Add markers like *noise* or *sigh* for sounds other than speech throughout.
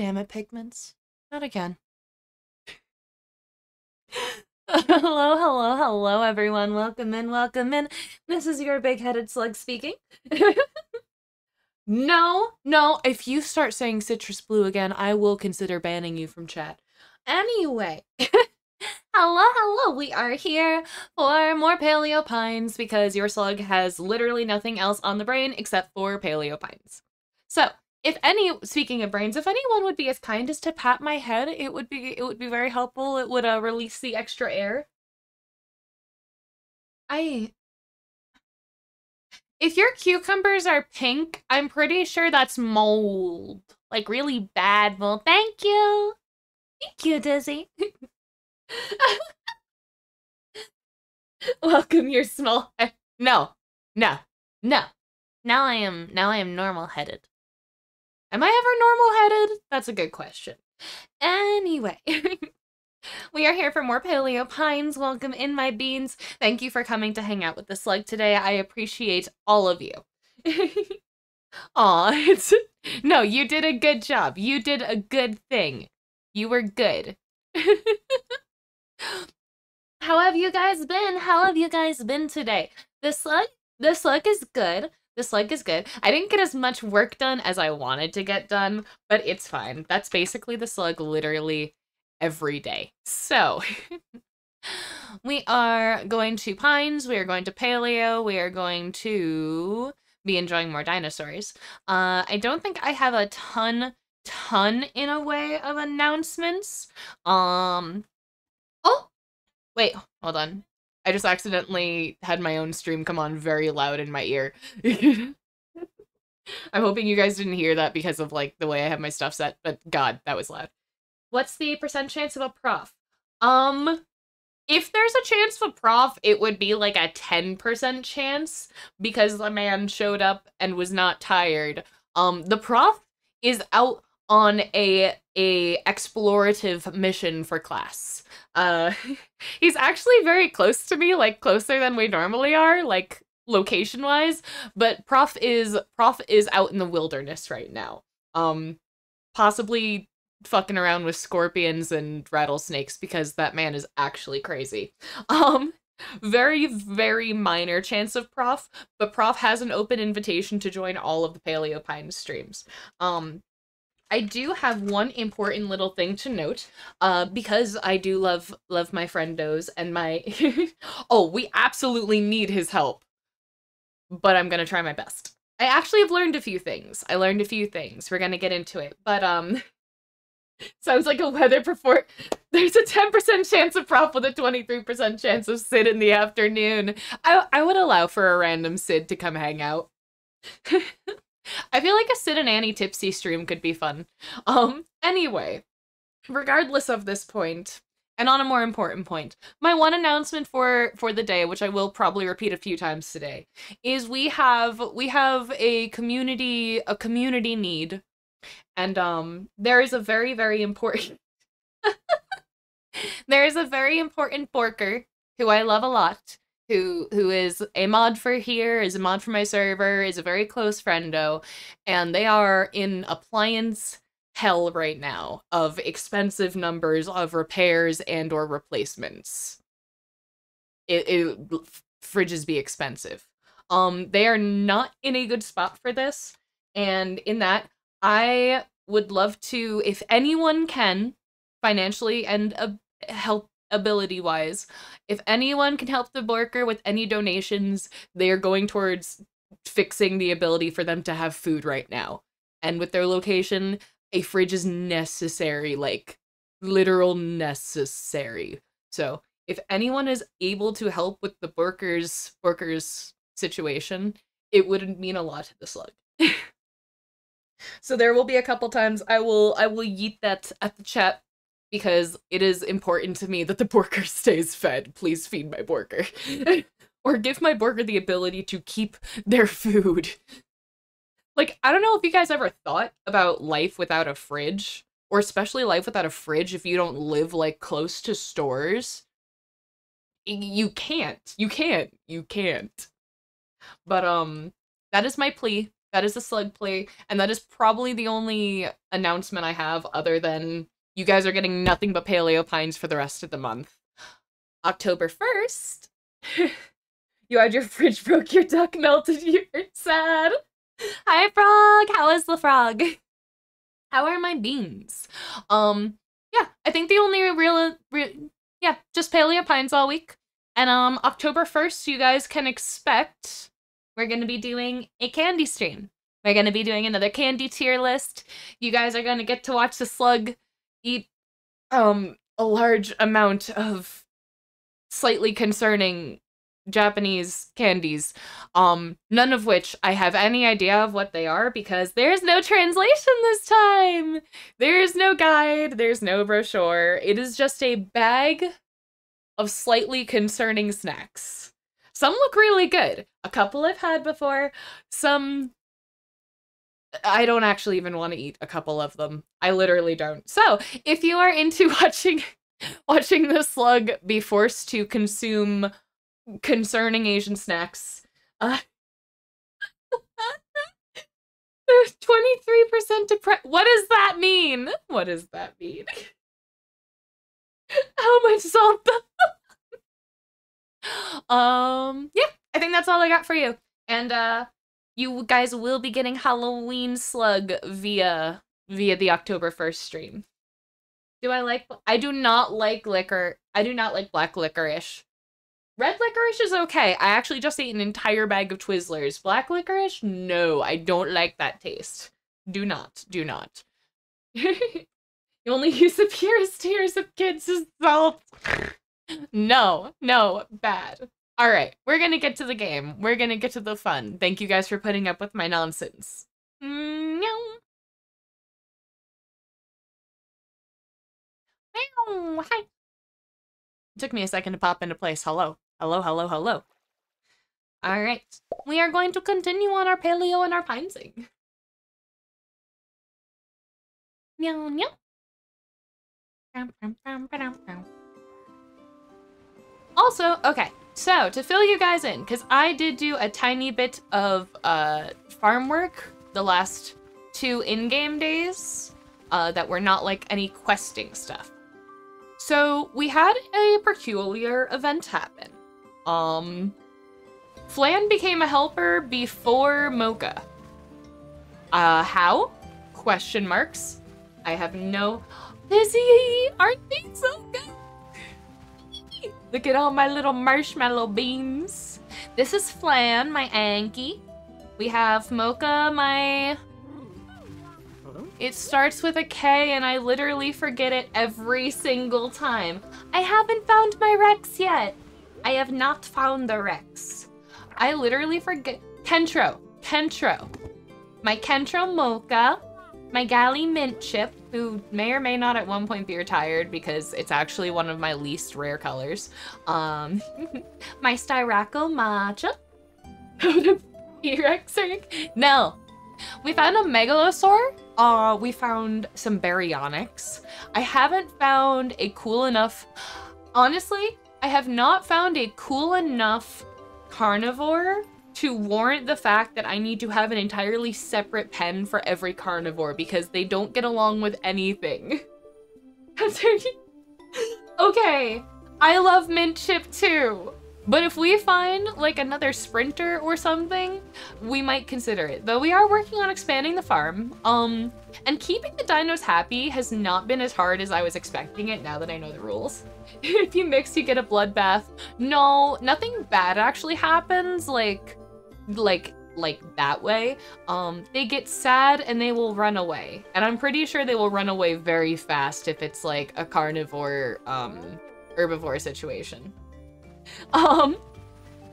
damn it, pigments. Not again. *laughs* hello, hello, hello, everyone. Welcome in, welcome in. This is your big headed slug speaking. *laughs* no, no, if you start saying citrus blue again, I will consider banning you from chat. Anyway. *laughs* Hello, hello. We are here for more paleo pines because your slug has literally nothing else on the brain except for paleo pines. If any speaking of brains, if anyone would be as kind as to pat my head, it would be it would be very helpful. It would uh, release the extra air. I if your cucumbers are pink, I'm pretty sure that's mold. Like really bad mold. Thank you. Thank you, Dizzy. *laughs* Welcome your small No. No. No. Now I am now I am normal headed. Am I ever normal headed? That's a good question. Anyway. *laughs* we are here for more Paleo Pines. Welcome in my beans. Thank you for coming to hang out with the slug today. I appreciate all of you. *laughs* Aw, it's *laughs* no, you did a good job. You did a good thing. You were good. How have you guys been? How have you guys been today? The slug, the slug is good. The slug is good. I didn't get as much work done as I wanted to get done, but it's fine. That's basically the slug literally every day. So, *laughs* we are going to Pines, we are going to Paleo, we are going to be enjoying more dinosaurs. Uh, I don't think I have a ton, ton in a way of announcements. Um, Oh! Wait, hold on. I just accidentally had my own stream come on very loud in my ear. *laughs* I'm hoping you guys didn't hear that because of like the way I have my stuff set, but god, that was loud. What's the percent chance of a prof? Um if there's a chance for prof, it would be like a 10% chance because the man showed up and was not tired. Um the prof is out on a a explorative mission for class. Uh *laughs* he's actually very close to me, like closer than we normally are, like location wise, but Prof is Prof is out in the wilderness right now. Um possibly fucking around with scorpions and rattlesnakes because that man is actually crazy. Um very very minor chance of prof but prof has an open invitation to join all of the paleo pine streams um I do have one important little thing to note, uh, because I do love love my friendos and my. *laughs* oh, we absolutely need his help, but I'm gonna try my best. I actually have learned a few things. I learned a few things. We're gonna get into it, but um, *laughs* sounds like a weather report. *laughs* There's a 10% chance of prop with a 23% chance of Sid in the afternoon. I I would allow for a random Sid to come hang out. I feel like a Sid and Annie tipsy stream could be fun. Um, anyway, regardless of this point, and on a more important point, my one announcement for for the day, which I will probably repeat a few times today, is we have we have a community a community need, and um, there is a very very important. *laughs* there is a very important Borker who I love a lot who who is a mod for here, is a mod for my server, is a very close friendo, and they are in appliance hell right now of expensive numbers of repairs and or replacements. It, it fridges be expensive. Um, they are not in a good spot for this, and in that, I would love to, if anyone can, financially and uh, help ability wise. If anyone can help the worker with any donations, they are going towards fixing the ability for them to have food right now. And with their location, a fridge is necessary, like literal necessary. So if anyone is able to help with the workers Borker's situation, it wouldn't mean a lot to the slug. *laughs* so there will be a couple times I will I will yeet that at the chat because it is important to me that the Borker *laughs* stays fed. Please feed my Borker. *laughs* or give my Borker the ability to keep their food. Like, I don't know if you guys ever thought about life without a fridge, or especially life without a fridge if you don't live, like, close to stores. You can't. You can't. You can't. But um that is my plea. That is a slug plea, and that is probably the only announcement I have other than you guys are getting nothing but paleo pines for the rest of the month. *gasps* October 1st. *laughs* you had your fridge *laughs* broke, your duck melted, *laughs* you're sad. Hi frog, how is the frog? How are my beans? Um yeah, I think the only real, real yeah, just paleo pines all week. And um October 1st, you guys can expect we're going to be doing a candy stream. We're going to be doing another candy tier list. You guys are going to get to watch the slug eat um a large amount of slightly concerning Japanese candies, um, none of which I have any idea of what they are because there's no translation this time. There's no guide, there's no brochure. It is just a bag of slightly concerning snacks. Some look really good. A couple I've had before. Some I don't actually even want to eat a couple of them. I literally don't. So, if you are into *laughs* watching watching the slug be forced to consume concerning Asian snacks. Uh, *laughs* 23% depressed. What does that mean? What does that mean? *laughs* How much salt? um, yeah, I think that's all I got for you. And uh you guys will be getting Halloween Slug via via the October 1st stream. Do I like I do not like liquor. I do not like black licorice. Red licorice is okay. I actually just ate an entire bag of Twizzlers. Black licorice? No, I don't like that taste. Do not. Do not. *laughs* you only use the purest tears of kids' salt. *laughs* no, no, bad. All right, we're gonna get to the game. We're gonna get to the fun. Thank you guys for putting up with my nonsense. Mm, Hi. It took me a second to pop into place. Hello. Hello, hello, hello. All right. We are going to continue on our paleo and our pinesing. Meow, meow. Also, okay, so to fill you guys in, because I did do a tiny bit of uh, farm work the last two in-game days uh, that were not like any questing stuff. So we had a peculiar event happen. Um, Flan became a helper before Mocha. Uh, how? Question marks. I have no... *gasps* Lizzie, aren't they so good? Look at all my little marshmallow beans. This is Flan, my Anki. We have Mocha, my it starts with a K and I literally forget it every single time. I haven't found my Rex yet. I have not found the Rex. I literally forget. Kentro. Kentro. My Kentro Mocha. My Galley Mint Chip, who may or may not at one point be retired because it's actually one of my least rare colors. Um, *laughs* my Styraco Matcha. *laughs* T-Rex No. We found a Megalosaur uh, we found some baryonyx. I haven't found a cool enough... Honestly, I have not found a cool enough carnivore to warrant the fact that I need to have an entirely separate pen for every carnivore because they don't get along with anything. *laughs* okay, I love mint chip too. But if we find like another sprinter or something, we might consider it. Though we are working on expanding the farm. Um, and keeping the dinos happy has not been as hard as I was expecting it now that I know the rules. *laughs* if you mix, you get a bloodbath. No, nothing bad actually happens. Like, like, like that way. Um, they get sad and they will run away. And I'm pretty sure they will run away very fast if it's like a carnivore, um, herbivore situation. *laughs* um,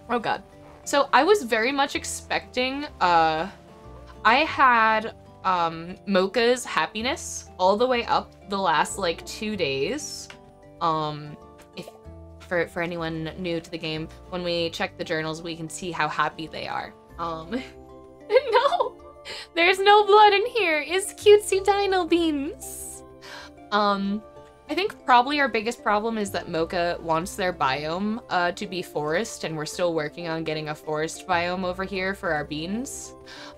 oh god. So I was very much expecting, uh, I had, um, Mocha's happiness all the way up the last, like, two days. Um, for, for anyone new to the game, when we check the journals, we can see how happy they are. Um, *laughs* no! There's no blood in here! It's cutesy dino beans! Um, I think probably our biggest problem is that Mocha wants their biome uh, to be forest, and we're still working on getting a forest biome over here for our beans.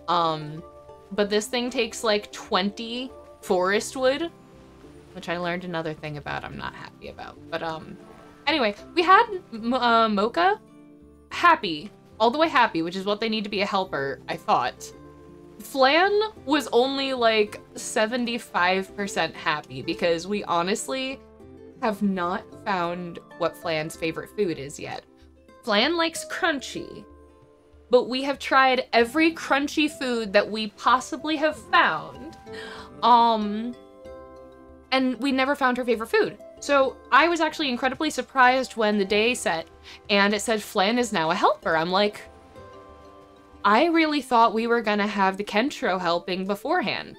Um, but this thing takes like 20 forest wood, which I learned another thing about I'm not happy about. But um, anyway, we had uh, Mocha happy, all the way happy, which is what they need to be a helper, I thought. Flan was only like 75% happy because we honestly have not found what Flan's favorite food is yet. Flan likes crunchy, but we have tried every crunchy food that we possibly have found. Um, and we never found her favorite food. So I was actually incredibly surprised when the day set and it said Flynn is now a helper. I'm like, I really thought we were gonna have the Kentro helping beforehand.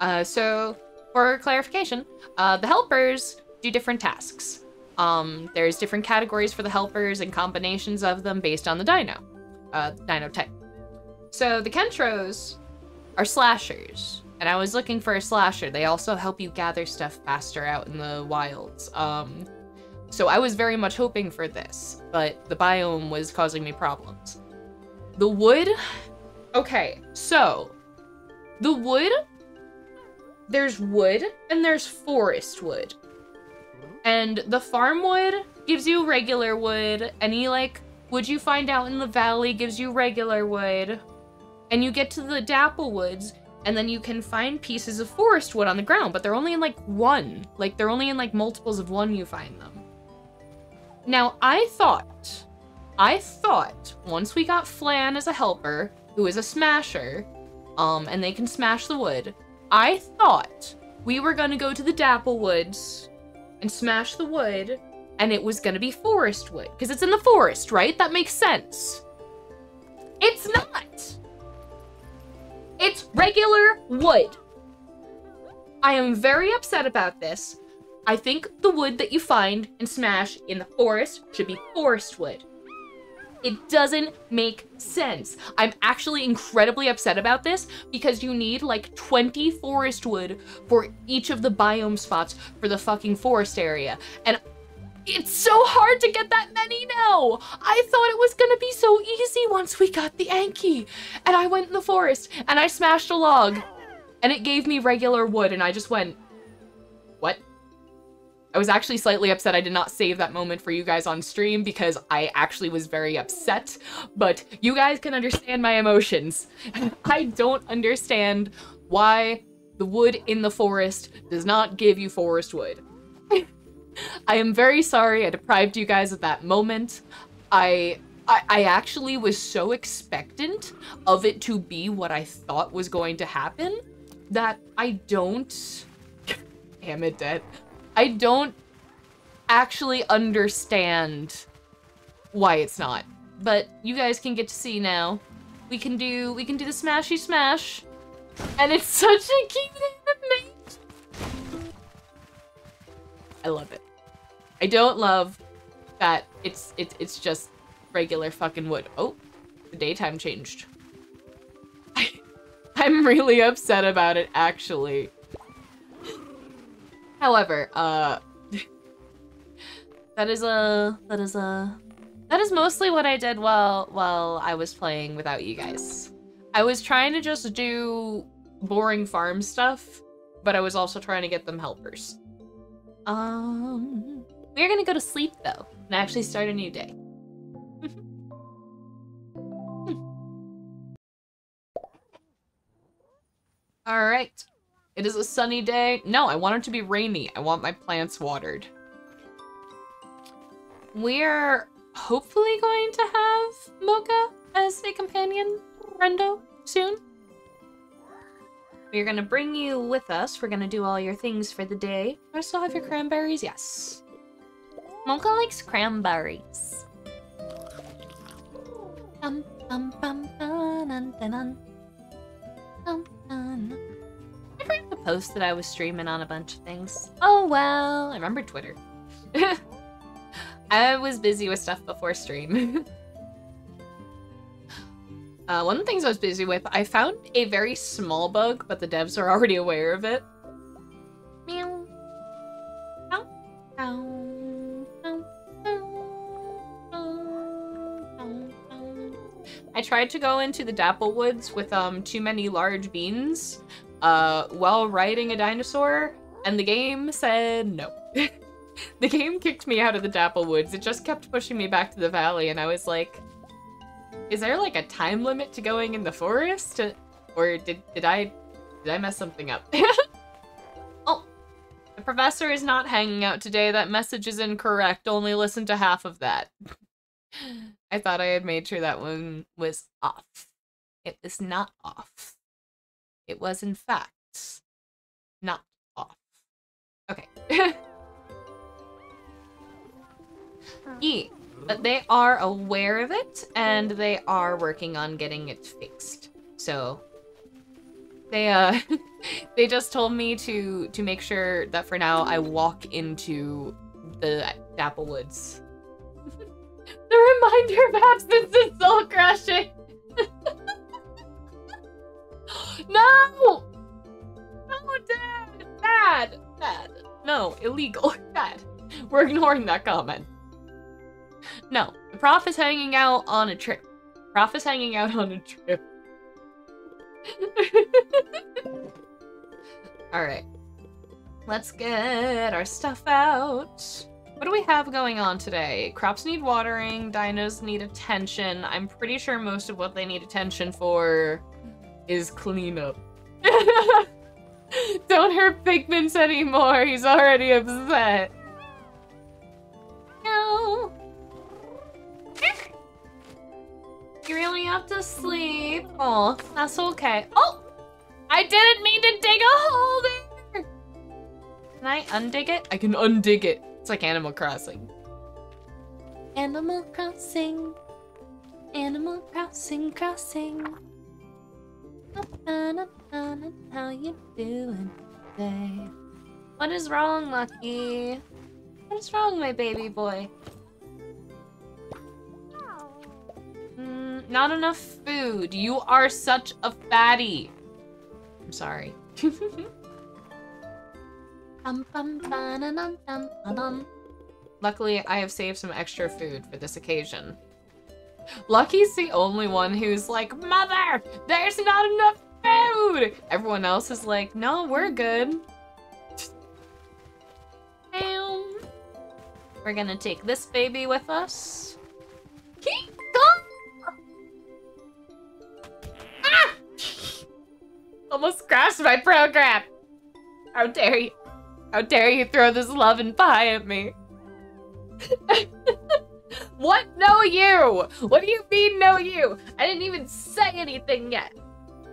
Uh, so, for clarification, uh, the helpers do different tasks. Um, there's different categories for the helpers and combinations of them based on the dino, uh, dino type. So the Kentros are slashers, and I was looking for a slasher. They also help you gather stuff faster out in the wilds. Um, so I was very much hoping for this, but the biome was causing me problems. The wood? Okay, so the wood, there's wood and there's forest wood. And the farm wood gives you regular wood. Any like wood you find out in the valley gives you regular wood. And you get to the dapple woods and then you can find pieces of forest wood on the ground, but they're only in like one. Like they're only in like multiples of one you find them. Now I thought I thought once we got Flan as a helper, who is a smasher, um, and they can smash the wood, I thought we were gonna go to the Dapple Woods and smash the wood, and it was gonna be forest wood, because it's in the forest, right? That makes sense. It's not! It's regular wood. I am very upset about this. I think the wood that you find and smash in the forest should be forest wood. It doesn't make sense. I'm actually incredibly upset about this because you need like 20 forest wood for each of the biome spots for the fucking forest area. And it's so hard to get that many now. I thought it was gonna be so easy once we got the Anki. And I went in the forest and I smashed a log and it gave me regular wood and I just went, what? I was actually slightly upset I did not save that moment for you guys on stream because I actually was very upset, but you guys can understand my emotions. I don't understand why the wood in the forest does not give you forest wood. *laughs* I am very sorry I deprived you guys of that moment. I, I I actually was so expectant of it to be what I thought was going to happen that I don't damn it dead. I don't actually understand why it's not. But you guys can get to see now. We can do we can do the smashy smash. And it's *laughs* such a cute animation. I love it. I don't love that it's it's it's just regular fucking wood. Oh, the daytime changed. I, *laughs* I'm really upset about it actually. However, uh, *laughs* that is a, that is a, that is mostly what I did while, while I was playing without you guys. I was trying to just do boring farm stuff, but I was also trying to get them helpers. Um, we're gonna go to sleep though, and actually start a new day. *laughs* All right. It is a sunny day. No, I want it to be rainy. I want my plants watered. We're hopefully going to have Mocha as a companion, Rendo, soon. We're gonna bring you with us. We're gonna do all your things for the day. I still have your cranberries? Yes. Mocha likes cranberries. I forgot to post that I was streaming on a bunch of things. Oh well, I remember Twitter. *laughs* I was busy with stuff before stream. *laughs* uh, one of the things I was busy with, I found a very small bug, but the devs are already aware of it. Tried to go into the Dapple Woods with um too many large beans uh while riding a dinosaur, and the game said no. *laughs* the game kicked me out of the Dapple Woods. It just kept pushing me back to the valley, and I was like, is there like a time limit to going in the forest? Or did did I did I mess something up? *laughs* oh, the professor is not hanging out today. That message is incorrect. Only listen to half of that. I thought I had made sure that one was off. It is not off. It was in fact not off. Okay. yeah, but they are aware of it and they are working on getting it fixed. So they uh *laughs* they just told me to to make sure that for now I walk into the Dapple Woods. The reminder of absence is soul crushing. *laughs* no! No, Dad! Bad! Bad. No, illegal. *laughs* Bad. We're ignoring that comment. No, the prof is hanging out on a trip. Prof is hanging out on a trip. *laughs* Alright. Let's get our stuff out. What do we have going on today? Crops need watering, dinos need attention. I'm pretty sure most of what they need attention for is cleanup. *laughs* Don't hurt Pigments anymore, he's already upset. No. You really have to sleep. Oh, that's okay. Oh! I didn't mean to dig a hole there! Can I undig it? I can undig it. It's like Animal Crossing. Animal Crossing. Animal Crossing, crossing. How you doing today? What is wrong, Lucky? What is wrong, my baby boy? Mm, not enough food. You are such a fatty. I'm sorry. *laughs* Luckily, I have saved some extra food for this occasion. Lucky's the only one who's like, Mother, there's not enough food! Everyone else is like, no, we're good. We're gonna take this baby with us. Ah! *laughs* Almost crashed my program. How dare you? How dare you throw this love and pie at me? *laughs* what? No you! What do you mean no you? I didn't even say anything yet.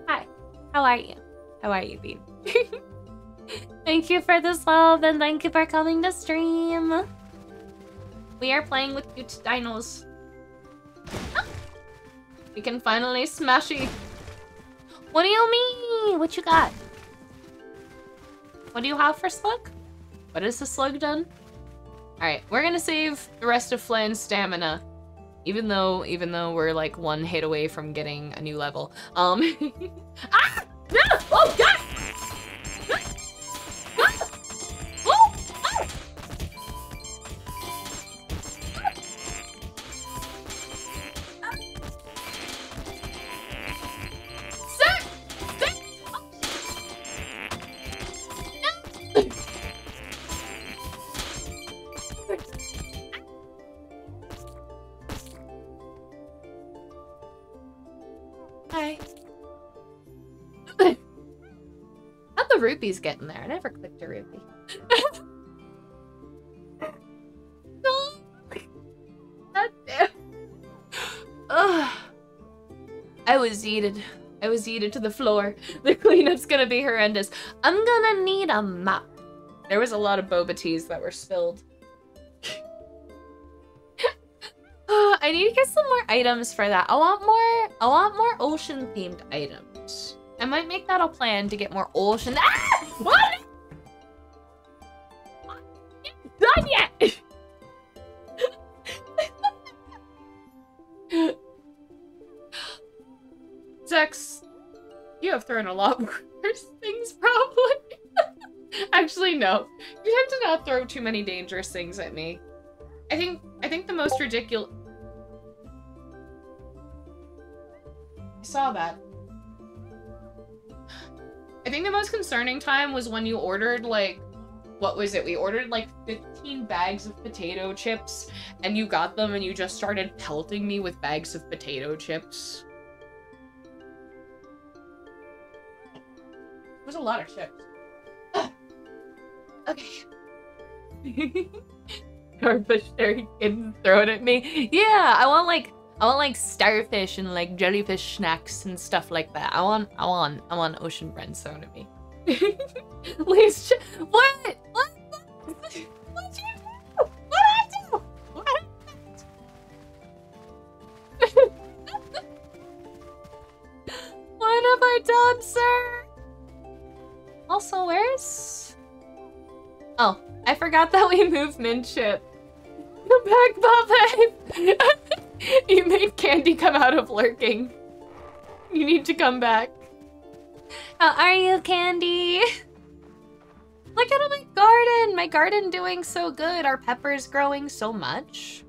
Hi. How are you? How are you, Bean? *laughs* thank you for this love and thank you for coming to stream. We are playing with cute dinos. We can finally smashy. What do you mean? What you got? What do you have for Slug? What has the Slug done? Alright, we're gonna save the rest of Flan's stamina. Even though, even though we're like one hit away from getting a new level. Um, *laughs* ah! No! Oh, God! Rupees getting there. I never clicked a rupee. no. God damn. Ugh. I was yeeted. I was yeeted to the floor. The cleanup's gonna be horrendous. I'm gonna need a mop. There was a lot of boba teas that were spilled. *sighs* I need to get some more items for that. I want more I want more ocean themed items. I might make that a plan to get more ocean. Ah! What? Done yet? *laughs* Zex, you have thrown a lot *laughs* worse things, probably. *laughs* Actually, no. You tend to not throw too many dangerous things at me. I think I think the most ridiculous I saw that. I think the most concerning time was when you ordered like what was it? We ordered like 15 bags of potato chips and you got them and you just started pelting me with bags of potato chips. It was a lot of chips. okay. Starfish there and throw it at me. Yeah, I want like I want like starfish and like jellyfish snacks and stuff like that. I want I want I want ocean friends thrown at me. Please, what? What? What you do? What I do? What? *laughs* what have I done, sir? Also, where's? Oh, I forgot that we moved Minship. Come *laughs* back, Bob *laughs* *laughs* You made Candy come out of lurking. You need to come back. How are you, Candy? *laughs* Look at my garden! My garden doing so good. Our pepper's growing so much.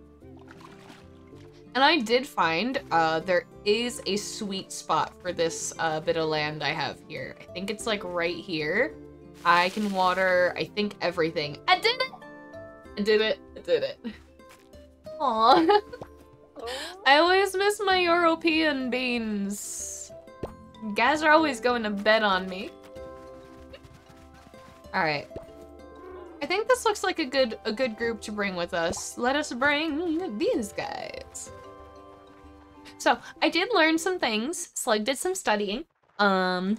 And I did find uh, there is a sweet spot for this uh, bit of land I have here. I think it's like right here. I can water, I think, everything. I did it! I did it. I did it. *laughs* Aww. I always miss my European beans. Guys are always going to bet on me. Alright. I think this looks like a good a good group to bring with us. Let us bring these guys. So, I did learn some things. Slug did some studying. Um,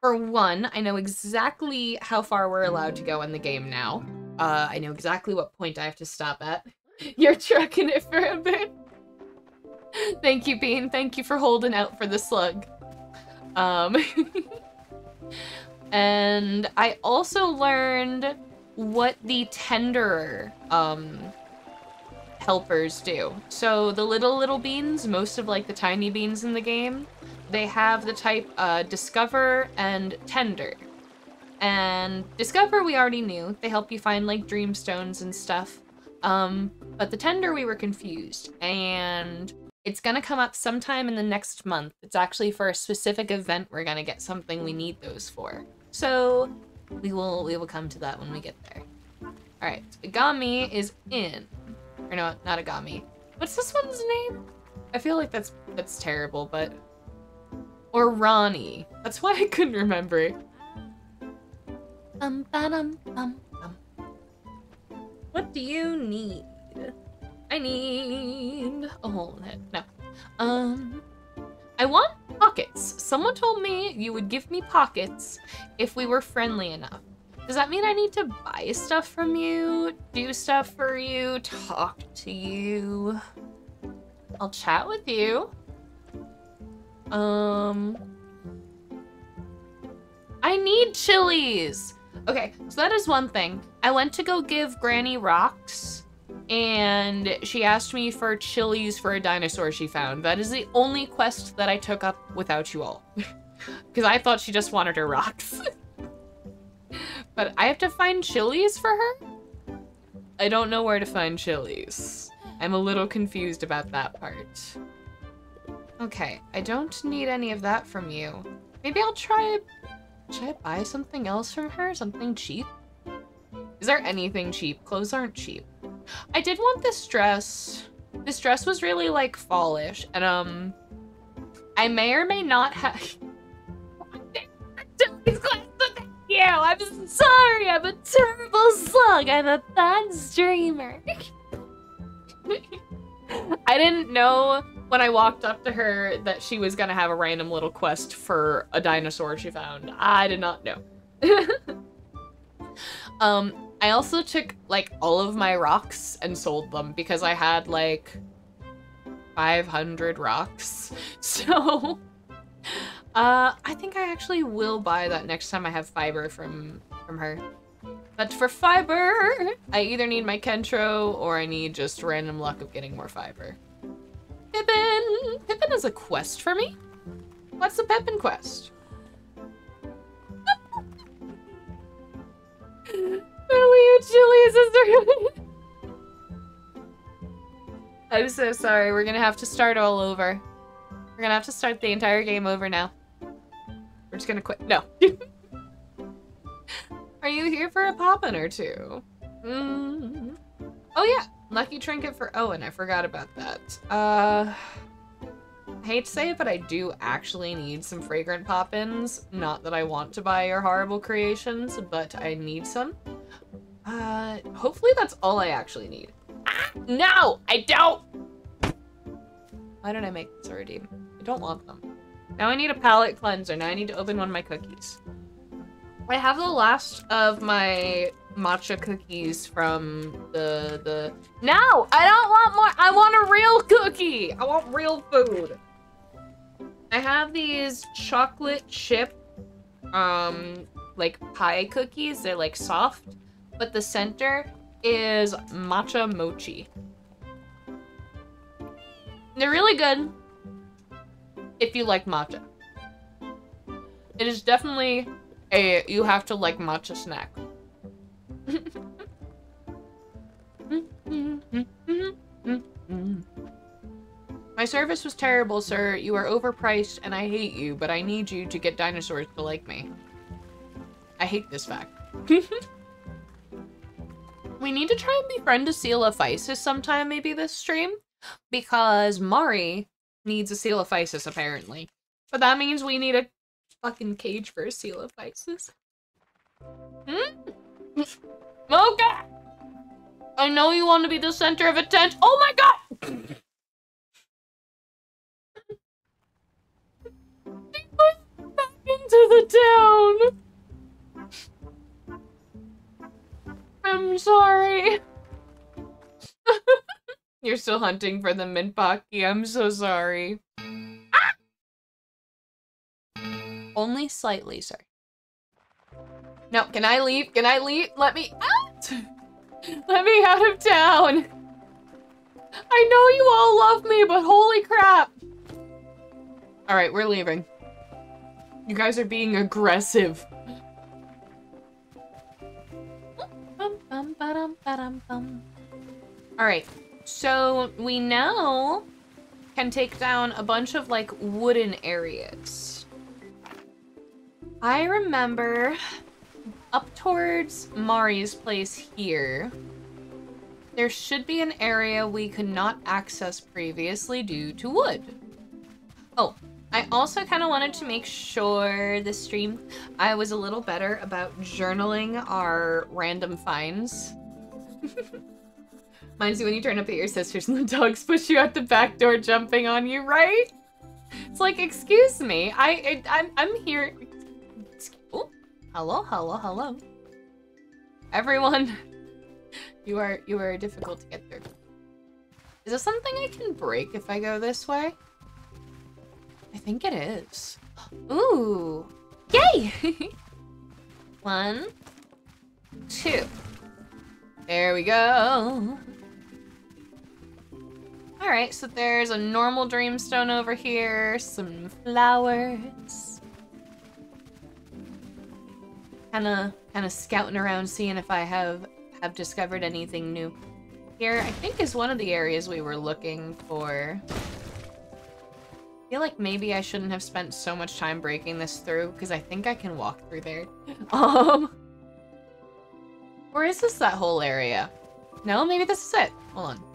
for one, I know exactly how far we're allowed to go in the game now. Uh, I know exactly what point I have to stop at. *laughs* You're trucking it for a bit. *laughs* Thank you, Bean. Thank you for holding out for the slug. Um, *laughs* and I also learned what the tenderer um, helpers do. So the little little beans, most of like the tiny beans in the game, they have the type uh, discover and tender. And discover we already knew. They help you find like dreamstones and stuff. Um, but the tender we were confused. And it's gonna come up sometime in the next month. It's actually for a specific event we're gonna get something we need those for. So we will we will come to that when we get there. Alright, Agami is in. Or no, not Agami. What's this one's name? I feel like that's that's terrible, but or Ronnie. That's why I couldn't remember. Um, um, um, um. What do you need? I need a hole in it. No. Um, I want pockets. Someone told me you would give me pockets if we were friendly enough. Does that mean I need to buy stuff from you, do stuff for you, talk to you? I'll chat with you. Um, I need chilies. Okay, so that is one thing. I went to go give Granny rocks and she asked me for chilies for a dinosaur she found. That is the only quest that I took up without you all. *laughs* Because I thought she just wanted her rocks. *laughs* but I have to find chilies for her? I don't know where to find chilies. I'm a little confused about that part. Okay, I don't need any of that from you. Maybe I'll try... Should I buy something else from her? Something cheap? Is there anything cheap? Clothes aren't cheap. I did want this dress. This dress was really like fallish, and um, I may or may not have. *laughs* Yeah, I'm sorry. I'm a terrible slug. I'm a bad streamer. *laughs* I didn't know when I walked up to her that she was gonna have a random little quest for a dinosaur she found. I did not know. *laughs* um, I also took like all of my rocks and sold them because I had like 500 rocks. *laughs* So uh, I think I actually will buy that next time I have fiber from from her. But for fiber, I either need my Kentro or I need just random luck of getting more fiber. Pippin! Pippin is a quest for me? What's the Pippin quest? *laughs* Really, chili sister. I'm so sorry. We're gonna have to start all over. We're gonna have to start the entire game over now. We're just gonna quit. No. *laughs* Are you here for a poppin' or two? Mm. Oh yeah, lucky trinket for Owen. I forgot about that. Uh, I hate to say it, but I do actually need some fragrant poppins. Not that I want to buy your horrible creations, but I need some. Uh, hopefully that's all I actually need. Ah, no, I don't. Why did I make this already? I don't want them. Now I need a palate cleanser. Now I need to open one of my cookies. I have the last of my matcha cookies from the the No! I don't want more I want a real cookie! I want real food. I have these chocolate chip um like pie cookies. They're like soft, but the center is matcha mochi. They're really good if you like matcha. It is definitely a you have to like matcha snack. *laughs* My service was terrible, sir. You are overpriced and I hate you, but I need you to get dinosaurs to like me. I hate this fact. *laughs* we need to try and befriend a Coelophysis sometime, maybe this stream, because Mari needs a Coelophysis, apparently. But that means we need a fucking cage for a Coelophysis. Hmm? Okay! I know you want to be the center of attention- Oh my god! he pushed back into the town! I'm sorry. *laughs* You're still hunting for the Minpaki. I'm so sorry. Ah! Only slightly, sir. No, can I leave? Can I leave? Let me out! Let me out of town! I know you all love me, but holy crap! Alright, we're leaving. You guys are being aggressive. Alright, so we now can take down a bunch of like wooden areas. I remember up towards Mari's place here, there should be an area we could not access previously due to wood. Oh, I also kind of wanted to make sure this stream I was a little better about journaling our random finds. *laughs* You when you turn up at your sister's and the dogs push you out the back door jumping on you, right? It's like, excuse me, I, I I'm, I'm here. Hello, hello, hello. Everyone, *laughs* you are, you are difficult to get through. Is this something I can break if I go this way? I think it is. *gasps* Ooh, yay! *laughs* One, two. There we go. Alright, so there's a normal dreamstone over here, some flowers. Kinda, kinda scouting around, seeing if I have, have discovered anything new. Here, I think is one of the areas we were looking for. I feel like maybe I shouldn't have spent so much time breaking this through, because I think I can walk through there. *laughs* um, Where is this, that whole area? No, maybe this is it. Hold on.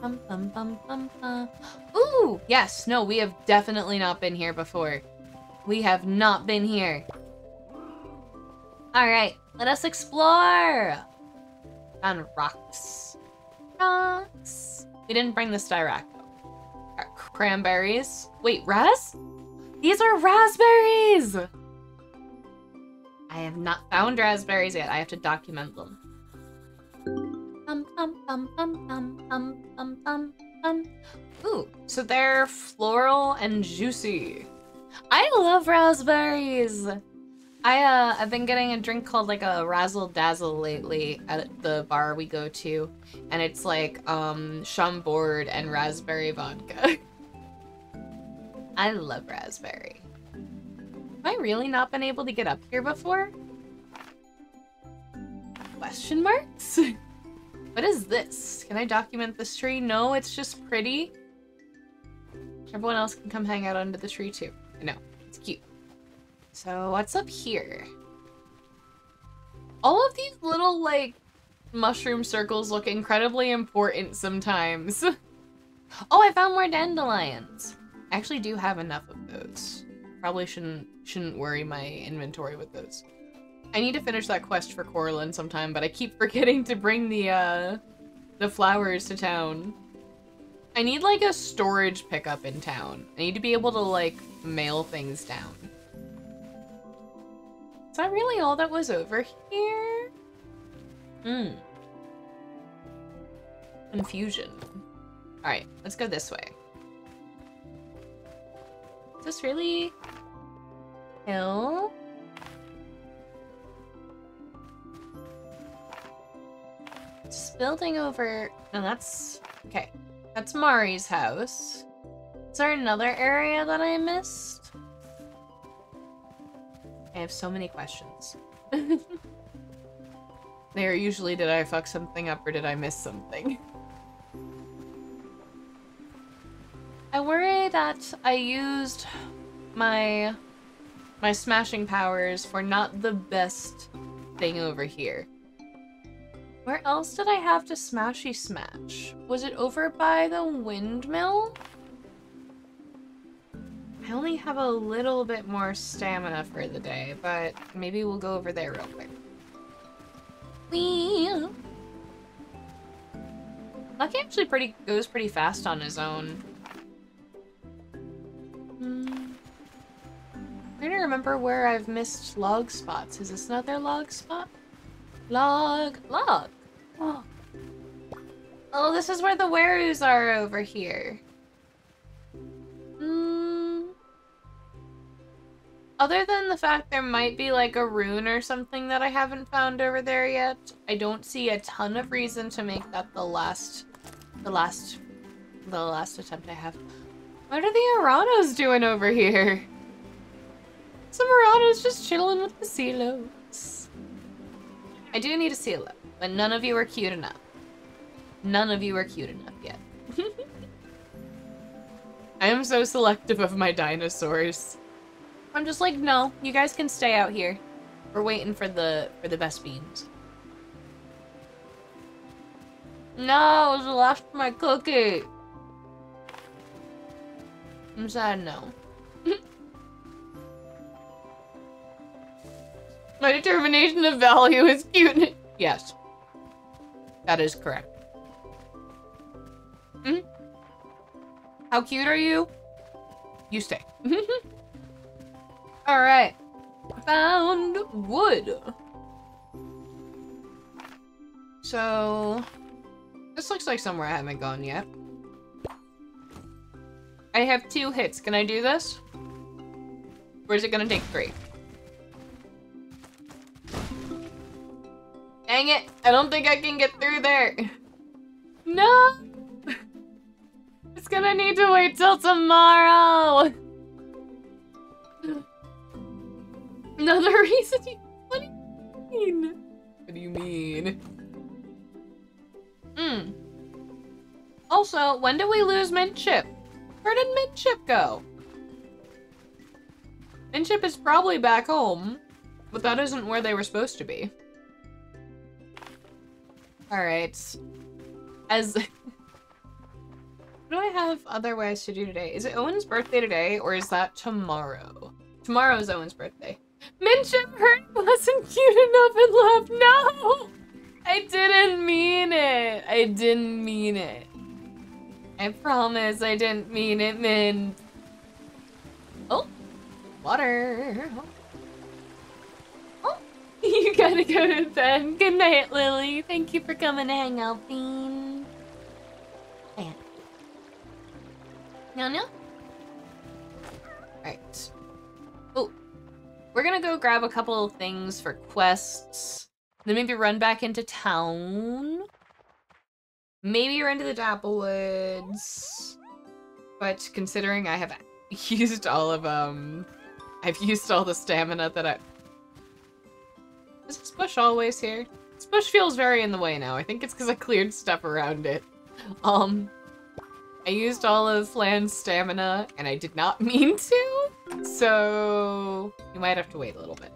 Bum, bum, bum, bum, bum. Ooh, yes. No, we have definitely not been here before. We have not been here. All right, let us explore. Found rocks. Rocks. We didn't bring the styrac. Cranberries. Wait, ras? These are raspberries! I have not found raspberries yet. I have to document them. Um, um, um, um, um, um, um, um, um. Ooh, so they're floral and juicy. I love raspberries. I uh I've been getting a drink called like a Razzle Dazzle lately at the bar we go to, and it's like um Chambord and raspberry vodka. *laughs* I love raspberry. Have I really not been able to get up here before? Question marks? *laughs* What is this? Can I document this tree? No, it's just pretty. Everyone else can come hang out under the tree too. No, it's cute. So what's up here? All of these little, like, mushroom circles look incredibly important sometimes. *laughs* oh, I found more dandelions. I actually do have enough of those. Probably shouldn't shouldn't worry my inventory with those. I need to finish that quest for Corlin sometime, but I keep *laughs* forgetting to bring the, uh, the flowers to town. I need, like, a storage pickup in town. I need to be able to, like, mail things down. Is that really all that was over here? Hmm. Confusion. Alright, let's go this way. Is this really... Hill? Just building over... No, that's... Okay. That's Mari's house. Is there another area that I missed? I have so many questions. *laughs* they are usually did I fuck something up or did I miss something? I worry that I used my my smashing powers for not the best thing over here. Where else did I have to smashy smash? Was it over by the windmill? I only have a little bit more stamina for the day, but maybe we'll go over there real quick. Whee! Lucky actually pretty goes pretty fast on his own. Hmm. I'm trying to remember where I've missed log spots. Is this another log spot? Log, log. Oh. Oh, this is where the werus are over here. Hmm. Other than the fact there might be like a rune or something that I haven't found over there yet, I don't see a ton of reason to make that the last, the last, the last attempt I have. What are the Aranos doing over here? Some Aranos just chilling with the Celos. I do need a Celo. But none of you are cute enough. None of you are cute enough yet. *laughs* I am so selective of my dinosaurs. I'm just like, no, you guys can stay out here. We're waiting for the for the best beans. No, it was the last of my cookie. I'm sad no. *laughs* my determination of value is cute. Yes. That is correct. Mm hmm? How cute are you? You stay. *laughs* Alright. Found wood. So... This looks like somewhere I haven't gone yet. I have two hits. Can I do this? Or is it gonna take three? Dang it! I don't think I can get through there. No! *laughs* It's gonna need to wait till tomorrow! *laughs* Another *laughs* reason you- What do you mean? What do you mean? Hmm. Also, when did we lose Midship? Where did Midship go? Midship is probably back home, but that isn't where they were supposed to be. Alright. As... *laughs* what do I have otherwise to do today? Is it Owen's birthday today, or is that tomorrow? Tomorrow is Owen's birthday. Minchip heard *laughs* wasn't cute enough and left. No! I didn't mean it. I didn't mean it. I promise I didn't mean it, Min. Oh, water. *laughs* You gotta go to bed. Good night, Lily. Thank you for coming to hang out, Bean. And no, no. Alright. Oh, we're gonna go grab a couple of things for quests. Then maybe run back into town. Maybe run to the Dapplewoods. But considering I have *laughs* used all of, um... I've used all the stamina that I... Is this bush always here? This bush feels very in the way now. I think it's because I cleared stuff around it. Um, I used all of Flan's stamina, and I did not *laughs* mean to, so you might have to wait a little bit.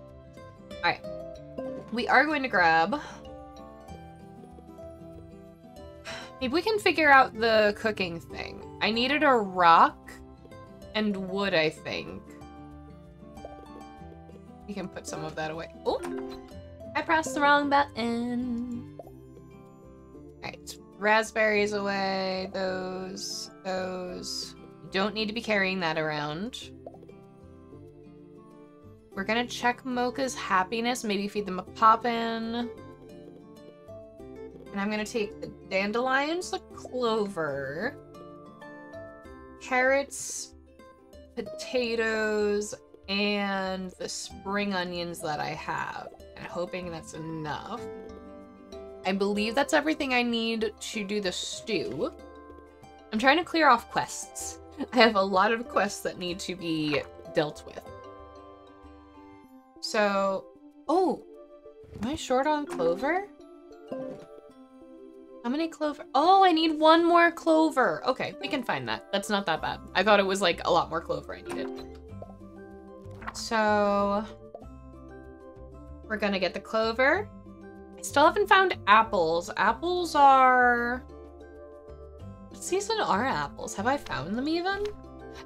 Alright. We are going to grab... Maybe we can figure out the cooking thing. I needed a rock and wood, I think. We can put some of that away. Oh! I pressed the wrong button. Alright, raspberries away, those, those. Don't need to be carrying that around. We're gonna check Mocha's happiness, maybe feed them a poppin'. And I'm gonna take the dandelions, the clover, carrots, potatoes, and the spring onions that I have. Hoping that's enough. I believe that's everything I need to do the stew. I'm trying to clear off quests. *laughs* I have a lot of quests that need to be dealt with. So, oh, am I short on clover? How many clover? Oh, I need one more clover. Okay, we can find that. That's not that bad. I thought it was like a lot more clover I needed. So, we're gonna get the clover. I still haven't found apples. Apples are... What season are apples? Have I found them even?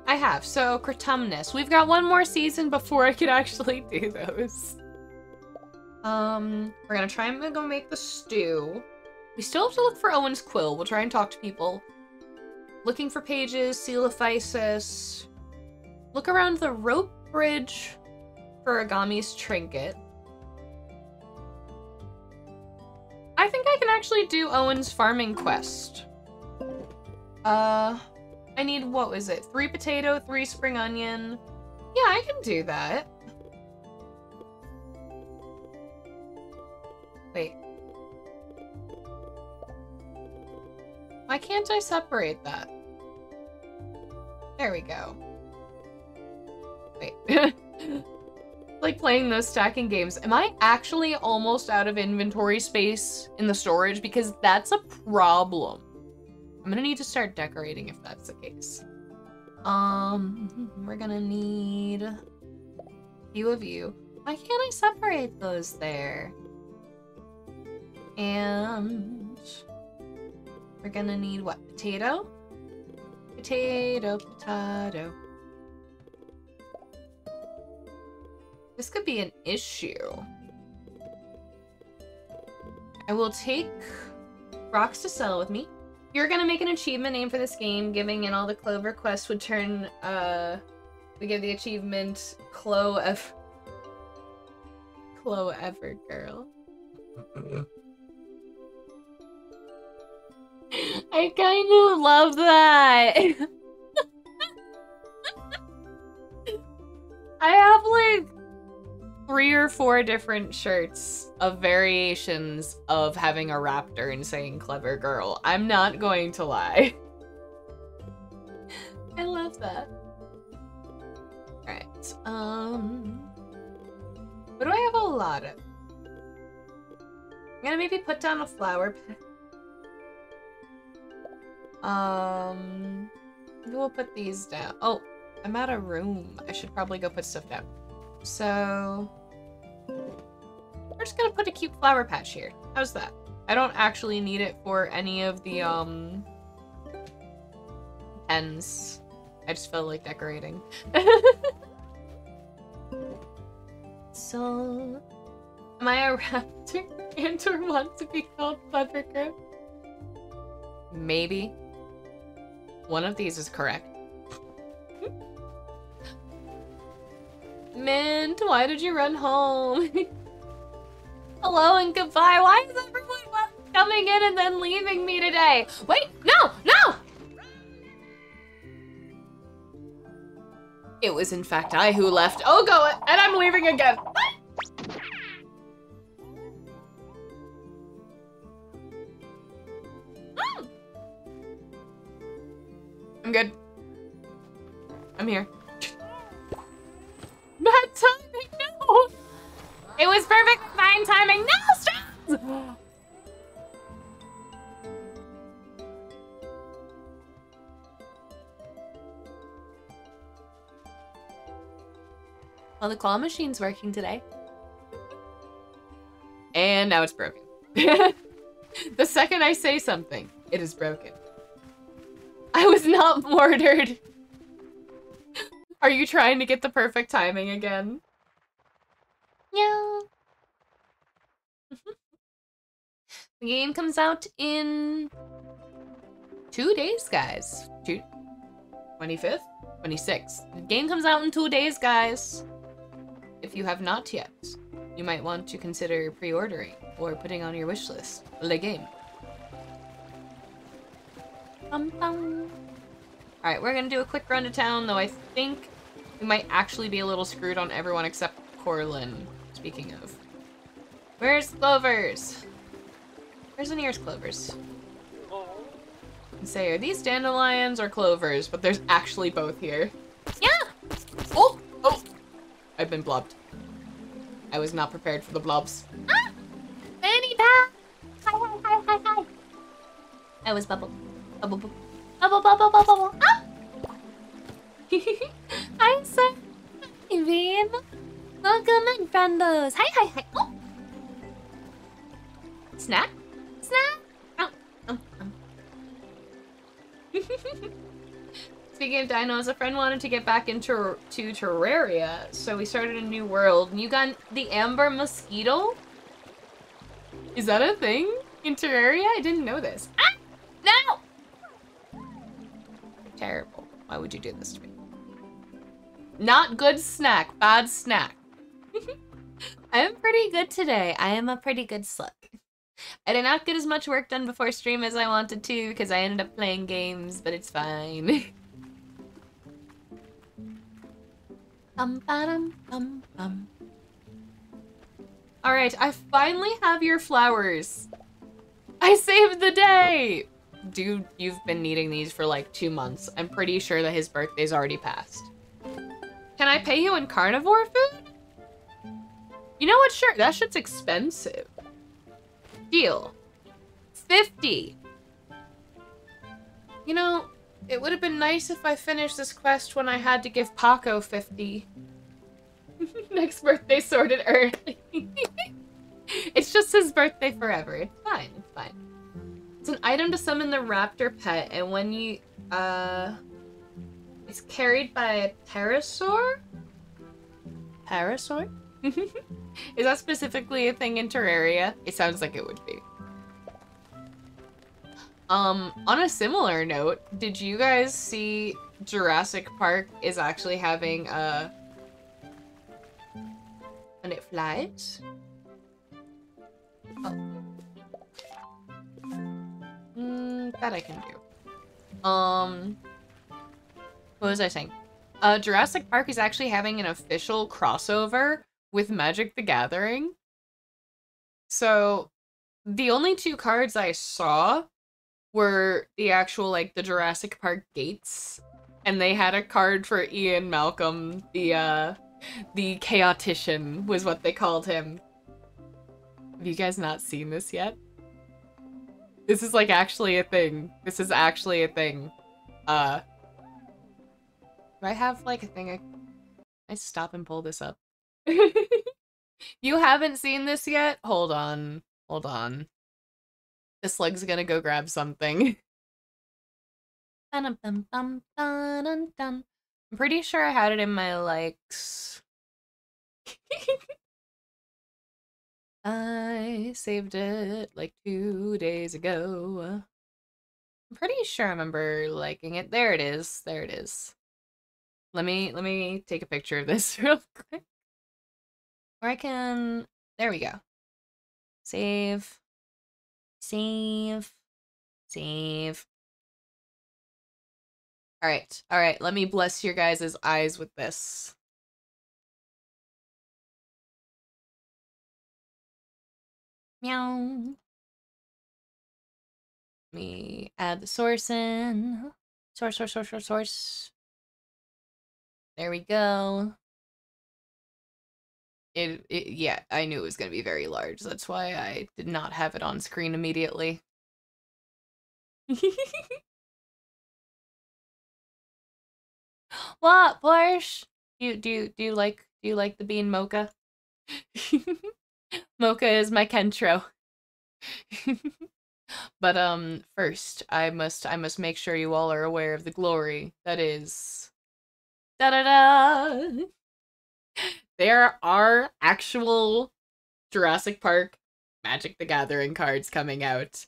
I have. So, Crutumnus. We've got one more season before I could actually do those. Um, we're gonna try and go make the stew. We still have to look for Owen's quill. We'll try and talk to people. Looking for pages, Coelophysis. Look around the rope bridge for Agami's trinket. I think I can actually do Owen's farming quest. Uh, I need, what was it? Three potato, three spring onion. Yeah, I can do that. Wait. Why can't I separate that? There we go. Wait. *laughs* like playing those stacking games. Am I actually almost out of inventory space in the storage? Because that's a problem. I'm gonna need to start decorating if that's the case. Um, *laughs* we're gonna need a few of you. Why can't I separate those there? And we're gonna need what? Potato? Potato, potato. This could be an issue. I will take rocks to sell with me. You're gonna make an achievement name for this game. Giving in all the Clover quests would turn, uh, we give the achievement Clo F. Clo. *laughs* I kind of love that. *laughs* I have like three or four different shirts of variations of having a raptor and saying clever girl. I'm not going to lie. *laughs* I love that. Alright, um... What do I have a lot of? I'm gonna maybe put down a flower Um... Maybe We'll put these down. Oh, I'm out of room. I should probably go put stuff down. So we're just gonna put a cute flower patch here. How's that? I don't actually need it for any of the um pens. I just feel like decorating. *laughs* so am I a raptor and or want to be called Clever Maybe. One of these is correct. Mint, why did you run home? *laughs* Hello and goodbye. Why is everyone coming in and then leaving me today? Wait, no, no! It was in fact I who left. Oh, go, and I'm leaving again. Hmm. I'm good. I'm here. Bad timing, no! It was perfect fine timing. No, stop! well, the claw machine's working today. And now it's broken. *laughs* the second I say something, it is broken. I was not *laughs* mortared. Are you trying to get the perfect timing again? Yeah. *laughs* the game comes out in two days, guys. Two, 25th? 26th. The game comes out in two days, guys. If you have not yet, you might want to consider pre-ordering or putting on your wish list. The game. Alright, we're gonna do a quick run to town, though I think we might actually be a little screwed on everyone except Corlin, speaking of. Where's Clovers? Where's the nearest Clovers? And say, are these dandelions or clovers? But there's actually both here. Yeah! Oh! Oh! I've been blobbed. I was not prepared for the blobs. Ah! Fanny Hi, hi, hi, hi, hi. I was bubble. Bubble, bubble. Bubble, bubble, bubble, bubble. Ah! I'm so Viv. Welcome in, friendos. Hi, hi, hi. Oh. Snack? Snack? Oh. *laughs* Speaking of dinos, a friend wanted to get back into to Terraria, so we started a new world. And you got the amber mosquito? Is that a thing in Terraria? I didn't know this. Ah! No! Terrible. Why would you do this to me? Not good snack, bad snack. *laughs* I'm pretty good today. I am a pretty good slut. I did not get as much work done before stream as I wanted to because I ended up playing games, but it's fine. *laughs* bum, ba-dum, bum, bum. Alright, I finally have your flowers. I saved the day! Dude, you've been needing these for like two months. I'm pretty sure that his birthday's already passed. Can I pay you in carnivore food? You know what? Sure, that shit's expensive. Deal. 50. You know, it would have been nice if I finished this quest when I had to give Paco 50. *laughs* Next birthday sorted early. *laughs* it's just his birthday forever. It's fine. It's fine. It's an item to summon the raptor pet, and when you, uh... It's carried by a pterosaur? Parasaur? *laughs* Is that specifically a thing in Terraria? It sounds like it would be. Um, on a similar note, did you guys see Jurassic Park is actually having a... And it flies? Oh. Mm, that I can do. Um... What was I saying? Uh, Jurassic Park is actually having an official crossover with Magic the Gathering. So, the only two cards I saw were the actual, like, the Jurassic Park gates. And they had a card for Ian Malcolm, the, uh, the Chaotician was what they called him. Have you guys not seen this yet? This is, like, actually a thing. This is actually a thing. Uh, do I have like a thing I, I stop and pull this up? *laughs* you haven't seen this yet? Hold on. Hold on. This leg's gonna go grab something. *laughs* I'm pretty sure I had it in my likes. *laughs* I saved it like two days ago. I'm pretty sure I remember liking it. There it is. There it is. Let me let me take a picture of this *laughs* real quick. Or I can there we go. Save. Save. Save. Alright, alright, let me bless your guys' eyes with this. Meow. Let me add the source in. Source, source, source, source, source. There we go. it, it yeah, I knew it was going to be very large. That's why I did not have it on screen immediately. *laughs* what, Porsche? You do you, do you like do you like the bean mocha? *laughs* mocha is my Kentro. *laughs* but um first I must I must make sure you all are aware of the glory that is da da da there are actual Jurassic Park Magic the Gathering cards coming out.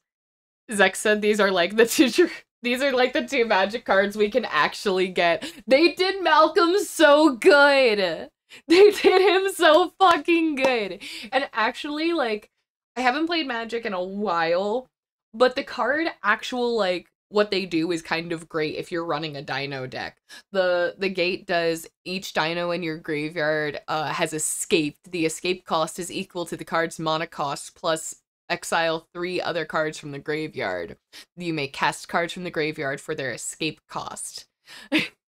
Zek said these are like the two these are like the two magic cards we can actually get. They did Malcolm so good. *laughs* They did him so fucking good. And actually like I haven't played Magic in a while, but the card actual like what they do is kind of great if you're running a dino deck. The the gate does each dino in your graveyard uh, has escaped. The escape cost is equal to the card's mana cost plus exile three other cards from the graveyard. You may cast cards from the graveyard for their escape cost.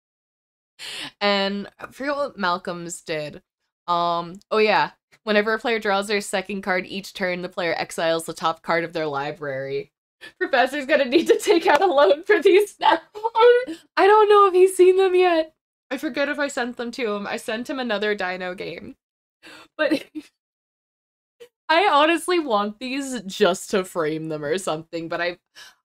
*laughs* and I forget what Malcolm's did. Um, oh yeah, whenever a player draws their second card each turn, the player exiles the top card of their library. Professor's gonna need to take out a loan for these now. I don't know if he's seen them yet. I forget if I sent them to him. I sent him another dino game. But *laughs* I honestly want these just to frame them or something, but I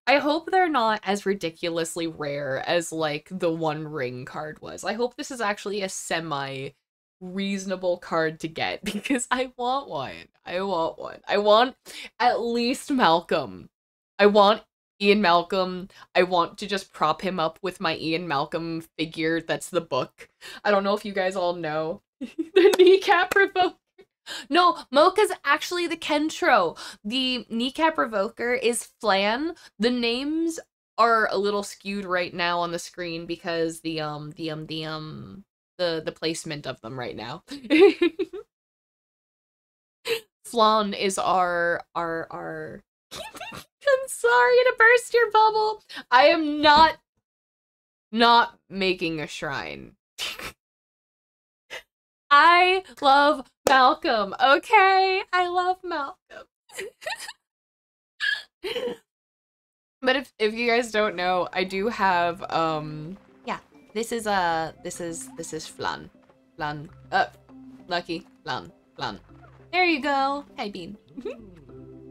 I hope they're not as ridiculously rare as like the one ring card was. I hope this is actually a semi reasonable card to get *laughs* because I want one. I want one. I want at least Malcolm. I want Ian Malcolm. I want to just prop him up with my Ian Malcolm figure that's the book. I don't know if you guys all know. *laughs* the kneecap revoker. No, Mocha's actually the Kentro. The kneecap revoker is Flan. The names are a little skewed right now on the screen because the um the um the um the the placement of them right now. *laughs* Flan is our our our *laughs* I'm sorry to burst your bubble. I am not not making a shrine. *laughs* I love Malcolm, okay? I love Malcolm. *laughs* but if if you guys don't know, I do have um yeah, this is uh this is this is Flan. Flan. Uh Lucky. Flan. Flan. There you go. Hi Bean.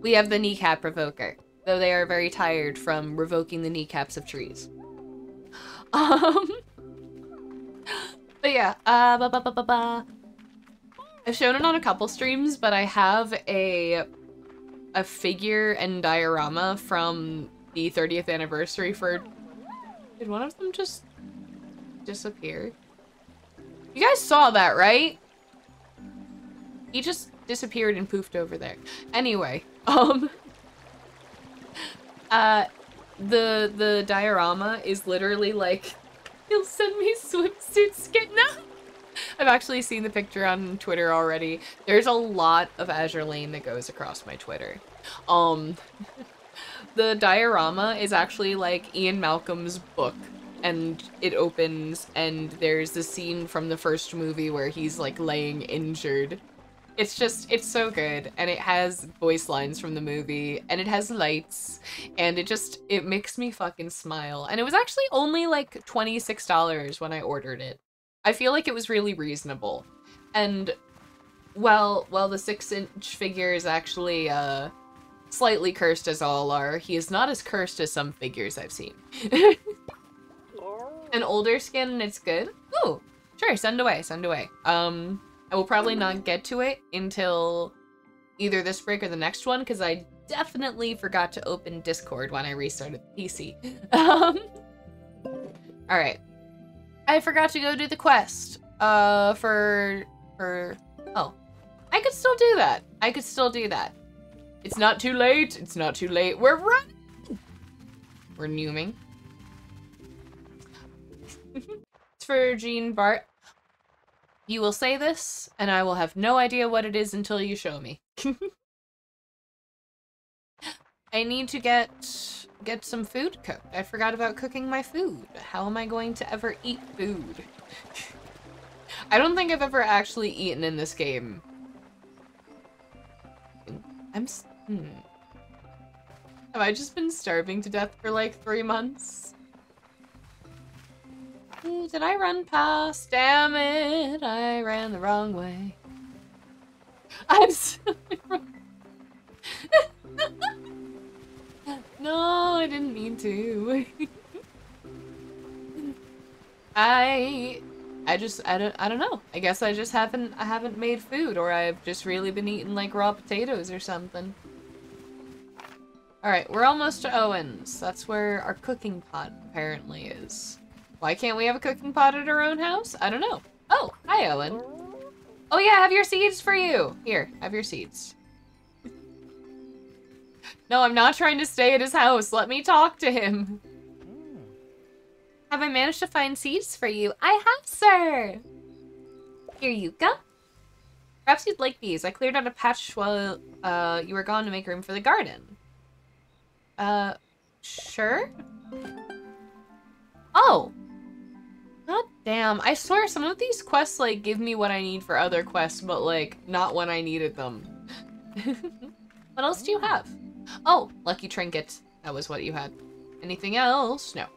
We have the kneecap revoker though they are very tired from revoking the kneecaps of trees. *laughs* Um, but yeah, uh, ba -ba -ba I've shown it on a couple streams, but I have a a figure and diorama from the 30th anniversary for... Did one of them just disappear? You guys saw that, right? He just disappeared and poofed over there. Anyway, um... *laughs* Uh, the the diorama is literally like, he'll send me swimsuit skin now. *laughs* I've actually seen the picture on Twitter already. There's a lot of Azur Lane that goes across my Twitter. Um, *laughs* the diorama is actually like Ian Malcolm's book and it opens and there's the scene from the first movie where he's like laying injured it's just, it's so good. And it has voice lines from the movie and it has lights and it just, it makes me fucking smile. And it was actually only like $26 when I ordered it. I feel like it was really reasonable. And well, well, the six inch figure is actually, uh, slightly cursed as all are, he is not as cursed as some figures I've seen. *laughs* An older skin and it's good? Ooh, sure, send away, send away. Um, I will probably not get to it until either this break or the next one because I definitely forgot to open Discord when I restarted the PC. *laughs* um, all right. I forgot to go do the quest uh, for, for, oh, I could still do that. I could still do that. It's not too late. It's not too late. We're running. We're numing. *laughs* it's for Jean Bart. You will say this, and I will have no idea what it is until you show me. *laughs* I need to get get some food cooked. I forgot about cooking my food. How am I going to ever eat food? *laughs* I don't think I've ever actually eaten in this game I'm. Hmm. Have I just been starving to death for like three months? Mm, did I run past? Damn it! I ran the wrong way. *laughs* I'm so *laughs* No, I didn't mean to. *laughs* I I just I don't I don't know. I guess I just haven't I haven't made food or I've just really been eating like raw potatoes or something. Alright, we're almost to Owen's. That's where our cooking pot apparently is. Why can't we have a cooking pot at our own house? I don't know. Oh, hi Owen. Oh yeah, I have your seeds for you. Here, have your seeds. No, I'm not trying to stay at his house. Let me talk to him. Have I managed to find seeds for you? I have, sir. Here you go. Perhaps you'd like these. I cleared out a patch while uh, you were gone to make room for the garden. Uh, sure? Oh. God damn. I swear some of these quests, like, give me what I need for other quests, but, like, not when I needed them. *laughs* what else do you have? Oh, lucky trinket. That was what you had. Anything else? No.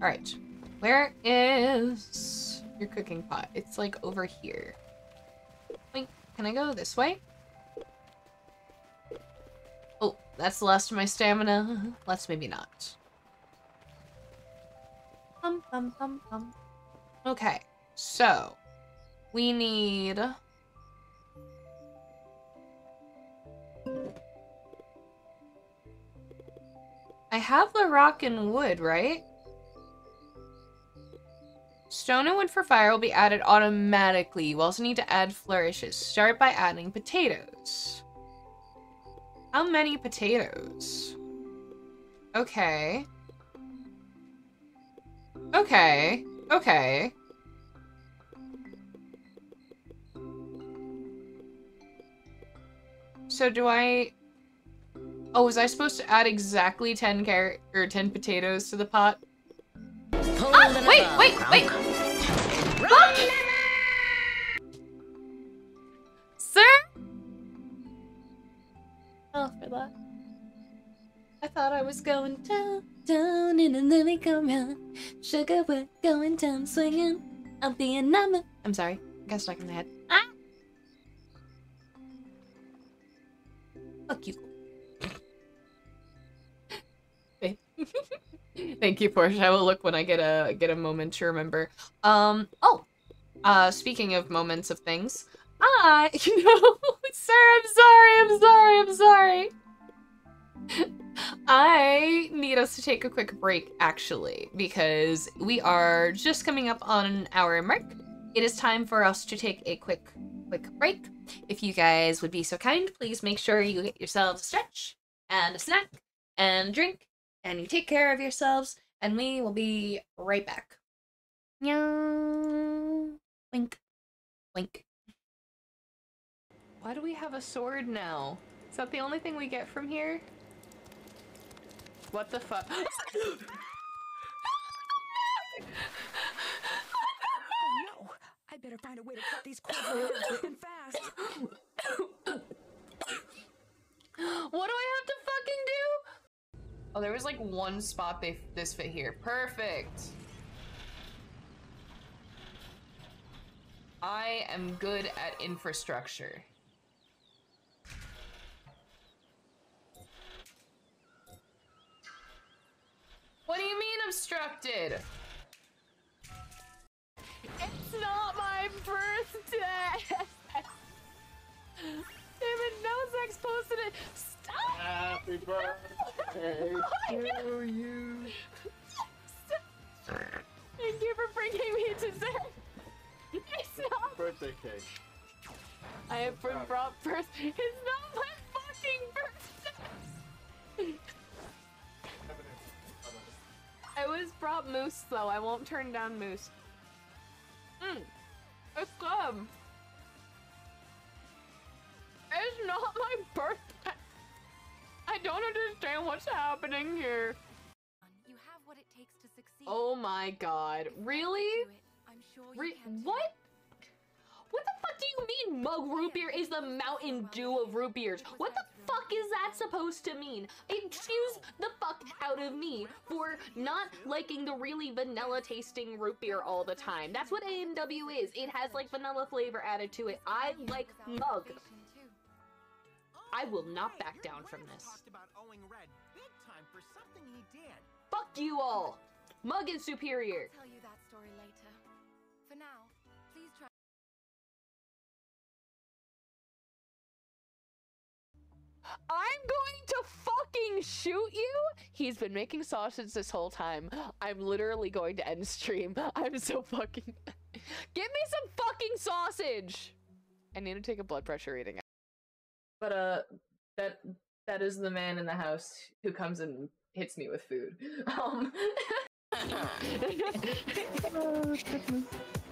Alright. Where is your cooking pot? It's like over here. Wait, can I go this way? Oh, that's the last of my stamina. Let's maybe not. Bum, bum, bum, bum. Okay, so we need I have the rock and wood, right? Stone and wood for fire will be added automatically. You also need to add flourishes. Start by adding potatoes. How many potatoes? Okay. Okay. Okay. So do I... Oh, was I supposed to add exactly 10 carrot or 10 potatoes to the pot? Ah, wait, wait, wait! Sir? Oh, for that. I thought I was going down, down in lily come round. Sugar, we're going down swinging. I'll be a number. I'm sorry. I got stuck in the head. Ah! Fuck you. *laughs* Thank you, Portia. I will look when I get a get a moment to remember. Um. Oh. Uh. Speaking of moments of things, I. *laughs* You know, *laughs* sir. I'm sorry. I'm sorry. I'm sorry. I need us to take a quick break, actually, because we are just coming up on an hour mark. It is time for us to take a quick, quick break. If you guys would be so kind, please make sure you get yourselves a stretch and a snack and a drink and you take care of yourselves, and we will be right back. Meow. Wink. Wink. Why do we have a sword now? Is that the only thing we get from here? What the fuck? oh *gasps* no! I better find a way to cut these cords and fast. what do I have to fucking do? Oh, there was like one spot they this fit here. Perfect. I am good at infrastructure. What do you mean obstructed? It's not my birthday! Damn it, Nosex posted it! Stop! Happy birthday *laughs* to you. Thank you for bringing me to Zen. It's not. Birthday cake. I have been brought birth. It's not my I was brought moose though. I won't turn down moose. Mmm. It's good. It's not my birthday. I don't understand what's happening here. You have what it takes to succeed. Oh my god. Really? Do it. I'm sure you Re- what? What the fuck do you mean mug root beer is the Mountain Dew of root beers. What the fuck is that supposed to mean? Excuse the fuck out of me for not liking the really vanilla tasting root beer all the time. That's what A&W is. It has like vanilla flavor added to it. I like mug. I will not back down from this. Talked about owing Red big time for something he did. Fuck you all. Mug is superior. I'll tell you that story later. I'm going to fucking shoot you? He's been making sausage this whole time. I'm literally going to end stream. *laughs* I'm so fucking. *laughs* Give me some fucking sausage! I need to take a blood pressure reading. But uh, that that is the man in the house who comes and hits me with food. *laughs* Um,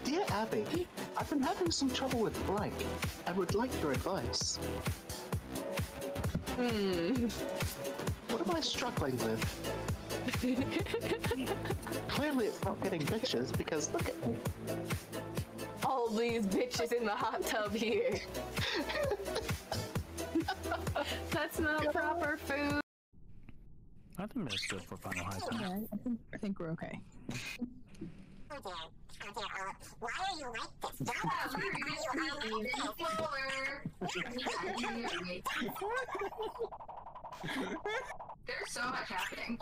Dear Abby, I've been having some trouble with blank. I would like your advice. Hmm. What am I struggling with? *laughs* Clearly, it's not getting bitches because look at me. All these bitches in the hot tub here. *laughs* That's not proper food. I think that's good for Final High Time. Yeah, I think, I think we're okay. There's so much happening.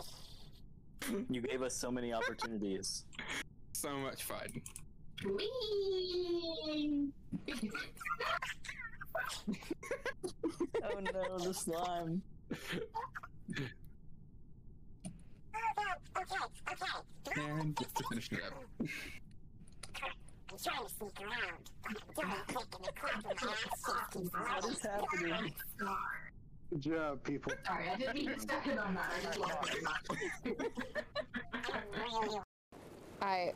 You gave us so many opportunities. So much fun. Whee! oh no, the slime. Okay, okay. And just to finish it up. What is happening? Good job, people. Sorry, I didn't mean to step in on that. I just left it. I.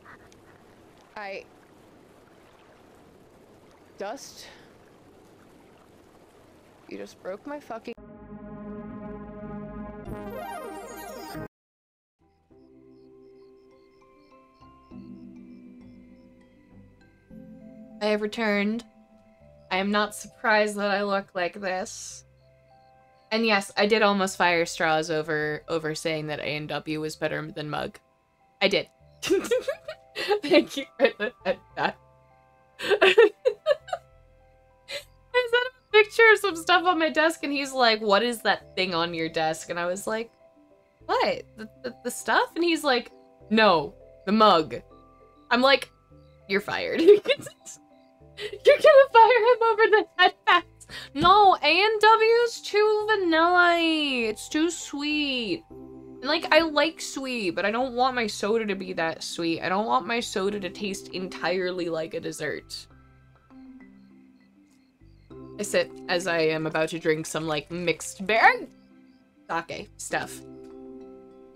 I. Dust. You just broke my fucking. I have returned. I am not surprised that I look like this. And yes, I did almost fire straws over over saying that A and W was better than Mug. I did. *laughs* Thank you for that. *laughs* I sent him a picture of some stuff on my desk, and he's like, "What is that thing on your desk?" And I was like, "What? The, the, the stuff?" And he's like, "No, the mug." I'm like, "You're fired." *laughs* *laughs* You're gonna fire him over the head headpacks. No, A&W's too vanilla It's too sweet. Like, I like sweet, but I don't want my soda to be that sweet. I don't want my soda to taste entirely like a dessert. I sit as I am about to drink some like mixed berry sake stuff.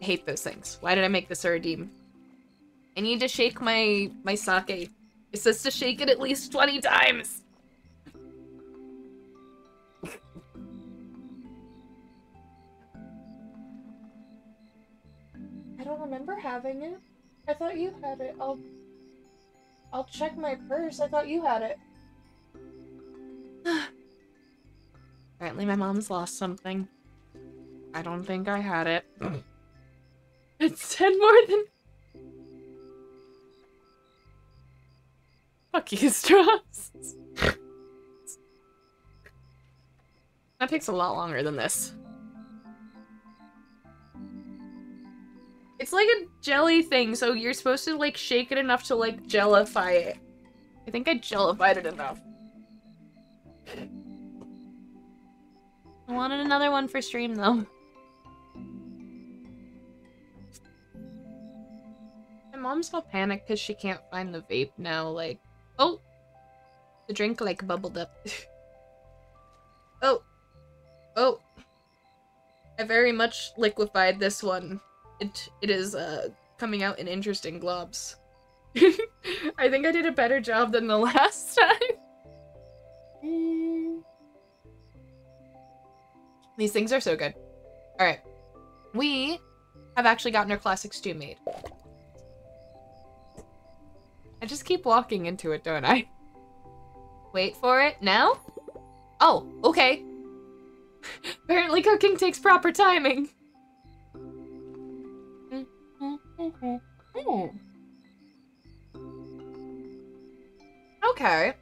I hate those things. Why did I make this a redeem? I need to shake my my sake. It says to shake it at least 20 times. I don't remember having it. I thought you had it. I'll I'll check my purse. I thought you had it. *sighs* Apparently my mom's lost something. I don't think I had it. *clears throat* it's 10 more than Fuck you, *laughs* straws. that takes a lot longer than this. It's like a jelly thing, so you're supposed to like shake it enough to like jellify it. I think I jellified it enough. I wanted another one for stream though. My mom's all panicked because she can't find the vape now, like Oh! The drink like bubbled up. *laughs* oh! Oh! I very much liquefied this one. It it is uh coming out in interesting globs. *laughs* I think I did a better job than the *laughs* last time. These things are so good. Alright. We have actually gotten our classic stew made. I just keep walking into it, don't I? Wait for it. Now? Oh, okay. *laughs* Apparently cooking takes proper timing. Okay.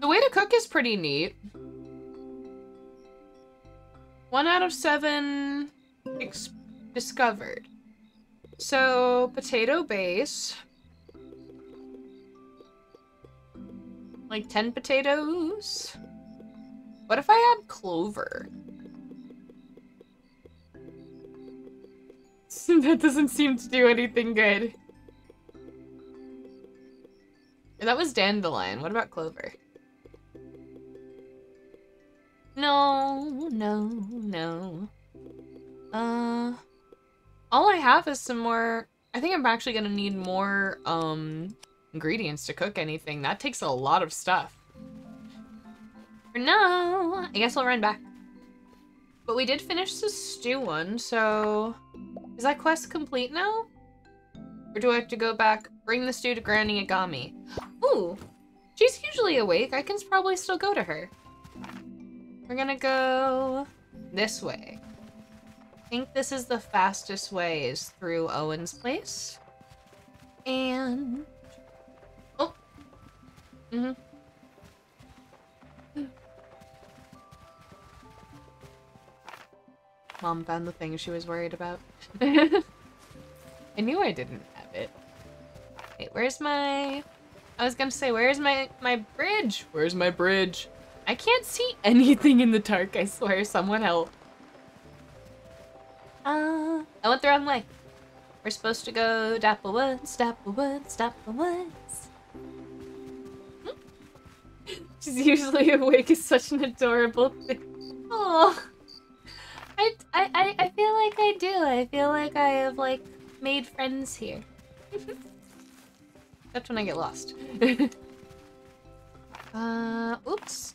The way to cook is pretty neat. One out of seven discovered. So, potato base. Like 10 potatoes. What if I add clover? *laughs* that doesn't seem to do anything good. That was dandelion. What about clover? No, no, no. Uh, all I have is some more. I think I'm actually gonna need more um ingredients to cook anything. That takes a lot of stuff. For now, I guess I'll run back. But we did finish the stew one, so is that quest complete now? Or do I have to go back, bring the stew to Granny Agami? Ooh, she's usually awake. I can probably still go to her. We're gonna go this way. I think this is the fastest way is through Owen's place. And... Mm-hmm. *gasps* Mom found the thing she was worried about. *laughs* I knew I didn't have it. Wait, where's my... I was gonna say, where's my, my bridge? Where's my bridge? I can't see anything in the dark, I swear. Someone help. Uh, I went the wrong way. We're supposed to go Dapple Woods, Dapple She's usually *laughs* awake is such an adorable thing. Oh, I, I, I feel like I do. I feel like I have, like, made friends here. *laughs* That's when I get lost. *laughs* uh, oops.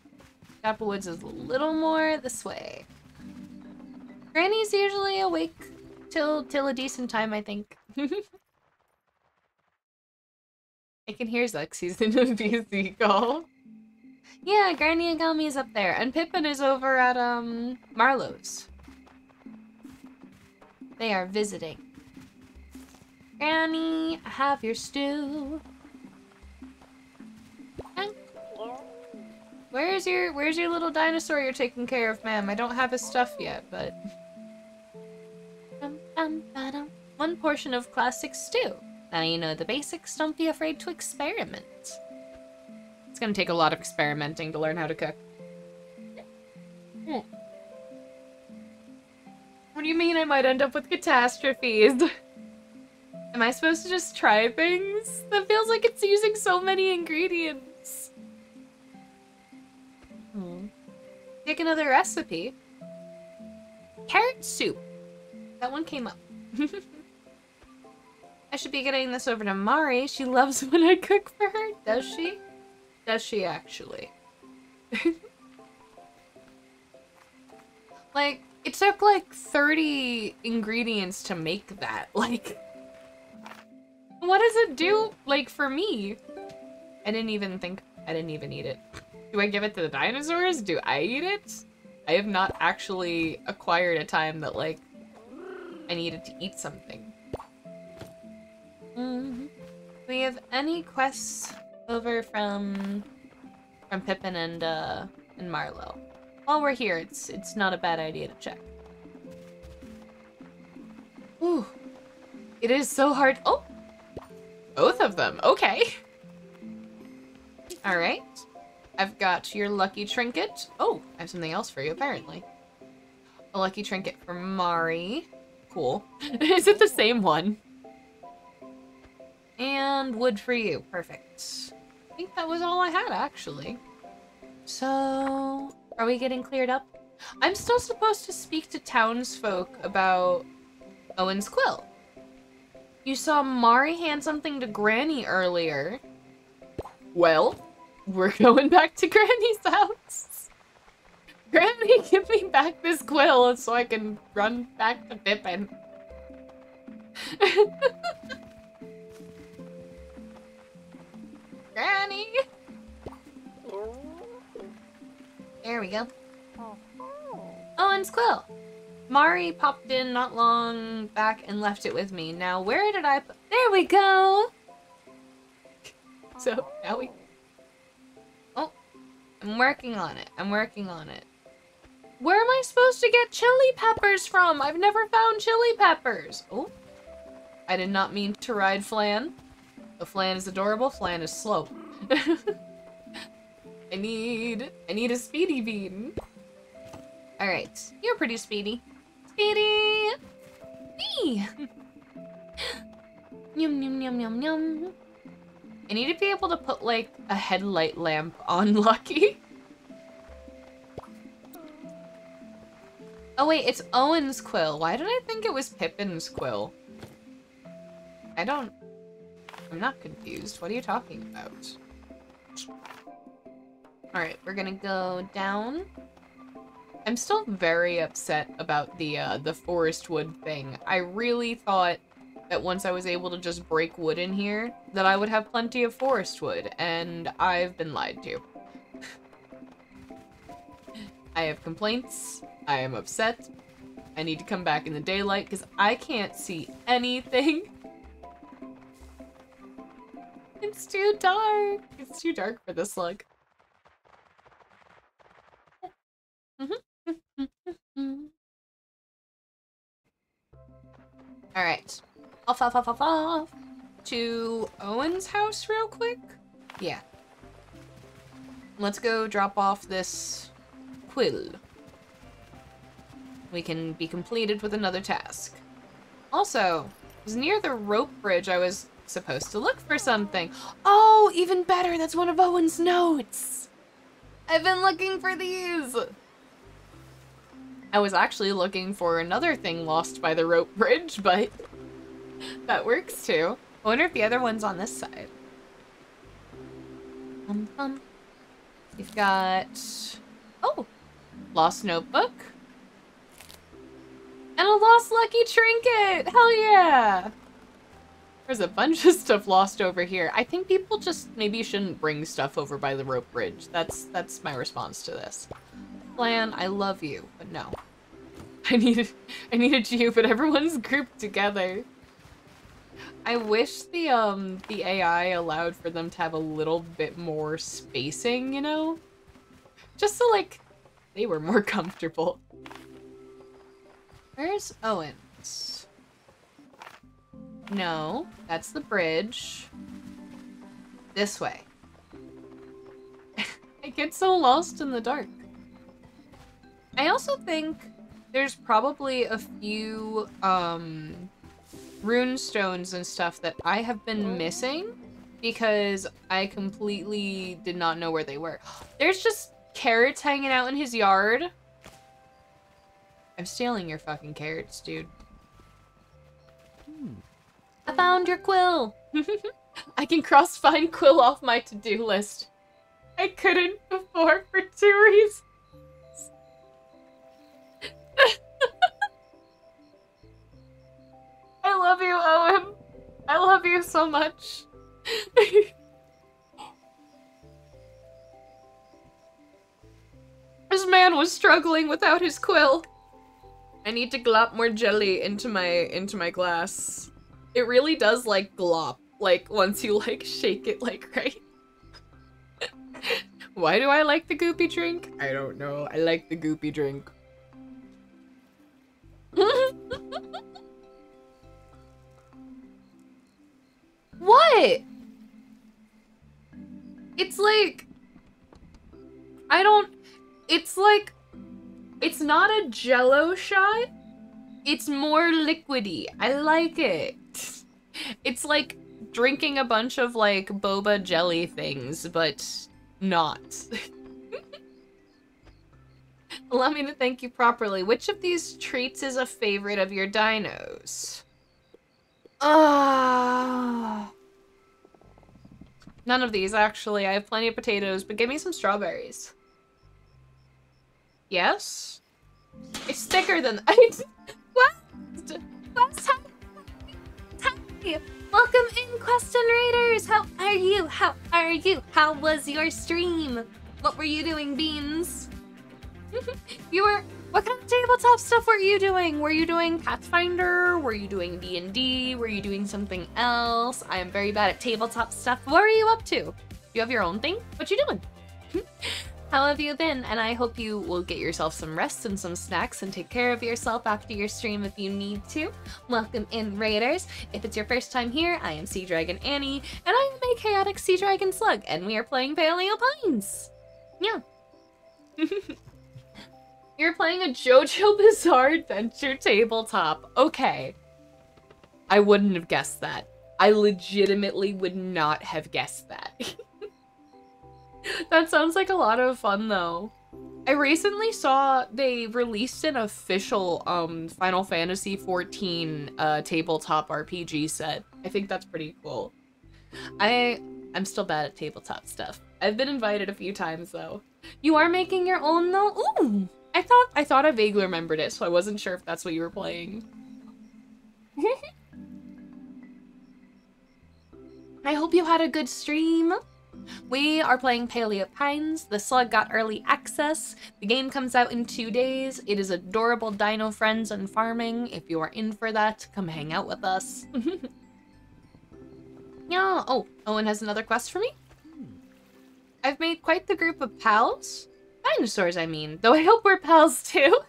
Applewoods is a little more this way. Granny's usually awake till till a decent time, I think. I can hear Zexi's in a VC call. Yeah, Granny Agami is up there, and Pippin is over at um Marlowe's. They are visiting. Granny, I have your stew. Where's your where's your little dinosaur you're taking care of, ma'am? I don't have his stuff yet, but one portion of classic stew. Now you know the basics, don't be afraid to experiment. It's gonna take a lot of experimenting to learn how to cook. Hmm. What do you mean I might end up with catastrophes? *laughs* Am I supposed to just try things? That feels like it's using so many ingredients. Hmm. Pick another recipe. Carrot soup. That one came up. *laughs* I should be getting this over to Mari. She loves *laughs* when I cook for her. Does she? Does she actually? *laughs* like, it took like 30 ingredients to make that. *laughs* Like, what does it do, like, for me? I didn't even think, I didn't even eat it. Do I give it to the dinosaurs? Do I eat it? I have not actually acquired a time that, like, I needed to eat something. Mm -hmm. We have any quests over from from Pippin and uh and Marlowe. While we're here, it's it's not a bad idea to check. Ooh. It is so hard. Oh! Both of them. Okay. Alright. I've got your lucky trinket. Oh, I have something else for you, apparently. A lucky trinket for Mari. Cool. *laughs* is it the same one? And wood for you. Perfect. Think that was all I had, actually. So, are we getting cleared up? I'm still supposed to speak to townsfolk about Owen's quill. You saw Mari hand something to Granny earlier. Well, we're *laughs* going back to Granny's house. Granny, *laughs* give me back this quill so I can run back to Pippin. *laughs* Granny! There we go. Oh, Owen's quill. Mari popped in not long back and left it with me. Now, where did I put... There we go! *laughs* So, now we... Oh, I'm working on it. I'm working on it. Where am I supposed to get chili peppers from? I've never found chili peppers. Oh, I did not mean to ride Flan. The Flan is adorable. Flan is slow. *laughs* I need, I need a speedy bean. All right, you're pretty speedy. Speedy! Me! *laughs* Yum, yum, yum, yum, yum. I need to be able to put, like, a headlight lamp *laughs* on Lucky. Oh wait, it's Owen's quill. Why did I think it was Pippin's quill? I don't... I'm not confused. What are you talking about? Alright, we're gonna go down. I'm still very upset about the, uh, the forest wood thing. I really thought that once I was able to just break wood in here, that I would have plenty of forest wood, and I've been lied to. *laughs* I have complaints. I am upset. I need to come back in the daylight because I can't see anything. *laughs* It's too dark. It's too dark for this look. *laughs* Alright. Off, off, off, off, off. To Owen's house real quick? Yeah. Let's go drop off this quill. We can be completed with another task. Also, it was near the rope bridge I was supposed to look for something. Oh, even better, that's one of Owen's notes. I've been looking for these. I was actually looking for another thing lost by the rope bridge, but that works too. I wonder if the other one's on this side. Um, um. We've got... Oh! Lost notebook. And a lost lucky trinket! Hell yeah! There's a bunch of stuff lost over here. I think people just maybe shouldn't bring stuff over by the rope bridge. That's that's my response to this. Plan, I love you, but no. I needed I needed you, but everyone's grouped together. I wish the um the AI allowed for them to have a little bit more spacing, you know? Just so like they were more *laughs* comfortable. Where's Owens? No, that's the bridge. This way. *laughs* I get so lost in the dark. I also think there's probably a few um, rune stones and stuff that I have been missing because I completely did not know where they were. *gasps* There's just carrots hanging out in his yard. I'm stealing your fucking carrots, dude. I found your quill! *laughs* I can cross find quill off my to-do list. I couldn't before for two reasons. *laughs* I love you, Owen. I love you so much. *laughs* this man was struggling without his quill. I need to glop more jelly into my into my glass. It really does like glop, like once you like shake it like *laughs* right. Why do I like the goopy drink? I don't know. I like the goopy drink. *laughs* what? It's like I don't it's like it's not a jello shot. It's more liquidy. I like it. It's like drinking a bunch of like boba jelly things, but not. *laughs* Allow me to thank you properly. Which of these treats is a favorite of your dinos? Ah. None of these, actually. I have plenty of potatoes, but give me some strawberries. Yes? It's thicker than- *laughs* What? What's happening? Welcome in, Question Raiders! How are you? How are you? How was your stream? What were you doing, Beans? *laughs* you were what kind of tabletop stuff were you doing? Were you doing Pathfinder? Were you doing D&D? Were you doing something else? I am very bad at tabletop stuff. What are you up to? You have your own thing? What you doing? *laughs* How have you been? And I hope you will get yourself some rest and some snacks and take care of yourself after your stream if you need to. Welcome in, Raiders. If it's your first time here, I am Sea Dragon Annie, and I am a chaotic Sea Dragon Slug, and we are playing Paleo Pines. Yeah. *laughs* You're playing a JoJo Bizarre Adventure tabletop. Okay. I wouldn't have guessed that. I legitimately would not have guessed that. *laughs* *laughs* that sounds like a lot of fun though. I recently saw they released an official um Final Fantasy XIV uh tabletop RPG set. I think that's pretty cool. I I'm still bad at tabletop stuff. I've been invited a few times though. You are making your own though? Ooh. I thought I thought I vaguely remembered it, so I wasn't sure if that's what you were playing. *laughs* I hope you had a good stream. We are playing Paleo Pines. The slug got early access. The game comes out in two days. It is adorable dino friends and farming. If you are in for that, come hang out with us. *laughs* yeah. Oh, Owen has another quest for me. I've made quite the group of pals. Dinosaurs, I mean. Though I hope we're pals too.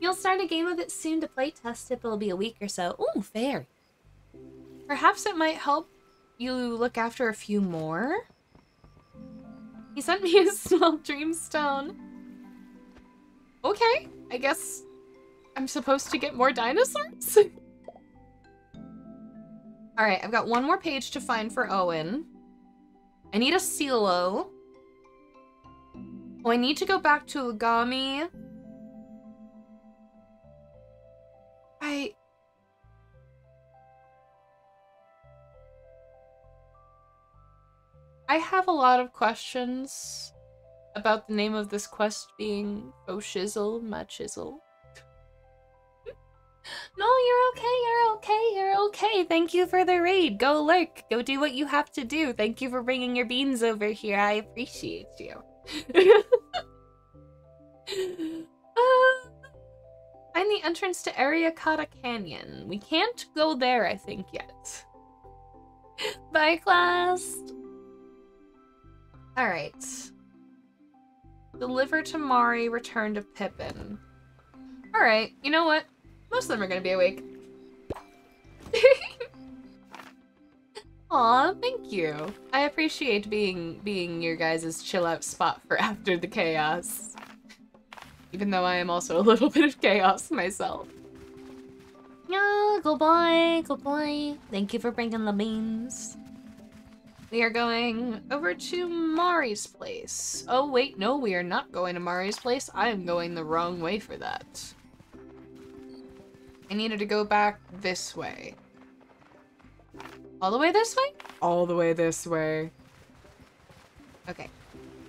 You'll start a game of it soon to play test if it'll be a week or so. Ooh, fair. Perhaps it might help you look after a few more? He sent me *laughs* a small dreamstone. Okay, I guess I'm supposed to get more dinosaurs? *laughs* Alright, I've got one more page to find for Owen. I need a Silo. Oh, I need to go back to Agami. I... I have a lot of questions about the name of this quest being Oshizzle Machizzle. *laughs* no, you're okay, you're okay, you're okay. Thank you for the raid. Go lurk. Go do what you have to do. Thank you for bringing your beans over here. I appreciate you. *laughs* uh, find the entrance to Ariakata Canyon. We can't go there, I think, yet. *laughs* Bye, class. Alright. Deliver to Mari, return to Pippin. Alright, you know what? Most of them are gonna be awake. *laughs* Aw, thank you. I appreciate being being your guys' chill out spot for *laughs* after the chaos. Even though I am also a little *laughs* bit of chaos myself. Yeah, good boy, good boy. Thank you for bringing the beans. We are going over to Mari's place. Oh wait, no, we are not going to Mari's place. I am going the wrong way for that. I needed to go back this way. All the way this way? All the way this way. Okay.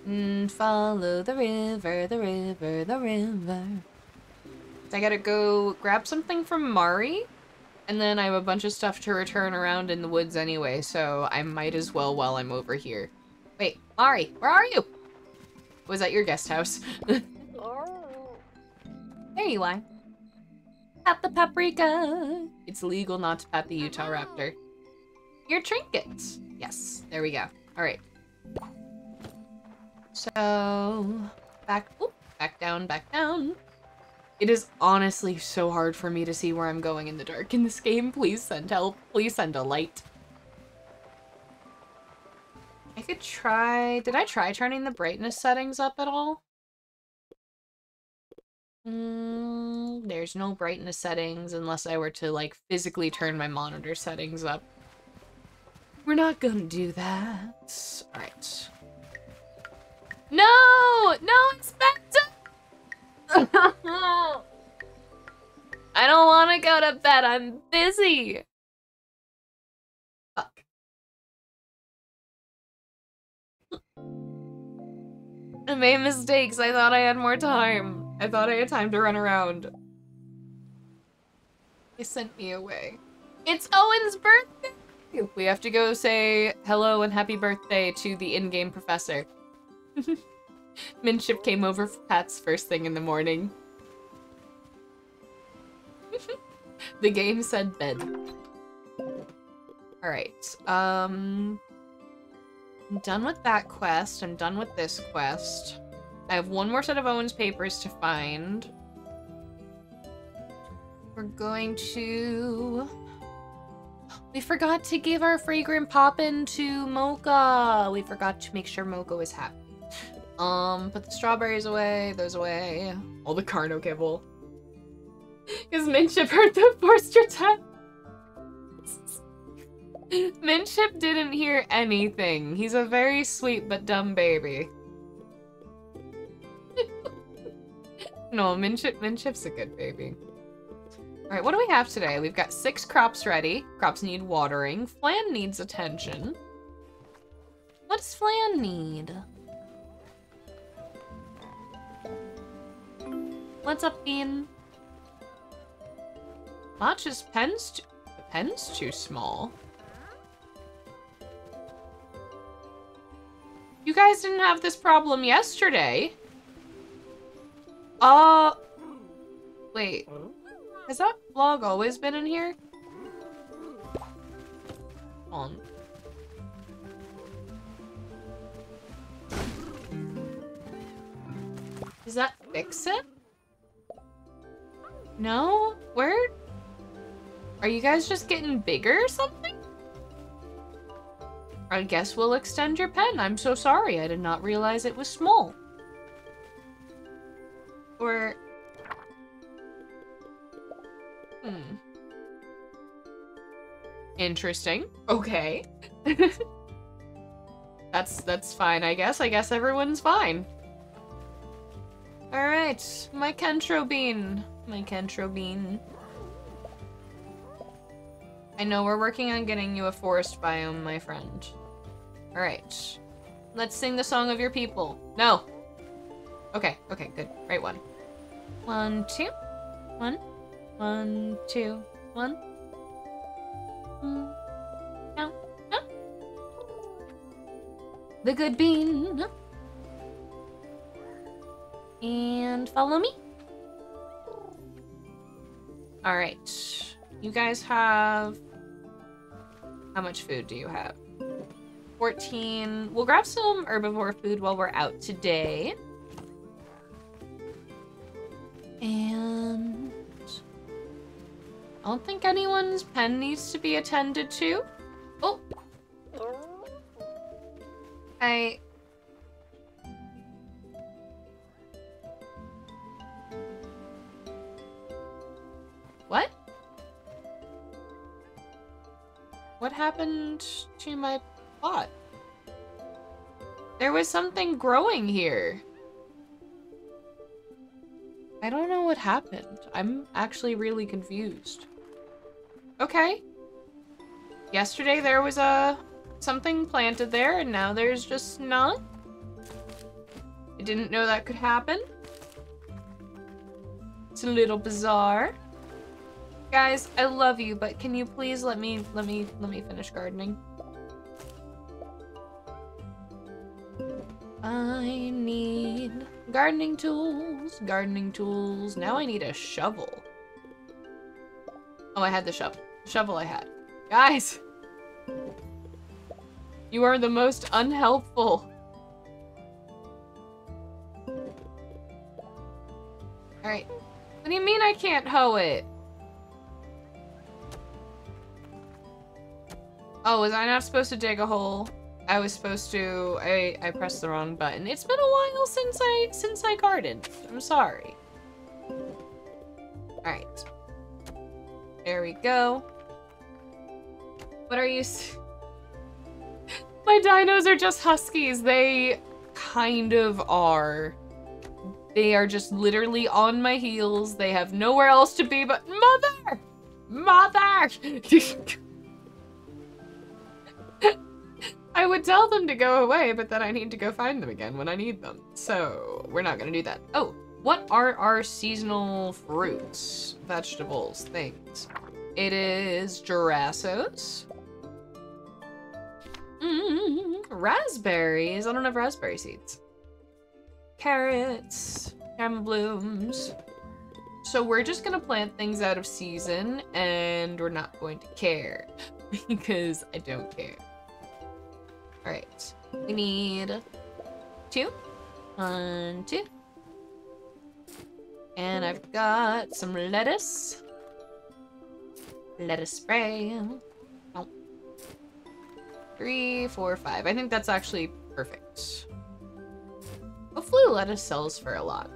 Mm, follow the river, the river, the river. So I gotta go grab something from Mari. And then I have a bunch of stuff to return around in the woods anyway, so I might as well while I'm over here. Wait, Mari, where are you? Was that your guest house? *laughs* there you are. Pat the paprika. It's legal not to pat the Utah raptor. Your trinkets. Yes, there we go. All right. So, back, oop, back down, back down. It is honestly so hard for me to see where I'm going in the dark in this game. Please send help. Please send a light. I could try... Did I try turning the brightness settings up at all? Mm, there's no brightness settings unless I were to, like, physically turn my monitor settings up. We're not gonna do that. Alright. No! No, Inspector! *laughs* I don't want to go to bed. I'm busy. Fuck. I made mistakes. I thought I had more time. I thought I had time to run around. They sent me away. It's Owen's birthday! We have to go say hello and happy birthday to the in-game professor. *laughs* Minship came over for Pat's first thing in the morning. *laughs* the game said bed. Alright, um... I'm done with that quest. I'm done with this quest. I have one more set of Owen's papers to find. We're going to... We forgot to give our fragrant poppin to Mocha. We forgot to make sure Mocha was happy. Um, put the strawberries away, those away. All the carno kibble. Because Minship heard the forced attack. Minship didn't hear anything. He's a very sweet but dumb baby. *laughs* no, Minship, Minship's a good baby. Alright, what do we have today? We've got six crops ready. Crops need watering. Flan needs attention. What does Flan need? What's up, Bean? Matcha's pen's the pen's too small. You guys didn't have this problem yesterday. Uh, wait. Has that vlog always been in here? On. Does that fix it? No? Where? Are you guys just getting bigger or something? I guess we'll extend your pen. I'm so sorry. I did not realize it was small. Or... Hmm. Interesting. Okay. *laughs* that's that's fine, I guess. I guess everyone's fine. Alright, my Kentro bean. My Kentro bean. I know we're working on getting you a forest biome, my friend. Alright. Let's sing the song of your people. No! Okay, okay, good. Right one. One, two. One. One, two, one. Mm. No, no. The good bean. And follow me. Alright. You guys have... How much food do you have? 14. We'll grab some herbivore food while we're out today. And... I don't think anyone's pen needs to be attended to. Oh! I... What? What happened to my pot? There was something growing here. I don't know what happened. I'm actually really confused. Okay. Yesterday there was a something planted there and now there's just none. I didn't know that could happen. It's a little bizarre. Guys, I love you, but can you please let me let me let me finish gardening? I need gardening tools, gardening tools. Now I need a shovel. Oh, I had the shovel. Shovel I had. Guys! You are the most unhelpful. Alright. What do you mean I can't hoe it? Oh, was I not supposed to dig a hole? I was supposed to. I I pressed the wrong button. It's been a while since I since I gardened. I'm sorry. All right. There we go. What are you? *laughs* My dinos are just huskies. They kind of are. They are just literally on my heels. They have nowhere else to be but mother, mother. *laughs* I would tell them to go away, but then I need to go find them again when I need them. So we're not gonna do that. Oh, what are our seasonal fruits, vegetables, things? It is Girassos. Mm, raspberries. I don't have raspberry seeds. carrots, caramel blooms. So we're just gonna plant things out of season and we're not going to care *laughs* because I don't care. All right, we need two, one, two. And I've got some lettuce. Lettuce spray. Oh. Three, four, five. I think that's actually perfect. Hopefully lettuce sells for a lot.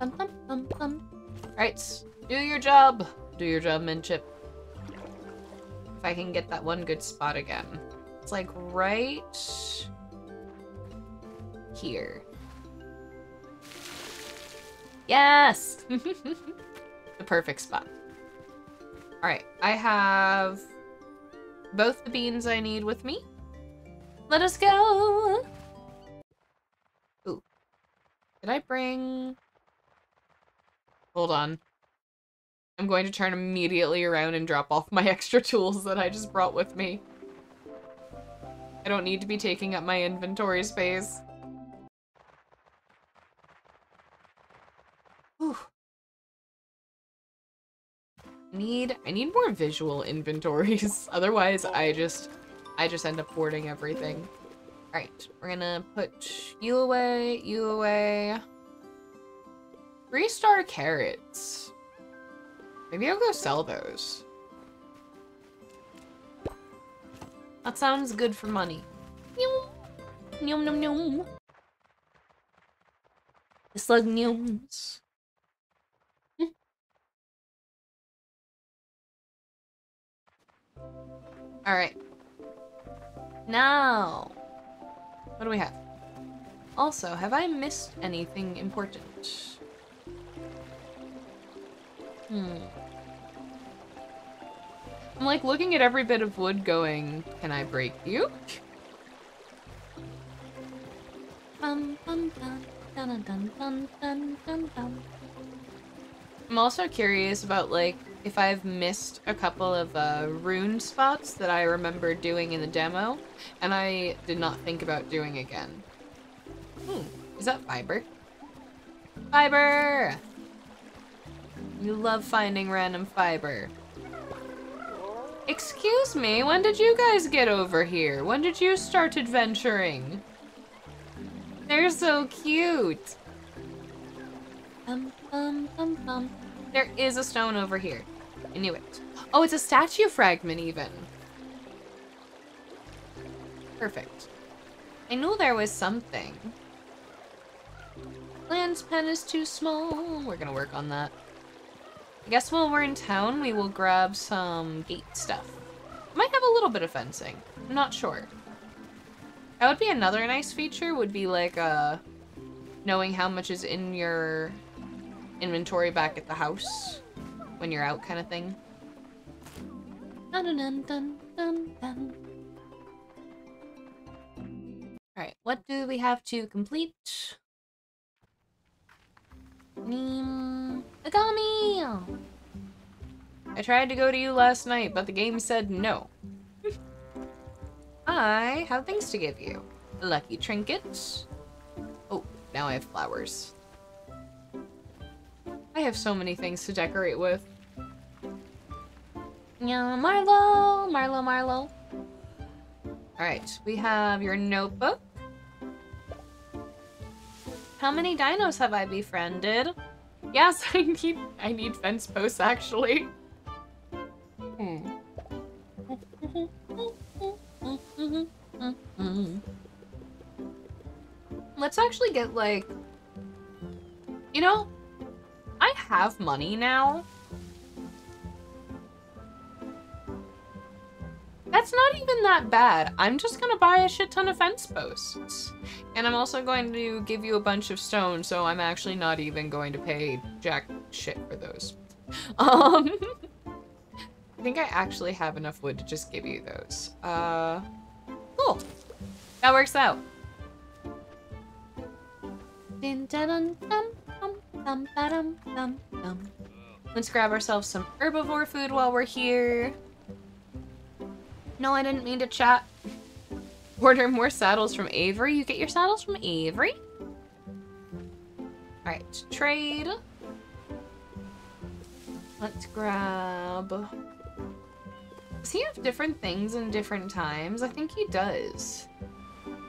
Alright, do your job. Do your job, Minchip. If I can get that one good spot again. It's like right here. Yes! *laughs* the perfect spot. Alright, I have both the beans I need with me. Let us go! Ooh. Did I bring... Hold on. I'm going to turn immediately around and drop off my *laughs* extra tools that I just brought with me. I don't need to be taking up my inventory space. Need I need more visual inventories. *laughs* Otherwise, I just I just end up hoarding everything. Alright, we're gonna put you away, you away. Three star carrots. Maybe I'll go sell those. That sounds good for money. Yum, yum, yum. The slug yums. Alright. Now, what do we have? Also, have I missed anything important? Hmm. I'm like looking at every bit of wood going, can I break you? Bum, bum, bum, dun, dun, dun, dun, dun, dun. I'm also curious about like if I've missed a couple of uh, rune spots that I remember doing in the demo and I did not think about doing again. Hmm, is that fiber? Fiber! You love finding random fiber. Excuse me, when did you guys get over here? When did you start adventuring? They're so cute. Um, um, um, um. There is a stone over here. I knew it. Oh, it's a statue fragment even. Perfect. I knew there was something. Land's pen is too small. We're gonna work on that. I guess while we're in town, we will grab some gate stuff. Might have a little bit of fencing. I'm not sure. That would be another nice feature, would be like, uh, knowing how much is in your inventory back at the house when you're out kind of thing. Dun dun dun dun dun. Alright, what do we have to complete? Mm, Agami! I tried to go to you last night, but the game said no. *laughs* I have things to give you. A lucky trinket. Oh, now I have flowers. I have so many things to decorate with. Yeah, Marlowe, Marlowe, Marlowe. Alright, we have your notebook. How many dinos have I befriended? Yes, *laughs* I need I need fence posts actually. Hmm. Let's actually get like you know, I have money now. That's not even that bad. I'm just gonna buy a shit ton of fence posts. And I'm also going to give you a bunch of stone, so I'm actually not even going to pay jack shit for those. *laughs* Um, I think I actually have enough wood to just give you those. Uh, cool. That works out. Let's grab ourselves some herbivore food while we're here. No, I didn't mean to chat. Order more saddles from Avery. You get your saddles from Avery. Alright, trade. Let's grab... Does he have different things in different times? I think he does.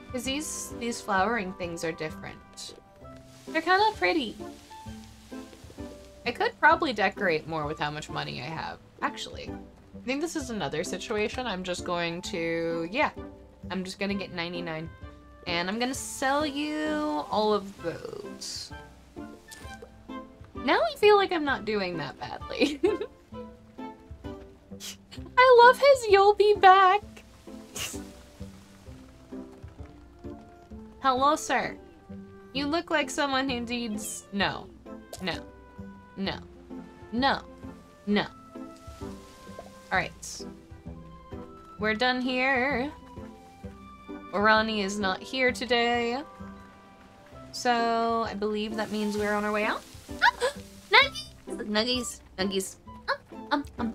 Because these, these flowering things are different. They're kind of pretty. I could probably decorate more with how much money I have. Actually, I think this is another situation. I'm just going to, yeah, I'm just gonna get 99. And I'm gonna sell you all of those. Now I feel like I'm not doing that badly. *laughs* I love his you'll be back. Hello, sir. You look like someone who needs... No. No. No. No. No. Alright. We're done here. Orani is not here today. So, I believe that means we're on our way out. Nuggies! Nuggies. Nuggies. Um, um, um.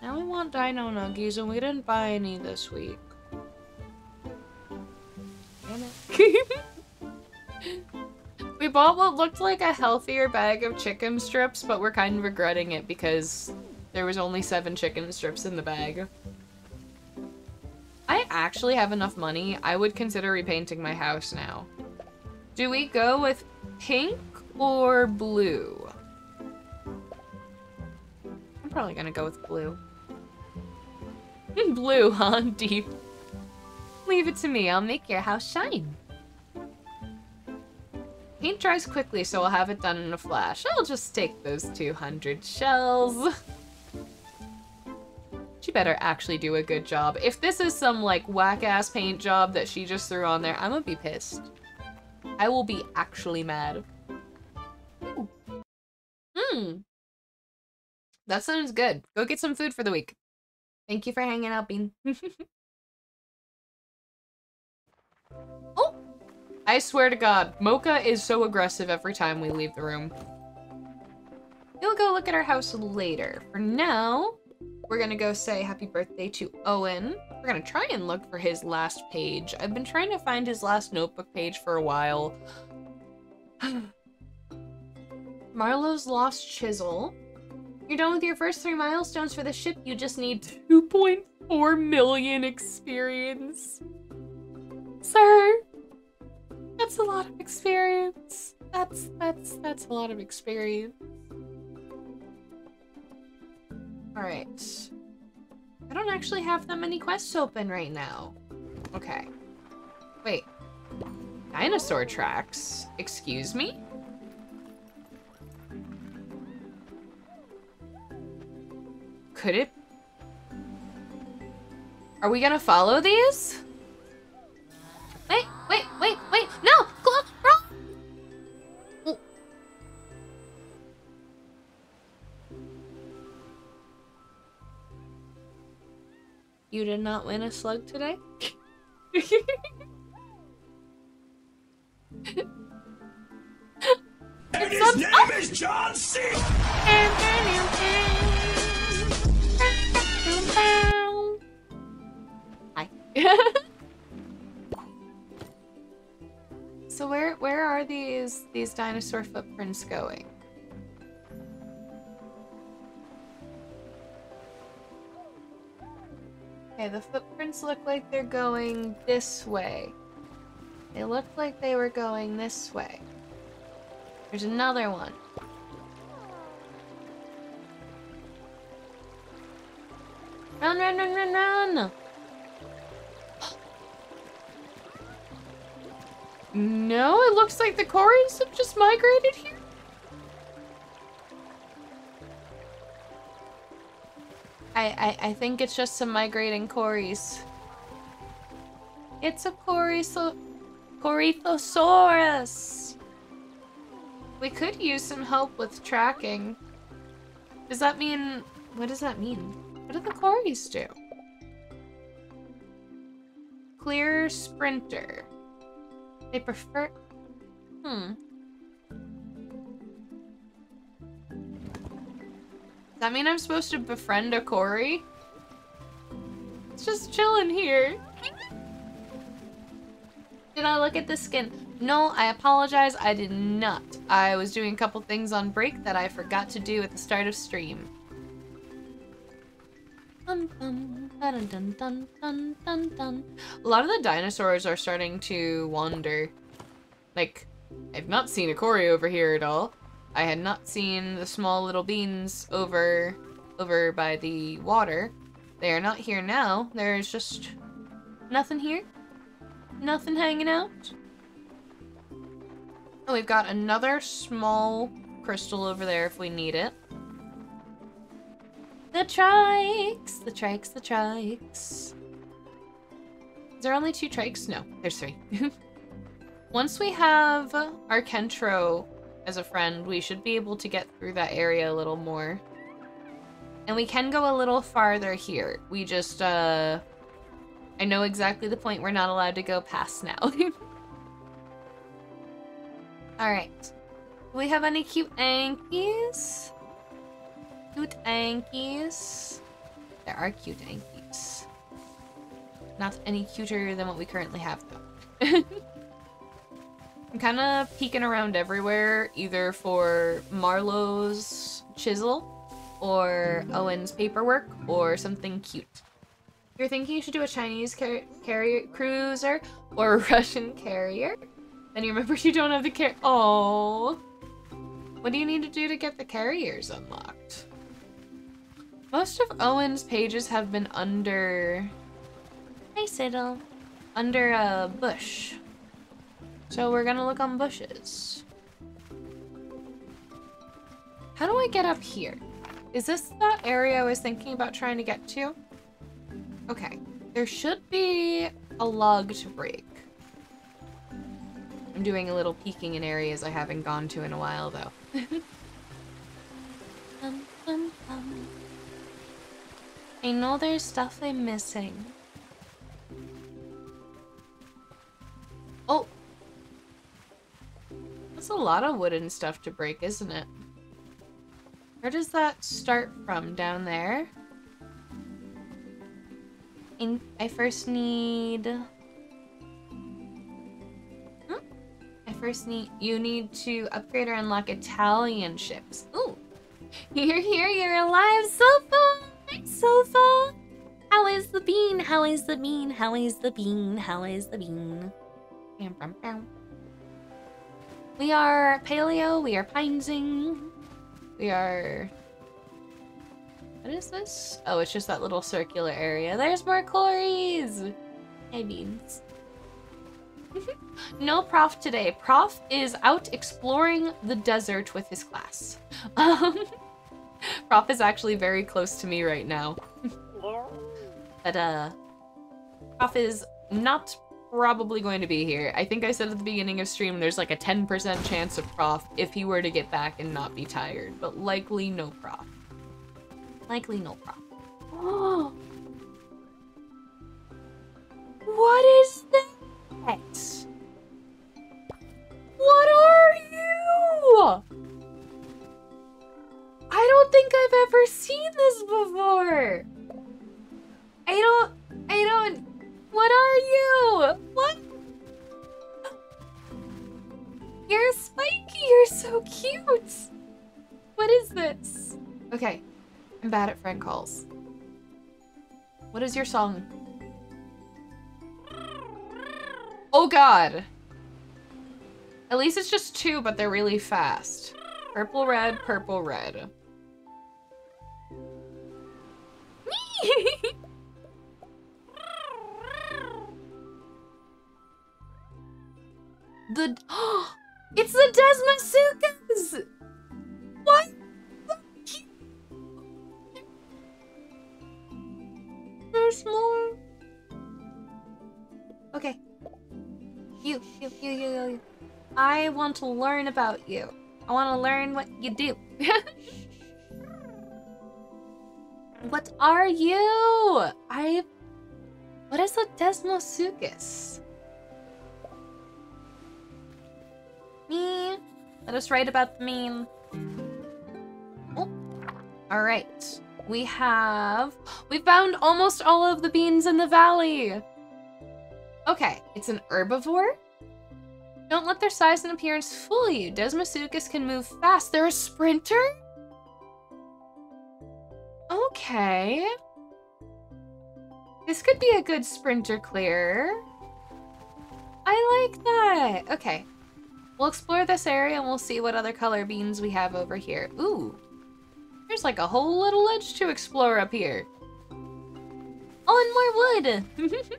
Now we want dino nuggies and we didn't buy any this week. Damn it. *laughs* we bought what looked like a healthier bag of chicken strips, but we're kind of regretting it because there was only seven chicken strips in the bag. I actually have enough money. I would consider repainting my house now. Do we go with pink or blue? I'm probably gonna go with blue. blue, *laughs* huh? Deep. Leave it to me. I'll make your house shine. Paint dries quickly, so I'll have it done in a flash. I'll just take those 200 shells. She better actually do a good job. If this is some, like, whack-ass paint job that she just threw on there, I'm gonna be pissed. I will be actually mad. Hmm. That sounds good. Go get some food for the week. Thank you for hanging out, Bean. *laughs* I swear to God, Mocha is so aggressive every time we leave the room. We'll go look at our house later. For now, we're gonna go say happy birthday to Owen. We're gonna try and look for his last page. I've been trying to find his last notebook page for a while. *sighs* Marlowe's lost chisel. You're done with your first three milestones for the ship. You just need 2.4 million experience. Sir, that's a lot of experience. That's, that's, that's a lot of experience. Alright. I don't actually have that many quests open right now. Okay. Wait. Dinosaur tracks? Excuse me? Could it? Are we gonna follow these? Wait, wait, wait, wait! No! Close! Wrong! You did not win a slug today? And his name oh! is John C. Hi. *laughs* so where where are these these dinosaur footprints going? Okay, the footprints look like they're going this way. They look like they were going this way. There's another one. Run, run, run, run, run! No, it looks like the Corys have just migrated here. I, I, I think it's just some migrating Corys. It's a Corytho Corythosaurus! We could use some help with tracking. Does that mean... What does that mean? What do the Corys do? Clear Sprinter. They prefer... Hmm. Does that mean I'm supposed to befriend a Cory? It's just chilling here. Did I look at the skin? No, I apologize. I did not. I was doing a couple things on break that I forgot to do at the start of stream. Dun, dun, dun, dun, dun, dun, dun, dun. A lot of the dinosaurs are starting to wander. Like, I've not seen a Cory over here at all. I had not seen the small little beans over over by the water. They are not here now. There's just nothing here. Nothing hanging out. Oh, we've got another small crystal over there if we need it. The trikes, the trikes, the trikes. Is there only two trikes? No, there's three. *laughs* Once we have our Kentro as a friend, we should be able to get through that area a little more. And we can go a little farther here. We just, uh... I know exactly the point we're not allowed to go past now. *laughs* Alright. Do we have any cute Ankies? Cute Ankies? There are cute Ankies. Not any cuter than what we currently have, though. *laughs* I'm kind of peeking around everywhere, either for Marlowe's chisel, or mm-hmm. Owen's paperwork, or something cute. You're thinking you should do a Chinese car carrier cruiser or a *laughs* Russian carrier? Then you remember you don't have the car- Oh. What do you need to do to get the carriers unlocked? Most of Owen's pages have been under... Hey, Siddle. Under a bush. So we're gonna look on bushes. How do I get up here? Is this that area I was thinking about trying to get to? Okay. There should be a log to break. I'm doing a little peeking in areas I haven't gone to in a while, though. *laughs* Dum, dum, dum. I know there's stuff I'm missing. Oh! That's a lot of wooden stuff to break, isn't it? Where does that start from? Down there? In I first need... Hmm? I first need... You need to upgrade or unlock Italian ships. Ooh! *laughs* You're here, you're alive, Sofa! Sofa! How is the bean? How is the bean? How is the bean? How is the bean? We are paleo, we are pinesing. We are... What is this? Oh, it's just that little circular area. There's more Corys! Hey, beans. *laughs* no prof today. Prof is out exploring the desert with his class. *laughs* Um, *laughs* prof is actually very close to me right now. but, uh, Prof is not probably going to be here. I think I said at the beginning of stream there's like a 10% chance of Prof if he were to get back and not be tired, but likely no Prof. Likely no Prof. *gasps* What is that? What are you? I don't think I've ever seen this before. I don't, I don't, what are you? What? You're spiky, you're so cute. What is this? Okay, I'm bad at friend calls. What is your song? Oh god. At least it's just two, but they're really fast. Purple, red, purple, red. *laughs* the Oh, *gasps* it's the Desmosuchus! What? There's more. Okay. You, you, you, you, you, you. I want to learn about you. I want to learn what you do. *laughs* what are you? I. What is a Desmosuchus? Me. Let us write about the meme. Oh. Alright. we have... We found almost all of the beans in the valley. Okay, it's an herbivore. Don't let their size and appearance fool you. Desmosuchus can move fast. They're a sprinter? Okay. This could be a good sprinter clear. I like that. Okay. We'll explore this area and we'll see what other color beans we have over here. Ooh. There's like a whole little ledge to explore up here. Oh, and more wood! *laughs*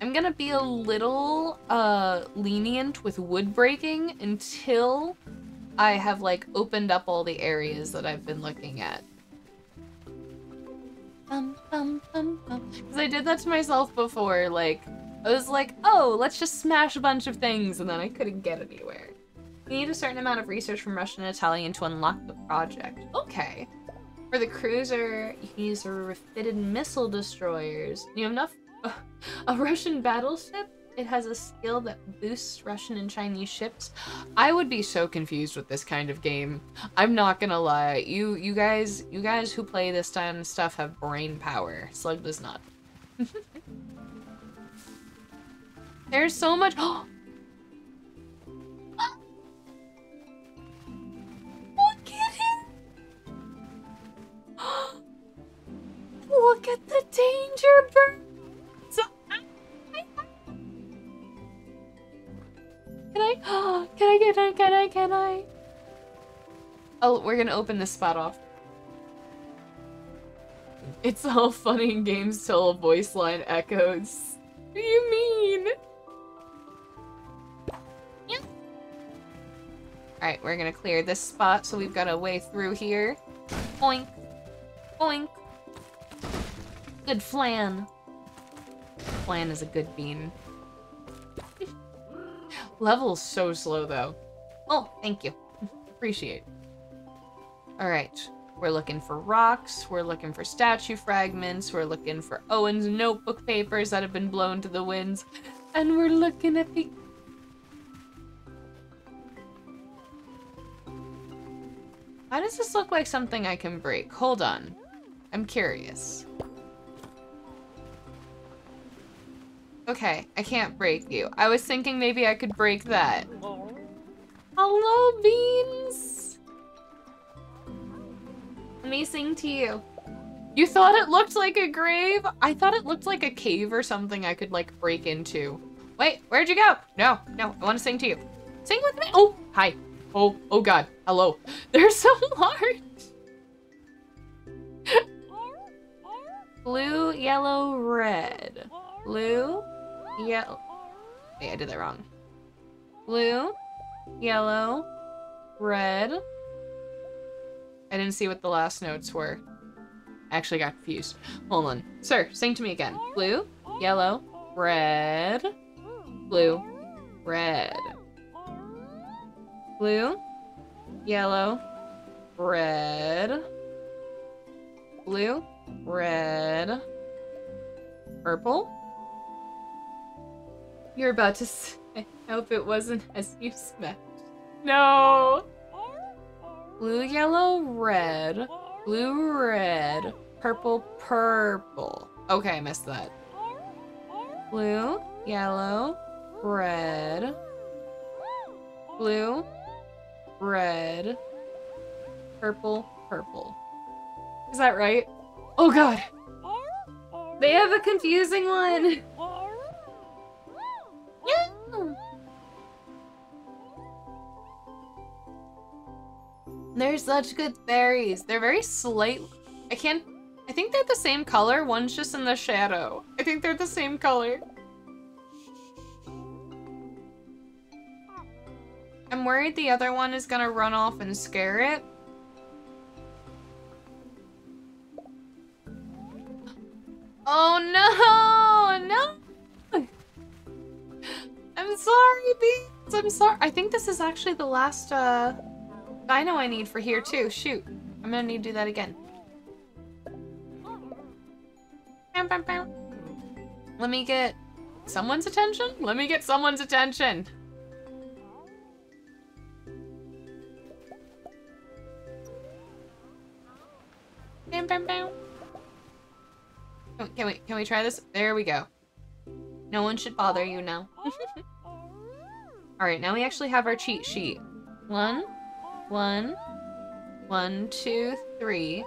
I'm gonna be a little uh, lenient with wood breaking until I have like opened up all the areas that I've been looking at. Because I did that to myself before, like, I was like, oh, let's just smash a bunch of things, and then I couldn't get anywhere. You need a certain amount of research from Russian and Italian to unlock the project. Okay. For the cruiser, you can use refitted missile destroyers. You have enough... *laughs* a Russian battleship? It has a skill that boosts Russian and Chinese ships. I would be so confused with this kind of game. I'm not gonna lie. You you guys you guys who play this kind of stuff have brain power. Slug does not. *laughs* There's so much. *gasps* Look at him! *gasps* Look at the danger birds! Can I? *gasps* Can I? Can I? Can I? Can I? Oh, we're gonna open this spot off. It's all funny in games till a voice line echoes. What do you mean? Yep. Alright, we're gonna clear this spot, so we've got a way through here. Boink. Boink. Good flan. Flan is a good bean. Level's so slow, though. Oh, thank you. *laughs* Appreciate. Alright. We're looking for rocks, we're looking for statue fragments, we're looking for Owen's notebook papers that have been blown to the winds, and we're looking at the Why does this look like something I can break? Hold on. I'm curious. Okay, I can't break you. I was thinking maybe I could break that. Hello, Beans! Let me sing to you. You thought it looked like a grave? I thought it looked like a cave or something I could, like, break into. Wait, where'd you go? No, no, I want to sing to you. Sing with me. Oh, hi. Oh, oh god. Hello. *laughs* They're so *laughs* large. Blue, yellow, red. Blue, yellow. Wait, I did that wrong. Blue, yellow, red. I didn't see what the last notes were. I actually got confused. Hold on. Sir, sing to me again. Blue, yellow, red, blue, red. Blue, yellow, red, blue, red, purple. You're about to say, I hope it wasn't as you smashed. No! Blue, yellow, red, blue, red, purple, purple. Okay, I missed that. Blue, yellow, red, blue, red, purple, purple. Is that right? Oh god! They have a confusing one! They're such good berries. They're very slight. I can't... I think they're the same color. One's just in the shadow. I think they're the same color. I'm worried the other one is gonna run off and scare it. Oh no! No! I'm sorry, Beans! I'm sorry. I think this is actually the last uh, I know I need for here too. Shoot. I'm gonna need to do that again. Let me get someone's attention? Let me get someone's attention. Bam, bam, bam. Can we, can we try this? There we go. No one should bother you now. *laughs* Alright, now we actually have our cheat sheet. One, one, one, two, three.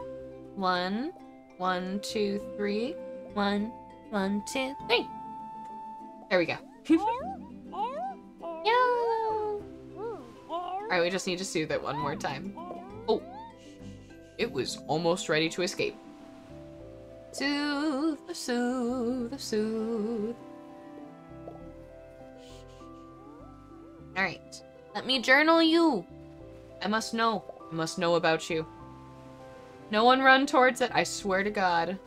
One, one, two, three. One, one, two, three. There we go. *laughs* yeah. Alright, we just need to soothe it one more time. Oh. It was almost ready to escape. Soothe, soothe, soothe. Alright. Let me journal you. I must know. I must know about you. No one run towards it, I swear to God.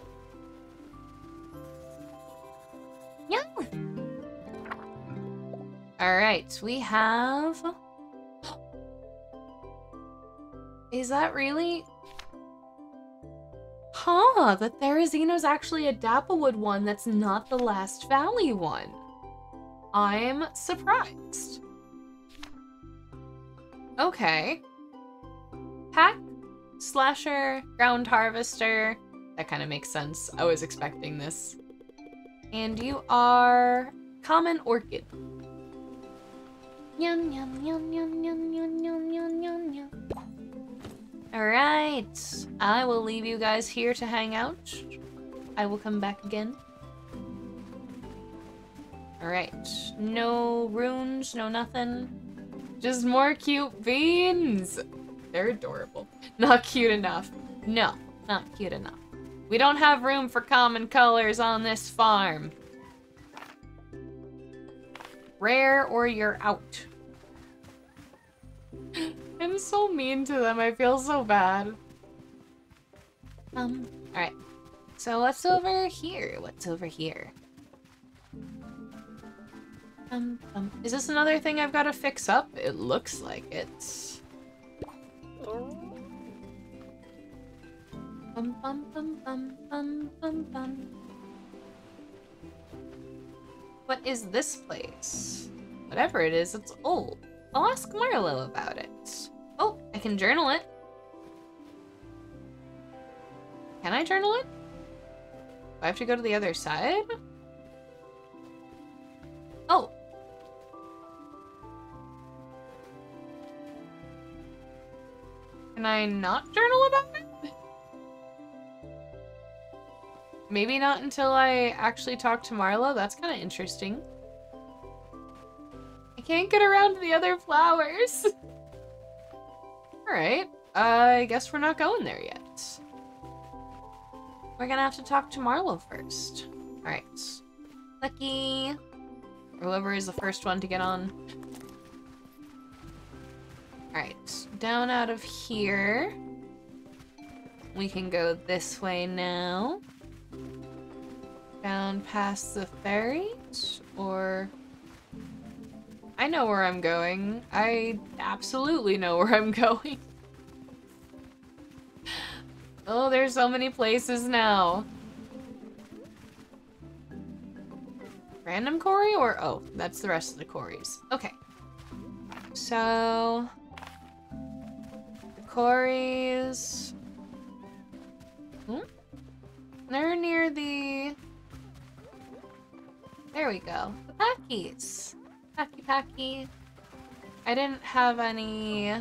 Yeah. Alright, we have... Is that really... Huh, the Therizino's actually a Dapplewood one that's not the Last Valley one. I'm surprised. Okay. Pack, Slasher, Ground Harvester. That kind of makes sense. I was expecting this. And you are Common Orchid. Yum, yum, yum, yum, yum, yum, yum, yum, yum, yum. Alright. I will leave you guys here to hang out. I will come back again. Alright. No runes, no nothing. Just more cute beans. They're adorable. Not cute enough. No, not cute enough. We don't have room for common colors on this farm. Rare or you're out. *gasps* I'm so mean to them. I feel so bad. Um, alright. So what's over here? What's over here? Um, um, is this another thing I've got to fix up? It looks like it's... Bum, bum, bum, bum, bum, bum, bum. What is this place? Whatever it is, it's old. I'll ask Marlowe about it. Oh, I can journal it. Can I journal it? Do I have to go to the other side? Oh. Can I not journal about it? Maybe not until I actually talk to Marlowe. That's kind of interesting. I can't get around to the other flowers. *laughs* Alright. I guess we're not going there yet. We're gonna have to talk to Marlowe first. Alright. Lucky. Whoever is the first one to get on. Alright. Down out of here. We can go this way now. Down past the ferry? Or... I know where I'm going. I absolutely know where I'm *laughs* going. oh, there's so many places now. Random quarry or... Oh, that's the rest of the quarries. Okay. So... The. Hmm? They're near the... There we go. The Packies. Packy Packy. I didn't have any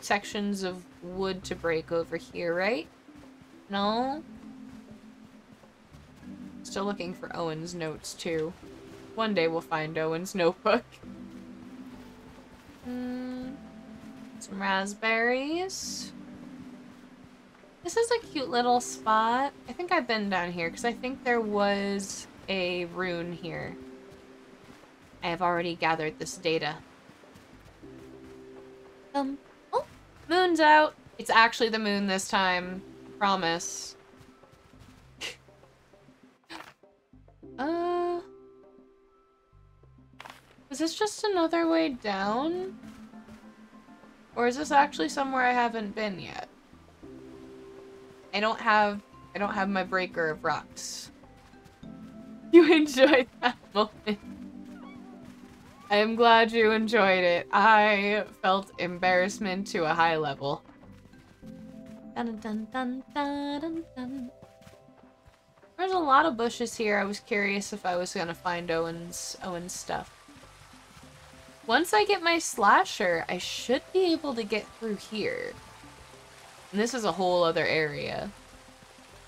sections of wood to break over here, right? No? Still looking for Owen's notes, too. One day we'll find Owen's notebook. Mm, some raspberries. This is a cute little spot. I think I've been down here because I think there was a rune here. I have already gathered this data. Um, oh, moon's out. It's actually the moon this time. Promise. *laughs* uh... Is this just another way down? Or is this actually somewhere I haven't been yet? I don't have... I don't have my breaker of rocks. *laughs* You enjoyed that moment. I am glad you enjoyed it. I felt embarrassment to a high level. Dun, dun, dun. There's a lot of bushes here. I was curious if I was gonna find Owen's Owen's stuff. Once I get my slasher, I should be able to get through here. And this is a whole other area.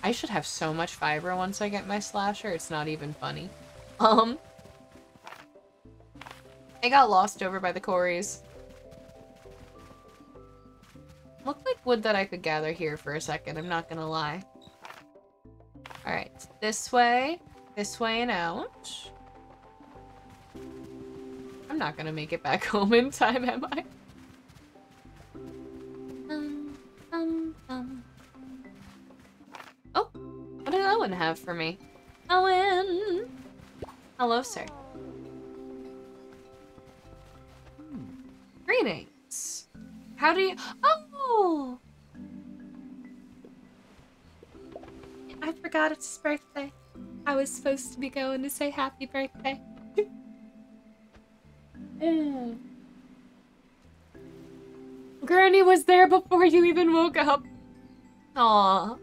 I should have so much fiber once I get my slasher, it's not even funny. *laughs* Um, I got lost over by the quarries. Looked like wood that I could gather here for a second, I'm not gonna lie. Alright, this way, this way and out. I'm not gonna make it back *laughs* home in time, am I? Um, um, um. Oh, what did Owen have for me? Owen! Hello, sir. Greetings. How do you- Oh! I forgot it's his birthday. I was supposed to be going to say happy birthday. Mm. Granny was there before you even woke up. Aw.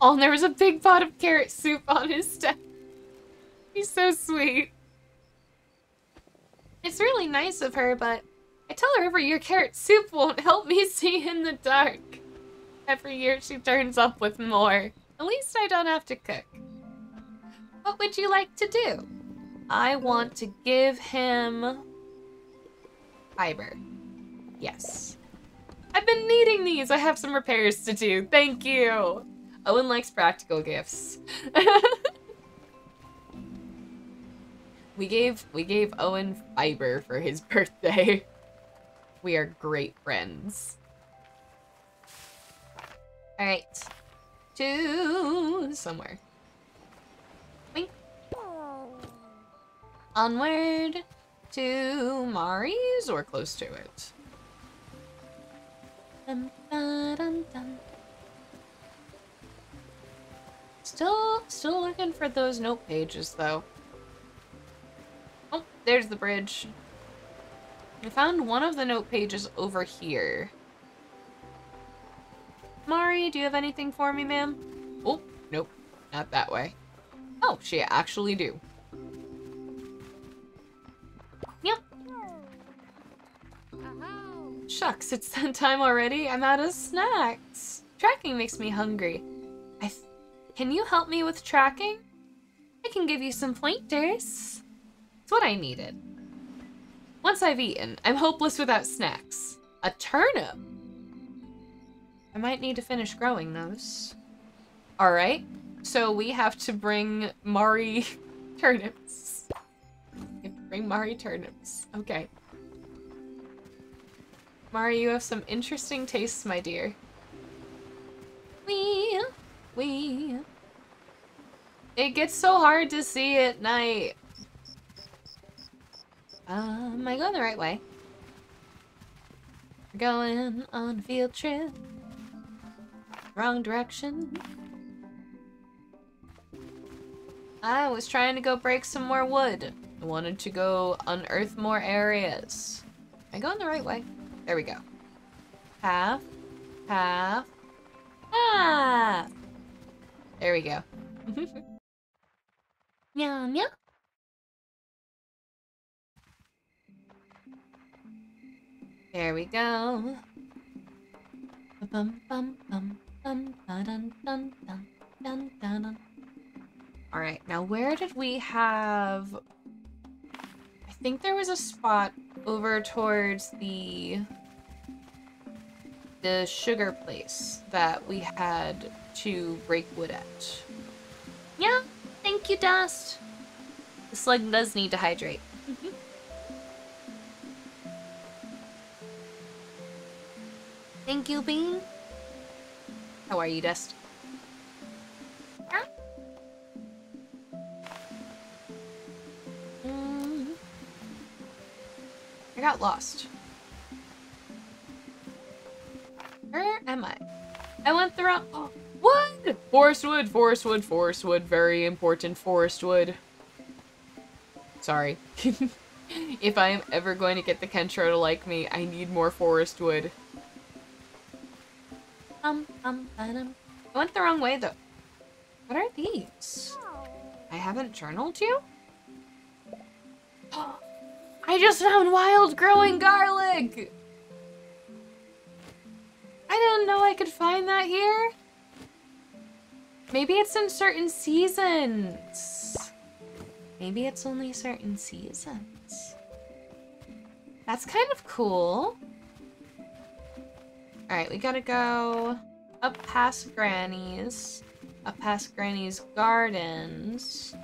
Oh, and there was a big pot of carrot soup on his step. He's so sweet. It's really nice of her, but I tell her every year carrot soup won't help me *laughs* see in the dark. Every year she turns up with more. At least I don't have to cook. What would you like to do? I want to give him fiber. Yes. I've been needing these. I have some repairs to do. Thank you. Owen likes practical gifts. *laughs* we gave we gave Owen fiber for his *laughs* birthday. We are great friends. All right. To somewhere. Onward to Mari's or close to it. Dun, dun, dun. Still, still looking for those note pages though. Oh, there's the bridge. I found one of the note pages over here. Mari, do you have anything for me, ma'am? Oh, nope, not that way. Oh, she actually do. Shucks, it's that time already. I'm out of snacks. Tracking makes me hungry. I can you help me with tracking? I can give you some pointers. It's what I needed. Once I've eaten, I'm hopeless without snacks. A turnip? I might need to finish growing those. Alright, so we have to bring Mari *laughs* turnips. Bring Mari turnips. Okay. Mari, you have some interesting tastes, my dear. Wee, wee. It gets so hard to see at night. Um, am I going the right way? We're going on a field trip. Wrong direction. I was trying to go break some more wood. I wanted to go unearth more areas. Am I going the right way? There we go. Half. Half. Ah! There we go. *laughs* Meow, meow. There we go. Bum bum bum bum dun dun dun dun. dun. All right, now where did we have? I think there was a spot over towards the the sugar place that we had to break wood at. Yeah, thank you, Dust. The slug does need to hydrate. Mm-hmm. Thank you, Bean. How are you, Dust? I got lost. Where am I? I went the wrong- oh, Wood! Forest wood, forest wood, forest wood. Very important forest wood. Sorry. *laughs* if I am ever going to get the Kentro to like me, I need more forest wood. Um, um, um, I went the wrong way though. What are these? I haven't journaled you? *gasps* I just found wild growing garlic! I didn't know I could find that here. Maybe it's in certain seasons. Maybe it's only certain seasons. That's kind of cool. Alright, we gotta go up past Granny's. Up past Granny's gardens.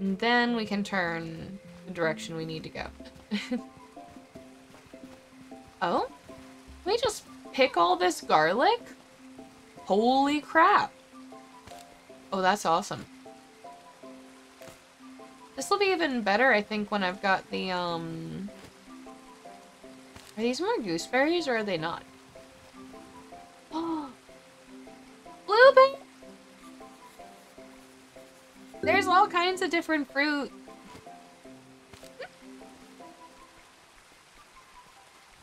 And then we can turn the direction we need to go. *laughs* oh? Can we just pick all this garlic? Holy crap. Oh, that's awesome. This will be even better, I think, when I've got the, um... Are these more gooseberries, or are they not? *gasps* Oh! Blueberry! There's all kinds of different fruit.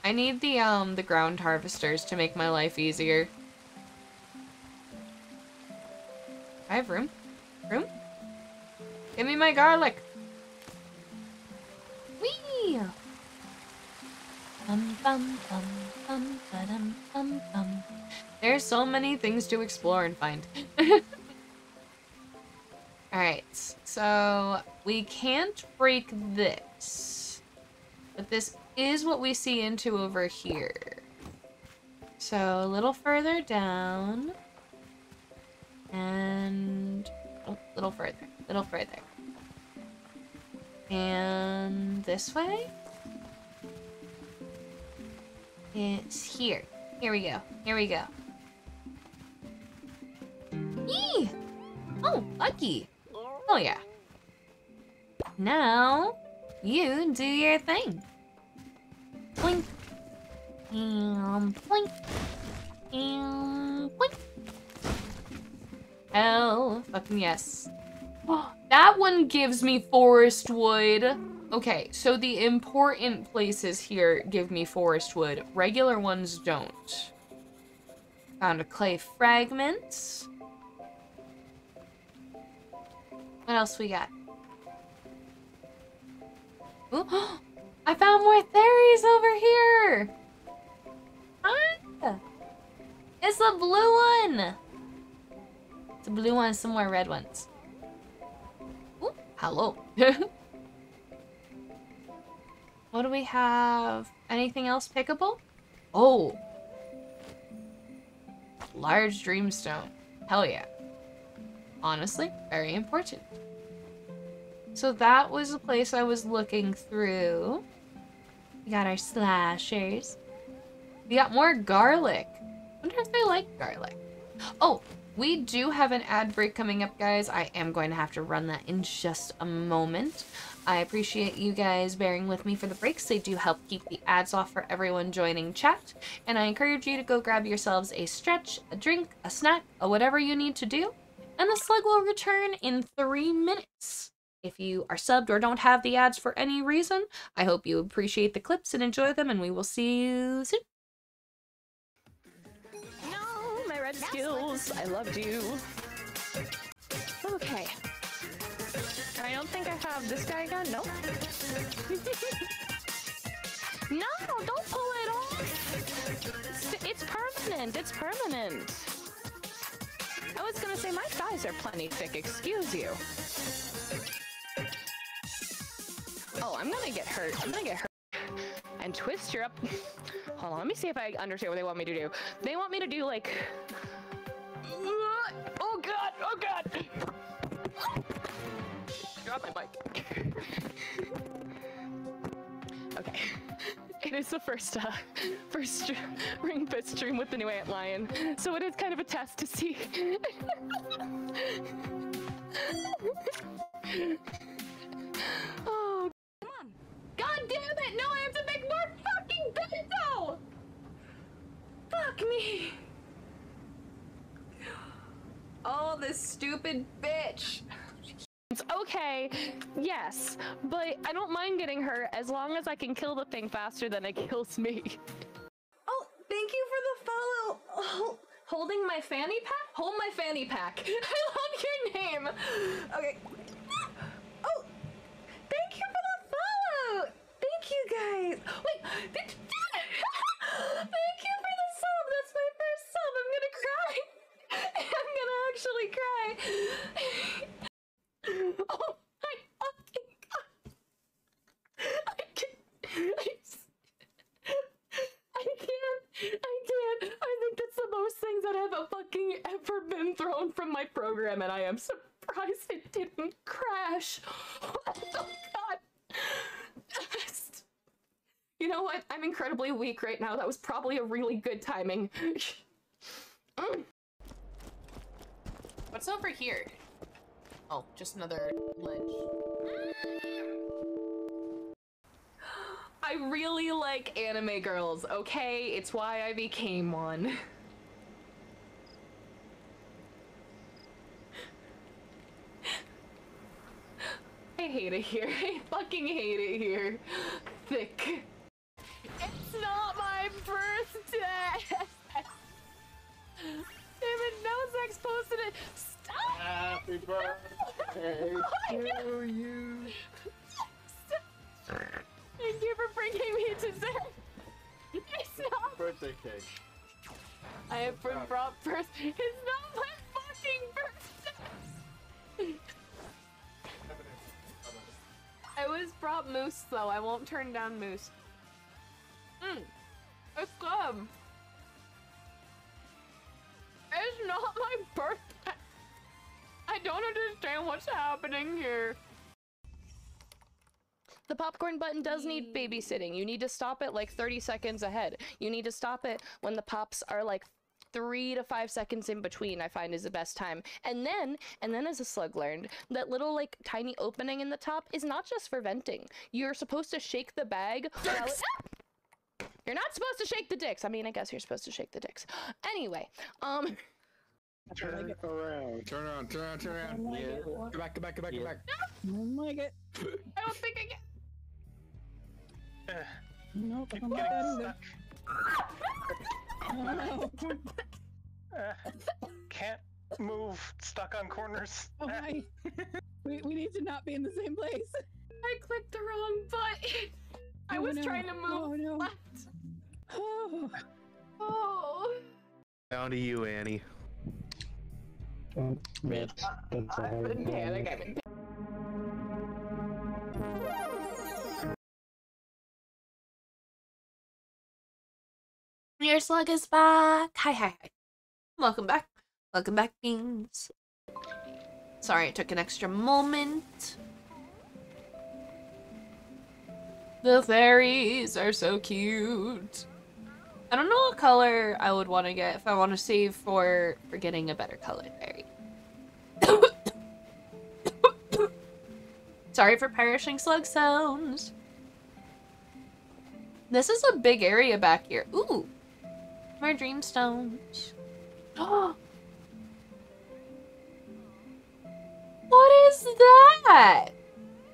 I need the, um, the ground harvesters to make my life easier. I have room. Room? Give me my garlic. Whee! Bum, bum, bum, bum, ba-dum, bum, bum. There's so many things to explore and find. *laughs* Alright, so we can't break this. But this is what we see into over here. So a little further down. And a oh, little further, a little further. And this way? It's here. Here we go. Here we go. Yee! Oh, lucky. Oh yeah. Now, you do your thing. Blink. And um, blink. And um, blink. Hell oh, fucking yes. *gasps* that one gives me forest wood. Okay, so the important places here give me forest wood. Regular ones don't. Found a clay fragment. What else we got? *gasps* Ooh, I found more theories over here! Ah, it's a blue one! It's a blue one, some more red ones. Ooh, hello. *laughs* what do we have? Anything else pickable? Oh! Large dreamstone. Hell yeah honestly, very important. So that was the place I was looking through. We got our slashers. We got more garlic. wonder if they like garlic. Oh, we do have an ad break coming up, guys. I am going to have to run that in just a moment. I appreciate you guys bearing with me for the breaks. They do help keep the ads off for everyone joining chat. And I encourage you to go grab yourselves a stretch, a drink, a snack, a whatever you need to do and the slug will return in three minutes. If you are subbed or don't have the ads for any reason, I hope you appreciate the clips and enjoy them, and we will see you soon. No, my red skills. I loved you. Okay. I don't think I have this guy again. Nope. *laughs* no, don't pull it off. It's permanent. It's permanent. I was gonna say my thighs are plenty thick, excuse you. Oh, I'm gonna get hurt. I'm gonna get hurt. And twist your up. Hold on, let me see if I understand what they want me to do. They want me to do like... Oh god, oh god! Drop my mic. okay. It is the first, uh, first ring fit stream with the new ant lion, so it is kind of a test to see. *laughs* oh! God damn it! No, I have to make more fucking bento! Fuck me! Oh, this stupid bitch! Okay, yes, but I don't mind getting hurt as long as I can kill the thing faster than it kills me. Oh, thank you for the follow. Oh, Holding my fanny pack? Hold my fanny pack. *laughs* I love your name. Okay. Oh, thank you for the follow. Thank you guys. Wait, *laughs* thank, you for the sub. That's my first sub. I'm gonna cry. *laughs* I'm gonna actually cry. *laughs* Oh my fucking god. I can't. I, can't. I can't. I think that's the most things that have fucking ever been thrown from my program, and I am surprised it didn't crash. The god? You know what? I'm incredibly weak right now. That was probably a really good timing. Mm. What's over here? Oh, just another ledge. I really like anime girls, okay? It's why I became one. I hate it here. *laughs* I fucking hate it here. Thick. It's not my birthday! Damn it, posted it! Stop! Happy birthday *laughs* oh to you. Thank you for bringing me to death! It's not Birthday cake. I have been brought birth. It's not my fucking birthday. I was brought moose though. I won't turn down moose. Mm. It's good. It's not my birthday. I don't understand what's happening here. The popcorn button does need babysitting. You need to stop it like 30 seconds ahead. You need to stop it when the pops are like three to five seconds in between, I find is the best time. And then, and then as a slug learned, that little like tiny opening in the top is not just for venting. You're supposed to shake the bag while it- Ah! You're not supposed to shake the dicks. I mean, I guess you're supposed to shake the dicks. Anyway, um, Turn around. Turn around. Turn around. Turn around. Yeah. Go back. Go back. Go back. Go back. I don't like it. I don't think I can. Nope, I don't like that either. Oh, Uh, can't move. Stuck on corners. *laughs* oh, we, we need to not be in the same place. I clicked the wrong button. I Oh, was no. trying to move Oh, no. left. Oh. Down to you, Annie. Don't admit that's I've been panic. I've Your slug is back. Hi, hi, hi. Welcome back. Welcome back, Beans. Sorry it took an extra moment. The fairies are so cute. I don't know what color I would want to get if I want to save for, for getting a better colored fairy. *coughs* Sorry for perishing slug sounds. This is a big area back here. Ooh, more dreamstones. Oh, *gasps* what is that?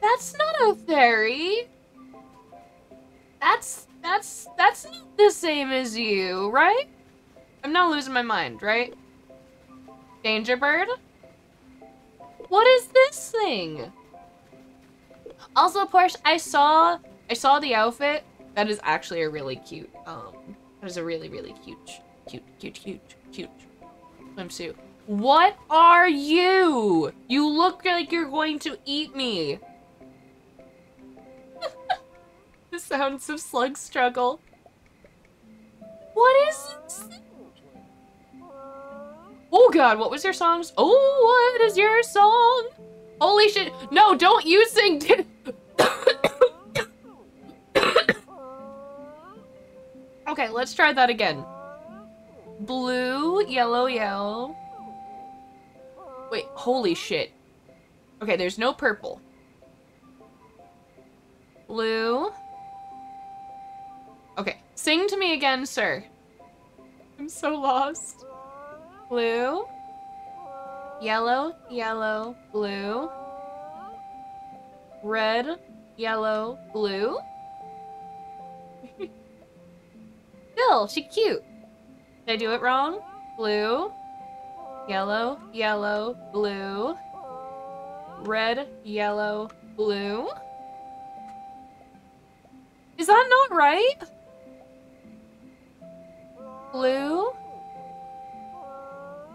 That's not a fairy. That's that's that's not the same as you, right? I'm not losing my mind, right? Danger bird. What is this thing? Also, Porsche, I saw I saw the outfit. That is actually a really cute. Um, that is a really really cute, cute, cute, cute, cute swimsuit. What are you? You look like you're going to eat me. The sounds of slug struggle. What is this? Oh god, what was your songs? Oh, what is your song? Holy shit. No, don't you sing. *laughs* okay, let's try that again. Blue, yellow, yellow. Wait, holy shit. Okay, there's no purple. Blue. Okay, sing to me again, sir. I'm so lost. Blue. Yellow, yellow, blue. Red, yellow, blue. *laughs* Bill, she cute. Did I do it wrong? blue, yellow, yellow, blue, red, yellow, blue. Is that not right? Blue,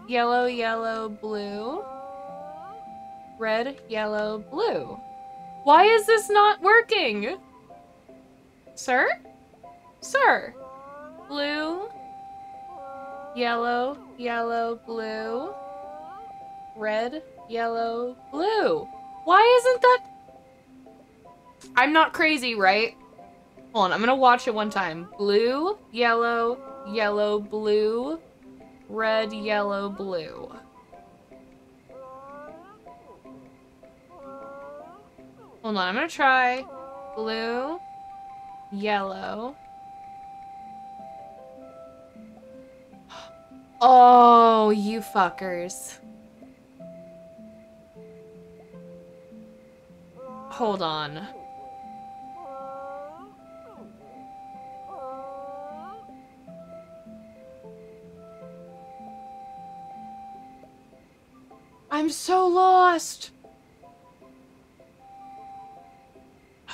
yellow, yellow, blue, red, yellow, blue. Why is this not working? Sir? Sir? Blue, yellow, yellow, blue, red, yellow, blue. Why isn't that... I'm not crazy, right? Hold on, I'm gonna watch it one time. Blue, yellow, yellow, blue, red, yellow, blue. Hold on, I'm gonna try blue, yellow. Oh, you fuckers. Hold on. I'm so lost. *sighs*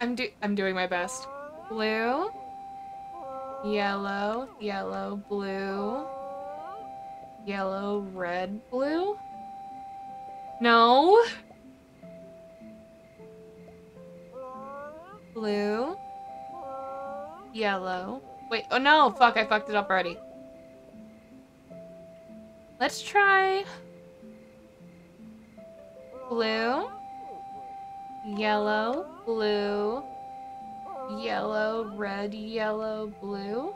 I'm do I'm doing my best. Blue, yellow, yellow, blue, yellow, red, blue. No. Blue, yellow. Wait, oh no, fuck, I fucked it up already. Let's try blue, yellow, blue, yellow, red, yellow, blue.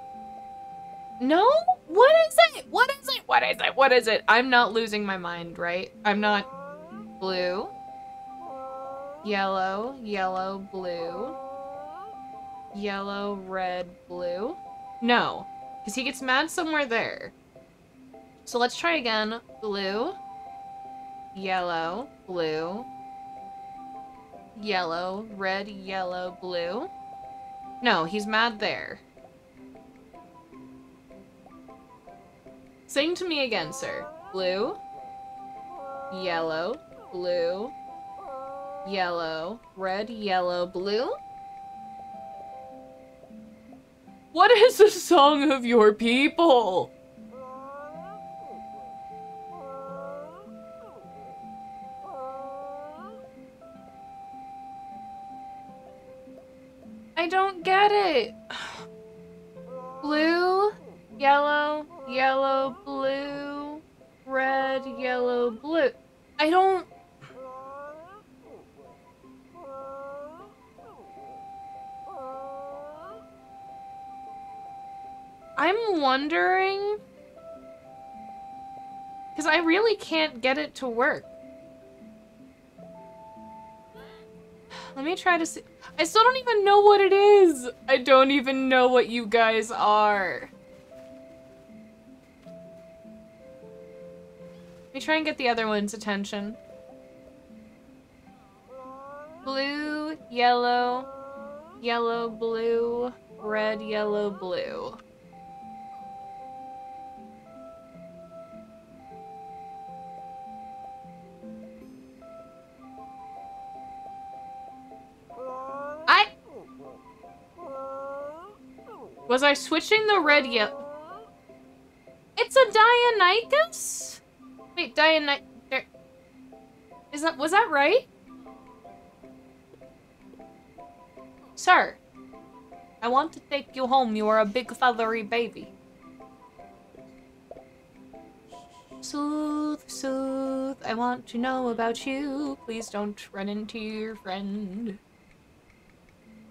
No? What is it? What is it? What is it? What is it? I'm not losing my mind, right? I'm not blue, yellow, yellow, blue, yellow, red, blue. No, because he gets mad somewhere there. So let's try again. Blue, yellow, blue, yellow, red, yellow, blue. No, he's mad there. Sing to me again, sir. Blue, yellow, blue, yellow, red, yellow, blue. What is the song of your people? Don't get it. Blue, yellow, yellow, blue, red, yellow, blue. I don't... I'm wondering... Because I really can't get it to work. Let me try to see... I still don't even know what it is! I don't even know what you guys are. Let me try and get the other one's attention. Blue, yellow, yellow, blue, red, yellow, blue. Was I switching the red yellow? It's a Deinonychus? Wait, Diony... Is that... Was that right? Sir, I want to take you home. You are a big feathery baby. Soothe, soothe, I want to know about you. Please don't run into your friend.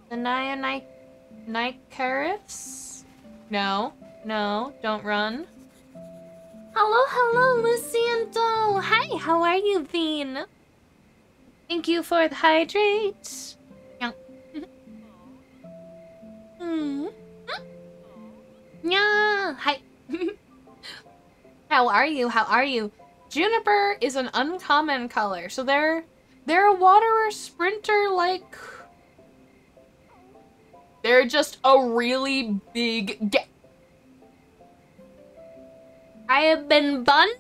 The Naya Nicaris? No, no, don't run. Hello, hello, Luciento. Hi, how are you, Bean? Thank you for the hydrate. Yeah. Hmm. Yeah. Hi. *laughs* how are you? How are you? Juniper is an uncommon color, so they're they're a waterer sprinter like they're just a really big ga I have been bunned.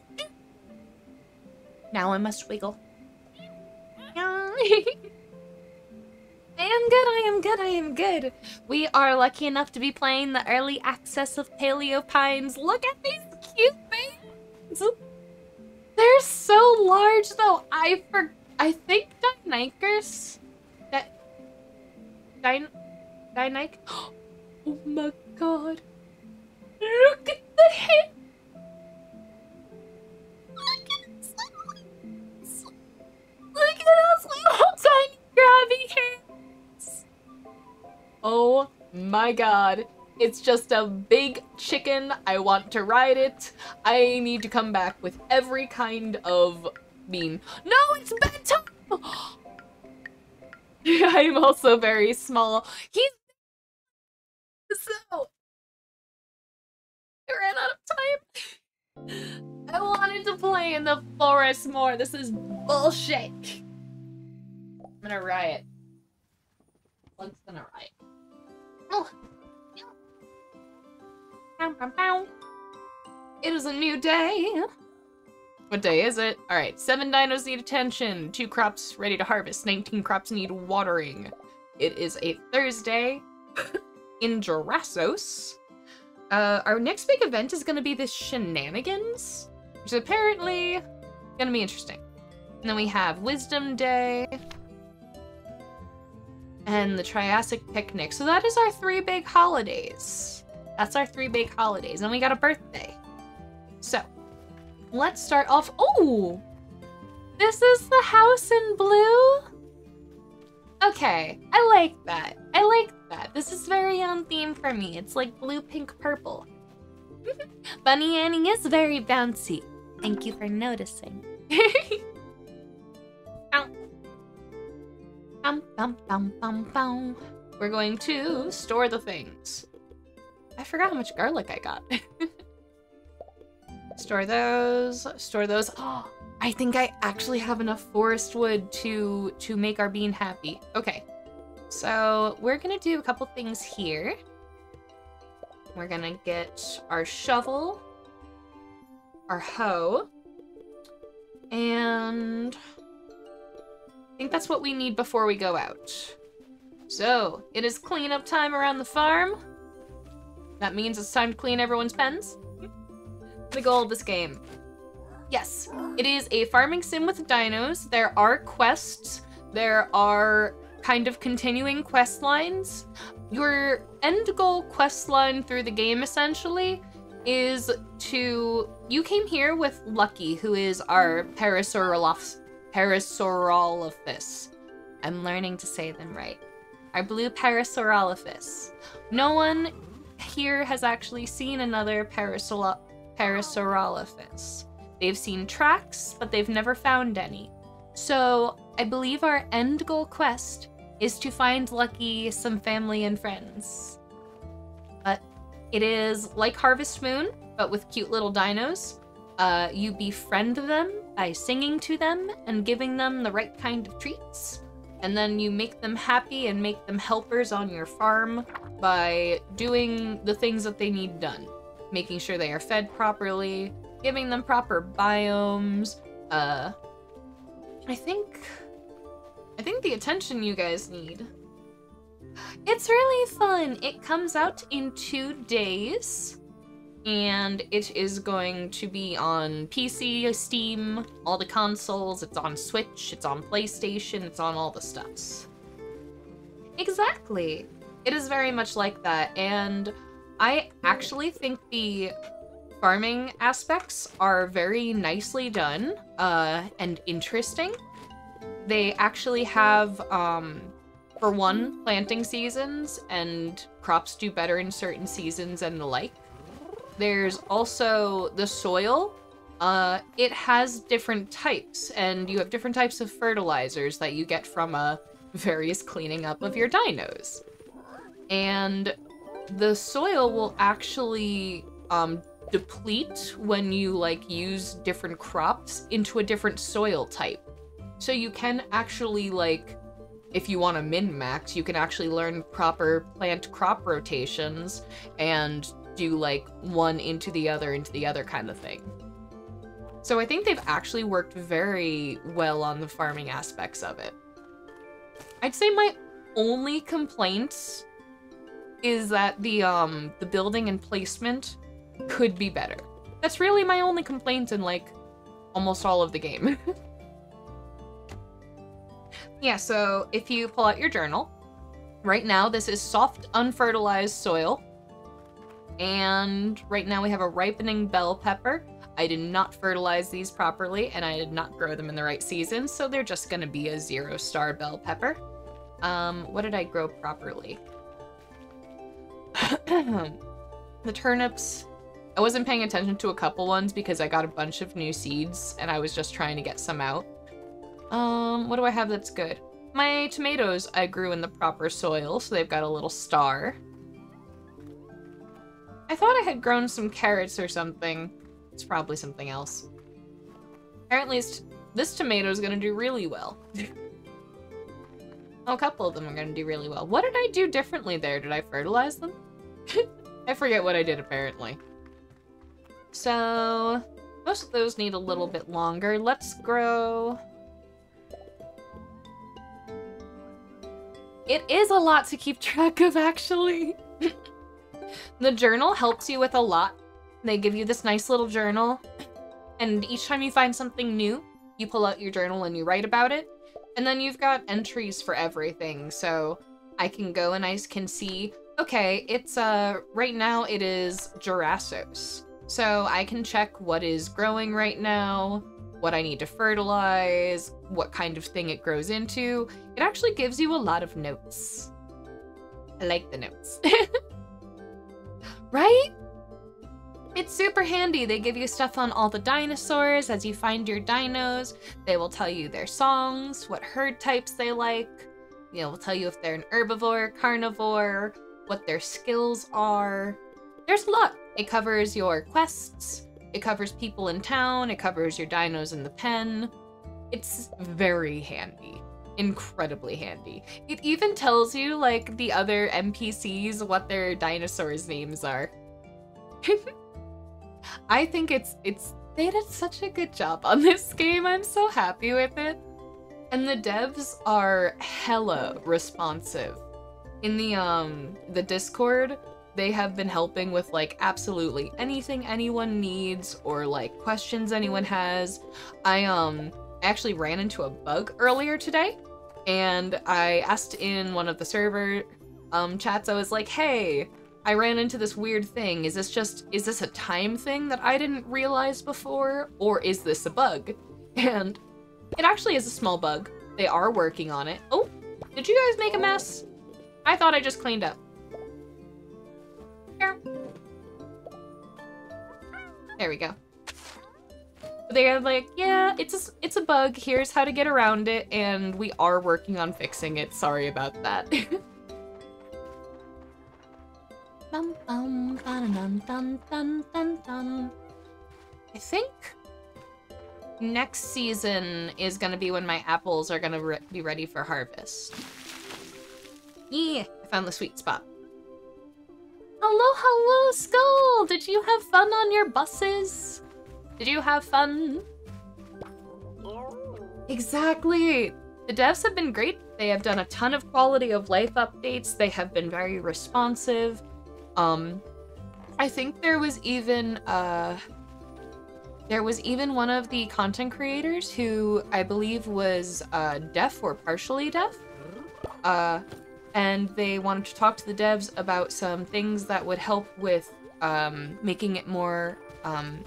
Now I must wiggle. *laughs* I am good, I am good, I am good. We are lucky enough to be playing the early access of Paleo Pines. Look at these cute babies. They're so large though. I for I think Deinekers that Dyn Dynike *gasps* Oh my god. Look at the head. Look at those little tiny grabby hands. Oh my god. It's just a big chicken. I want to ride it. I need to come back with every kind of bean. No, it's bedtime! *gasps* I'm also very small. He's so I ran out of time. *laughs* I wanted to play in the forest more. This is bullshit. I'm gonna riot. Let's gonna riot. Oh. It is a new day. What day is it? Alright, seven dinos need attention, two crops ready to harvest, 19 crops need watering. It is a Thursday *laughs* in Jurassos. Uh, our next big event is gonna be this Shenanigans, which is apparently gonna be interesting. And then we have Wisdom Day, and the Triassic Picnic. So that is our three big holidays. That's our three big holidays. And we got a birthday. So, let's start off. Oh! This is the house in blue? Okay, I like that. I like that. This is very on theme for me. It's like blue, pink, purple. *laughs* Bunny Annie is very bouncy. Thank you for noticing. *laughs* Bum, bum, bum, bum, bum. We're going to store the things. I forgot how much garlic I got. *laughs* store those, store those. Oh, *gasps* I think I actually have enough forest wood to to make our bean happy. Okay. So we're gonna do a couple things here. We're gonna get our shovel, our hoe, and I think that's what we need before we go out. So, it is cleanup time around the farm. That means it's time to clean everyone's pens. The goal of this game. Yes, it is a farming sim with dinos. There are quests. There are kind of continuing quest lines. Your end goal quest line through the game, essentially, is to... You came here with Lucky, who is our Parasaurolophus. Parasaurolophus. I'm learning to say them right. Our blue Parasaurolophus. No one here has actually seen another Parasaur Parasaurolophus. They've seen tracks, but they've never found any. So I believe our end goal quest is to find Lucky some family and friends. But it is like Harvest Moon, but with cute little dinos. Uh, you befriend them by singing to them and giving them the right kind of treats. And then you make them happy and make them helpers on your farm by doing the things that they need done. Making sure they are fed properly, giving them proper biomes. Uh, I think, I think the attention you guys need. It's really fun. It comes out in two days and it is going to be on PC, Steam, all the consoles, it's on Switch, it's on PlayStation, it's on all the stuffs. Exactly. It is very much like that, and I actually think the farming aspects are very nicely done uh, and interesting. They actually have, um, for one, planting seasons, and crops do better in certain seasons and the like. There's also the soil. Uh, it has different types, and you have different types of fertilizers that you get from a various cleaning up of your dinos. And the soil will actually um, deplete when you like use different crops into a different soil type. So you can actually like, if you want to min-max, you can actually learn proper plant crop rotations and do like one into the other into the other kind of thing. So I think they've actually worked very well on the farming aspects of it. I'd say my only complaint is that the um the building and placement could be better. That's really my only complaint in like almost all of the game. *laughs* yeah, so if you pull out your journal, right now this is soft unfertilized soil. And right now we have a ripening bell pepper. I did not fertilize these properly and I did not grow them in the right season, so they're just gonna be a zero star bell pepper. Um, what did I grow properly? *clears throat* the turnips, I wasn't paying attention to a couple ones because I got a bunch of new seeds and I was just trying to get some out. Um, what do I have that's good? My tomatoes I grew in the proper soil, so they've got a little star. I thought I had grown some carrots or something. It's probably something else. Apparently this tomato is gonna do really well. oh, *laughs* a couple of them are gonna do really well. What did I do differently there? Did I fertilize them? *laughs* I forget what I did apparently. So, most of those need a little bit longer. Let's grow... It is a lot to keep track of, actually. *laughs* the journal helps you with a lot. They give you this nice little journal, and each time you find something new, you pull out your journal and you write about it. And then you've got entries for everything, so I can go and I can see, okay, it's, uh, right now it is Jurassos. So I can check what is growing right now, what I need to fertilize, what kind of thing it grows into. It actually gives you a lot of notes. I like the notes. *laughs* right? It's super handy. They give you stuff on all the dinosaurs. As you find your dinos, they will tell you their songs, what herd types they like. Know, will tell you if they're an herbivore, carnivore, what their skills are. There's a lot. It covers your quests, it covers people in town, it covers your dinos in the pen. It's very handy. Incredibly handy. It even tells you, like, the other NPCs what their dinosaurs' names are. *laughs* I think it's, it's, they did such a good job on this *laughs* game. I'm so happy with it. And the devs are hella responsive. In the, um, the Discord, they have been helping with like absolutely anything anyone needs or like questions anyone has. I um actually ran into a bug earlier today and I asked in one of the server um chats I was like, "Hey, I ran into this weird thing. Is this just is this a time thing that I didn't realize before or is this a bug?" And it actually is a small bug. They are working on it. Oh, did you guys make a mess? I thought I just cleaned up. There we go. They're like, yeah, it's a, it's a bug. Here's how to get around it, and we are working on fixing it. Sorry about that. *laughs* I think next season is gonna be when my apples are gonna re be ready for harvest. Yeah, I found the sweet spot. Hello, hello, Skull! Did you have fun on your buses? Did you have fun? Exactly! The devs have been great. They have done a ton of quality of life updates. They have been very responsive. Um, I think there was even, uh, there was even one of the content creators who I believe was, uh, deaf or partially deaf. Uh, and they wanted to talk to the devs about some things that would help with um, making it more um,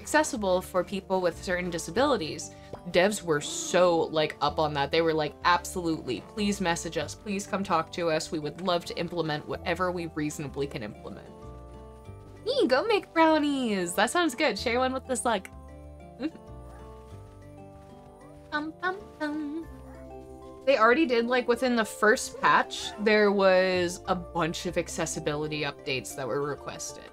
accessible for people with certain disabilities. Devs were so like up on that. They were like, absolutely, please message us, please come talk to us. We would love to implement whatever we reasonably can implement. Me, go make brownies. That sounds good. Share one with um, um, um. They already did, like, within the first patch, there was a bunch of accessibility updates that were requested.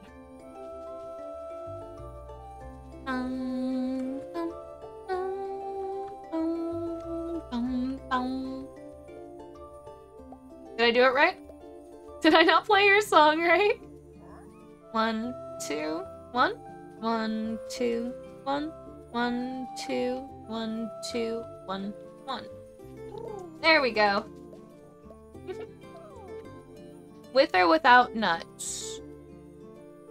Did I do it right? Did I not play your song right? One, two, one. One, two, one. One, two, one, two, one. There we go. With or without nuts?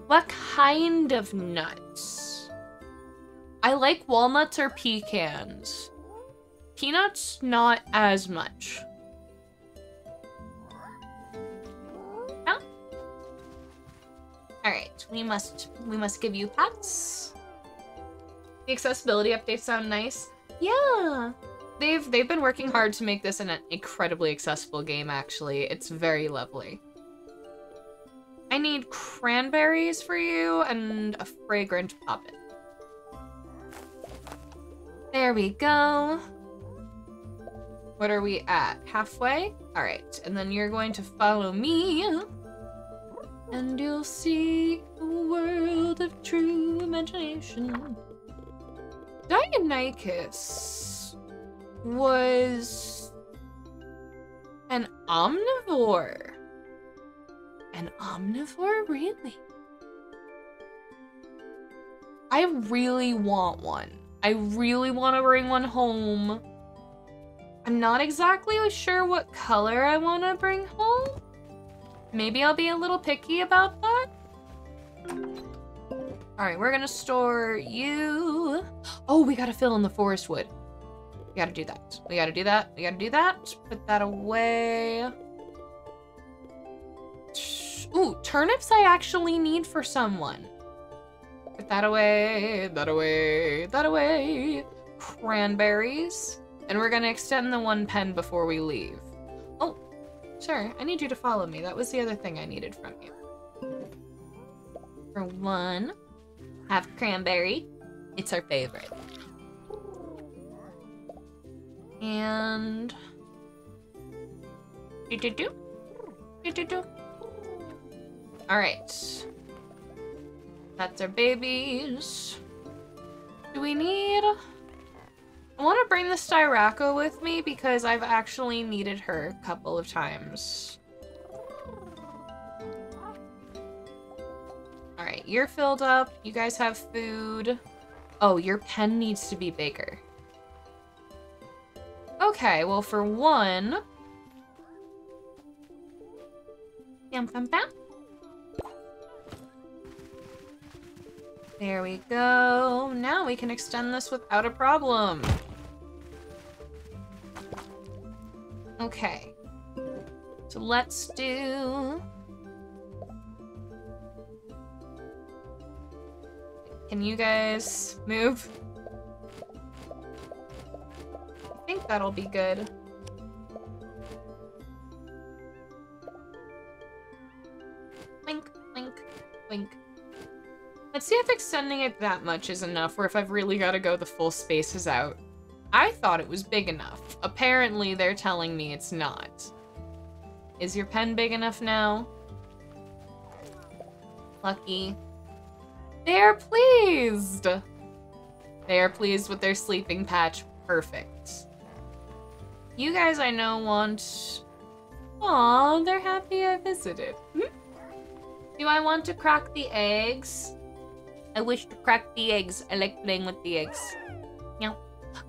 What kind of nuts? I like walnuts or pecans. Peanuts, not as much. Oh. Alright, we must we must give you pets. The accessibility updates sound nice. Yeah. They've they've been working hard to make this an incredibly accessible game actually. It's very lovely. I need cranberries for you and a fragrant poppet. There we go. What are we at? Halfway? Alright, and then you're going to follow me. And you'll see a world of true imagination. Deinonychus was an omnivore. An omnivore? Really? I really want one. I really want to bring one home. I'm not exactly sure what color I want to bring home. Maybe I'll be a little picky about that. Alright, we're gonna store you. Oh, we gotta fill in the forest wood. We gotta do that. We gotta do that. We gotta do that. Put that away. Ooh, turnips I actually need for someone. Put that away, that away, that away. Cranberries. And we're gonna extend the one pen before we leave. Oh, sure. I need you to follow me. That was the other thing I needed from you. For one, have cranberry. It's our favorite. And... Do do do. Do do do. Alright. That's our babies. Do we need... I want to bring the Styraco with me because I've actually needed her a couple of times. Alright, you're filled up. You guys have food. Oh, your pen needs to be bigger. Okay, well for one... Bam, bam, bam. There we go. Now we can extend this without a problem. Okay. So let's do... Can you guys move? Think that'll be good. Wink, wink, wink. Let's see if extending it that much is enough, or if I've really got to go the full spaces out. I thought it was big enough. Apparently, they're telling me it's not. Is your pen big enough now? Lucky. They are pleased! They are pleased with their sleeping patch. Perfect. You guys I know want... Aw, they're happy I visited. Hmm? Do I want to crack the eggs? I wish to crack the eggs. I like playing with the eggs. Yeah.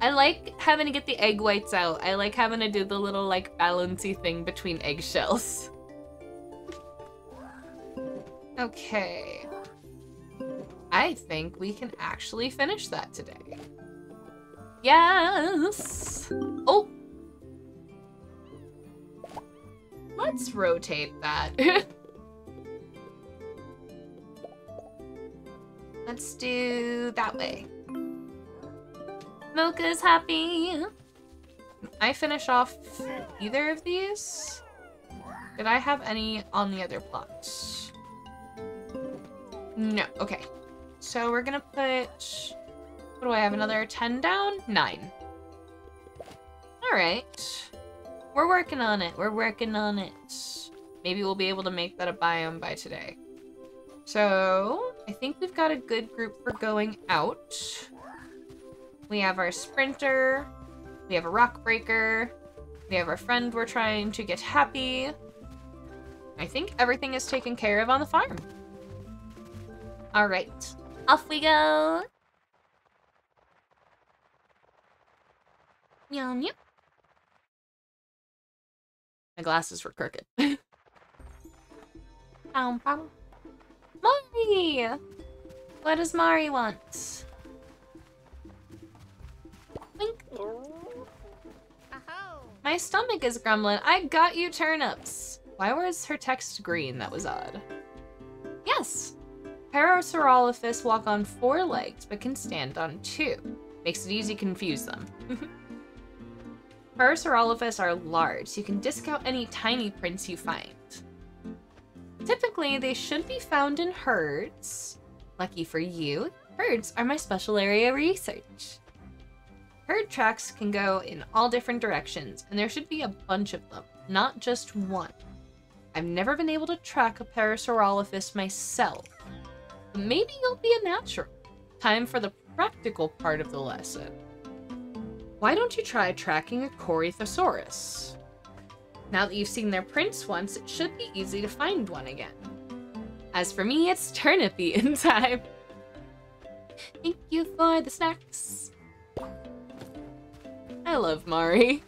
I like having to get the egg whites out. I like having to do the little like balancy thing between eggshells. Okay. I think we can actually finish that today. Yes! Oh! Let's rotate that. *laughs* Let's do that way. Mocha's happy. I finish off either of these? Did I have any on the other plots? No, okay. So we're gonna put, what do I have, another 10 down? Nine. All right. We're working on it, we're working on it. Maybe we'll be able to make that a biome by today. So, I think we've got a good group for going out. We have our sprinter. We have a rock breaker. We have our friend we're trying to get happy. I think everything is taken care of on the farm. All right, off we go. Yum. My glasses were crooked. *laughs* Mari! What does Mari want? Wink. My stomach is grumbling. I got you turnips. Why was her text green? That was odd. Yes. Parasaurolophus walk on four legs, but can stand on two. Makes it easy to confuse them. *laughs* Parasaurolophus are large, so you can discount any tiny prints you find. Typically, they should be found in herds. Lucky for you, herds are my special area of research. Herd tracks can go in all different directions, and there should be a bunch of them, not just one. I've never been able to track a Parasaurolophus myself, but maybe you'll be a natural. Time for the practical part of the lesson. Why don't you try tracking a Corythosaurus? Now that you've seen their prints once, it should be easy to find one again. As for me, it's turnip eating *laughs* time. Thank you for the snacks. I love Mari.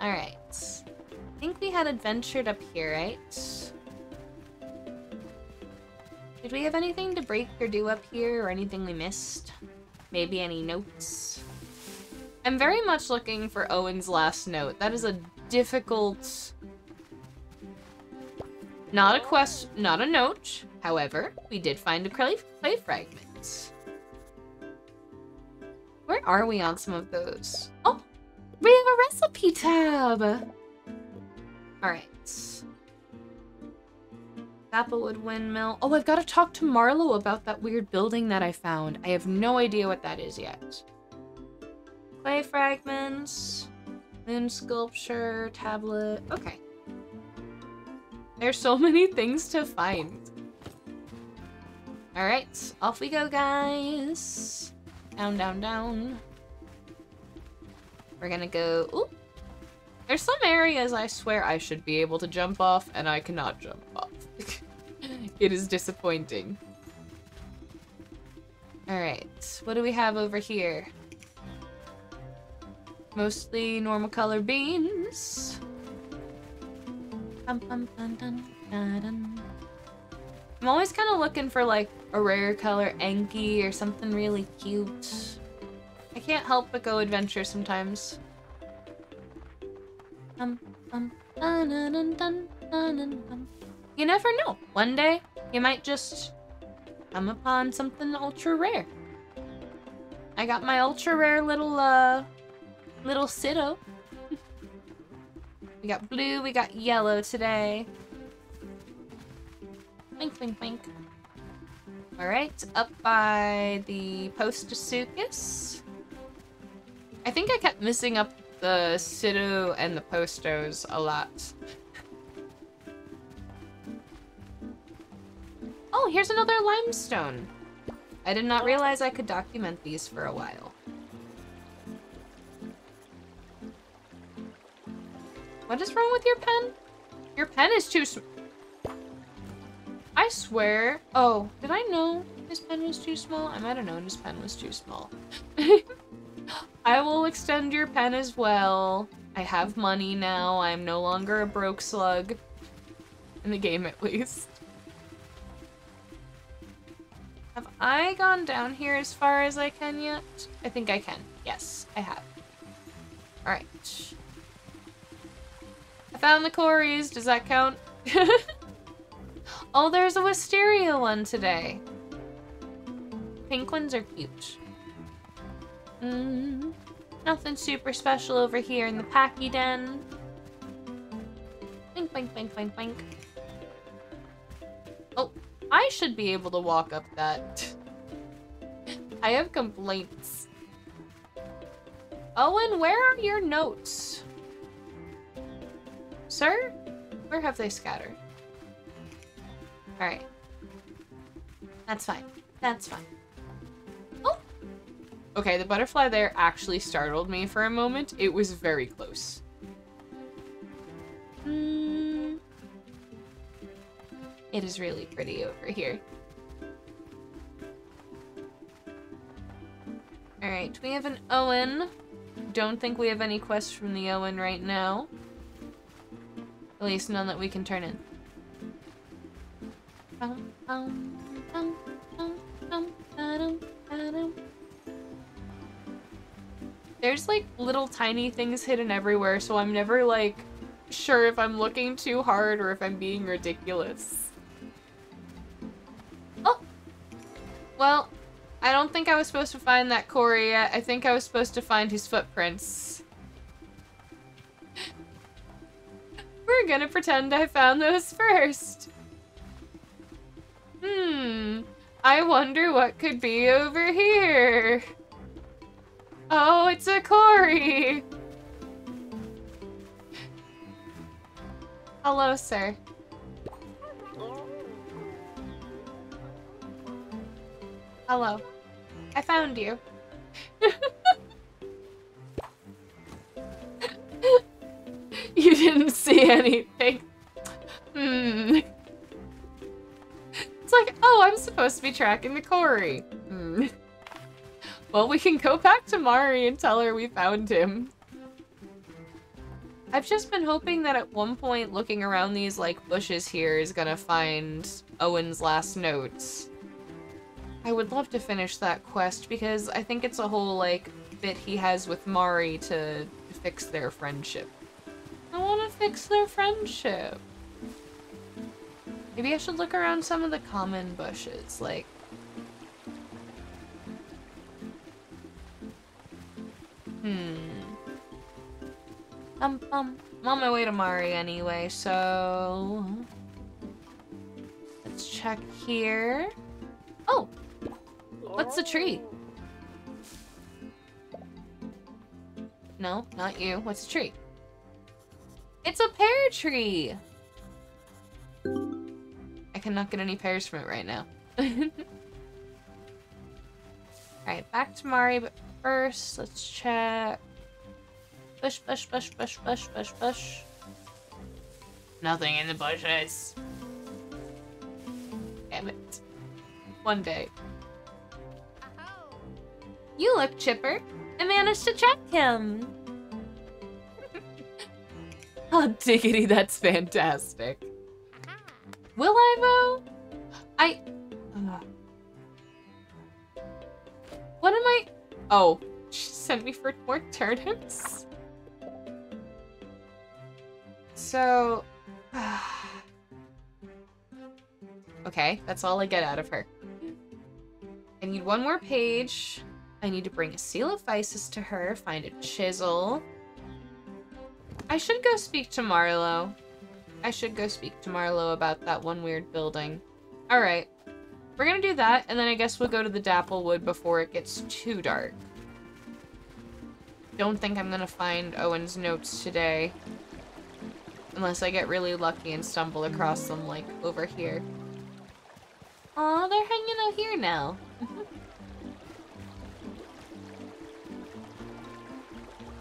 Alright. I think we had adventured up here, right? Did we have anything to break or do up here, or anything we missed? Maybe any notes? I'm very much looking for Owen's last note. That is a difficult... Not a quest, not a note. However, we did find a clay, clay fragment. Where are we on some of those? Oh, we have a recipe tab. All right. Applewood Windmill. Oh, I've got to talk to Marlowe about that weird building that I found. I have no idea what that is yet. Clay fragments, moon sculpture, tablet. Okay. There's so *laughs* many things to find. All right, off we go, guys. Down, down, down. We're gonna go. Ooh. There's some areas I swear I should be able to jump off, and I cannot jump off. *laughs* it is disappointing. Alright, what do we have over here? Mostly normal color beans. I'm always kind of looking for like a rare color Enki or something really cute. I can't help but go adventure sometimes. You never know. One day, you might just come upon something ultra rare. I got my ultra rare little, uh, little Sitto. we got blue, we got yellow today. Wink, wink, wink. Alright, up by the Postosuchus. I think I kept missing up the Sitto and the Postos a lot. oh, here's another limestone. I did not realize I could document these for a while. What is wrong with your pen? Your pen is too I swear. Oh, did I know his pen was too small? I might have known his pen was too small. *laughs* I will extend your pen as well. I have money now. I'm no longer a broke slug. In the game, at least. Have I gone down here as far as I can yet? I think I can. Yes, I have. Alright. Found the Corys. Does that count? *laughs* oh, there's a Wisteria one today. Pink ones are cute. Mm, nothing super special over here in the Packy Den. Bink, bink, bink, bink, bink. Oh, I should be able to walk up that. *laughs* I have complaints. Owen, where are your notes? Sir? Where have they scattered? Alright. That's fine. That's fine. Oh! Okay, the butterfly there actually startled me for a moment. It was very close. Hmm. It is really pretty over here. Alright, we have an Owen. Don't think we have any quests from the Owen right now. At least none that we can turn in. There's like little tiny things hidden everywhere, so I'm never like sure if I'm looking too hard or if I'm being ridiculous. Oh! Well, I don't think I was supposed to find that Corey yet. I think I was supposed to find his footprints. We're gonna pretend I found those first. Hmm. I wonder what could be over here. Oh, it's a Corey. Hello, sir. Hello. I found you. *laughs* *laughs* you didn't see anything. Hmm. It's like, oh, I'm supposed to be tracking the Corey. Hmm. Well, we can go back to Mari and tell her we found him. I've just been hoping that at one point looking around these like bushes here is gonna find Owen's last notes. I would love to finish that quest because I think it's a whole like bit he has with Mari to fix their friendship. I want to fix their friendship. Maybe I should look around some of the common bushes, like Hmm. Um, um, I'm on my way to Mari anyway, so... Let's check here. Oh! What's the tree? No, not you. What's the tree? It's a pear tree! I cannot get any pears from it right now. *laughs* Alright, back to Mari, but first, let's check. Bush, bush, bush, bush, bush, bush, bush. Nothing in the bushes. Damn it. One day. You look chipper. I managed to track him. Oh, diggity, that's fantastic. Will I, though? I... Uh, what am I... Oh, she sent me for more turnips? So... *sighs* okay, that's all I get out of her. I need one more page. I need to bring a seal of vices to her, find a chisel. I should go speak to Marlowe. I should go speak to Marlowe about that one weird building. Alright. We're gonna do that, and then I guess we'll go to the Dapplewood before it gets too dark. Don't think I'm gonna find Owen's notes today. Unless I get really lucky and stumble across them, like, over here. Aw, they're hanging out here now. *laughs*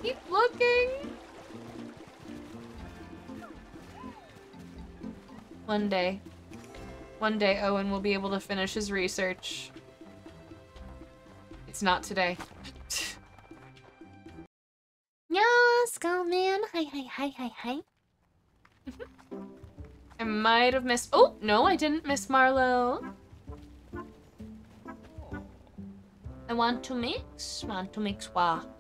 Keep looking! One day. One day Owen will be able to finish his research. It's not today. *laughs* Yes, go man. Hi, hi, hi, hi, hi. *laughs* I might have missed- Oh, no, I didn't miss Marlowe. I want to mix. Want to mix what?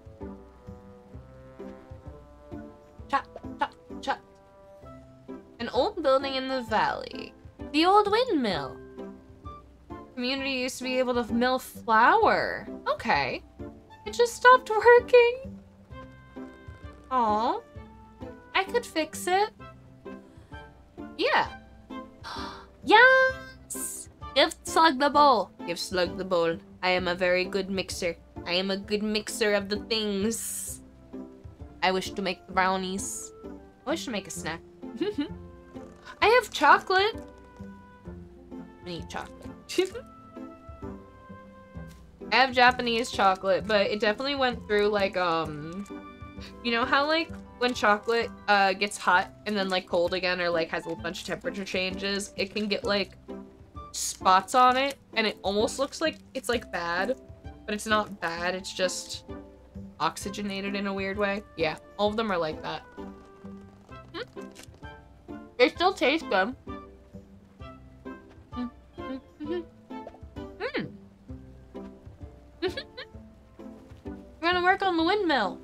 An old building in the valley. The old windmill. Community used to be able to mill flour. Okay. It just stopped *laughs* working. Aw. I could fix it. Yeah. *gasps* yes! Give Slug the bowl. Give Slug the bowl. I am a very good mixer. I am a good mixer of the things. I wish to make brownies. I wish to make a snack. *laughs* I have chocolate. I need chocolate. I have Japanese chocolate, but it definitely went through like, um, you know how like when chocolate uh, gets hot and then like cold again or like has a bunch of temperature changes, it can get like spots on it and it almost looks like it's like bad, but it's not bad. It's just oxygenated in a weird way. Yeah, all of them are like that. Hmm. They still taste good. Mm. Mm. Mhm. Mm. We're gonna work on the windmill.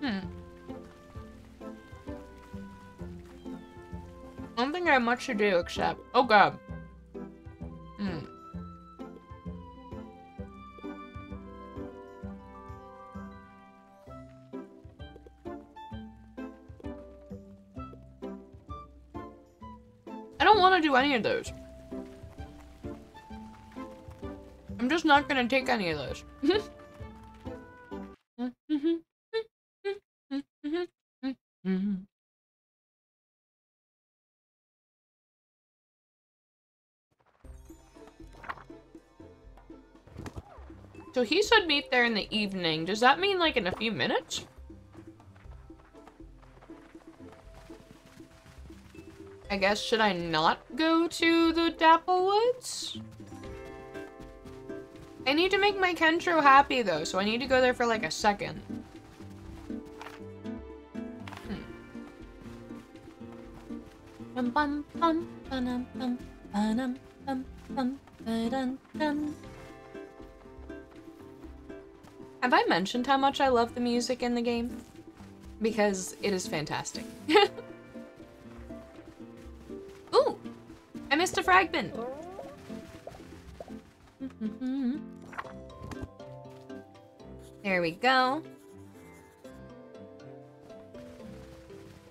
Hmm. I don't think I have much to do except. Oh god. Hmm. Want to do any of those. I'm just not gonna take any of those. So he said meet there in the evening. Does that mean like in a few minutes? I guess should I not go to the Dapple Woods? I need to make my Kentro happy though, so I need to go there for like a second. Hmm. Have I mentioned how much I love the music in the game? Because it is fantastic. *laughs* I missed a fragment! There we go.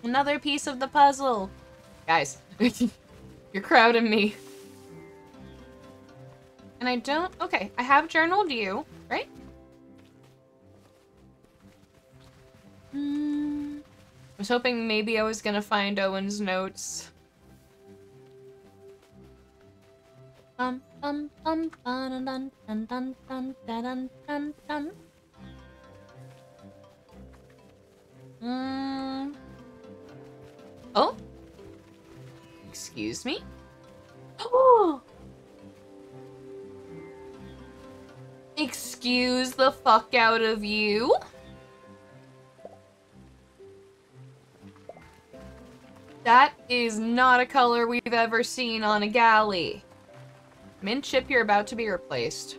Another piece of the puzzle. Guys, *laughs* you're crowding me. And I don't... Okay, I have journaled you, right? Hmm. I was hoping maybe I was gonna find Owen's notes. Bum bum bum dun dun dun dun dun dun dun dun. Hmm. Oh. Excuse me. Oh. *gasps* Excuse the fuck out of you. That is not a color we've ever seen on a galley. Mint chip, you're about to be replaced.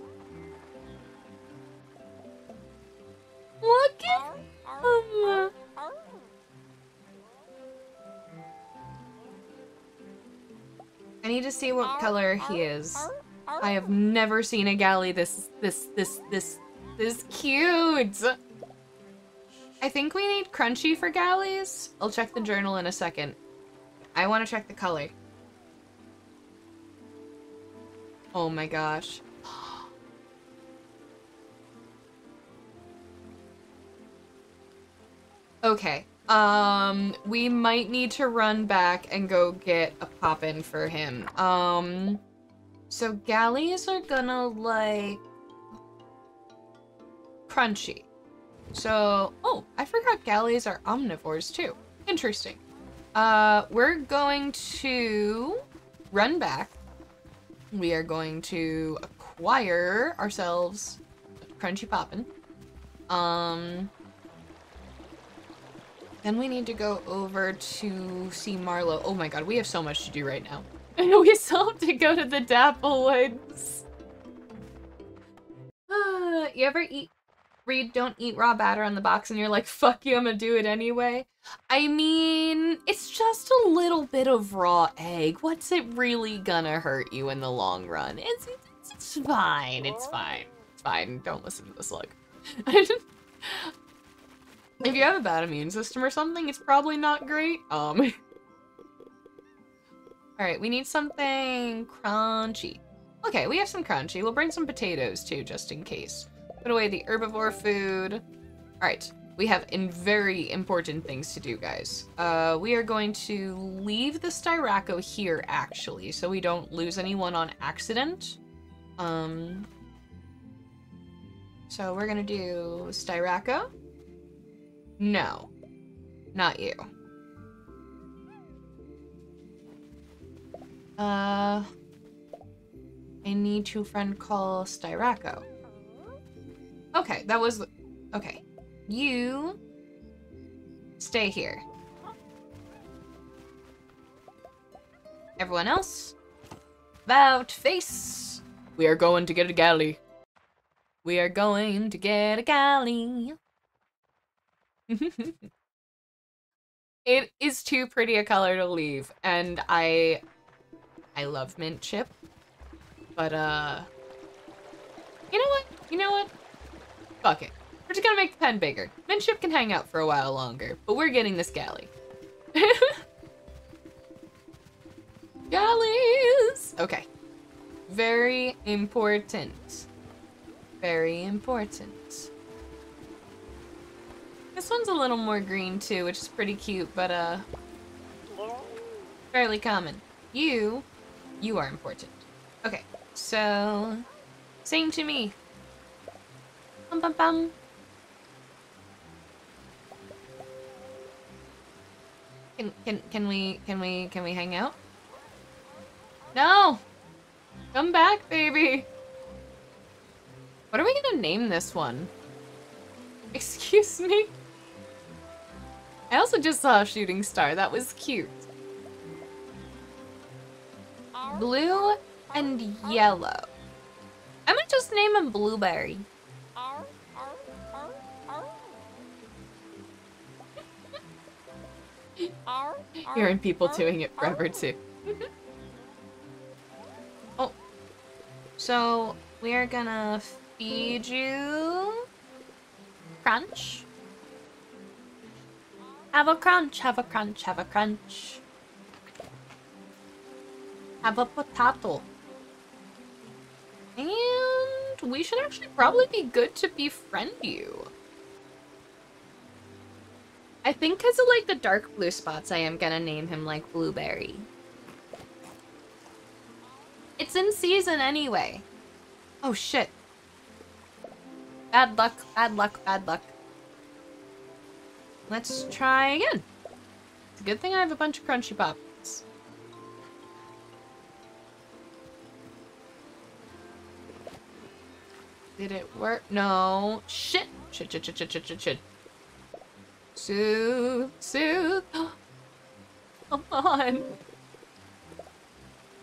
Look at him. I need to see what color he is. I have never seen a galley this, this, this, this, this cute. I think we need crunchy for galleys. I'll check the journal in a second. I want to check the color. Oh my gosh. Okay. Um, we might need to run back and go get a pop-in for him. Um, so galleys are gonna like crunchy. So, oh, I forgot galleys are omnivores too. Interesting. Uh, we're going to run back. We are going to acquire ourselves Crunchy Poppin'. Um, then we need to go over to see Marlowe. Oh my god, we have so much to do right now. *laughs* And we still have to go to the Dapple Woods. Uh, *sighs* you ever eat read don't eat raw batter on the box and you're like, fuck you, I'm gonna do it anyway. I mean, it's just a little bit of raw egg. What's it really gonna hurt you in the long run? It's, it's, it's fine, it's fine. It's fine, don't listen to the slug. *laughs* if you have a bad immune system or something, it's probably not great. Um. *laughs* Alright, we need something crunchy. Okay, we have some crunchy. We'll bring some potatoes too, just in case. Put away the herbivore food. All right, we have very important things to do, guys. Uh, we are going to leave the Styraco here, actually, so we don't lose anyone on accident. Um, So we're gonna do Styraco. No. Not you. Uh... I need to friend call Styraco. Okay, that was... Okay. You... Stay here. Everyone else? About face! We are going to get a galley. We are going to get a galley. *laughs* it is too pretty a color to leave, and I... I love mint chip. But, uh... You know what? You know what? Fuck it. We're just gonna make the pen bigger. Mint chip can hang out for a while longer, but we're getting this galley. *laughs* Galleys! Okay. Very important. Very important. This one's a little more green too, which is pretty cute, but uh... Fairly common. You, you are important. Okay, so... Sing to me. Bum bum bum. Can, can, can we, can we, can we hang out? No! Come back, baby! What are we gonna name this one? *laughs* Excuse me? I also just saw a shooting star. That was cute. Blue and yellow. I'm gonna just name him Blueberry. Hearing people doing it forever too. *laughs* oh. So, we are gonna feed you... Crunch. Have a crunch, have a crunch, have a crunch. Have a potato. And we should actually probably be good to befriend you. I think because of like the dark blue spots, I am gonna name him like Blueberry. It's in season anyway. Oh shit. Bad luck, bad luck, bad luck. Let's try again. It's a good thing I have a bunch of crunchy pops. Did it work? No. Shit. Shit, shit, shit, shit, shit, shit, shit. Soothe, soothe. *gasps* Come on.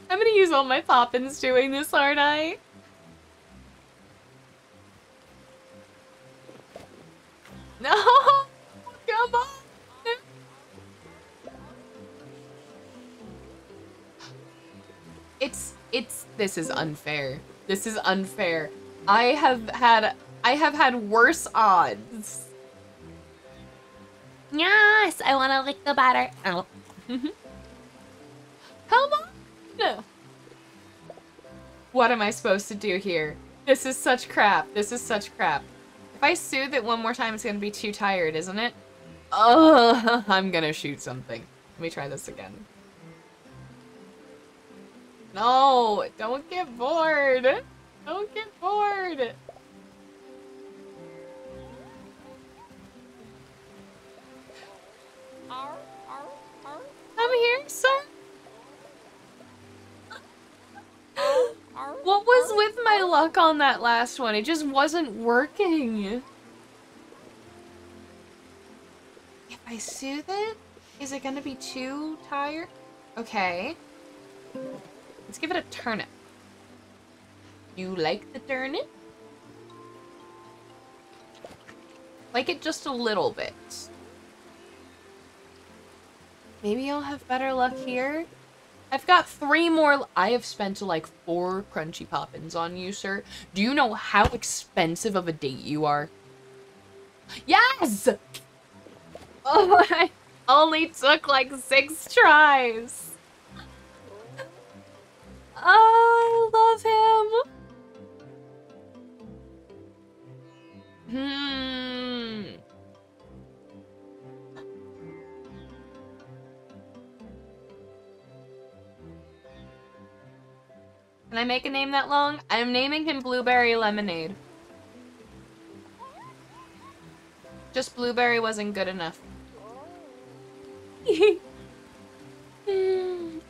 I'm gonna use all my poppins doing this, aren't I? *laughs* No! Come on! It's, it's, this is unfair. This is unfair. I have had, I have had worse odds. Yes, I want to lick the batter. Oh. *laughs* Come on! No. What am I supposed to do here? This is such crap. This is such crap. If I soothe it one more time, it's gonna be too tired, isn't it? Oh, I'm gonna shoot something. Let me try this again. No, don't get bored. Don't get bored. I'm here, sir. What was with my luck on that last one? It just wasn't working. If I soothe it, is it gonna be too tired? Okay. Let's give it a turnip. You like the turnip? Like it just a little bit. Maybe I'll have better luck here. I've got three more. I have spent like four crunchy poppins on you, sir. Do you know how expensive of a date you are? Yes! Oh, I only took like six tries. I love him. Hmm. Can I make a name that long? I'm naming him Blueberry Lemonade. Just blueberry wasn't good enough.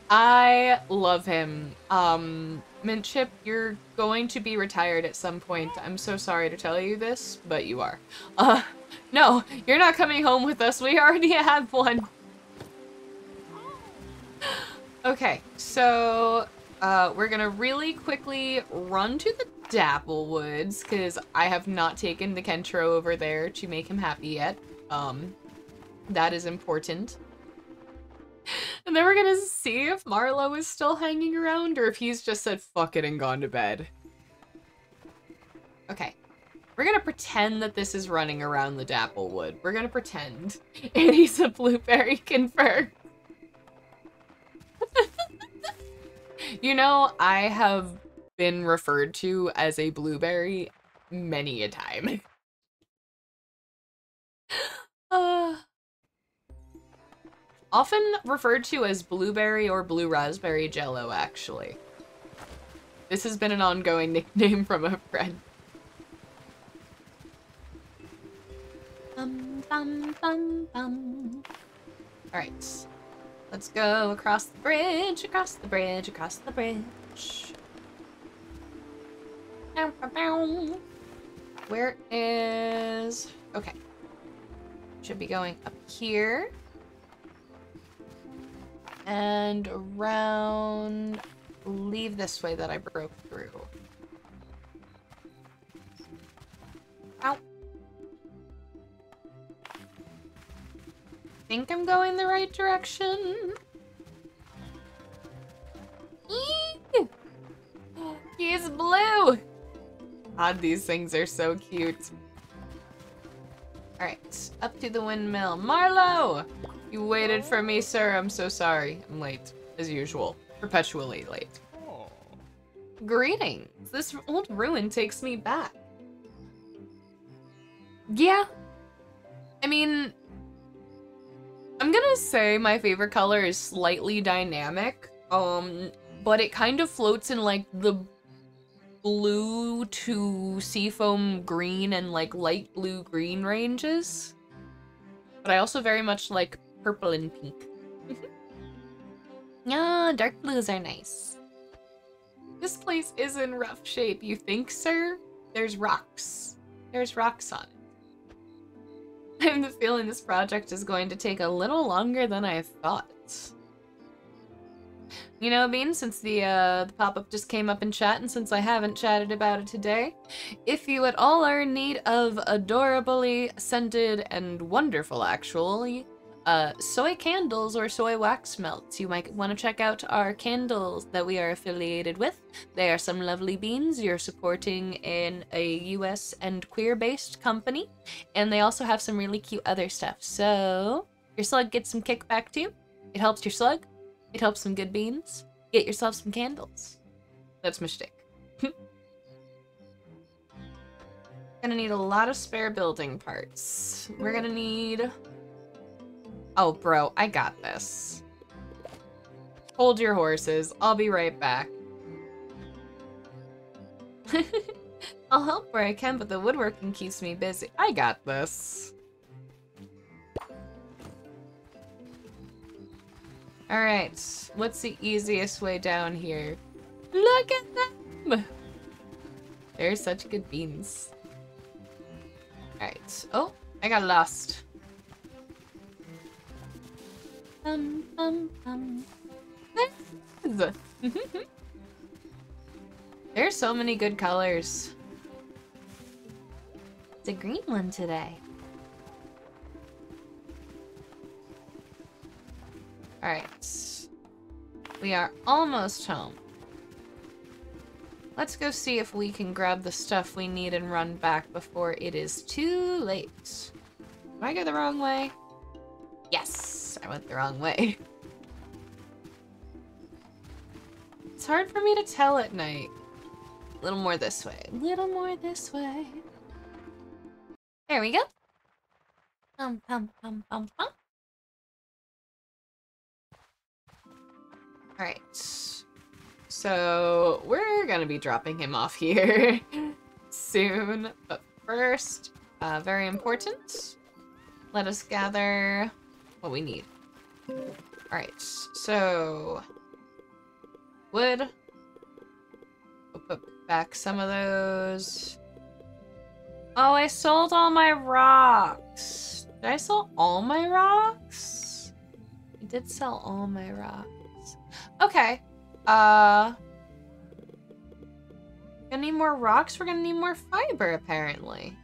I love him. Um, Mint Chip, you're going to be retired at some point. I'm so sorry to tell you this, but you are. Uh, no, you're not coming home with us. We already have one. Okay, so uh, we're gonna really quickly run to the Dapple Woods because I have not taken the Kentro over there to make him happy yet. Um, that is important. *laughs* And then we're gonna see if Marlowe is still hanging around or if he's just said fuck it and gone to bed. Okay. We're gonna pretend that this is running around the Dapplewood. We're gonna pretend. *laughs* And he's a blueberry confirmed. You know, I have been referred to as a blueberry many a time. *laughs* uh, often referred to as blueberry or blue raspberry jello, actually. This has been an ongoing *laughs* nickname from a friend. Bum, bum, bum, bum. Alright. Let's go across the bridge, across the bridge, across the bridge. Where is... Okay. Should be going up here. And around... Leave this way that I broke through. Think I'm going the right direction. He's blue! God, these things are so cute. Alright, up to the windmill. Marlowe! You waited for me, sir. I'm so sorry. I'm late, as usual. Perpetually late. Greetings. This old ruin takes me back. Yeah. I mean, I'm gonna say my favorite color is slightly dynamic, um, but it kind of floats in like the blue to seafoam green and like light blue green ranges. But I also very much like purple and pink. yeah, dark blues are nice. This place is in rough shape, you think, sir? There's rocks. There's rocks on it. I have the feeling this project is going to take a little longer than I thought. You know, Bean, since the, uh, the pop-up just came up in chat, and since I haven't chatted about it today, if you at all are in need of adorably scented and wonderful, actually, uh, soy candles or soy wax melts, you might want to check out our candles that we are affiliated with. They are some lovely beans. You're supporting in a US and queer-based company, and they also have some really cute other stuff. So, your slug gets some kickback too. It helps your slug. It helps some good beans. Get yourself some candles. That's my shtick. *laughs* gonna need a lot of spare building parts. We're gonna need... Oh, bro, I got this. Hold your horses. I'll be right back. *laughs* I'll help where I can, but the woodworking keeps me busy. I got this. Alright, what's the easiest way down here? Look at them! They're such good beans. Alright. Oh, I got lost. Um, um, um. There's so many good colors. It's a green one today. Alright. We are almost home. Let's go see if we can grab the stuff we need and run back before it is too late. Did I go the wrong way? Yes, I went the wrong way. It's hard for me to tell at night. A little more this way. A little more this way. There we go. Pum, pum, pum, pum, pum. Alright. So, we're gonna be dropping him off here *laughs* soon. But first, uh, very important, let us gather what we need. Alright, so... Wood. We'll put back some of those. Oh, I sold all my rocks. Did I sell all my rocks? I did sell all my rocks. Okay. Uh... Gonna need more rocks? We're gonna need more fiber, apparently.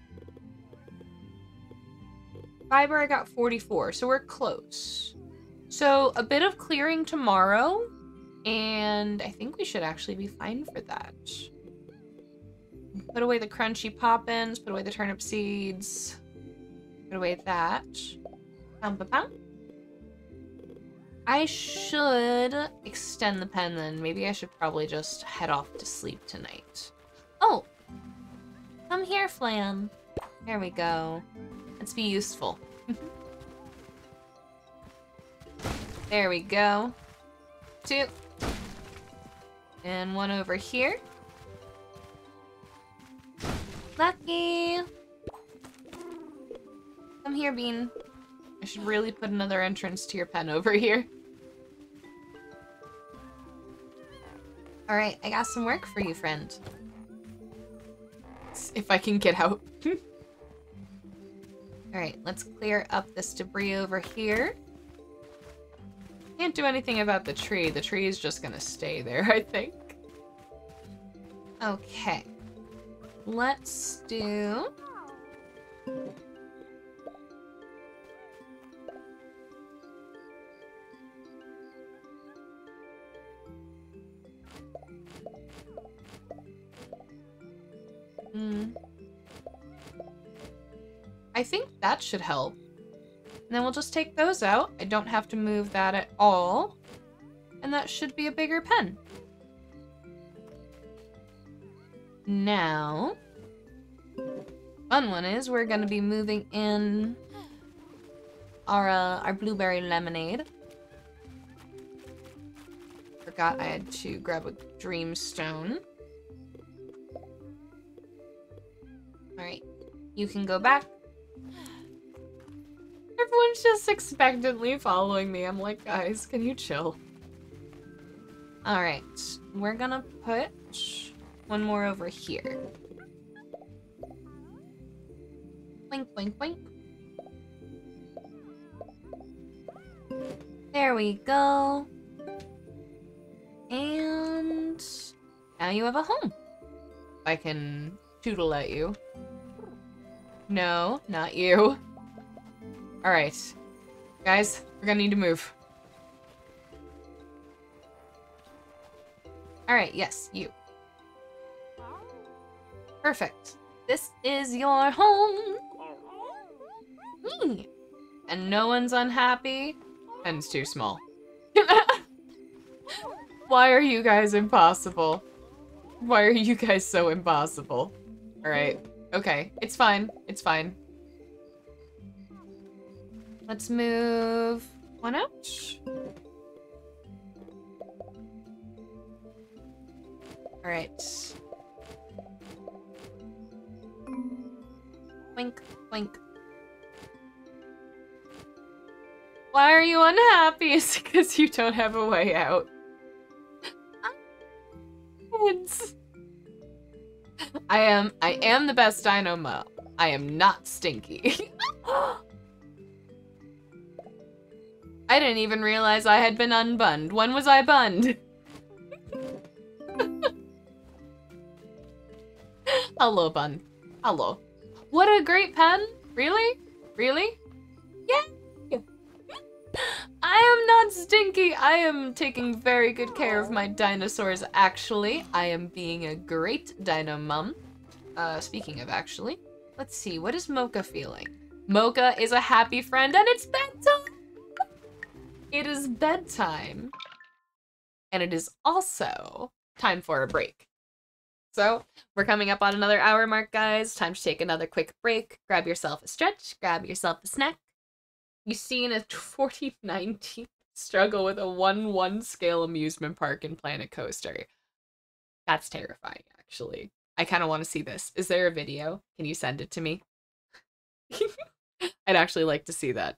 Fiber, I got 44, so we're close. So, a bit of clearing tomorrow, and I think we should actually be fine for that. Put away the crunchy poppins, put away the turnip seeds, put away that. Bum, bum, bum. I should extend the pen then. Maybe I should probably just head off to sleep tonight. Oh! Come here, Flan. There we go. Let's be useful. Mm-hmm. there we go. Two. And one over here. Lucky! Come here, Bean. I should really put another entrance to your pen over here. Alright, I got some work for you, friend. If I can get out. *laughs* Alright, let's clear up this debris over here. Can't do anything about the tree. The tree is just gonna stay there, *laughs* I think. Okay. Let's do... Hmm. I think that should help. And then we'll just take those out. I don't have to move that at all. And that should be a bigger pen. Now, fun one is we're gonna be moving in our uh, our blueberry lemonade. Forgot I had to grab a dream stone. Alright, you can go back. Everyone's just expectantly following me. I'm like, guys, can you chill? Alright, we're gonna put one more over here. Wink, wink, wink. There we go. And now you have a home. I can tootle at you. No, not you. Alright. Guys, we're gonna need to move. Alright, yes, you. Perfect. This is your home. Me. And no one's unhappy. Pen's too small. *laughs* Why are you guys impossible? Why are you guys so impossible? Alright. Okay. It's fine. It's fine. Let's move one out. Alright. Wink, wink. Why are you unhappy? *laughs* It's because you don't have a way out. *laughs* Kids. I am I am the best dino mom. I am not stinky. *gasps* I didn't even realize I had been unbunned. When was I bunned? *laughs* Hello, bun. Hello. What a great pen. Really? Really? Yeah. I am not stinky. I am taking very good care of my dinosaurs, actually. I am being a great dino mom. Uh, speaking of actually, let's see. What is Mocha feeling? Mocha is a happy friend and it's bedtime. It is bedtime. And it is also time for a break. So, we're coming up on another hour mark, guys. Time to take another quick break. Grab yourself a stretch, grab yourself a snack. You've seen a *laughs* 2019 struggle with a 1-1 scale amusement park in Planet Coaster. That's terrifying, actually. I kind of want to see this. Is there a video? Can you send it to me? *laughs* I'd actually like to see that.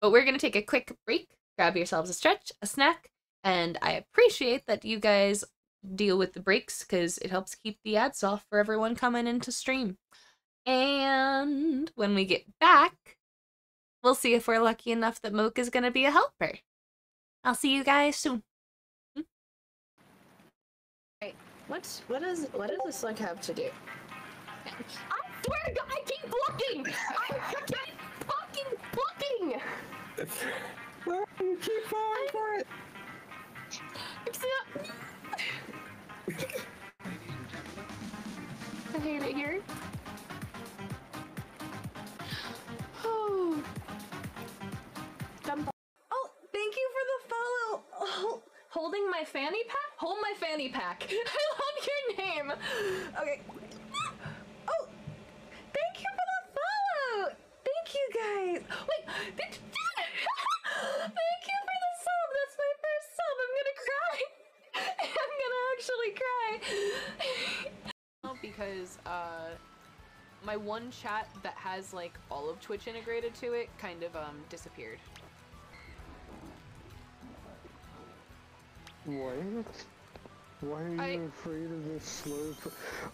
But we're going to take a quick break, grab yourselves a stretch, a snack, and I appreciate that you guys deal with the breaks because it helps keep the ads off for everyone coming into stream. And when we get back, we'll see if we're lucky enough that Moke is going to be a helper. I'll see you guys soon. Hmm? Wait, what's what does what does this like have to do? I swear to God, I keep looking! I keep fucking looking! you keep falling for it. It's not... *laughs* I hate it here. Oh. Dumb Oh, thank you for the follow. Oh, holding my fanny pack? Hold my fanny pack. *laughs* I love your name. Okay. Oh, thank you for the follow. Thank you guys. Wait, *laughs* thank you for the sub. That's my first sub. I'm gonna cry. *laughs* I'm gonna actually cry. because uh my one chat that has like all of Twitch integrated to it kind of um disappeared. What? Why are you I- afraid of this slow?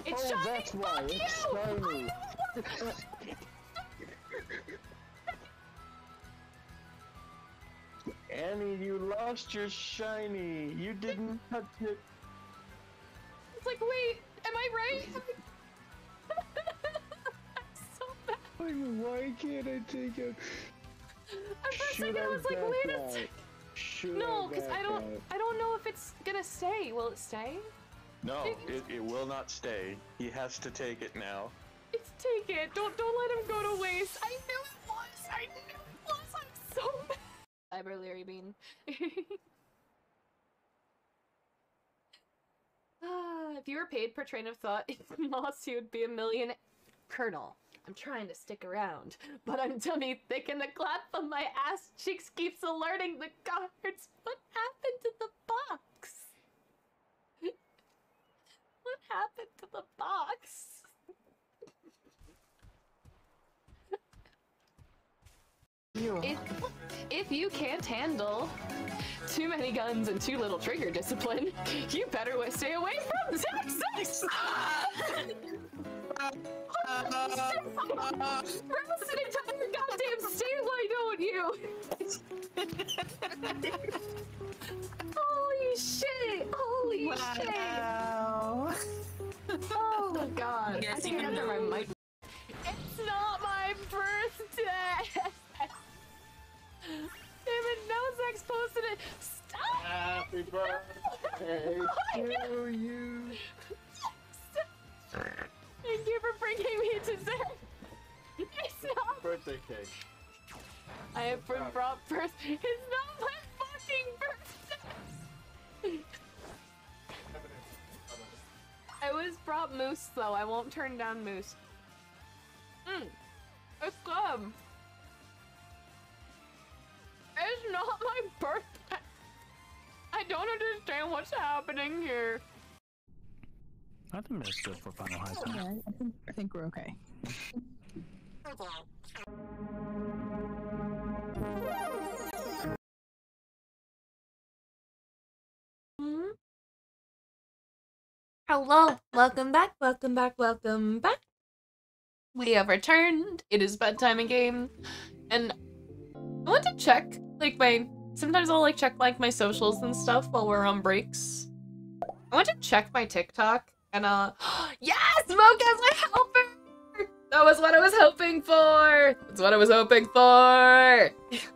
It's oh, shiny, that's why. fuck It's shiny. *laughs* Annie, you lost your shiny. You didn't touch it. It's like, wait, am I right? *laughs* Like, why can't I take it? At first Should I I was like, wait a out? second. No, because I don't out? I don't know if it's gonna stay. Will it stay? No, it, it will not stay. He has to take it now. It's take it. Don't don't let him go to waste. I knew it was. I knew it was. I'm so mad. Cyber Larry Bean. *laughs* Ah, if you were paid per train of thought, Moss, you would be a million. Colonel, I'm trying to stick around, but I'm tummy thick and the clap of my ass cheeks keeps alerting the guards. What happened to the box? what happened to the box? If, if you can't handle too many guns and too little trigger discipline, you better stay away from Texas! *laughs* Roast an entire goddamn state, why don't you? Holy shit! Holy shit! Oh my god. I think I got my mic. It's not my birthday! Damn it, posted it! Stop! Happy birthday *laughs* oh to you. Thank you for bringing me to Zen! It's not- Birthday cake. I have been brought birth. It's not my fucking birthday! I was brought moose though. I won't turn down moose. Mmm. It's good. It's not my birthday. I don't understand what's happening here. I think that's good for Final High School. Yeah, I think, I think we're okay. Hello, welcome back, welcome back, welcome back. We have returned. It is bedtime again, and I want to check like my. Sometimes I'll like check like my socials and stuff while we're on breaks. I want to check my TikTok and uh, *gasps* yes, Smoke as my helper. That was what I was hoping for. That's what I was hoping for. *laughs*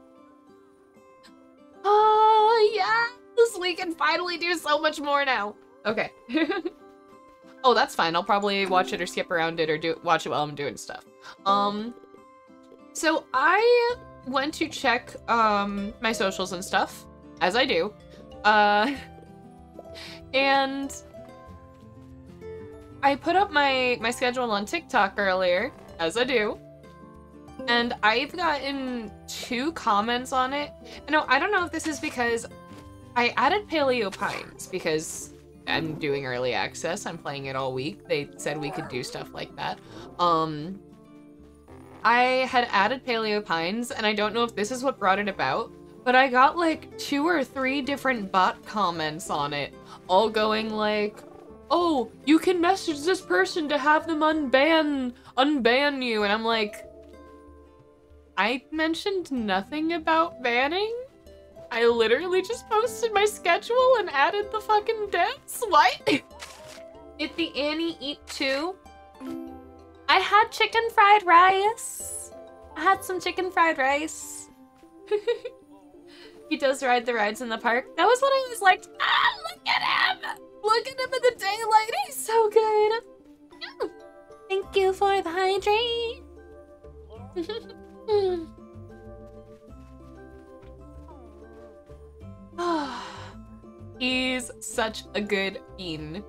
Oh yes, we can finally do so much more now. Okay. *laughs* oh, that's fine. I'll probably watch it or skip around it or do watch it while I'm doing stuff. Um, so I went to check um my socials and stuff as I do, uh, *laughs* and I put up my my schedule on TikTok earlier as I do. And I've gotten two comments on it. No, I don't know if this is because I added Paleo Pines because I'm doing early access. I'm playing it all week. They said we could do stuff like that. Um I had added Paleo Pines, and I don't know if this is what brought it about, but I got like two or three different bot comments on it, all going like, "Oh, you can message this person to have them unban unban you," and I'm like, I mentioned nothing about banning. I literally just posted my schedule and added the fucking deaths. What? *laughs* Did the Annie eat too? I had chicken fried rice. I had some chicken fried rice. *laughs* he does ride the rides in the park. That was what I was like. Ah, look at him! Look at him in the daylight. He's so good. Thank you for the hydrate. *laughs* He's such a good bean.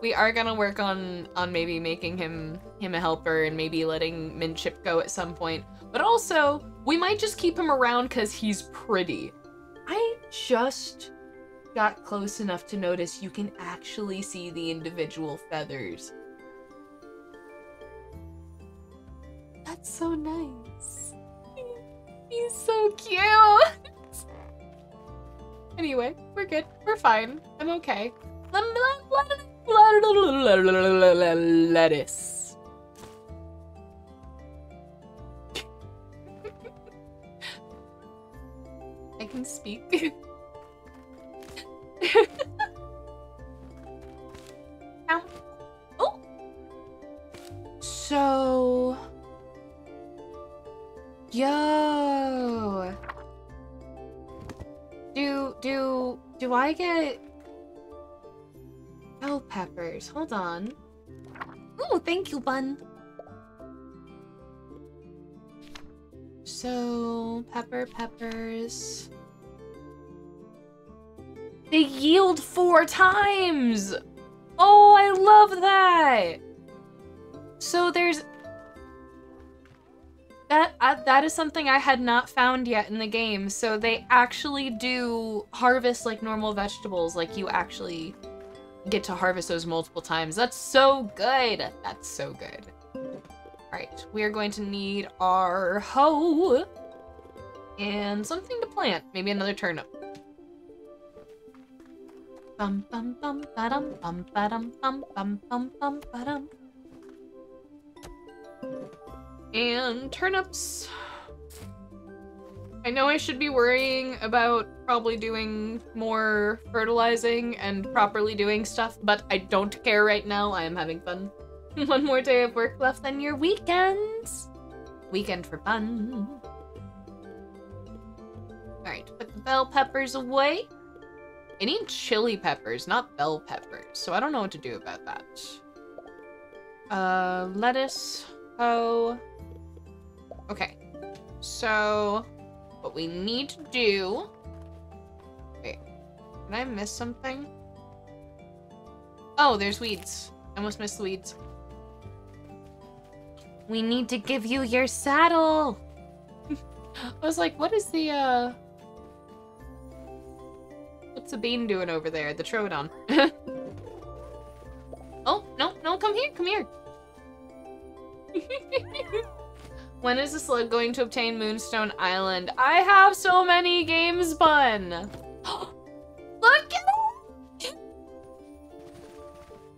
We are gonna work on on maybe making him him a helper and maybe letting Minchip go at some point. But also, we might just keep him around because he's pretty. I just got close enough to notice you can actually see the individual feathers. That's so nice. He's so cute. anyway, we're good. We're fine. I'm okay. Lettuce. Can speak. *laughs* Ow. Oh. So. Yo. Do do do I get bell peppers? Hold on. Oh, thank you, bun. So, pepper peppers. They yield four times! Oh, I love that! So there's... That, uh, that is something I had not found yet in the game. So they actually do harvest like normal vegetables. Like you actually get to harvest those multiple times. That's so good. That's so good. Alright, we are going to need our hoe and something to plant. Maybe another turnip. Bum bum bum ba-dum bum ba-dum bum bum bum bum. And turnips. I know I should be worrying about probably doing more fertilizing and properly doing stuff, but I don't care right now. I am having fun. *laughs* One more day of work left than your weekends. Weekend for fun. Alright, put the bell peppers away. I need chili peppers, not bell peppers, so I don't know what to do about that. Uh, lettuce, hoe. Okay, so what we need to do... Wait, did I miss something? Oh, there's weeds. I almost missed the weeds. We need to give you your saddle! *laughs* I was like, what is the, uh... What's the bean doing over there? The Troodon. *laughs* oh, no, no, come here, come here. *laughs* when is the slug going to obtain Moonstone Island? I have so many games, Bun. *gasps* Look at.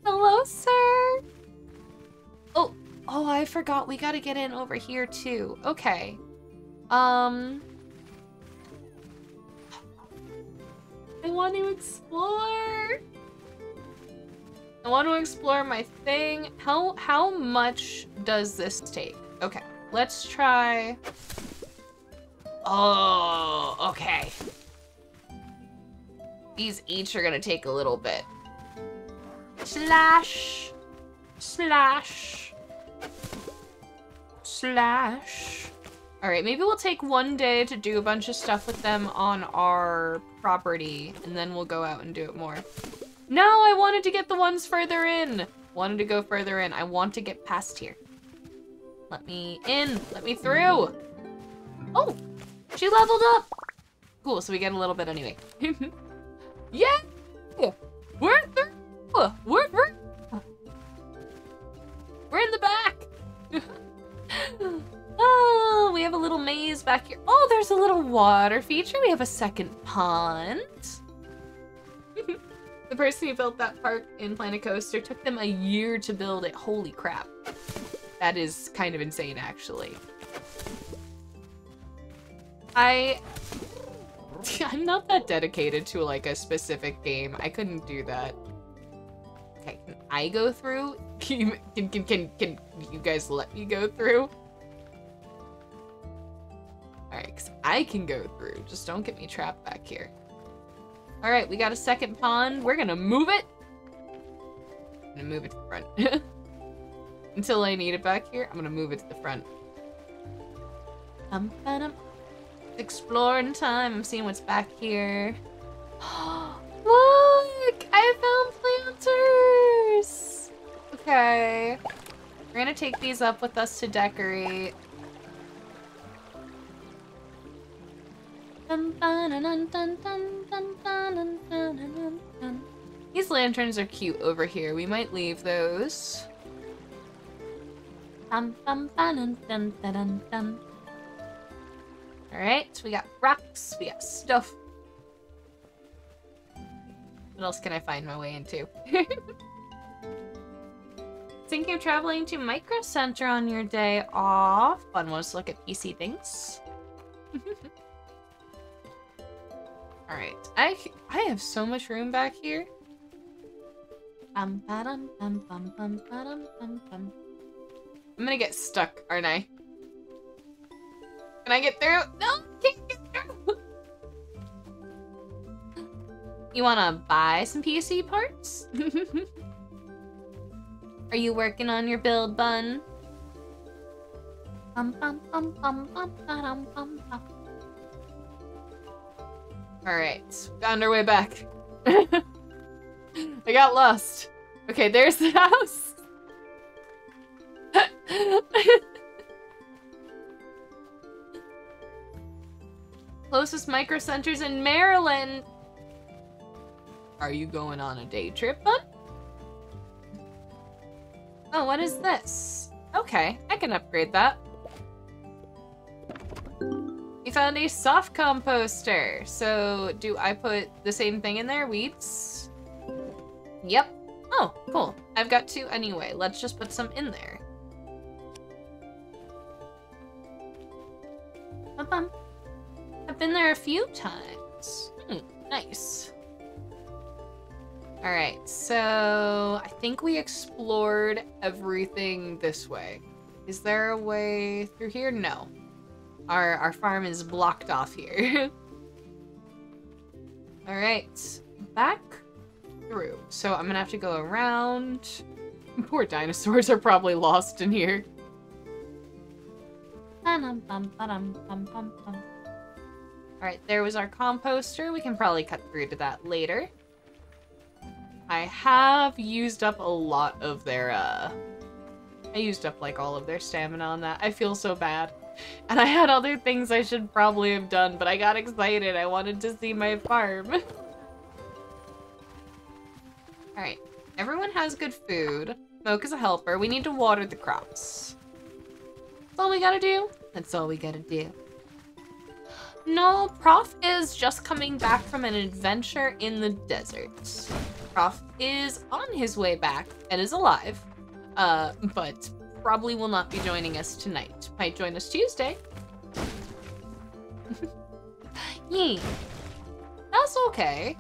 Hello, sir. Oh, oh, I forgot. We gotta get in over here, too. Okay. Um... I want to explore. I want to explore my thing. How how much does this take? Okay, let's try. Oh, okay. These each are gonna take a little bit. Slash. Slash. Slash. Alright, maybe we'll take one day to do a bunch of stuff with them on our property, and then we'll go out and do it more. No, I wanted to get the ones further in! Wanted to go further in. I want to get past here. Let me in! Let me through! Oh! She leveled up! Cool, so we get a little bit anyway. *laughs* yeah! We're through! We're through! We're in the back! *laughs* ah! we have a little maze back here. Oh, there's a little water feature. We have a second pond. *laughs* the person who built that park in Planet Coaster took them a year to build it. Holy crap. That is kind of insane, actually. I... *laughs* I'm not that dedicated to, like, a specific game. I couldn't do that. Okay, can I go through? *laughs* Can, can, can, can you guys let me go through? Alright, I can go through. Just don't get me trapped back here. Alright, we got a second pond. We're gonna move it. I'm gonna move it to the front. *laughs* Until I need it back here, I'm gonna move it to the front. Um, ba-dum. Exploring time. I'm seeing what's back here. *gasps* Look! I found planters! Okay. We're gonna take these up with us to decorate. These lanterns are cute over here. We might leave those. Alright, we got rocks, we got stuff. What else can I find my way into? Thinking of traveling to Micro Center on your day off. Fun was to look at PC things. Alright, I I have so much room back here. I'm gonna get stuck, aren't I? Can I get through? No, can't get through. you wanna buy some PC parts? *laughs* Are you working on your build, bun? Bum, bum, bum, Alright, found our way back. *laughs* I got lost. Okay, there's the *laughs* house. Closest micro centers in Maryland. Are you going on a day trip, bud? Oh, what is this? Okay, I can upgrade that. We found a soft composter. So do I put the same thing in there? Weeds? Yep. Oh, cool. I've got two anyway. Let's just put some in there. Bum-bum. I've been there a few times. Hmm, nice. Alright, so I think we explored everything this way. Is there a way through here? No. Our, our farm is blocked off here. *laughs* Alright, back through. So I'm gonna have to go around. Poor dinosaurs are probably lost in here. Alright, there was our composter. We can probably cut through to that later. I have used up a lot of their, uh... I used up, like, all of their stamina on that. I feel so bad. And I had other things I should probably have done, but I got excited. I wanted to see my farm. *laughs* Alright. Everyone has good food. Smoke is a helper. We need to water the crops. That's all we gotta do. That's all we gotta do. No, Prof is just coming back from an adventure in the desert. Prof is on his way back and is alive, uh, but probably will not be joining us tonight. Might join us Tuesday. *laughs* Yee. That's okay.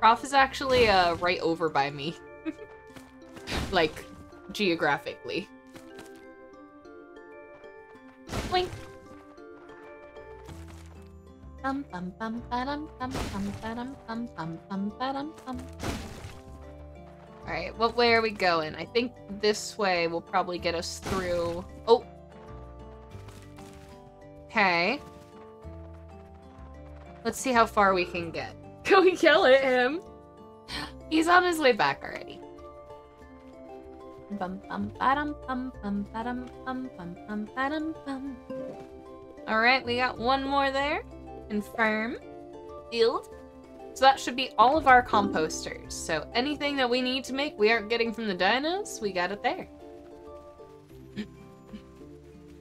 Prof is actually uh, right over by me. *laughs* like, geographically. Wink. Bum bum bum ba-dum bum bum ba-dum bum bum bum ba-dum bum. Alright, what way are we going? I think this way will probably get us through. Oh! Okay. Let's see how far we can get. *laughs* Can we yell at him? He's on his way back already. Alright, we got one more there. Confirm. Field. So that should be all of our composters. So anything that we need to make we aren't getting from the dinos, we got it there. *clears throat*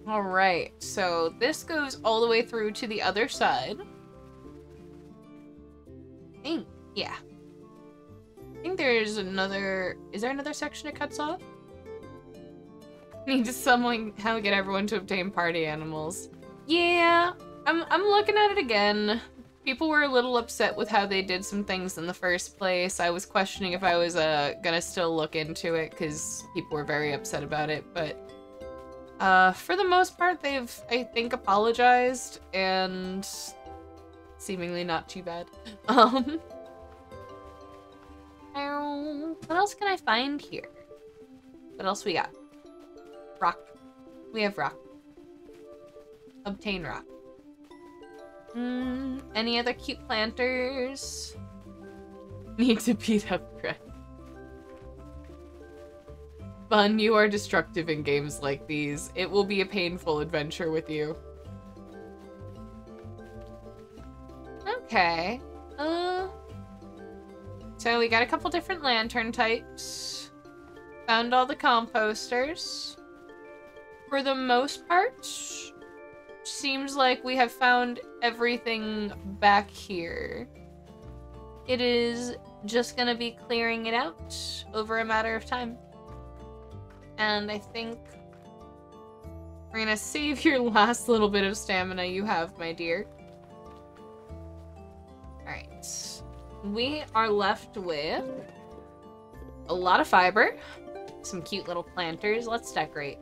Alright, so this goes all the way through to the other side. I think, yeah. I think there's another... Is there another section it cuts off? *laughs* Need to somehow get everyone to obtain party animals. Yeah, I'm, I'm looking at it again. People were a little upset with how they did some things in the first place. I was questioning if I was uh, gonna still look into it because people were very upset about it, but uh, for the most part, they've, I think, apologized and seemingly not too bad. *laughs* Um, what else can I find here? What else we got? Rock. We have rock. Obtain rock. Mm, any other cute planters? *laughs* Need to beat up Greg. Fun, you are destructive in games like these. It will be a painful adventure with you. Okay. Uh... So we got a couple different lantern types. Found all the composters. For the most part, seems like we have found everything back here. It is just gonna be clearing it out over a matter of time. And I think we're gonna save your *laughs* last little bit of stamina you have, my dear. Alright. We are left with a lot of fiber, some cute little planters. Let's decorate.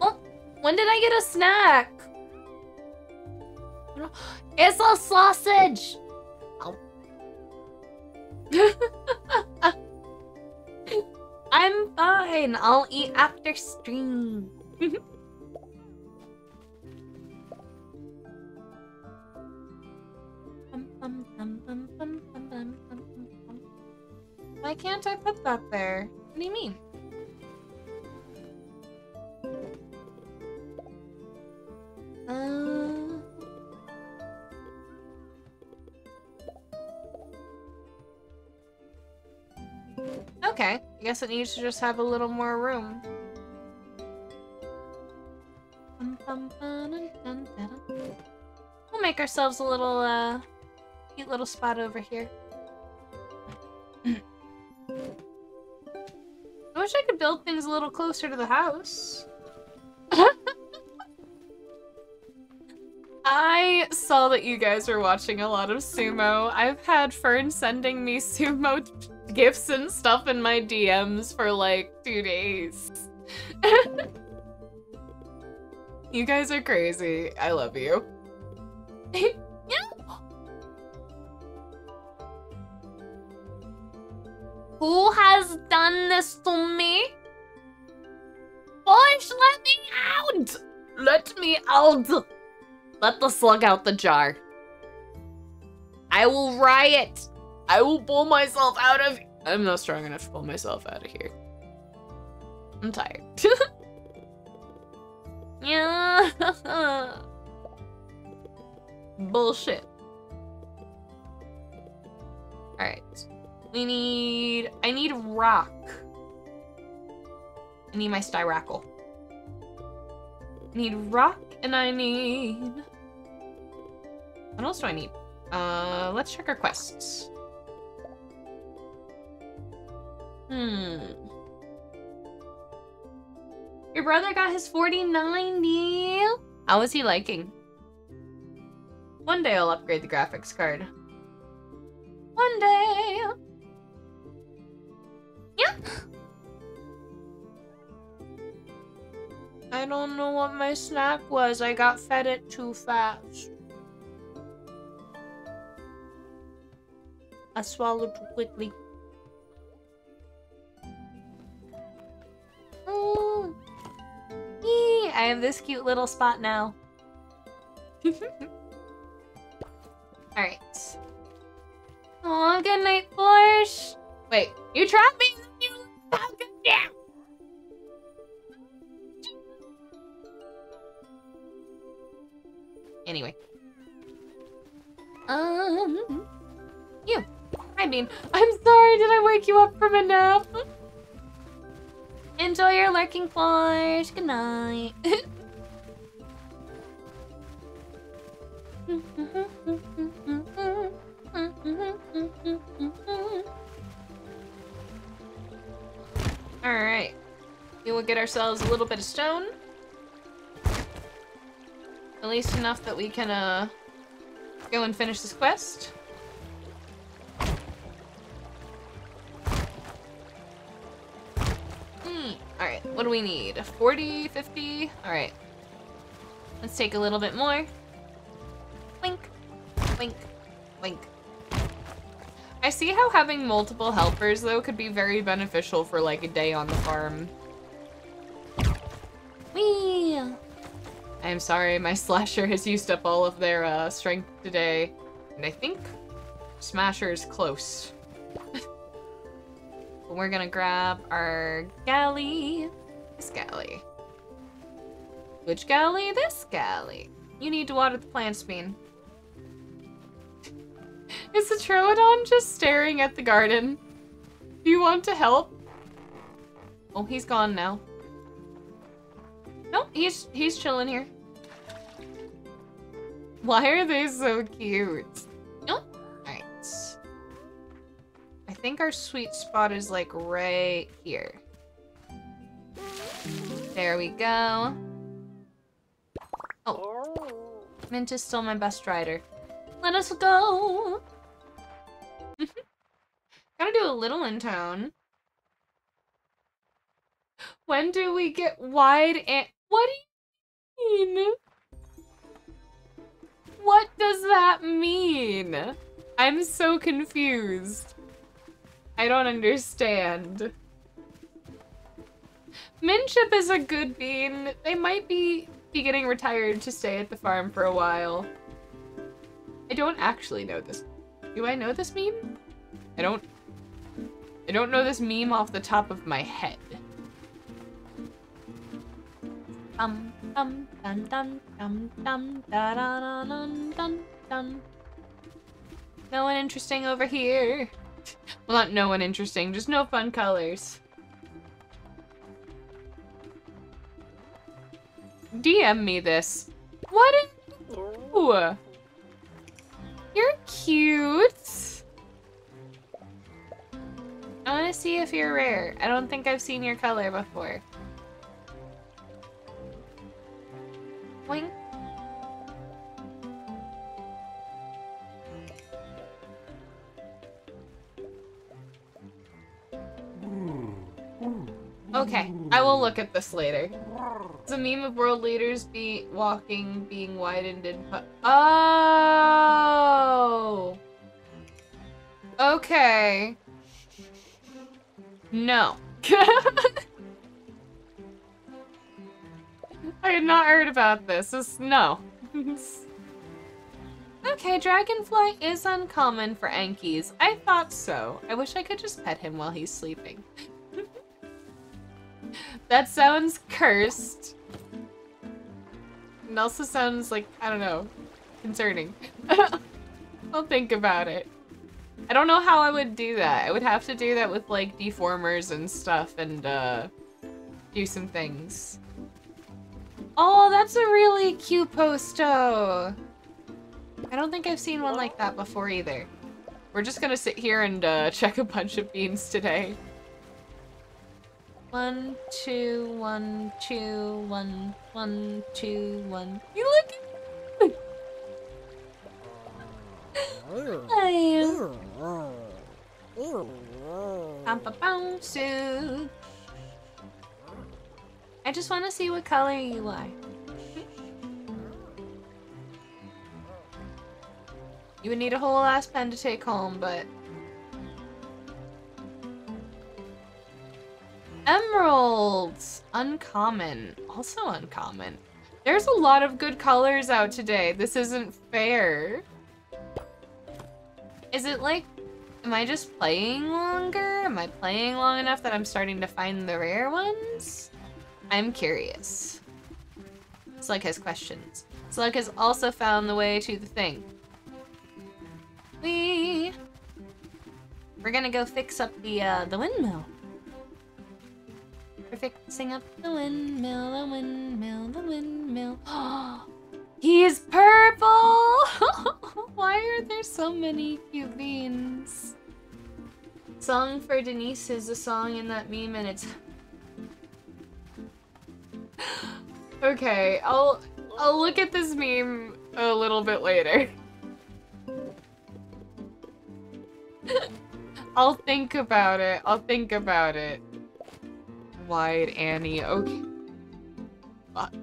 Oh, when did I get a snack? It's a sausage! Oh. *laughs* I'm fine. I'll eat after stream. *laughs* Why can't I put that there? What do you mean? Uh... Okay, I guess it needs to just have a little more room. We'll make ourselves a little, uh, cute little spot over here. *clears throat* I wish I could build things a little closer to the house. *laughs* I saw that you guys were watching a lot of sumo. I've had Fern sending me *laughs* sumo gifts and stuff in my DMs for like two days. *laughs* you guys are crazy. I love you. *laughs* Who has done this to me? Boys, let me out! Let me out! Let the slug out the jar. I will riot. I will pull myself out of- I'm not strong enough to pull myself out of here. I'm tired. *laughs* yeah. *laughs* Bullshit. Alright. We need... I need rock. I need my styrackle. I need rock and I need... What else do I need? Uh, let's check our quests. Hmm. Your brother got his 4090. How is he liking? One day I'll upgrade the graphics card. One day. Yeah. I don't know what my snack was. I got fed it too fast. I swallowed too quickly. Oh. Yee, I have this cute little spot now. *laughs* Alright. Oh, good night, Forsh. Wait, you trapped me? You yeah. Anyway. Um, you. I mean, I'm sorry, did I wake you up from a nap? Enjoy your lurking floors. Good night. *laughs* Alright. We will get ourselves a little bit of stone. At least enough that we can, uh, go and finish this quest. Alright, what do we need? 40, 50? Alright. Let's take a little bit more. Wink. Wink. Wink. I see how having multiple helpers, though, could be very beneficial for, like, a day on the farm. Whee! I am sorry, my *laughs* slasher has used up all of their, uh, strength today. And I think Smasher is close. *laughs* we're gonna grab our galley. This galley. Which galley? This galley. You need to water the plants, Bean. *laughs* Is the Troodon just staring at the garden? Do you want to help? Oh, he's gone now. No, he's he's chilling here. Why are they so cute? I think our sweet spot is like right here. There we go. Oh. Mint is still my best rider. Let us go! Mm-hmm. Gotta do a little in town. When do we get wide and- What do you mean? What does that mean? I'm so confused. I don't understand. Minship is a good bean. They might be, be getting retired to stay at the farm for a while. I don't actually know this. Do I know this meme? I don't. I don't know this meme off the top of my head. Um, dum, dum, dum, dum, dum, da, da, da, dum, dum. No one interesting over here. *laughs* Well, not no one interesting, just no fun colors. DM me this. What? Ooh. You're cute. I want to see if you're rare. I don't think I've seen your color before. Wink. Okay, I will look at this later. It's a meme of world leaders be walking, being widened in pu- Oh! Okay. No. *laughs* I had not heard about this. This no. *laughs* okay, Dragonfly is uncommon for Ankies. I thought so. I wish I could just pet him while he's sleeping. *laughs* that sounds cursed. It also sounds like, I don't know, concerning. *laughs* I'll think about it. I don't know how I would do that. I would have to do that with like deformers and stuff and uh, do some things. Oh, that's a really cute posto. I don't think I've seen one like that before either. We're just gonna sit here and uh, *laughs* check a bunch of beans today. One, two, one, two, one, one, two, one. You look. I just want to see what color you are. You would need a whole ass pen to take home, but... Emeralds! Uncommon. Also uncommon. There's a lot of good colors out today. This isn't fair. Is it like... Am I just playing longer? Am I playing long enough that I'm starting to find the rare ones? I'm curious. Slug has questions. Slug has also found the way to the thing. We We're gonna go fix up the uh, the windmill. For fixing up the windmill, the windmill, the windmill. *gasps* he is purple! *laughs* Why are there so many cute beans? Song for Denise is a song in that meme and it's... *gasps* okay, I'll, I'll look at this meme a little bit later. *laughs* I'll think about it. I'll think about it. Wide Annie. Okay. *laughs* Fuck.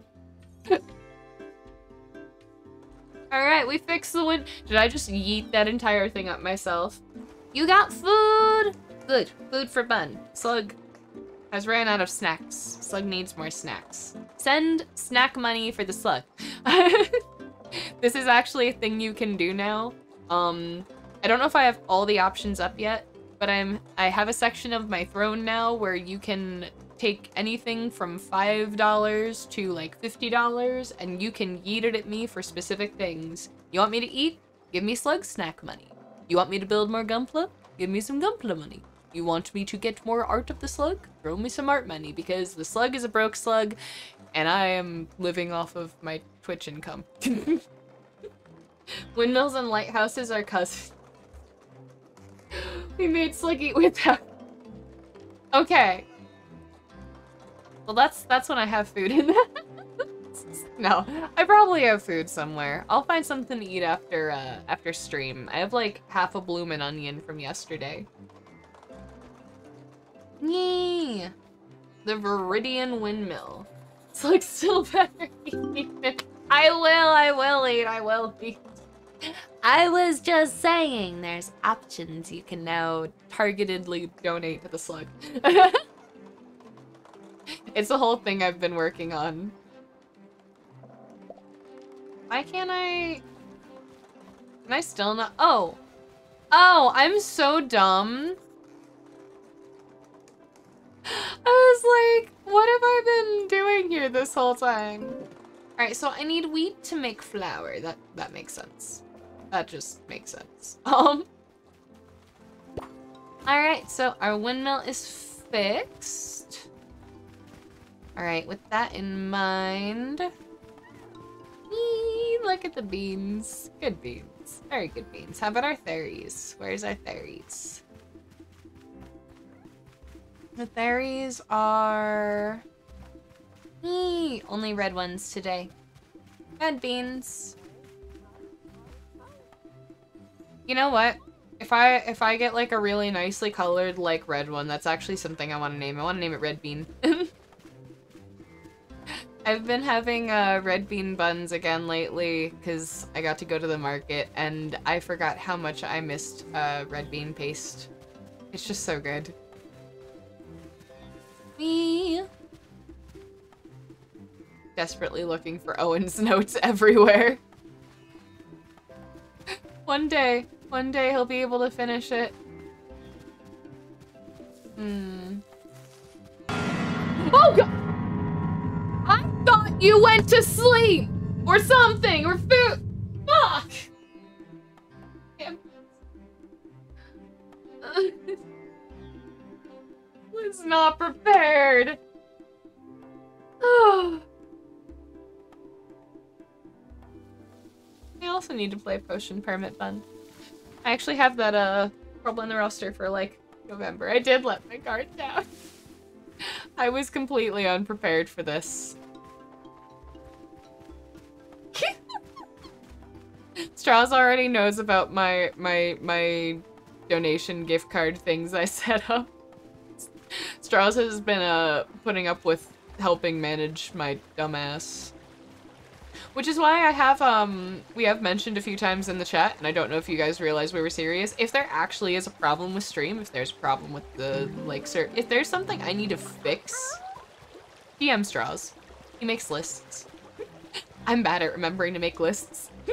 Alright, we fixed the wind. Did I just yeet that entire thing up myself? You got food! Good. Food for Bun. Slug has ran out of snacks. Slug needs more snacks. Send snack money for the slug. *laughs* this is actually a thing you can do now. Um, I don't know if I have all the options up yet, but I'm I have a section of my throne now where you can take anything from $5 to like $50 and you can yeet it at me for specific things. You want me to eat? Give me slug snack money. You want me to build more Gunpla? Give me some Gunpla money. You want me to get more art of the slug? Throw me some art money because the slug is a broke slug and I am living off of my Twitch income. *laughs* Windmills and lighthouses are cousins. *gasps* we made eat with that. Okay. Well, that's that's when I have food in that. *laughs* no, I probably have food somewhere. I'll find something to eat after uh, after stream. I have like half a bloomin' onion from yesterday. Yee! The Viridian Windmill. It's like still *laughs* better. *laughs* I will, I will eat, I will eat. I was just saying there's options you can now targetedly donate to the slug. *laughs* it's a whole thing I've been working on. Why can't I... Can I still not... Oh! Oh, I'm so dumb. I was like, what have I been doing here this whole time? Alright, so I need wheat to make flour. That that makes sense. That just makes sense. *laughs* Um Alright, so our windmill is fixed. Alright, with that in mind. Eee, look at the beans. Good beans. Very good beans. How about our theories? Where's our theories? The theories are... Eee, only red ones today. Red beans. You know what? If I if I get like a really nicely colored like red one, that's actually something I want to name. I want to name it red bean. *laughs* I've been having uh, red bean buns again lately because I got to go to the market and I forgot how much I missed uh, red bean paste. It's just so good. Me. Desperately looking for Owen's *laughs* notes everywhere. one day, one day he'll be able to finish it. Hmm. Oh god! I thought you went to sleep! Or something! Or food! Fuck! *laughs* was not prepared. Oh. *sighs* I also need to play Potion Permit Fun. I actually have that uh problem in the roster for like November. I did let my guard down. *laughs* I was completely unprepared for this. *laughs* Strauss already knows about my my my donation gift card things I *laughs* set up. Strauss has been uh putting up with helping manage my dumbass. Which is why I have, um, we have mentioned a few times in the chat, and I don't know if you guys realize we were serious, if there actually is a problem with stream, if there's a problem with the, like, sir, if there's something I need to fix, DM Straws. He makes lists. *laughs* I'm bad at remembering to make lists. *laughs* *laughs*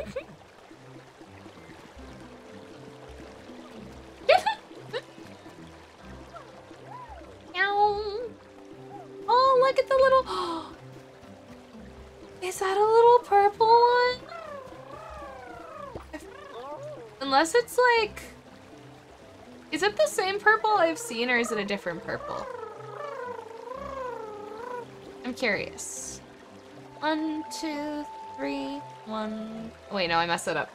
Oh, look at the little... *gasps* Is that a little purple one? Unless it's like... Is it the same purple I've seen or is it a different purple? I'm curious. One, two, three, one. Wait, no, I messed it up.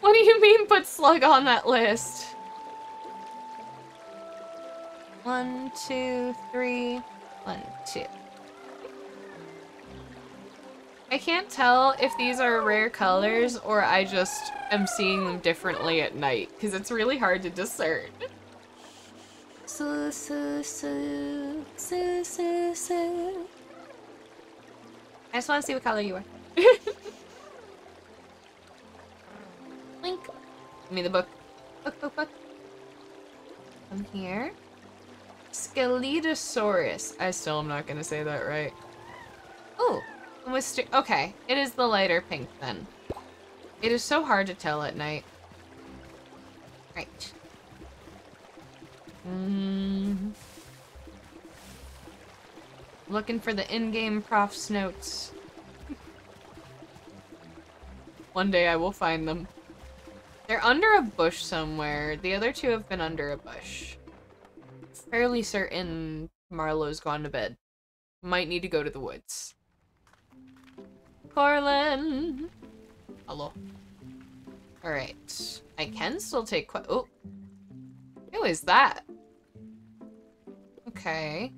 What do you mean put slug on that list? One, two, three, one, two. I can't tell if these are rare colors or I just am seeing them differently at night because it's really hard to discern. So, so, so, so, so, so. I just want to see what color you are. *laughs* Link. Give me the book. Book, book, book. Come here. Scelidosaurus. I still am not gonna say that right. Oh, Okay, it is the lighter pink then. It is so hard to tell at night. Right. Mm. Looking for the in-game prof's notes. One day I will find them. They're under a bush somewhere. The other two have been under a bush. Fairly certain Marlowe's gone to bed. Might need to go to the woods. Corlin! Hello. Alright. I can still take que- oh. Who is that? Okay.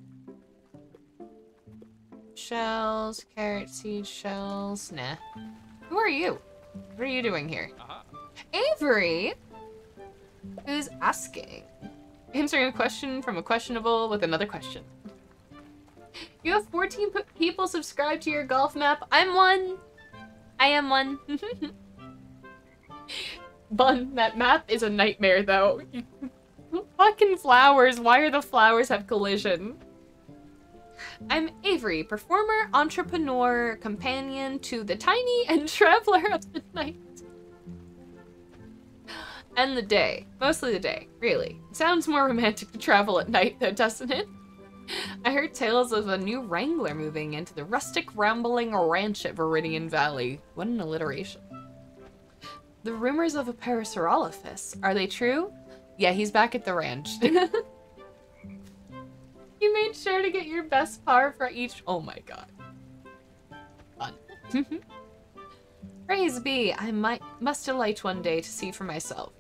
Shells, carrot seed shells. Nah. Who are you? What are you doing here? Uh-huh. Avery? Who's asking? Answering a question from a questionable with another question. You have 14 p- people subscribed to your golf map. I'm one. I am one. *laughs* Bun, that map is a nightmare though. *laughs* Fucking flowers. Why are the flowers have collision? I'm Avery, performer, entrepreneur, companion to the tiny *laughs* and traveler of the night. And the day. Mostly the day, really. It sounds more romantic to travel at night though, doesn't it? I heard tales of a new wrangler moving into the rustic rambling ranch at Viridian Valley. What an alliteration. The rumors of a Parasaurolophus, are they true? Yeah, he's back at the ranch. *laughs* you made sure to get your best par for each- oh my god. Fun. *laughs* Praise be, I might must alight one day to see for myself.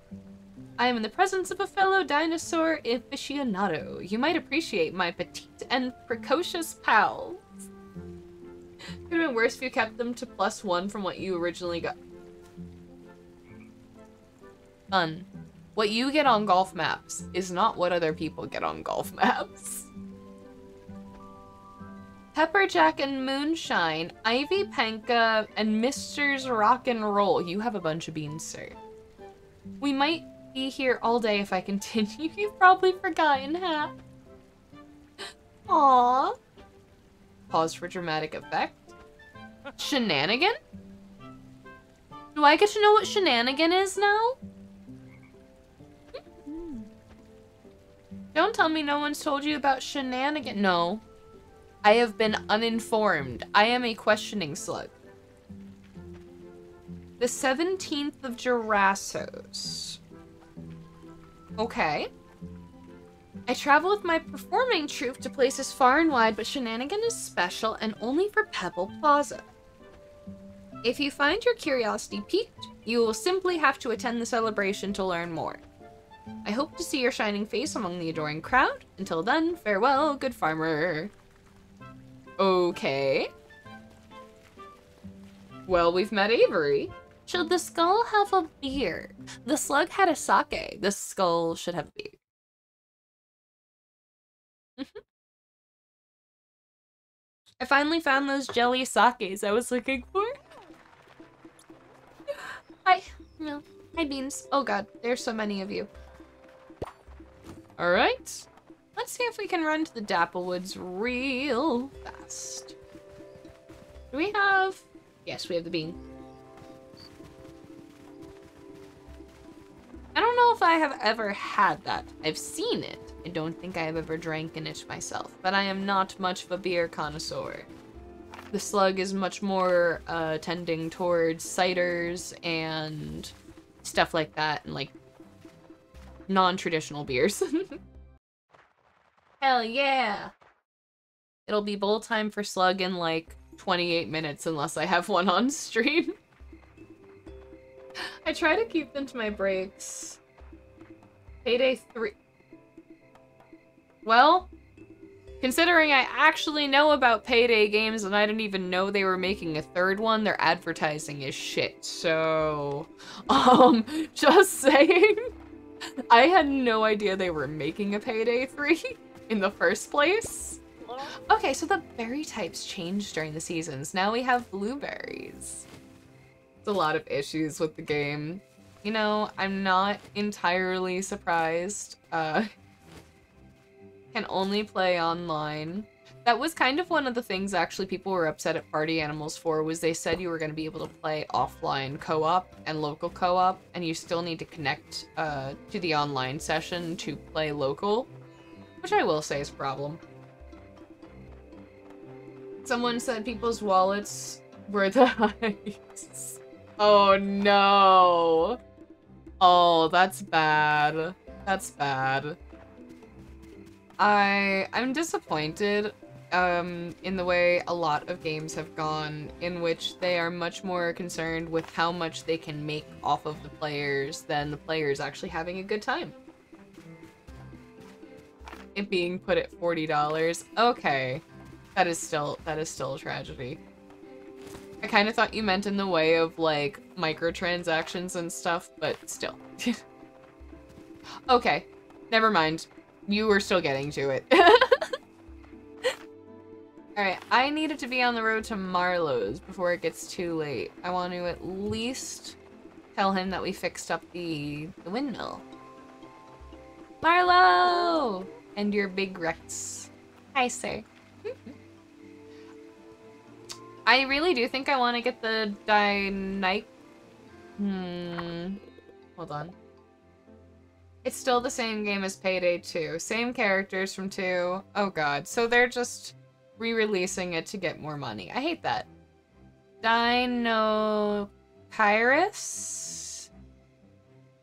I am in the presence of a fellow dinosaur aficionado. You might appreciate my petite and precocious pals. Could have been worse if you kept them to plus one from what you originally got. Fun. What you get on golf maps is not what other people get on golf *laughs* maps. Pepperjack and Moonshine, Ivy Panka, and Mister's Rock and Roll. You have a bunch of beans, sir. We might be here all day if I continue. *laughs* You've probably forgotten, huh? Aww. Pause for dramatic effect. Shenanigan? Do I get to know what shenanigan is now? Hmm. Don't tell me no one's told you about shenanigan. No. I have been uninformed. I am a questioning slug. The 17th of Jurassos. Okay. I travel with my performing troupe to places far and wide, but Shenanigan is special and only for Pebble Plaza. If you find your curiosity piqued, you will simply have to attend the celebration to learn more. I hope to see your shining face among the adoring crowd. Until then, farewell, good farmer. Okay. Well, we've met Avery. Should the skull have a beard? The slug had a sake. The skull should have a beard. Mm-hmm. I finally found those jelly sakes I was looking for. Hi. *gasps* No. Hi, Beans. Oh god, there's so many of you. Alright. Let's see if we can run to the Dapplewoods real fast. Do we have... Yes, we have the bean. I don't know if I have ever had that. I've seen it. I don't think I have ever drank in it myself, but I am not much of a beer connoisseur. The slug is much more uh, tending towards ciders and stuff like that, and like non-traditional beers. *laughs* Hell yeah! It'll be bowl time for Slug in like 28 minutes unless I have one on stream. I try to keep them to my breaks. Payday 3. Well, considering I actually know about Payday games and I didn't even know they were making a third one, their advertising is shit. So, *laughs* um, just *laughs* saying. I had no idea they were making a Payday 3 *laughs* in the first place. Okay, so the berry types changed during the seasons. Now we have blueberries. A lot of issues with the game. You know, I'm not entirely surprised. Uh, *laughs* can only play online. That was kind of one of the things actually people were upset at Party Animals for was they said you were going to be able to play offline co-op and local co-op and you still need to connect uh, to the online session to play local, which I will say is a problem. Someone said people's wallets were the *laughs* highest. Oh no. Oh, that's bad. That's bad. I I'm disappointed um in the way a lot of games have gone in which they are much more concerned with how much they can make off of the players than the players actually having a good time. It being put at $40. Okay. That is still that is still a tragedy. I kind of thought you meant in the way of like microtransactions and stuff, but still. *laughs* okay. Never mind. You were still getting to it. *laughs* Alright, I needed to be on the road to Marlowe's before it gets too late. I want to at least tell him that we fixed up the, the windmill. Marlowe! And your big Rex. Hi, sir. I really do think I want to get the Dynite. Hmm. Hold on. It's still the same game as Payday 2. Same characters from 2. Oh god. So they're just re-releasing it to get more money. I hate that. Dino Kyrus?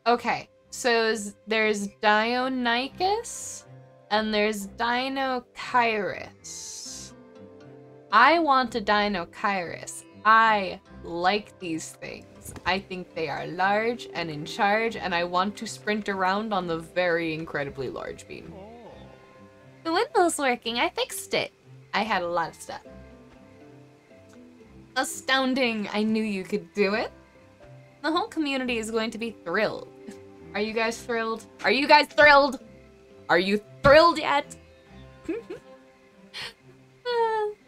Okay. So there's Deinonychus and there's Dino Kyrus. I want a Deinocheirus. I like these things. I think they are large and in charge, and I want to sprint around on the very incredibly large beam. The windmill's working. I fixed it. I had a lot of stuff. Astounding. I knew you could do it. The whole community is going to be thrilled. Are you guys thrilled? Are you guys thrilled? Are you thrilled yet? *laughs* uh.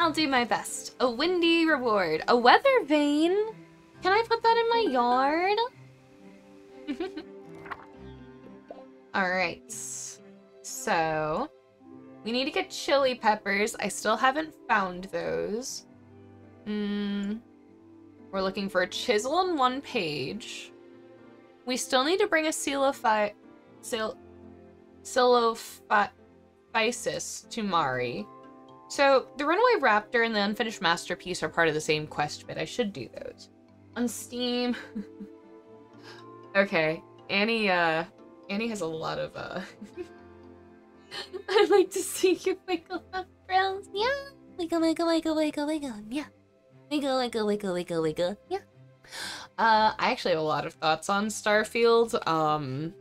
I'll do my best. A windy reward. A weather vane? Can I put that in my yard? *laughs* Alright. So, we need to get chili peppers. I still haven't found those. Hmm. We're looking for a chisel on one page. We still need to bring a. Coelophysis to Mari. So, the Runaway Raptor and the Unfinished Masterpiece are part of the same quest bit. I should do those. On Steam. *laughs* okay. Annie, uh... Annie has a lot of, uh... *laughs* I'd like to see you wiggle up. Yeah. Wiggle, wiggle, wiggle, wiggle, wiggle. Yeah. Wiggle, wiggle, wiggle, wiggle, wiggle. Yeah. Uh, I actually have a lot of thoughts on Starfield. Um...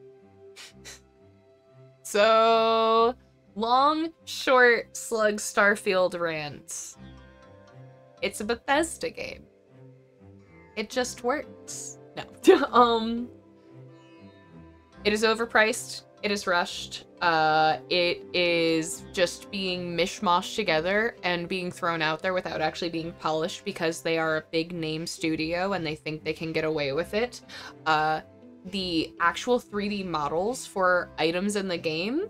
*laughs* so... Long, short, slug Starfield rants. It's a Bethesda game. It just works. No. *laughs* um... It is overpriced. It is rushed. Uh, it is just being mishmashed together and being thrown out there without actually being polished because they are a big name studio and they think they can get away with it. Uh, the actual 3D models for items in the game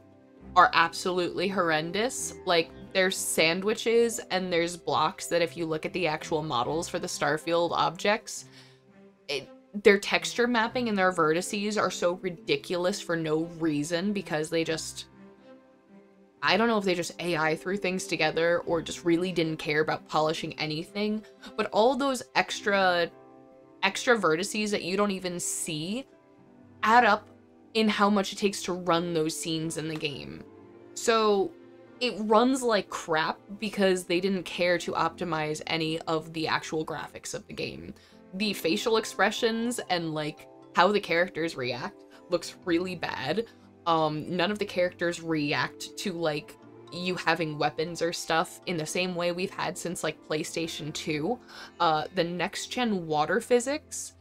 are absolutely horrendous. Like, there's sandwiches and there's blocks that if you look at the actual models for the Starfield objects, it, their texture mapping and their vertices are so ridiculous for no reason because they just I don't know if they just AI threw things together or just really didn't care about polishing anything, but all those extra extra vertices that you don't even see add up in how much it takes to run those scenes in the game. So it runs like crap because they didn't care to optimize any of the actual graphics of the game. The facial expressions and like how the characters react looks really bad. Um, none of the characters react to like you having weapons or stuff in the same way we've had since like PlayStation 2. Uh, the next gen water physics,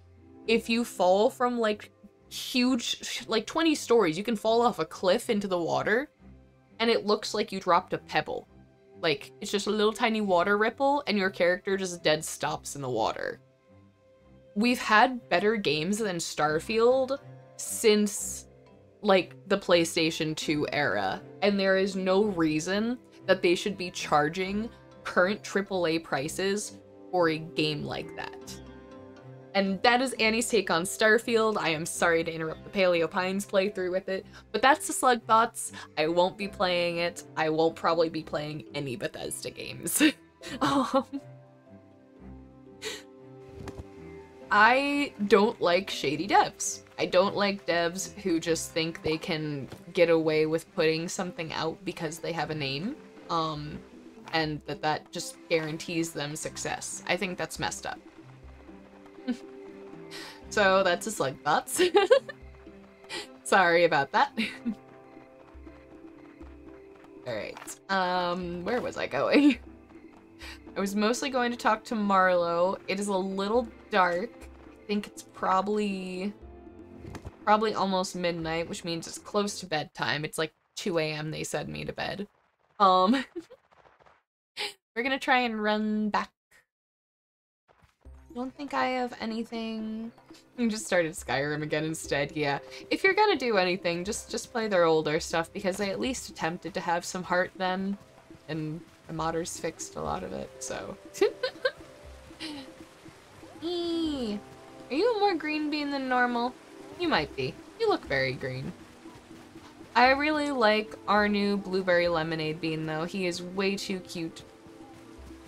if you fall from like huge, like 20 stories, you can fall off a cliff into the water and it looks like you dropped a pebble. Like, it's just a little tiny water ripple and your character just dead stops in the water. We've had better games than Starfield since like the PlayStation 2 era, and there is no reason that they should be charging current AAA prices for a game like that. And that is Annie's take on Starfield. I am sorry to interrupt the Paleo Pines playthrough with it, but that's the Slug Thoughts. I won't be playing it. I won't probably be playing any Bethesda games. *laughs* um, I don't like shady devs. I don't like devs who just think they can get away with putting something out because they have a name, um, and that that just guarantees them success. I think that's messed up. So that's a slug thoughts. *laughs* Sorry about that. *laughs* Alright, um, where was I going? *laughs* I was mostly going to talk to Marlowe. It is a little dark. I think it's probably probably almost midnight, which means it's close to bedtime. It's like 2 a.m. they send me to bed. Um, we're gonna try and run back. Don't think I have anything. I just started Skyrim again instead. Yeah, if you're gonna do anything, just just play their older stuff because they at least attempted to have some heart then, and the modders fixed a lot of it. So. *laughs* Eee. Are you a more green bean than normal? You might be. You look very green. I really like our new blueberry lemonade bean though. He is way too cute.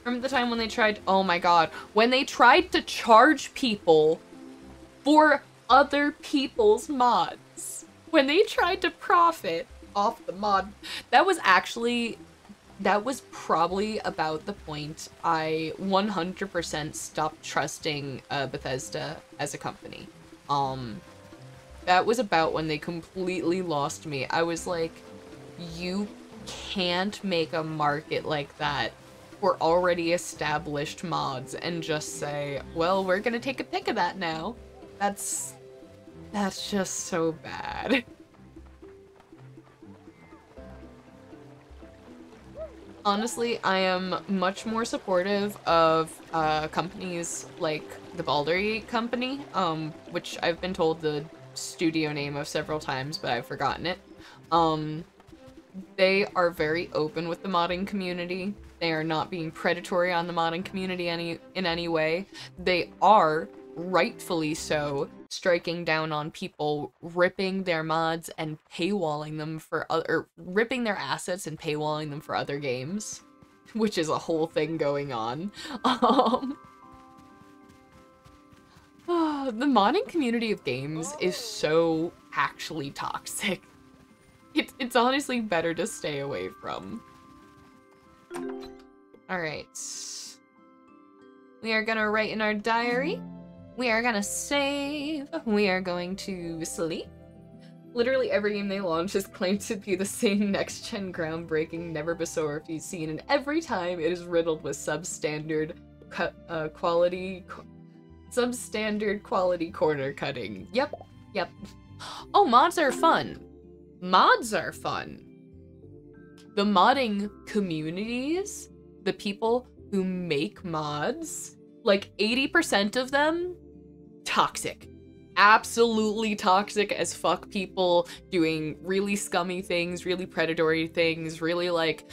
Remember the time when they tried- oh my god. When they tried to charge people for other people's mods. When they tried to profit off the mod. That was actually- that was probably about the point I 100% stopped trusting uh, Bethesda as a company. Um, that was about when they completely lost me. I was like, you can't make a market like that for already established mods and just say, well, we're gonna take a pick of that now. That's... that's just so bad. Honestly, I am much more supportive of uh, companies like the Baldery Company, um, which I've been told the studio name of several times, but I've forgotten it. Um, they are very open with the modding community. They are not being predatory on the modding community any in any way. They are, rightfully so, striking down on people ripping their mods and paywalling them for other ripping their assets and paywalling them for other games, which is a whole thing going on. *laughs* Um *sighs* the modding community of games is so actually toxic. *laughs* It, it's honestly better to stay away from. Alright. We are gonna write in our diary. We are gonna save. We are going to sleep. Literally every game they launch is claimed to be the same next-gen groundbreaking never before seen, and every time it is riddled with substandard uh, quality substandard quality corner cutting. Yep, yep. *gasps* Oh, mods are fun. Mods are fun. The modding communities, the people who make mods, like 80% of them, toxic. Absolutely toxic as fuck people doing really scummy things, really predatory things, really like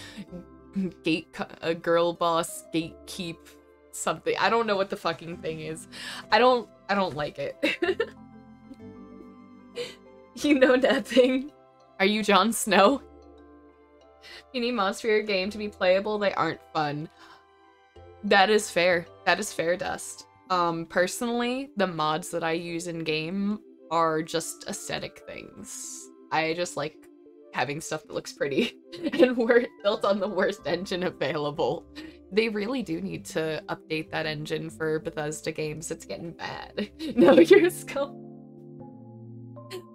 gate a girl boss gatekeep something. I don't know what the fucking thing is. I don't I don't like it. *laughs* you know nothing. Are you Jon Snow? You need mods for your game to be playable, they aren't fun. That is fair. That is fair, Dust. Um, personally, the mods that I use in game are just aesthetic things. I just like having stuff that looks pretty *laughs* and we're built on the worst engine available. They really do need to update that engine for Bethesda games. It's getting bad. *laughs* no, you're *laughs* skull.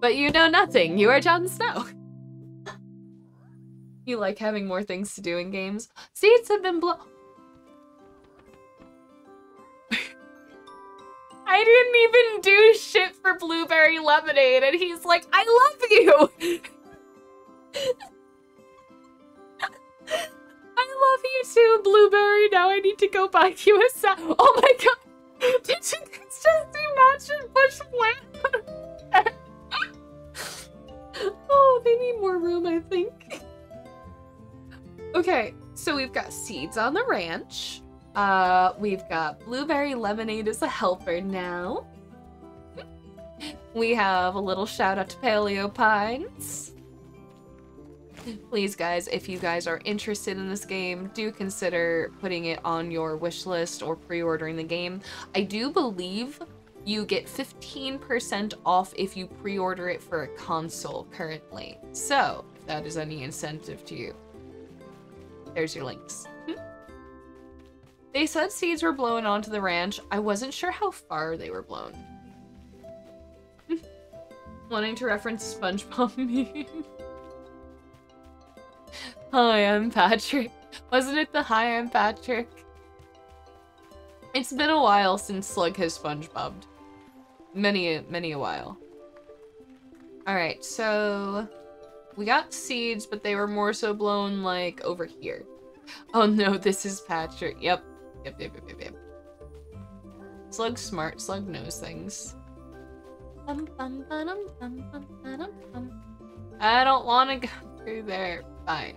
But you know nothing. You are Jon Snow. You like having more things to do in games? Seeds have been blown. I didn't even do shit for blueberry lemonade, and he's like, I love you! *laughs* I love you too, Blueberry. Now I need to go buy you a sa- Oh my god! *laughs* Did you just imagine Bush land? *laughs* oh, they need more room, I think. Okay, so we've got seeds on the ranch. Uh, we've got blueberry lemonade as a helper now. We have a little shout out to Paleo Pines. Please, guys, if you guys are interested in this game, do consider putting it on your wish list or pre-ordering the game. I do believe you get 15% off if you pre-order it for a console currently. So, that is any incentive to you. There's your links. Hmm. They said seeds were blown onto the ranch. I wasn't sure how far they were blown. Hmm. Wanting to reference SpongeBob *laughs* meme. Hi, I'm Patrick. Wasn't it the Hi, I'm Patrick? It's been a while since Slug has SpongeBobbed. Many, many a while. Alright, so... We got seeds, but they were more so blown, like, over here. Oh no, this is Patrick. Yep. Yep, yep, yep, yep, yep. Slug's smart. Slug knows things. I don't want to go through there. Fine.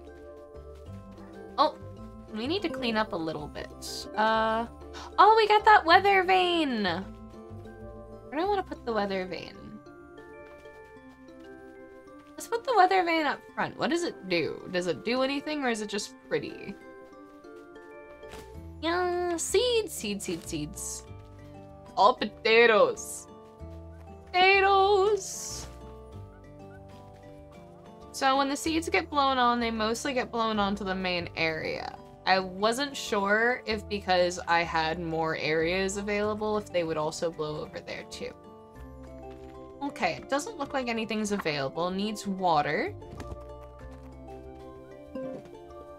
Oh, we need to clean up a little bit. Uh, oh, we got that weather vane. Where do I want to put the weather vane? Let's put the weather vane up front. What does it do? Does it do anything or is it just pretty? Yeah, seeds, seeds, seeds, seeds. All potatoes. Potatoes. So when the seeds get blown on, they mostly get blown onto the main area. I wasn't sure if because I had more areas available, if they would also blow over there too. Okay, it doesn't look like anything's available. Needs water.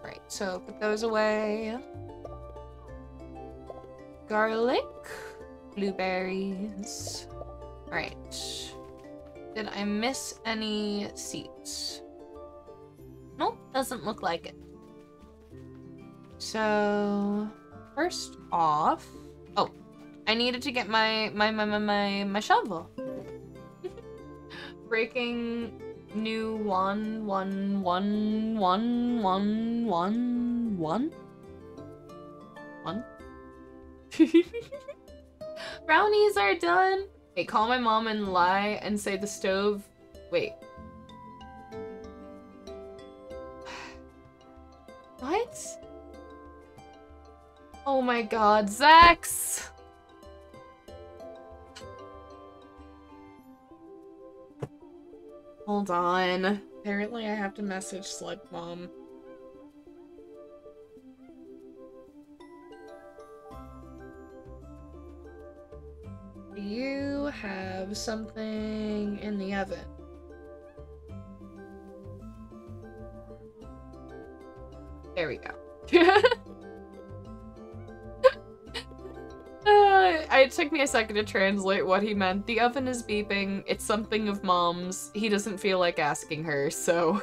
Right, so put those away. Garlic. Blueberries. Alright. Did I miss any seeds? Nope, doesn't look like it. So, first off... Oh, I needed to get my, my, my, my, my, my shovel. Breaking new one, one, one, one, one, one, one? One? *laughs* Brownies are done! Hey, call my mom and lie and say the stove... Wait. *sighs* What? Oh my god, Zax! Hold on. Apparently I have to message Slug Mom. Do you have something in the oven? There we go. *laughs* Uh, it took me a second to translate what he meant. The oven is beeping. It's something of mom's. He doesn't feel like asking her, so...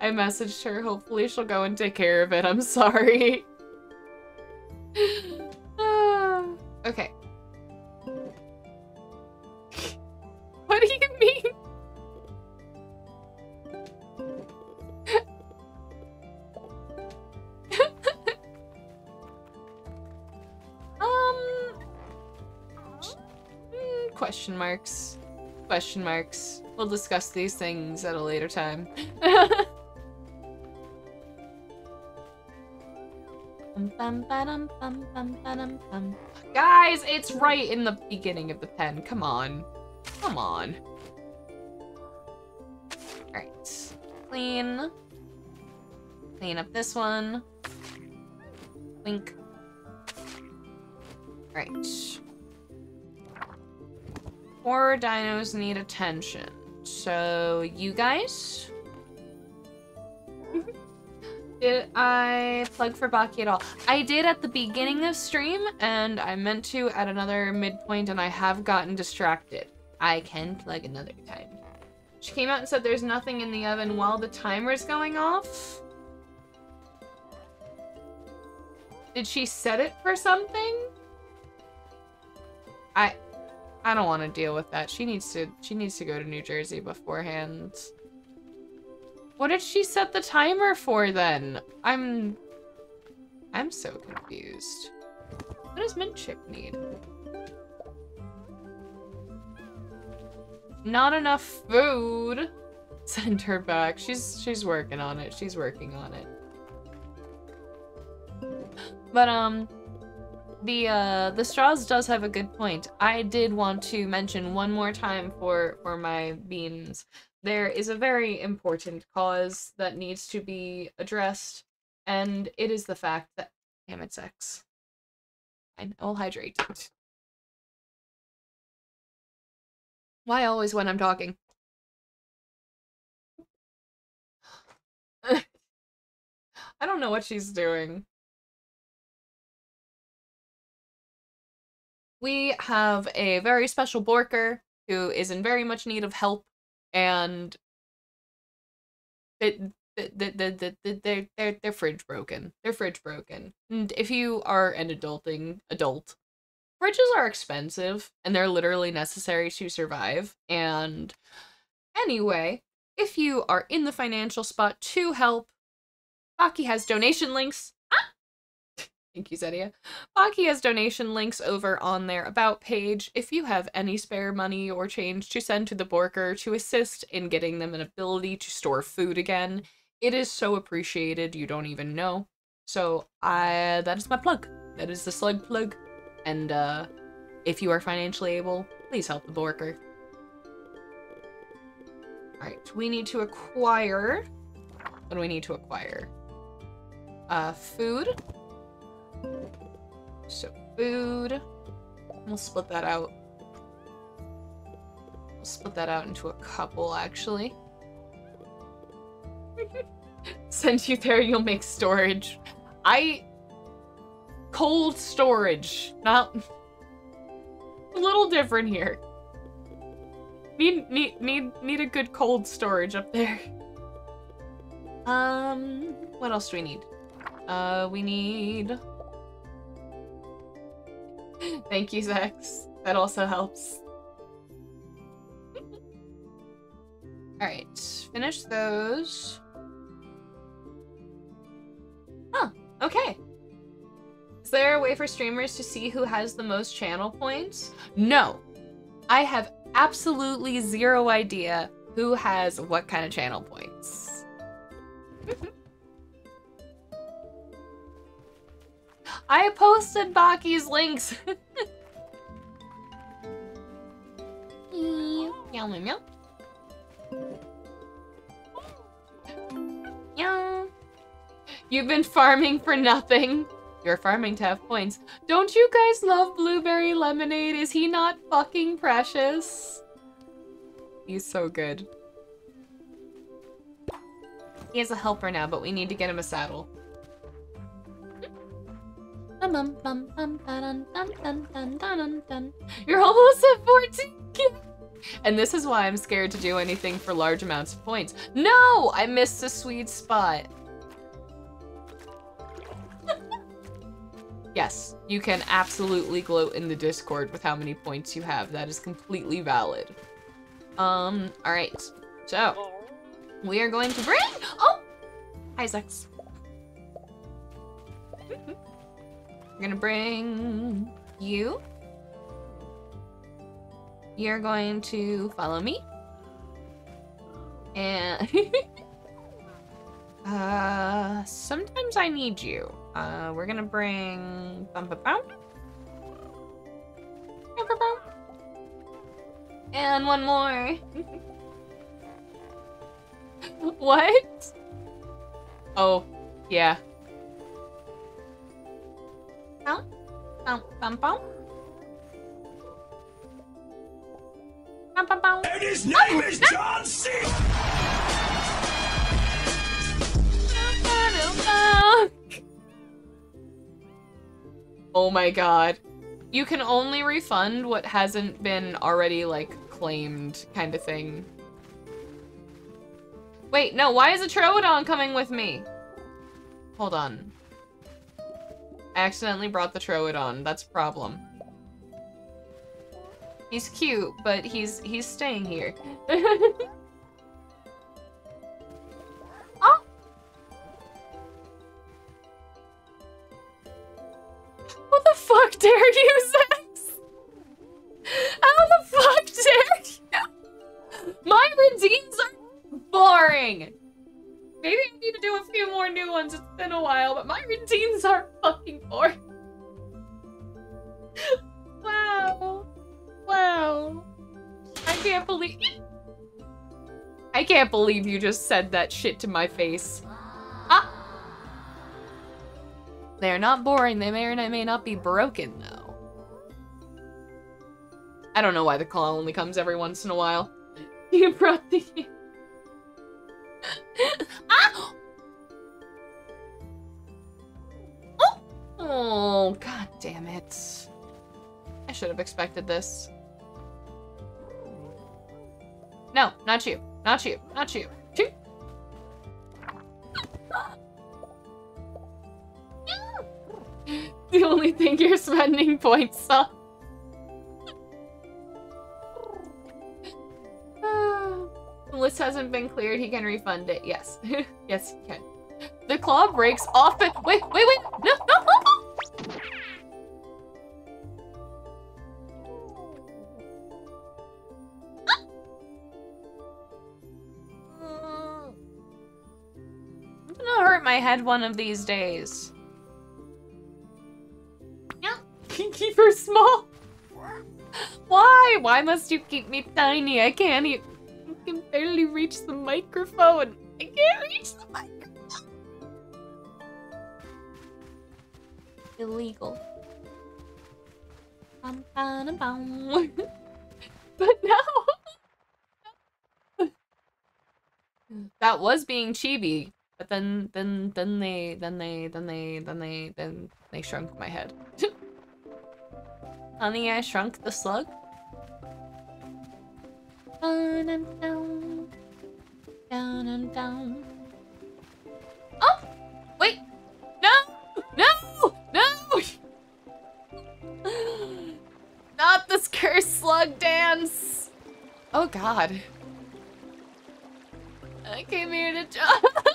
I messaged her. Hopefully she'll go and take care of it. I'm sorry. Uh, *sighs* okay. What do you question marks. Question marks. We'll discuss these things at a later time. *laughs* Guys, it's right in the beginning of the pen. Come on. Come on. Alright. clean. Clean up this one. Wink. Right. Four dinos need attention. So, you guys? Mm-hmm. Did I plug for Baki at all? I did at the beginning of stream, and I meant to at another midpoint, and I have gotten distracted. I can plug another time. She came out and said there's nothing in the oven while the timer's going off. Did she set it for something? I I don't want to deal with that. She needs to she needs to go to New Jersey beforehand. What did she set the timer for then? I'm I'm so confused. What does Mint Chip need? Not enough food. *laughs* Send her back. She's she's working on it. She's working on it. But um the uh the straws does have a good point. I did want to mention one more time for for my beans. There is a very important cause that needs to be addressed, and it is the fact that damn sex. I will hydrate. Why always when I'm talking? *laughs* I don't know what she's doing. We have a very special Borker who is in very much need of help, and it, the, the, the, the, their, their, their fridge broken. Their fridge broken. And if you are an adulting adult, fridges are expensive, and they're literally necessary to survive. And anyway, if you are in the financial spot to help, Baki has donation links Thank you, Zedia. Baki has donation links over on their About page if you have any spare money or change to send to the Borker to assist in getting them an ability to store food again. It is so appreciated, you don't even know. So, I that is my plug. That is the slug plug. And, uh, if you are financially able, please help the Borker. Alright, we need to acquire... What do we need to acquire? Uh, food. So food. We'll split that out. We'll split that out into a couple, actually. *laughs* Send you there, you'll make storage. I... Cold storage. Not... a little different here. Need, need, need, need a good cold storage up there. Um, what else do we need? Uh, we need... *laughs* Thank you, Zex. That also helps. *laughs* Alright, finish those. Huh, okay. Is there a way for streamers to see who has the most channel points? No. I have absolutely zero idea who has what kind of channel points. *laughs* I posted Baki's links. *laughs* meow, meow, meow. Meow. You've been farming for nothing. You're farming to have points. Don't you guys love blueberry lemonade? Is he not fucking precious? He's so good. He has a helper now, but we need to get him a saddle. You're almost at 14! and this is why I'm scared to do anything for large amounts of points. No! I missed a sweet spot. *laughs* yes, you can absolutely gloat in the Discord with how many points you have. That is completely valid. Um, alright. So, we are going to bring- Oh! Isaacs. We're gonna bring you. You're going to follow me. And *laughs* uh sometimes I need you. Uh we're gonna bring bum bum, bum. And one more. *laughs* what? Oh, yeah. Bum. Bum, bum, bum. And his name is oh, John C. *laughs* Oh my god. You can only refund what hasn't been already, like, claimed kind of thing. Wait, no, why is a Troodon coming with me? Hold on. Accidentally brought the Troodon. That's a problem. He's cute, but he's he's staying here. *laughs* Ah! oh! What the fuck dare you, Sex? How the fuck dare you? My redeems are boring. Maybe I need to do a few more new ones. It's been a while, but my routines are fucking boring. *laughs* wow. Wow. I can't believe- I can't believe you just said that shit to my face. Ah! They're not boring. They may or may not be broken, though. I don't know why the call only comes every once in a while. *laughs* You brought the... *laughs* ah! Oh! Oh, god damn it. I should have expected this. No, not you. Not you. Not you. The only thing you're spending points on. *sighs* The list hasn't been cleared. He can refund it. Yes. *laughs* yes, he can. The claw breaks off it. Wait, wait, wait. No, no. I'm gonna hurt my head one of these days. Yeah. Keep her small. Why? Why must you keep me tiny? I can't even. I can barely reach the microphone. I can't reach the microphone. Illegal. Bum, bum, bum. *laughs* but no. *laughs* that was being chibi, but then then then they then they then they then they then they shrunk my head. *laughs* Honey, I shrunk the slug. Down and down. Down and down. Oh! Wait! No! No! No! *gasps* Not this cursed slug dance! Oh god. I came here to *laughs* drop,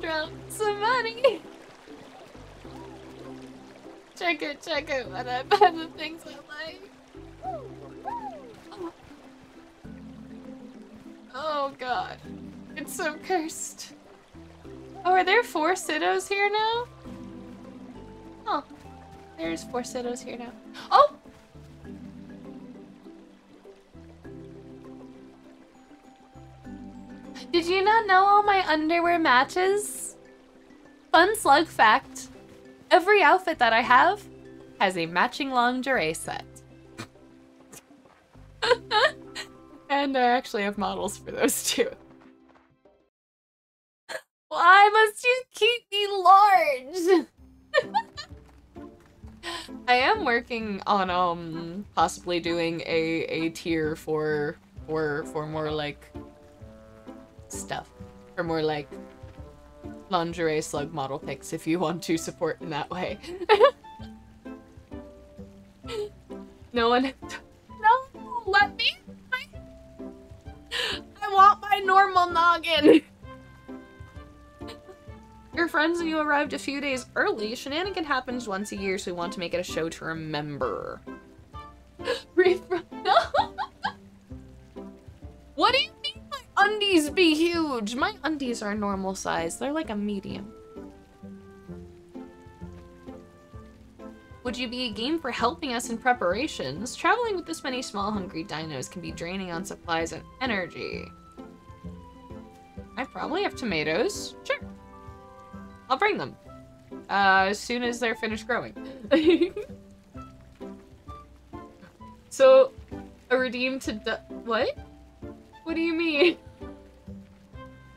drop some money. Check it, check it, when I buy the things I like. Oh god. It's so cursed. Oh, are there four Sitos here now? Oh. There's four Sitos here now. Oh! Did you not know all my underwear matches? Fun slug fact. Every outfit that I have has a matching lingerie set. *laughs* and I actually have models for those *laughs* too. Why must you keep me large? *laughs* I am working on um possibly doing a a tier for for for more like stuff for more like lingerie slug model pics if you want to support in that way. *laughs* no one No let me I want my normal noggin Your friends and you arrived a few days early. Shenanigan happens once a year, so we want to make it a show to remember. *gasps* *laughs* what do you mean my undies be huge? My undies are normal size. They're like a medium. Would you be a game for helping us in preparations? Traveling with this many small hungry dinos can be draining on supplies and energy. I probably have tomatoes. Sure. I'll bring them. Uh, as soon as they're finished growing. *laughs* so, a redeem to what? What do you mean? *laughs*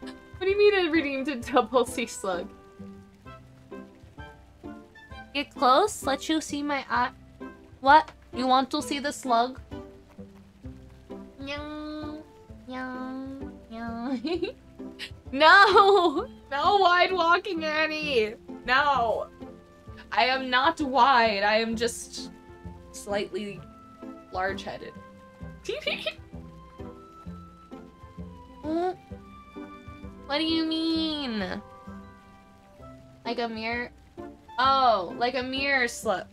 What do you mean a redeem to double sea slug? Get close, let you see my eye. What? You want to see the slug? *laughs* No! No wide walking, Annie! No! I am not wide, I am just slightly large-headed. *laughs* what do you mean? Like a mirror? Oh, like a mirror slip.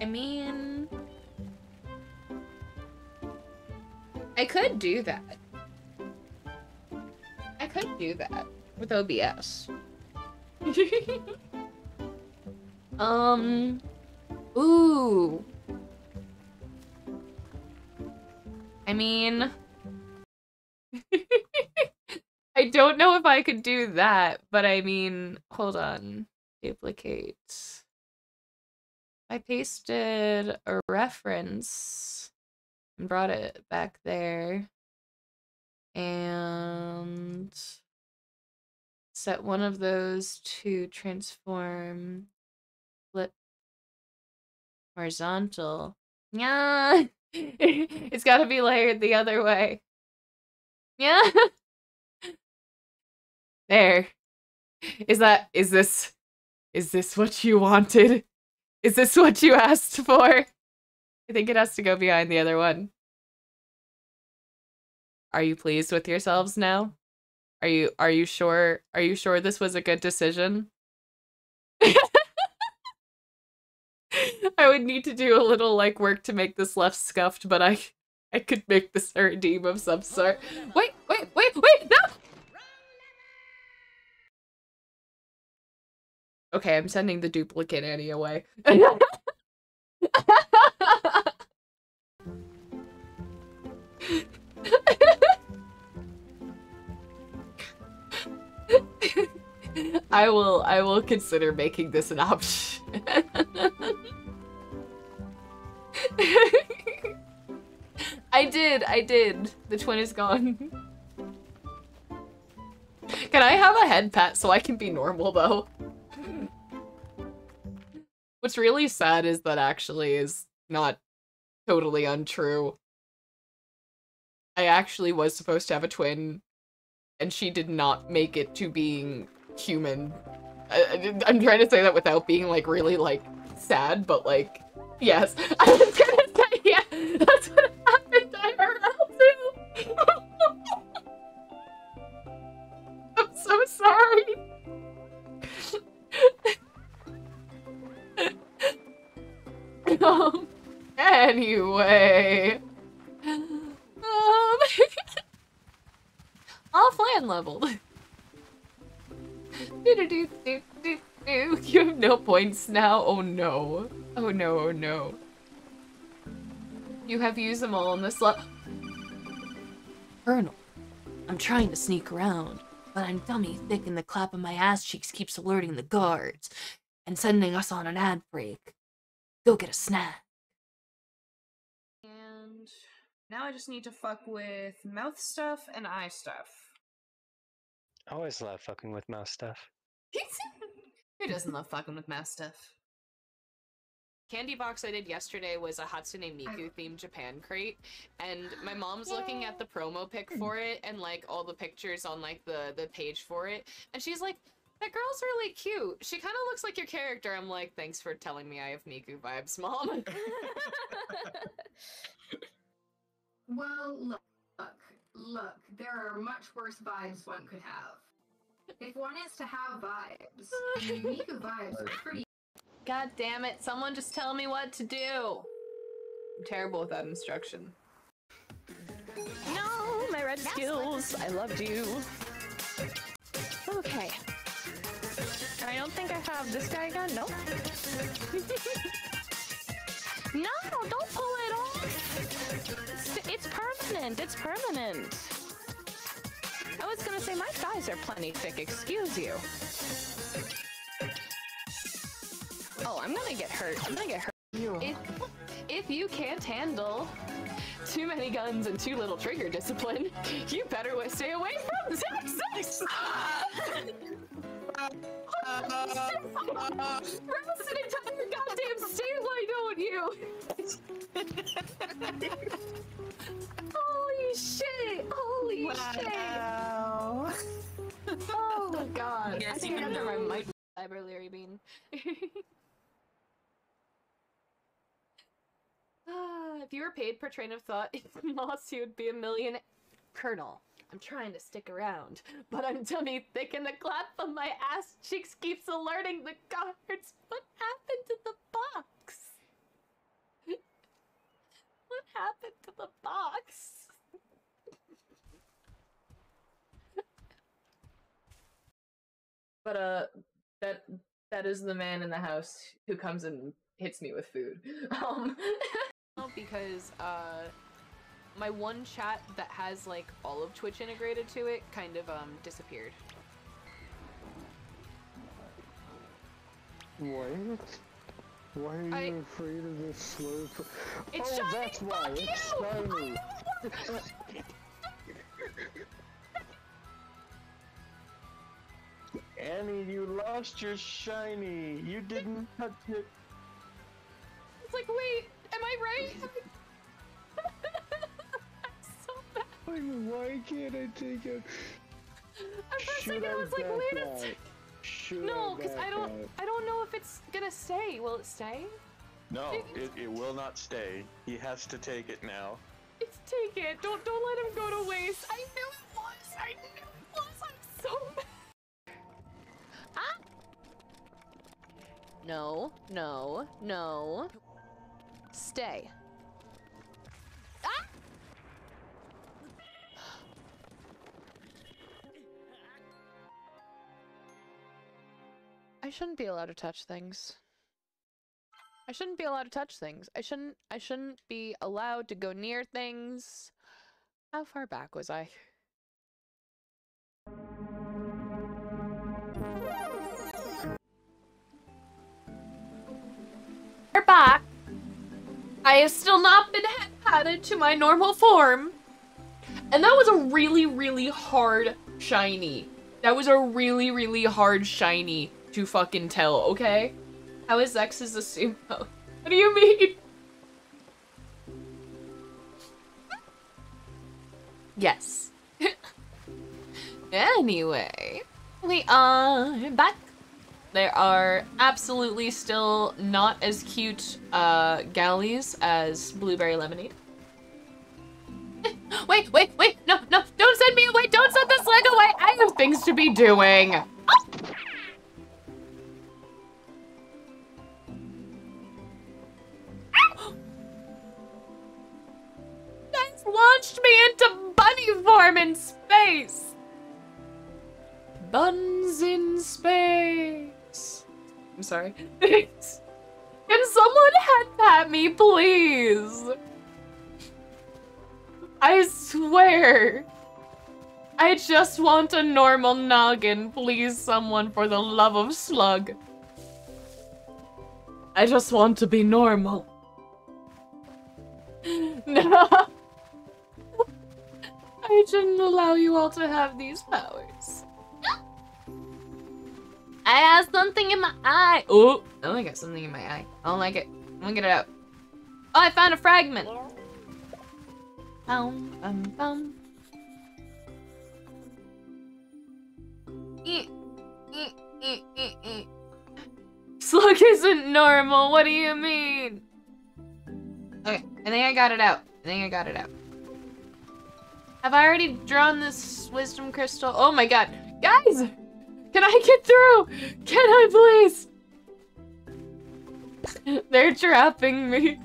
I mean... I could do that. I could do that with OBS. *laughs* um... Ooh. I mean... *laughs* I don't know if I could do that, but I mean, hold on. Duplicate. I pasted a reference and brought it back there. And set one of those to transform flip horizontal. Yeah, *laughs* it's got to be layered the other way. Yeah. *laughs* There. Is that is this is this what you wanted? Is this what you asked for? I think it has to go behind the other one. Are you pleased with yourselves now? Are you are you sure are you sure this was a good decision? *laughs* I would need to do a little like work to make this left scuffed, but I I could make this a redeem of some sort. Wait, wait, wait, wait, Okay, I'm sending the duplicate Annie away. I will I will consider making this an option. I did, I did. The twin is gone. Can I have a head pet so I can be normal though? What's really sad is that actually is not totally untrue. I actually was supposed to have a twin, and she did not make it to being human. I, am trying to say that without being like really like sad, but like, yes. *laughs* I was gonna say, yeah, that's what happened to her too. *laughs* I'm so sorry. *laughs* um, anyway. Um, *laughs* offline leveled. *laughs* do, do, do, do, do. You have no points now? Oh no. Oh no, oh no. You have used them all in this le- Colonel, I'm trying to sneak around, but I'm dummy thick and the clap of my ass cheeks keeps alerting the guards and sending us on an ad break. Go get a snack. And now I just need to fuck with mouth stuff and eye stuff. I always love fucking with mouth stuff. *laughs* Who doesn't love fucking with mouth stuff? Candy box I did yesterday was a Hatsune Miku themed Japan crate, and my *gasps* mom's looking at the promo pic for it and like all the pictures on like the the page for it, and she's like, "That girl's really cute. She kind of looks like your character." I'm like, "Thanks for telling me I have Miku vibes, mom." *laughs* Well, look, look, look, there are much worse vibes one could have. If one is to have vibes, Miku *laughs* vibes are pretty. God damn it! Someone just tell me what to do. I'm terrible with that instruction. No, my red skills. I loved you. *laughs* Okay, I don't think I have this guy again. Nope. *laughs* no, don't pull it off. It's, it's permanent. It's permanent. I was gonna say my thighs are plenty thick. Excuse you. Oh, I'm gonna get hurt. I'm gonna get hurt. If, if you can't handle too many guns and too little trigger discipline, you better stay away from sex. *laughs* Rest an entire goddamn why don't you? Holy shit! Holy Wow. shit! Oh my god. Yes, I think you under my mic cyber Larry Bean. Ah, if you were paid per train of thought, Moss, you would be a million. Colonel, I'm trying to stick around, but I'm tummy thick and the clap of my ass cheeks keeps alerting the guards. What happened to the box? What happened to the box? But uh, that that is the man in the house who comes and hits me with food. *laughs* Um, *laughs* because uh, my one chat that has like all of Twitch integrated to it kind of um disappeared. What? Why are you I- afraid of this slow? It's oh, shiny! that's why. Fuck It's you! shiny. *laughs* Annie, you lost your shiny. You didn't *laughs* touch it. It's like, wait, am I right? *laughs* so bad. Like, why can't I take it? At first Should I I was like, wait a out? sec. Should No, because I back don't, out? I don't know if it's gonna stay. Will it stay? No, it, it will not stay. He has to take it now. It's take it. Don't, don't let him go to waste. I knew it was. I knew it was. I'm so mad. Ah! No, no, no. Stay. I shouldn't be allowed to touch things. I shouldn't be allowed to touch things. I shouldn't I shouldn't be allowed to go near things. How far back was I? We're back. I have still not been patted to my normal form. And that was a really, really hard shiny. That was a really, really hard shiny to fucking tell, okay? How is X as a sumo? *laughs* What do you mean? Yes. *laughs* anyway, we are back. There are absolutely still not as cute uh, galleys as Blueberry Lemonade. *laughs* wait, wait, wait! No, no! Don't send me away! Don't send this leg away! I have things to be doing! Guys launched me into bunny form in space! Buns in space. I'm sorry. *laughs* Can someone head pat me, please? I swear. I just want a normal noggin. Please, someone, for the love of slug. I just want to be normal. *laughs* No. I shouldn't allow you all to have these powers. *gasps* I have something in my eye. Oh, I got something in my eye. I don't like it. I'm gonna get it out. Oh, I found a fragment. Bum, bum, bum. Slug isn't normal. What do you mean? Okay, I think I got it out. I think I got it out. Have I already drawn this wisdom crystal? Oh my god. Guys! Can I get through? Can I please? *laughs* They're trapping me.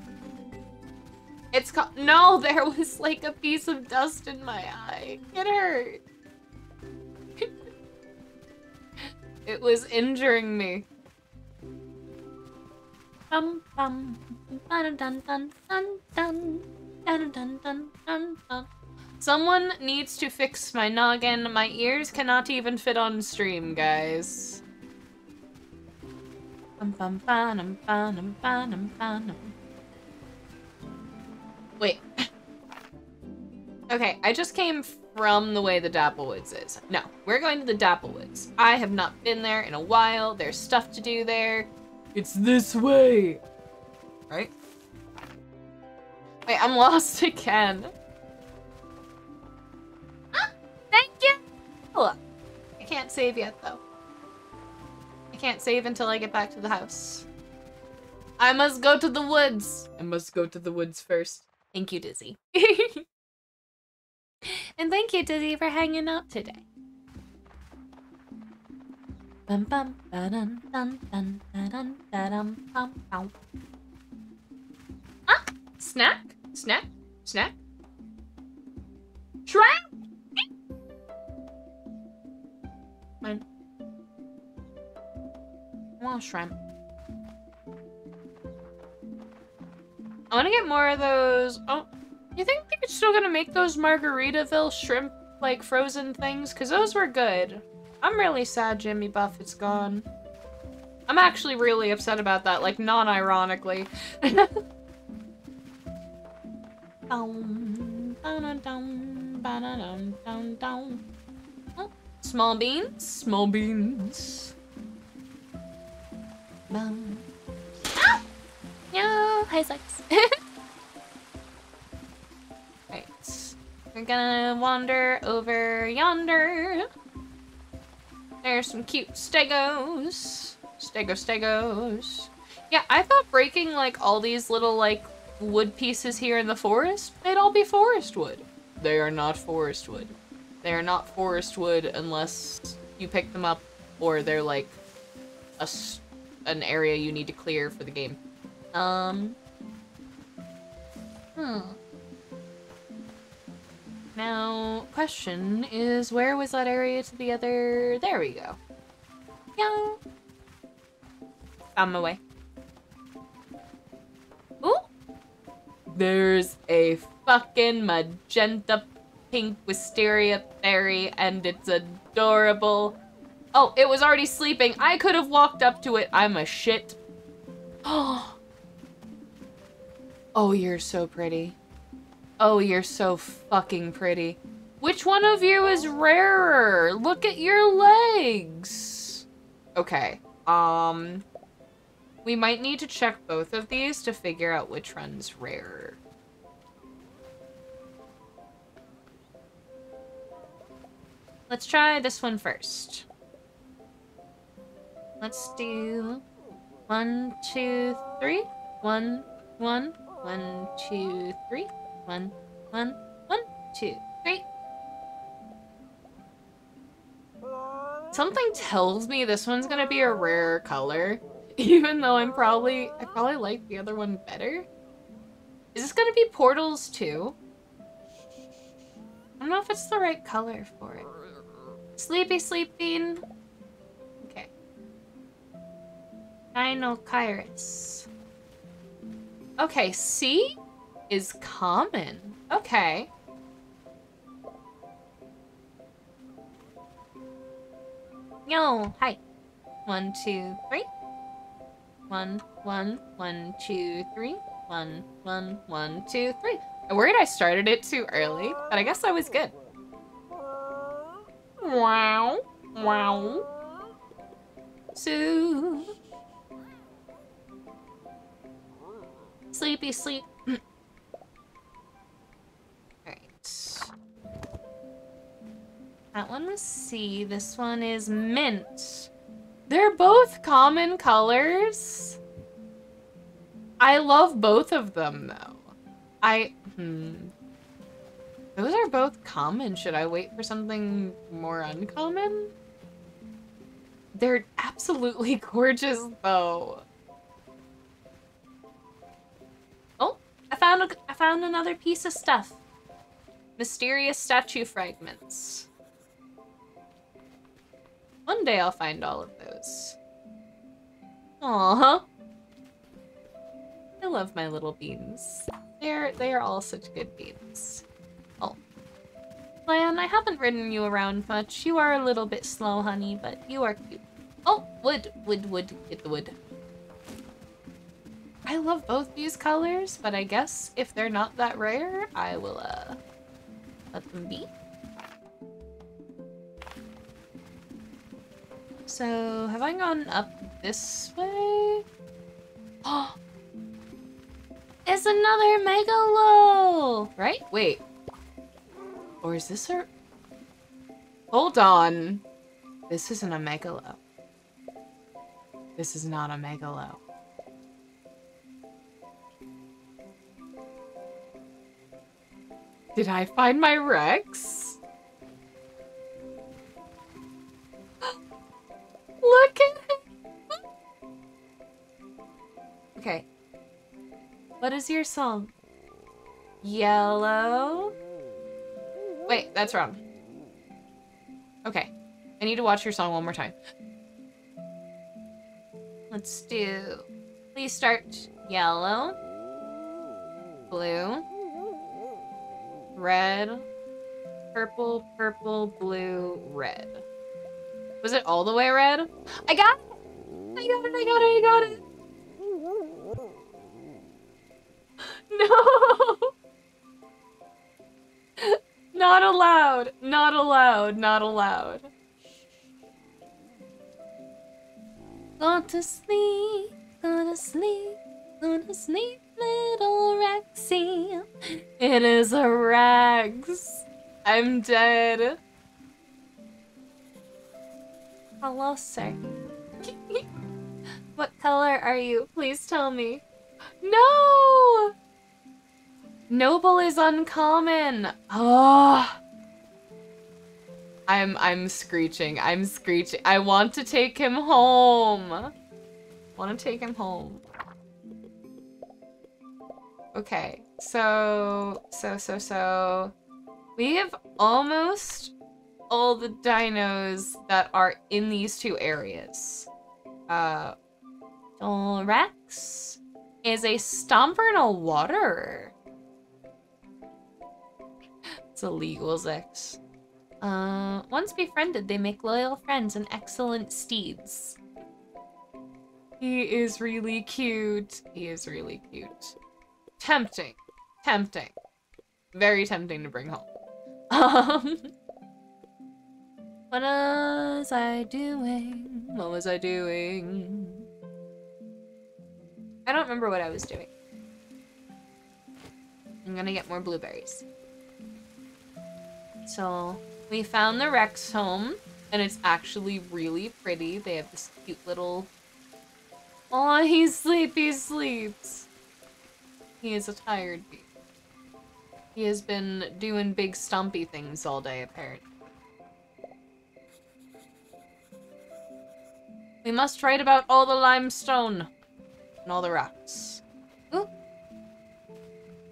It's called- No, there was like a piece of dust in my eye. It hurt. *laughs* it was injuring me. Bum bum. Dun dun dun dun dun. Dun dun dun dun dun. Someone needs to fix my noggin. My ears cannot even fit on stream, guys. Wait. okay, I just came from the way the Dapplewoods is. No, we're going to the Dapplewoods. I have not been there in a while. There's stuff to do there. It's this way. Right? Wait, I'm lost *laughs* again. Thank you. Hello. I can't save yet, though. I can't save until I get back to the house. I must go to the woods. I must go to the woods first. Thank you, Dizzy. *laughs* and thank you, Dizzy, for hanging out today. Bum bum ba dun dun dun da dun da dum bum bum. Ah! Snack? Snack? Snack? Shrimp! Mine. Shrimp. I want to get more of those. Oh, you think they're still gonna make those Margaritaville shrimp, like, frozen things? Because those were good. I'm really sad Jimmy Buffett's gone. I'm actually really upset about that, like, non-ironically. *laughs* Small beans? Small beans. Bum. Ah! No, hi, Sex. *laughs* right. We're gonna wander over yonder. There's some cute stegos. Stego stegos. Yeah, I thought breaking like all these little like wood pieces here in the forest, they'd all be forest wood. They are not forest wood. They are not forest wood unless you pick them up or they're like a, an area you need to clear for the game. Um. Hmm. Now, question is, where was that area to the other... There we go. Yeah. Found my way. Ooh! There's a fucking magenta pink wisteria berry, and it's adorable. Oh, it was already sleeping. I could have walked up to it. I'm a shit. Oh. *gasps* Oh, you're so pretty. Oh, you're so fucking pretty. Which one of you is rarer? Look at your legs. Okay. Um, we might need to check both of these to figure out which one's rarer. Let's try this one first. Let's do one, two, three. One, one, one, two, three. One, one, one, two, three. Something tells me this one's gonna be a rarer color, *laughs* even though I'm probably, I probably like the other one better. Is this gonna be portals too? I don't know if it's the right color for it. Sleepy sleeping. Okay. Deinocheirus. Okay, C is common. Okay. Yo, hi. One, two, three. One, one, one, two, three. One, one, one, two, three. I'm worried I started it too early, but I guess I was good. Wow. Wow. Sue. Sleepy sleep. *clears throat* Alright. That one was C. This one is mint. They're both common colors. I love both of them, though. I... Hmm. Those are both common. Should I wait for something more uncommon? They're absolutely *laughs* gorgeous, though. Oh, I found a, I found another piece of stuff. Mysterious statue fragments. One day I'll find all of those. Aww. I love my little beans. They're they are all such good beans. Lan, I haven't ridden you around much. You are a little bit slow, honey, but you are cute. Oh, wood, wood, wood. Get the wood. I love both these colors, but I guess if they're not that rare, I will uh let them be. So, have I gone up this way? Oh, *gasps* it's another Megalo! Right? Wait. Or is this her? Hold on. This isn't a Megalo. This is not a Megalo. Did I find my Rex? *gasps* Look at him! *gasps* Okay. What is your song? Yellow? Wait, that's wrong. Okay. I need to watch your song one more time. Let's do... Please start yellow. Blue red, purple, purple, blue, red. Was it all the way red? I got it! I got it, I got it, I got it! *laughs* No! *laughs* Not allowed, not allowed, not allowed. Go to sleep, go to sleep, go to sleep little Rexy. It is a Rex. I'm dead. Hello, sir. what color are you? Please tell me. No! Noble is uncommon. Oh. I'm I'm screeching. I'm screeching. I want to take him home. Want to take him home. Okay, so, so, so, so, we have almost all the dinos that are in these two areas. Uh, Rex is a Stomvernal Waterer. It's a legal Zex. Uh, once befriended, they make loyal friends and excellent steeds. He is really cute. He is really cute. Tempting. Tempting. Very tempting to bring home. *laughs* Um, what was I doing? What was I doing? I don't remember what I was doing. I'm gonna get more blueberries. So, we found the Rex home, and it's actually really pretty. They have this cute little... Oh, he's sleepy he sleeps. He is a tired bee. He has been doing big stumpy things all day, apparently. We must write about all the limestone and all the rocks. Ooh.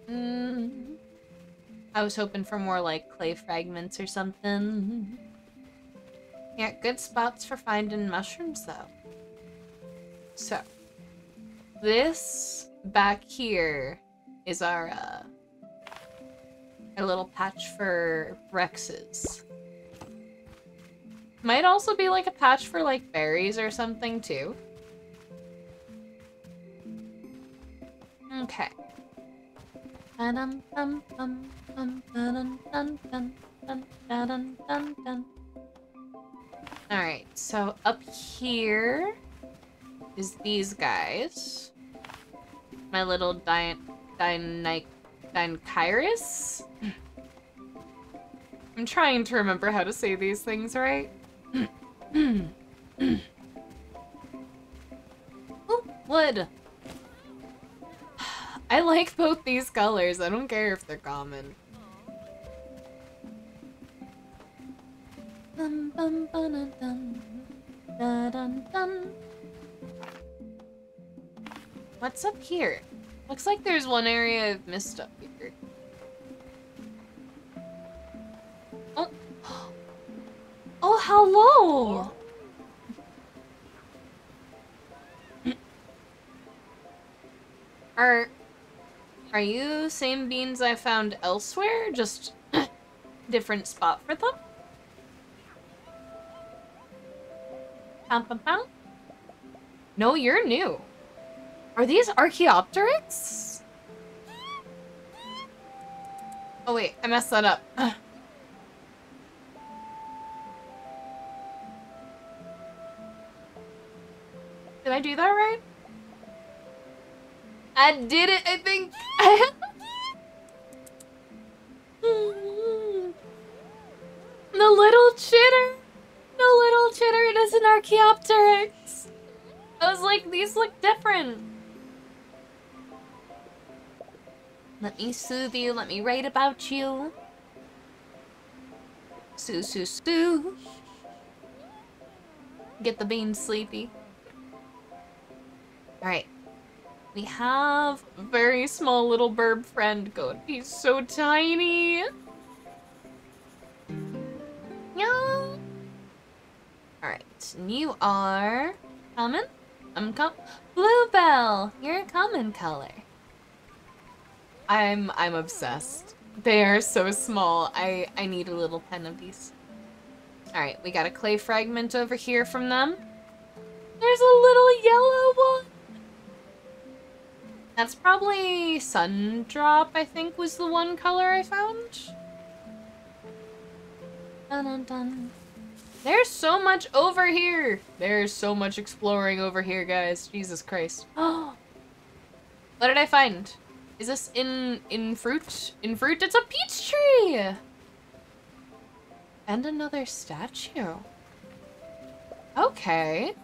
Mm. I was hoping for more like clay fragments or something. Yeah, good spots for finding mushrooms though. So, this back here is our uh, a little patch for Rexes. Might also be like a patch for like berries or something too. Okay. Alright, so up here is these guys my little Dyn Dyn? I'm trying to remember how to say these things right. oh, wood. I like both these colors. I don't care if they're common. Dun, dun, dun, What's up here? Looks like there's one area I've missed up here. Oh, oh hello! Are are you same beans I found elsewhere? Just *clears throat* different spot for them? Pum, pum, pum. No, you're new. Are these Archaeopteryx? Oh wait, I messed that up. *sighs* Did I do that right? I did it, I think. *laughs* the little chitter. The little chitter, it is an Archaeopteryx. I was like, these look different. Let me soothe you, let me write about you. Soo, soo, soo. Get the beans sleepy. Alright. We have a very small little burb friend going. He's so tiny. Yeah. Alright, you are common? I'm com Bluebell! You're a common color. I'm I'm obsessed. They are so small. I I need a little pen of these. Alright, we got a clay fragment over here from them. There's a little yellow one. That's probably Sundrop, I think, was the one color I found. Dun dun dun. There's so much over here. There's so much exploring over here, guys. Jesus Christ. Oh. *gasps* what did I find? Is this in in fruit? In fruit? It's a peach tree. And another statue. Okay.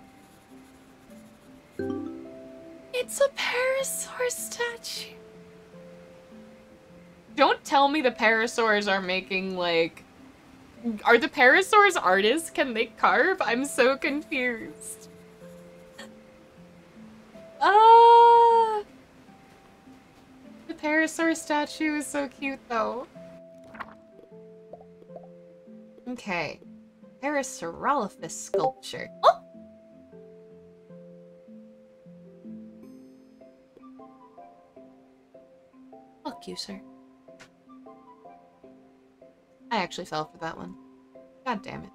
It's a parasaur statue. Don't tell me the parasaurs are making like are the parasaurs artists? Can they carve? I'm so confused. Ah! The parasaur statue is so cute though. Okay. Parasaurolophus sculpture. Oh! Fuck you, sir. I actually fell for that one. God damn it.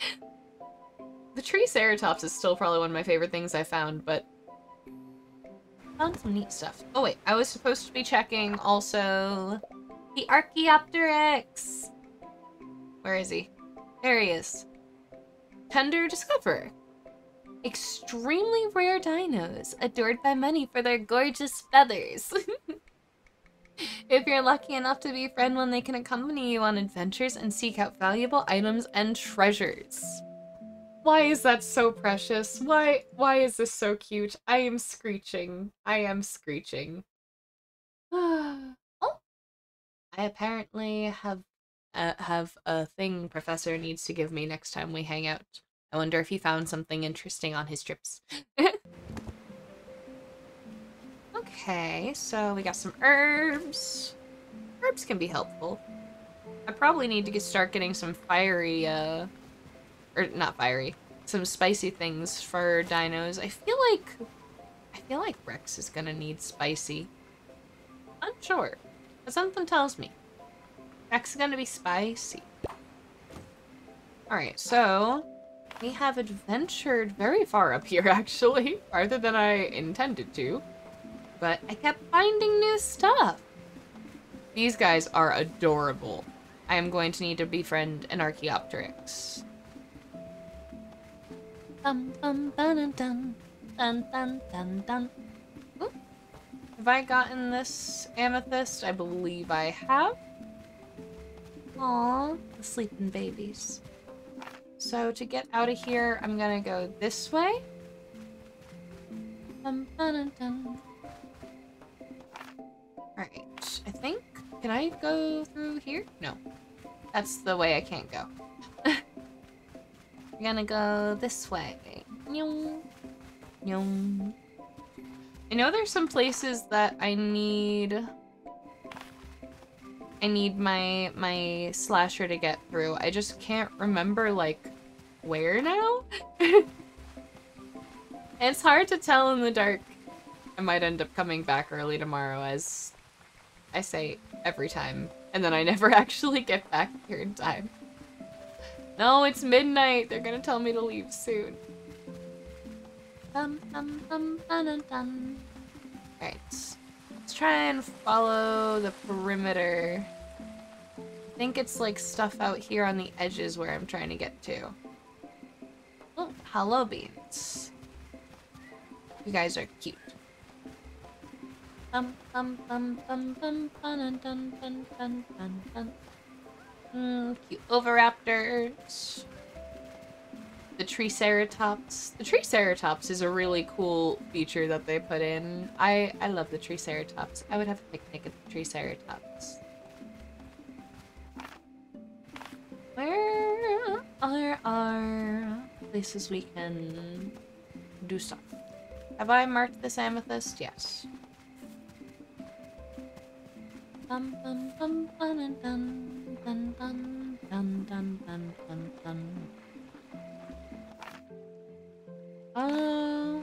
*laughs* the Triceratops is still probably one of my favorite things I found, but... Found some neat stuff. Oh wait, I was supposed to be checking also the Archaeopteryx. Where is he? There he is. Tender Discoverer. Extremely rare dinos, adored by many for their gorgeous feathers. *laughs* if you're lucky enough to befriend one, they can accompany you on adventures and seek out valuable items and treasures. Why is that so precious? Why why is this so cute? I am screeching. I am screeching. *sighs* oh. I apparently have uh, have a thing Professor needs to give me next time we hang out. I wonder if he found something interesting on his trips. *laughs* okay, so we got some herbs. Herbs can be helpful. I probably need to get, start getting some fiery, uh, or not fiery, some spicy things for dinos. I feel like, I feel like Rex is gonna need spicy. Unsure, but something tells me. Rex is gonna be spicy. Alright, so we have adventured very far up here, *laughs* actually. Farther than I intended to. But I kept finding new stuff. These guys are adorable. I am going to need to befriend an Archaeopteryx. Dun dun dun dun dun dun dun dun. Ooh. Have I gotten this amethyst? I believe I have. Aww, the sleeping babies. So to get out of here, I'm gonna go this way. Alright, I think. Can I go through here? No. That's the way I can't go. I'm *laughs* gonna go this way. I know there's some places that I need... I need my my slasher to get through. I just can't remember like where now. *laughs* it's hard to tell in the dark. I might end up coming back early tomorrow, as I say every time, and then I *laughs* never actually get back here in time. No, it's midnight. They're gonna tell me to leave soon. Dum, dum, dum, dun, dun, dun. Alright. Try and follow the perimeter. I think it's like stuff out here on the edges where I'm trying to get to. Oh, hello beans. You guys are cute. Bum bum bum cute oviraptors. The Triceratops. The Triceratops is a really cool feature that they put in. I I love the Triceratops. I would have a picnic at the Triceratops. Where are our places we can do stuff? Have I marked this amethyst? Yes. Dun dun dun Uh.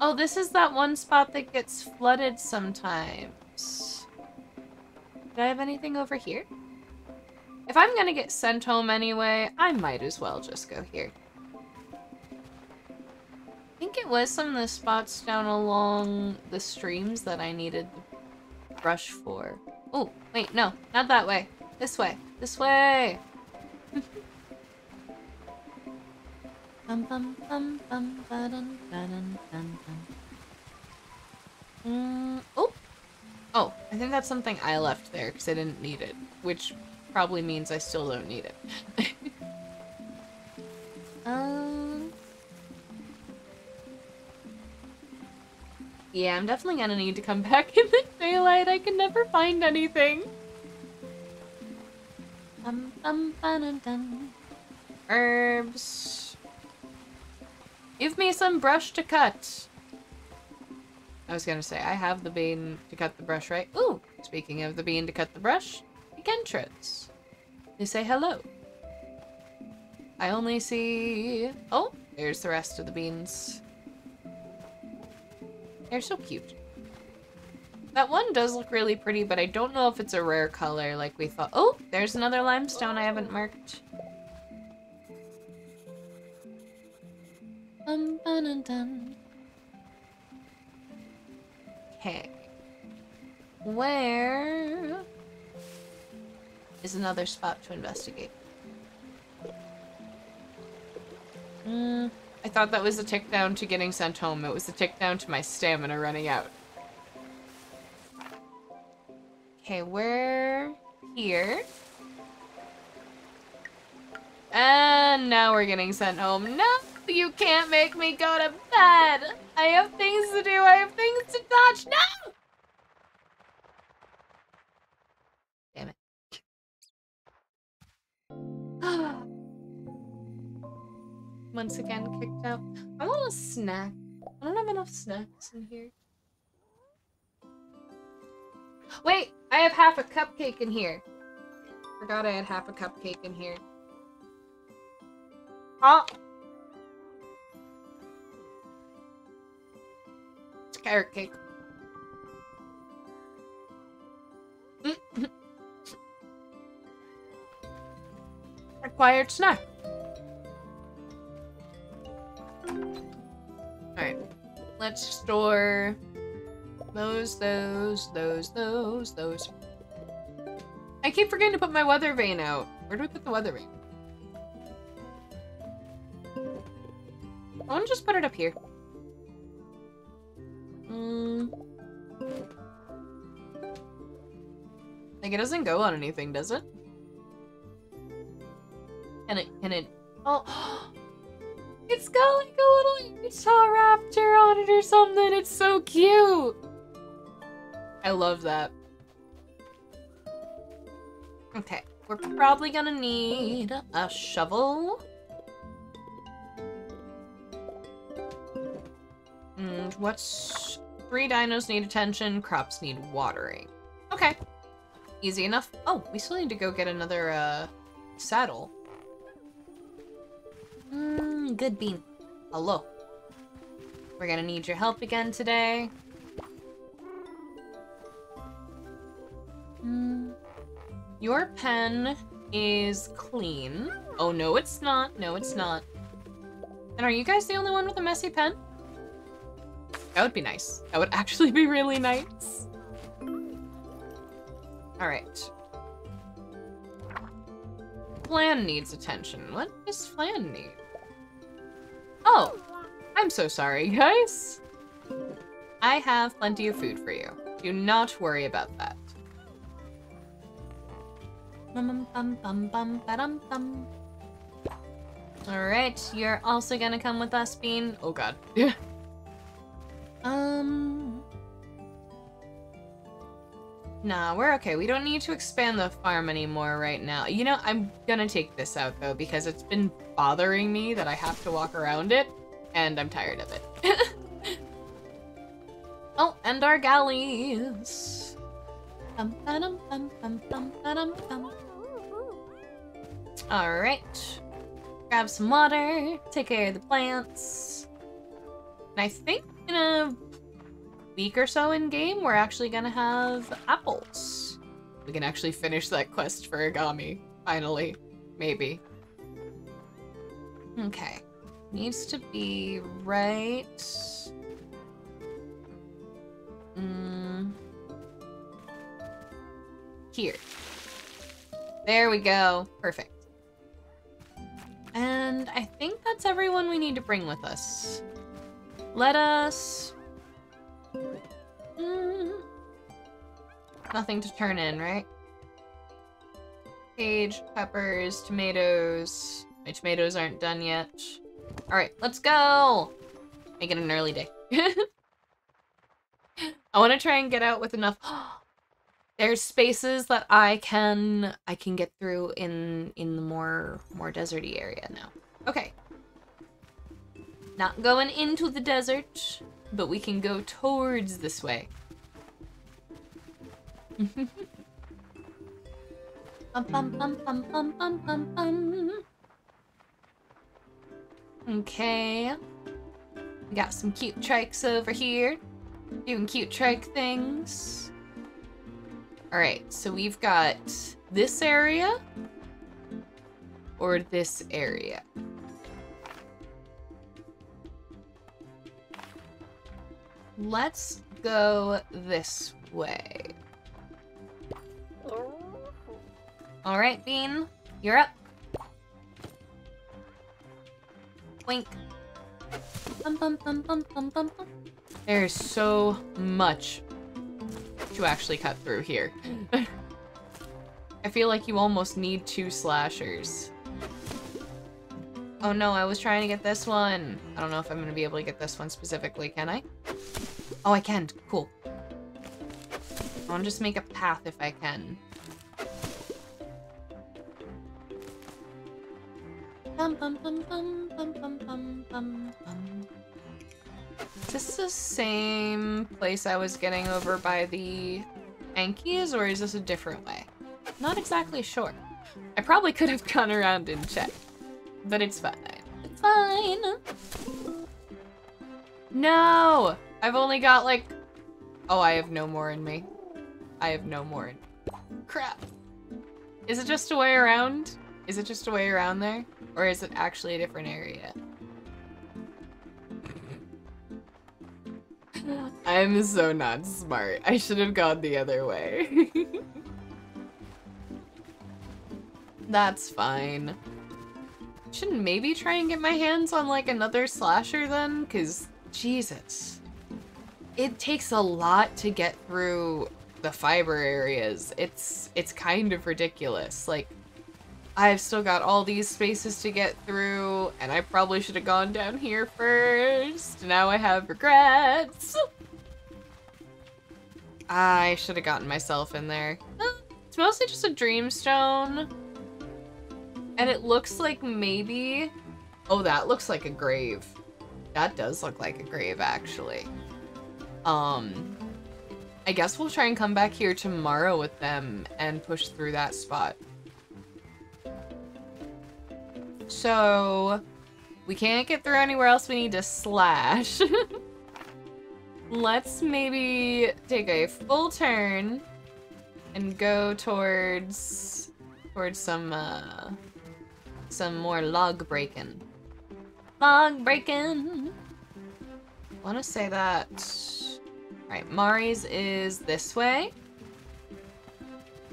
Oh, this is that one spot that gets flooded sometimes. Do I have anything over here? If I'm gonna get sent home anyway, I might as well just go here. I think it was some of the spots down along the streams that I needed the brush for. Oh, wait, no, not that way. This way. This way! *laughs* Bum bum bum bum ba dun ba dun dun dun. Mm, oh! Oh, I think that's something I left there because I didn't need it, which probably means I still don't need it. *laughs* um. Yeah, I'm definitely gonna need to come *laughs* back in the daylight. I can never find anything. Bum ba dun dun. Herbs. Give me some brush to cut. I was gonna say, I have the bean to cut the brush, right? Ooh, speaking of the bean to cut the brush, Kentrits. They say hello. I only see... Oh, there's the rest of the beans. They're so cute. That one does look really pretty, but I don't know if it's a rare color like we thought. Oh, there's another limestone I haven't marked. Dun, dun, dun, dun. Okay. Where is another spot to investigate? Mm, I thought that was a tick down to getting sent home. It was a tick down to my stamina running out. Okay, we're here. And now we're getting sent home. No! You can't make me go to bed. I have things to do. I have things to touch. No! Damn it. *sighs* Once again kicked out. I want a snack. I don't have enough snacks in here. Wait, I have half a cupcake in here. Forgot I had half a cupcake in here. Oh! Carrot cake. Acquired snack. Alright. Let's store those, those, those, those, those. I keep forgetting to put my weather vane out. Where do we put the weather vane? I'll just put it up here. Mm. Like, it doesn't go on anything, does it? Can it, can it, oh, *gasps* it's got like a little Utahraptor on it or something. It's so cute. I love that. Okay, we're probably gonna need a shovel. And what's... Three dinos need attention, crops need watering. Okay. Easy enough. Oh, we still need to go get another, uh, saddle. Mmm, good bean. Hello. We're gonna need your help again today. Hmm. Your pen is clean. Oh, no, it's not. No, it's not. And are you guys the only one with a messy pen? That would be nice. That would actually be really nice. Alright. Flan needs attention. What does Flan need? Oh, I'm so sorry, guys. I have plenty of food for you. Do not worry about that. Alright, you're also gonna come with us, Bean. Oh god. *laughs* um... Nah, we're okay. We don't need to expand the farm anymore right now. You know, I'm gonna take this out, though, because it's been bothering me that I have to walk around it, and I'm tired of it. *laughs* oh, and our galleys. Alright. Grab some water, take care of the plants. And I think in a week or so in game, we're actually gonna have apples. We can actually finish that quest for Agami, finally. Maybe. Okay. Needs to be right... Mm. Here. There we go. Perfect. And I think that's everyone we need to bring with us. Let us... Mm. Nothing to turn in, right? Cage, peppers, tomatoes. My tomatoes aren't done yet. Alright, let's go! Make it an early day. *laughs* I want to try and get out with enough... *gasps* There's spaces that I can I can get through in in the more more deserty area now. Okay. Not going into the desert, but we can go towards this way. Okay. We got some cute trikes over here. Doing cute trike things. Alright, so we've got this area or this area. Let's go this way. Alright, Bean, you're up. Wink. Bum, bum, bum, bum, bum, bum, bum. There's so much to actually cut through here. *laughs* I feel like you almost need two slashers. Oh no, I was trying to get this one. I don't know if I'm going to be able to get this one specifically, can I? Oh, I can. Cool. I want to just make a path if I can. Bum, bum, bum, bum, bum, bum, bum, bum, bum. Is this the same place I was getting over by the Ankies, or is this a different way? Not exactly sure. I probably could have gone around and checked, but it's fine. It's fine. No! I've only got like... Oh, I have no more in me. I have no more in Crap. Is it just a way around? Is it just a way around there? Or is it actually a different area? I'm so not smart. I should have gone the other way. *laughs* That's fine. Should maybe try and get my hands on like another slasher then? Because, Jesus. It takes a lot to get through the fiber areas. It's, it's kind of ridiculous. Like, I've still got all these spaces to get through, and I probably should have gone down here first. Now I have regrets. I should have gotten myself in there. It's mostly just a dreamstone. And it looks like maybe... Oh, that looks like a grave. That does look like a grave, actually. Um, I guess we'll try and come back here tomorrow with them and push through that spot. So, we can't get through anywhere else. We need to slash. *laughs* let's maybe take a full turn and go towards towards some uh some more log breaking. Log breaking. Want to say that. All right, Mari's is this way.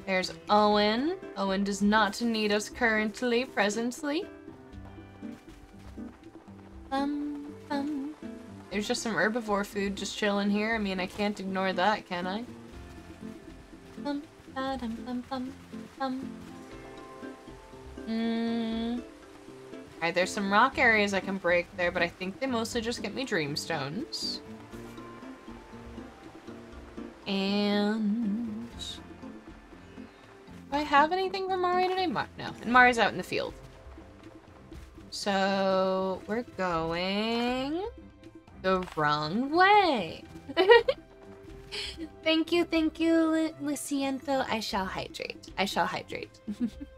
There's Owen. Owen does not need us currently, presently. Um, um. There's just some herbivore food just chilling here. I mean, I can't ignore that, can I? Um, ba dum bum bum bum. Mm. Alright, there's some rock areas I can break there, but I think they mostly just get me dreamstones. And... Do I have anything for Mari today? Mar no. And Mari's out in the field. So, we're going... the wrong way. *laughs* thank you, thank you, Luciento. I shall hydrate. I shall hydrate. *laughs*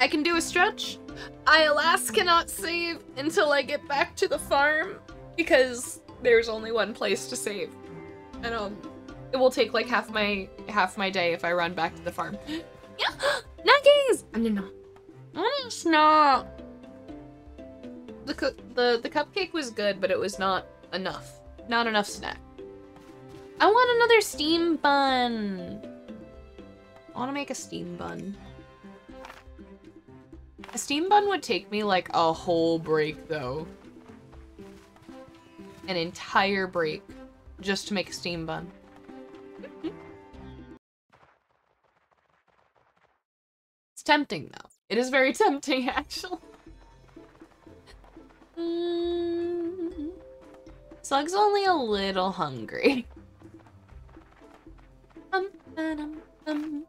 I can do a stretch. I alas cannot save until I get back to the farm because there's only one place to save. And um it will take like half my half my day if I run back to the farm. Yeah, nuggies! I'm no. No, it's not. The the the cupcake was good, but it was not enough. Not enough snack. I want another steam bun. I want to make a steam bun. A steam bun would take me like a whole break though. An entire break just to make a steam bun. it's tempting though. It is very *laughs* tempting actually. Mm. Slug's only a little hungry. um, um, um.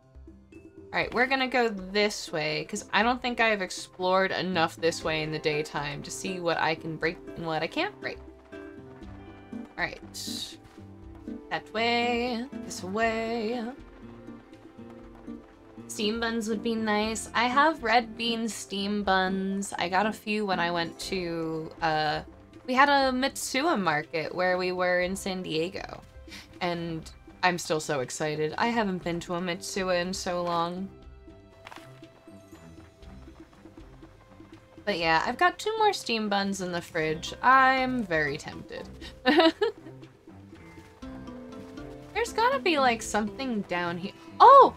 Alright, we're gonna go this way, because I don't think I've explored enough this way in the daytime to see what I can break and what I can't break. Alright. That way, this way. Steam buns would be nice. I have red bean steam buns. I got a few when I went to, uh, we had a Mitsuya market where we were in San Diego. And I'm still so excited. I haven't been to a Mitsuya in so long. But yeah, I've got two more steam buns in the fridge. I'm very tempted. *laughs* There's gotta be like something down here. Oh!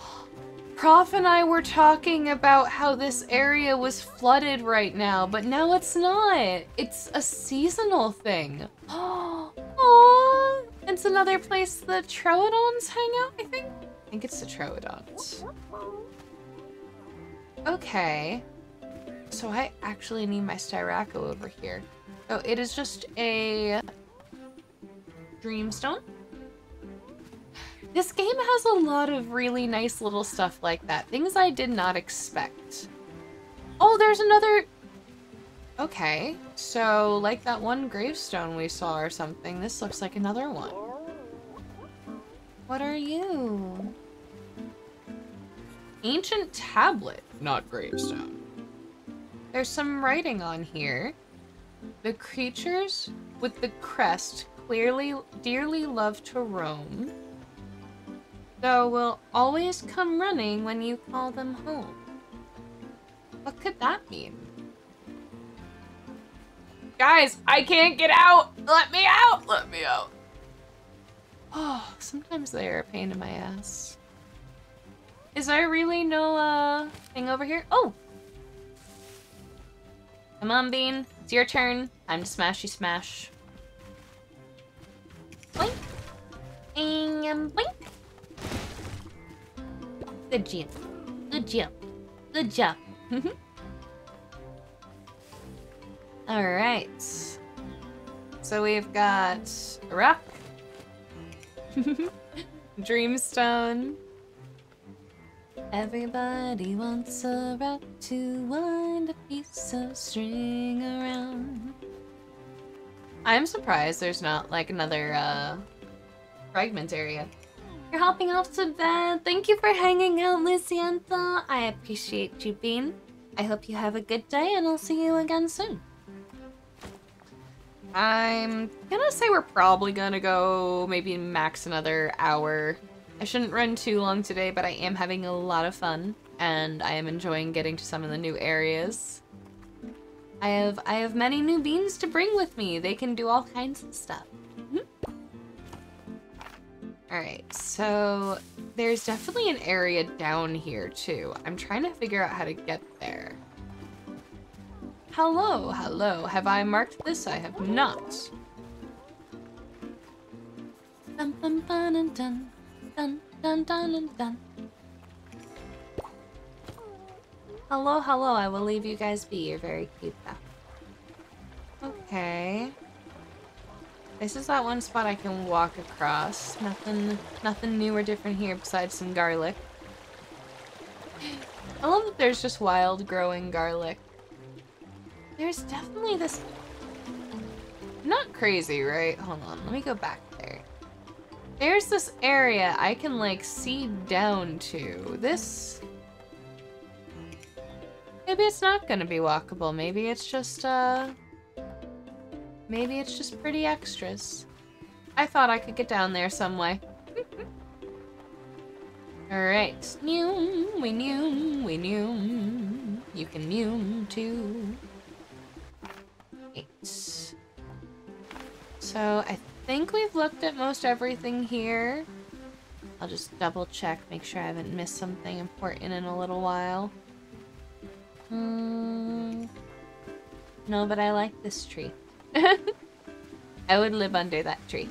*gasps* Prof and I were talking about how this area was flooded right now, but now it's not. It's a seasonal thing. *gasps* Oh, Aww. It's another place the Troodons hang out, I think? I think it's the Troodons. Okay. So I actually need my Styraco over here. Oh, it is just a Dreamstone. This game has a lot of really nice little stuff like that. Things I did not expect. Oh, there's another... Okay, so like that one gravestone we saw or something, this looks like another one. What are you? Ancient tablet, not gravestone. There's some writing on here. The creatures with the crest clearly dearly love to roam though will always come running when you call them home. What could that mean? Guys, I can't get out! Let me out! Let me out! Oh, *sighs* sometimes they're a pain in my ass. Is there really no, uh, thing over here? Oh! Come on, Bean. It's your turn. Time to smashy smash. Boink! And boink! Good jump. Good jump. Good jump. *laughs* Alright. So we've got a rock. *laughs* Dreamstone. Everybody wants a rock to wind a piece of string around. I'm surprised there's not like another uh fragment area. You're hopping off to bed. Thank you for hanging out, Lucienta. I appreciate you being. I hope you have a good day and I'll see you again soon. I'm gonna say we're probably gonna go maybe max another hour. I shouldn't run too long today, but I am having a lot of fun and I am enjoying getting to some of the new areas. I have I have many new beans to bring with me. They can do all kinds of stuff. Mm-hmm. Alright, so there's definitely an area down here too. I'm trying to figure out how to get there. Hello, hello. Have I marked this? I have not. Dun, dun, dun, dun, dun, dun, dun, dun. Hello, hello. I will leave you guys be. You're very cute, though. Okay. This is that one spot I can walk across. Nothing, nothing new or different here besides some garlic. I love that there's just wild growing garlic. There's definitely this... Not crazy, right? Hold on, let me go back there. There's this area I can, like, see down to. This... Maybe it's not gonna be walkable. Maybe it's just, uh... Maybe it's just pretty extras. I thought I could get down there some way. *laughs* Alright. Noom, we noom, we noom. You can noom too. So I think we've looked at most everything here. I'll just double check, make sure I haven't missed something important in a little while. Hmm. No, but I like this tree. *laughs* I would live under that tree.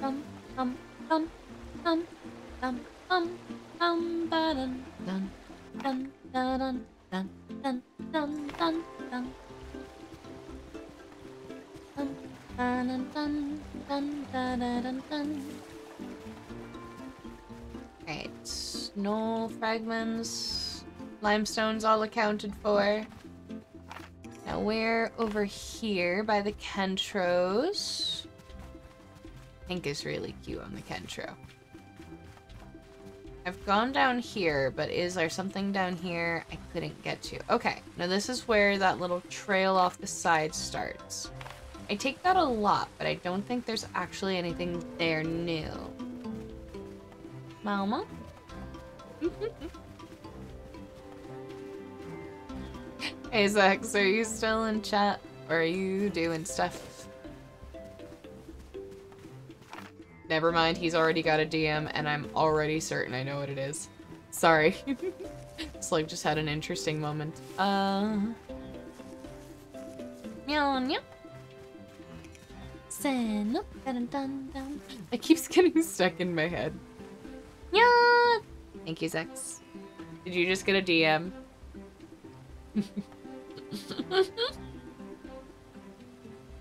Dun dun dun dun dun dun dun dun dun. Right, no fragments. Limestone's all accounted for. Now we're over here by the Kentros. Pink is really cute on the Kentro. I've gone down here, but is there something down here I couldn't get to? Okay, now this is where that little trail off the side starts. I take that a lot, but I don't think there's actually anything there new. Mama? *laughs* Hey Zach, are you still in chat? Or are you doing stuff? Never mind, he's already got a DM and I'm already certain I know what it is. Sorry. *laughs* it's like just had an interesting moment. Uh Meow meow. Sen dun dun dun. It keeps *laughs* getting stuck in my head. Yeah. Thank you, Zex. Did you just get a DM? *laughs*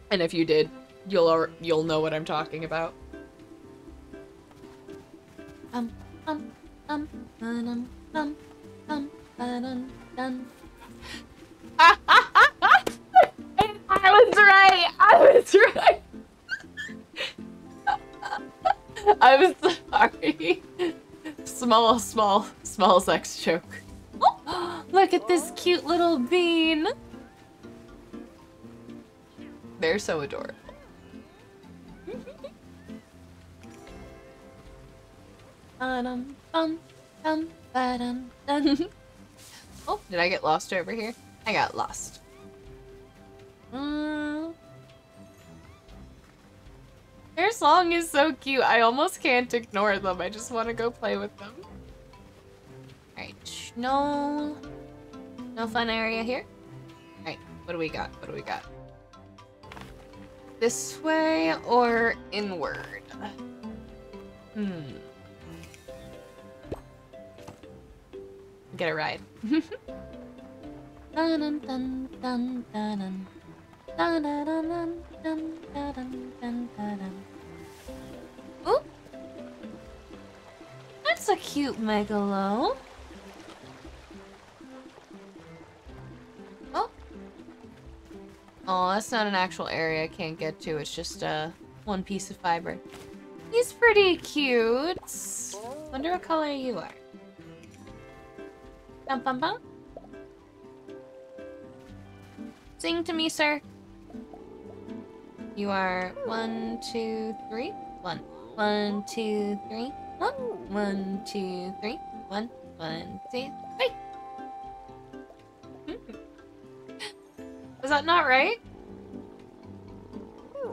and if you did, you'll you'll know what I'm talking about. Um um um um um um um um. I was right. I was *laughs* right. *laughs* I'm sorry. Small, small, small sex joke. *gasps* Look at this cute little bean. They're so adorable. Ba-dum, bum, dum, ba-dum, dum. Oh, *laughs* did I get lost over here? I got lost. Mm. Their song is so cute. I almost can't ignore them. I just want to go play with them. Alright, no... No fun area here? Alright, what do we got? What do we got? This way or inward? Hmm. Get a ride. *laughs* dun dun dun dun dun dun dun dun dun dun dun dun dun That's a cute megalo. Oh. Oh, that's not an actual area I can't get to. It's just uh, one piece of fiber. He's pretty cute. Wonder what color you are. Bum bum bum. Sing to me, sir. You are one, two, three, one. One, two, three, one. One, two, three, one. One, two, three. Hmm. Was that not right?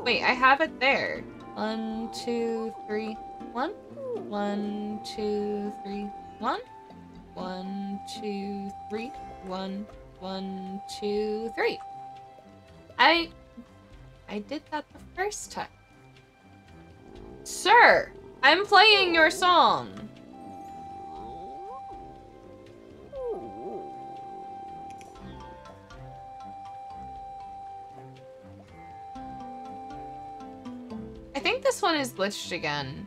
Wait, I have it there. One, two, three, one. One, two, three, one. One, two, three, one. One, two, three. I... I did that the first time. Sir, I'm playing your song. I think this one is glitched again.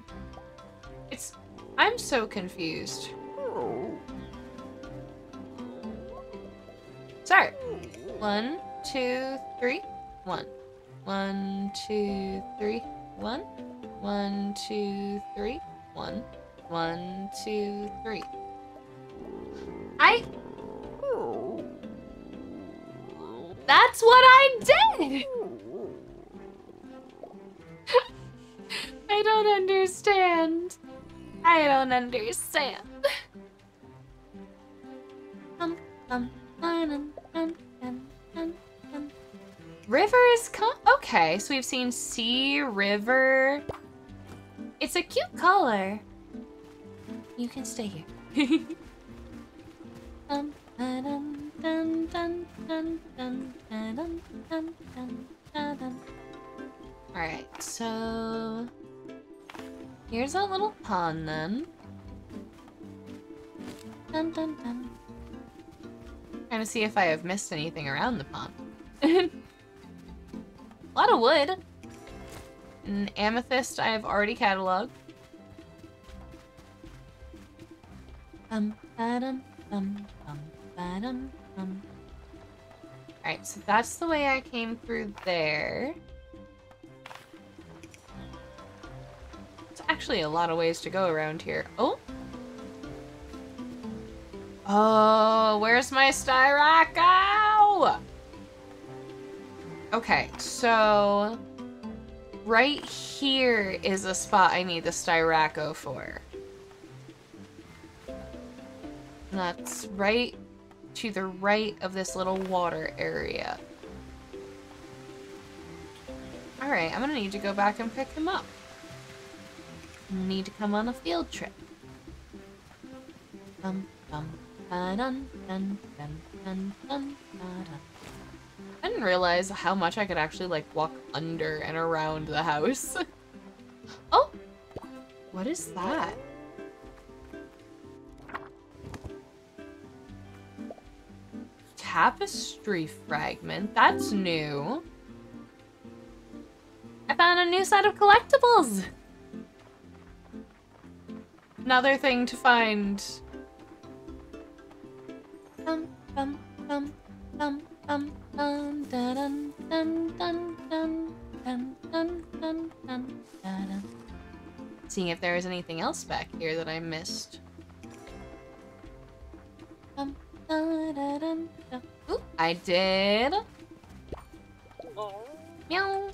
It's... I'm so confused. Sorry. One, two, three, one. One, two, three, one. One, two, three, one. One, two, three. I... That's what I did! *laughs* I don't understand. I don't understand. River is com- Okay, so we've seen sea, river. It's a cute color. You can stay here. Alright, so... Here's a little pond then. Dun, dun, dun. Trying to see if I have missed anything around the pond. a lot of wood. An amethyst I have already cataloged. Um, ba-dum, bum, bum, ba-dum, bum. Alright, so that's the way I came through there. It's actually a lot of ways to go around here. Oh! Oh, where's my Styraco? Okay, so... Right here is a spot I need the Styraco for. And that's right to the right of this little water area. Alright, I'm gonna need to go back and pick him up. Need to come on a field trip. Dun, dun, dun, dun, dun, ba dun. I didn't realize how much I could actually like walk under and around the house. *laughs* oh! What is that? Tapestry fragment? That's new. I found a new set of collectibles! Another thing to find. Dum, dum, dum, dum, dum, dun, dun, dun, dun, dun, dun, dun, dun, da, dun. Seeing if there is anything else back here that I missed. Dun, dun. Ooh, I did. Meow.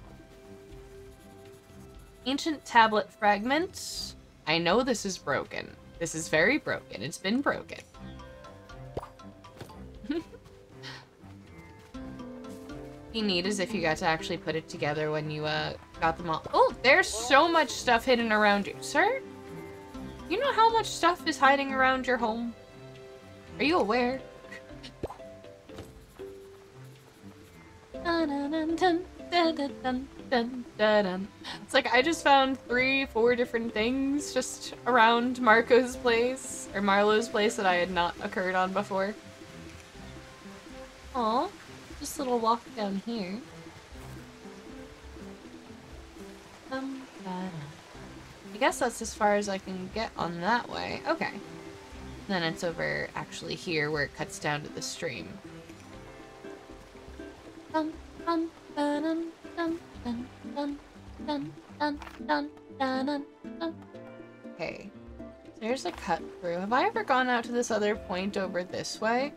Ancient tablet fragment. I know this is broken. This is very broken. It's been broken. be neat is if you got to actually put it together when you uh, got them all. Oh, there's so much stuff hidden around you. Sir? You know how much stuff is hiding around your home? Are you aware? It's like I just found three, four different things just around Marco's place or Marlowe's place that I had not occurred on before. Aww just a little walk down here. Um. I guess that's as far as I can get on that way. Okay. Then it's over actually here where it cuts down to the stream. Dun, dun, dun, dun, dun, dun, dun, dun, dun, dun, dun. Okay. There's a cut through. Have I ever gone out to this other point over this way?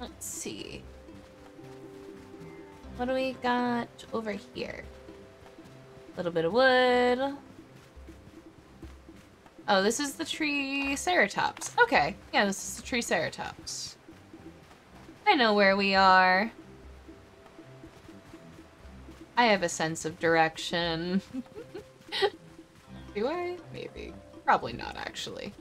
Let's see. What do we got over here? A little bit of wood. Oh, this is the Triceratops. Okay, yeah, this is the Triceratops. I know where we are. I have a sense of direction. *laughs* Do I? Maybe. Probably not, actually.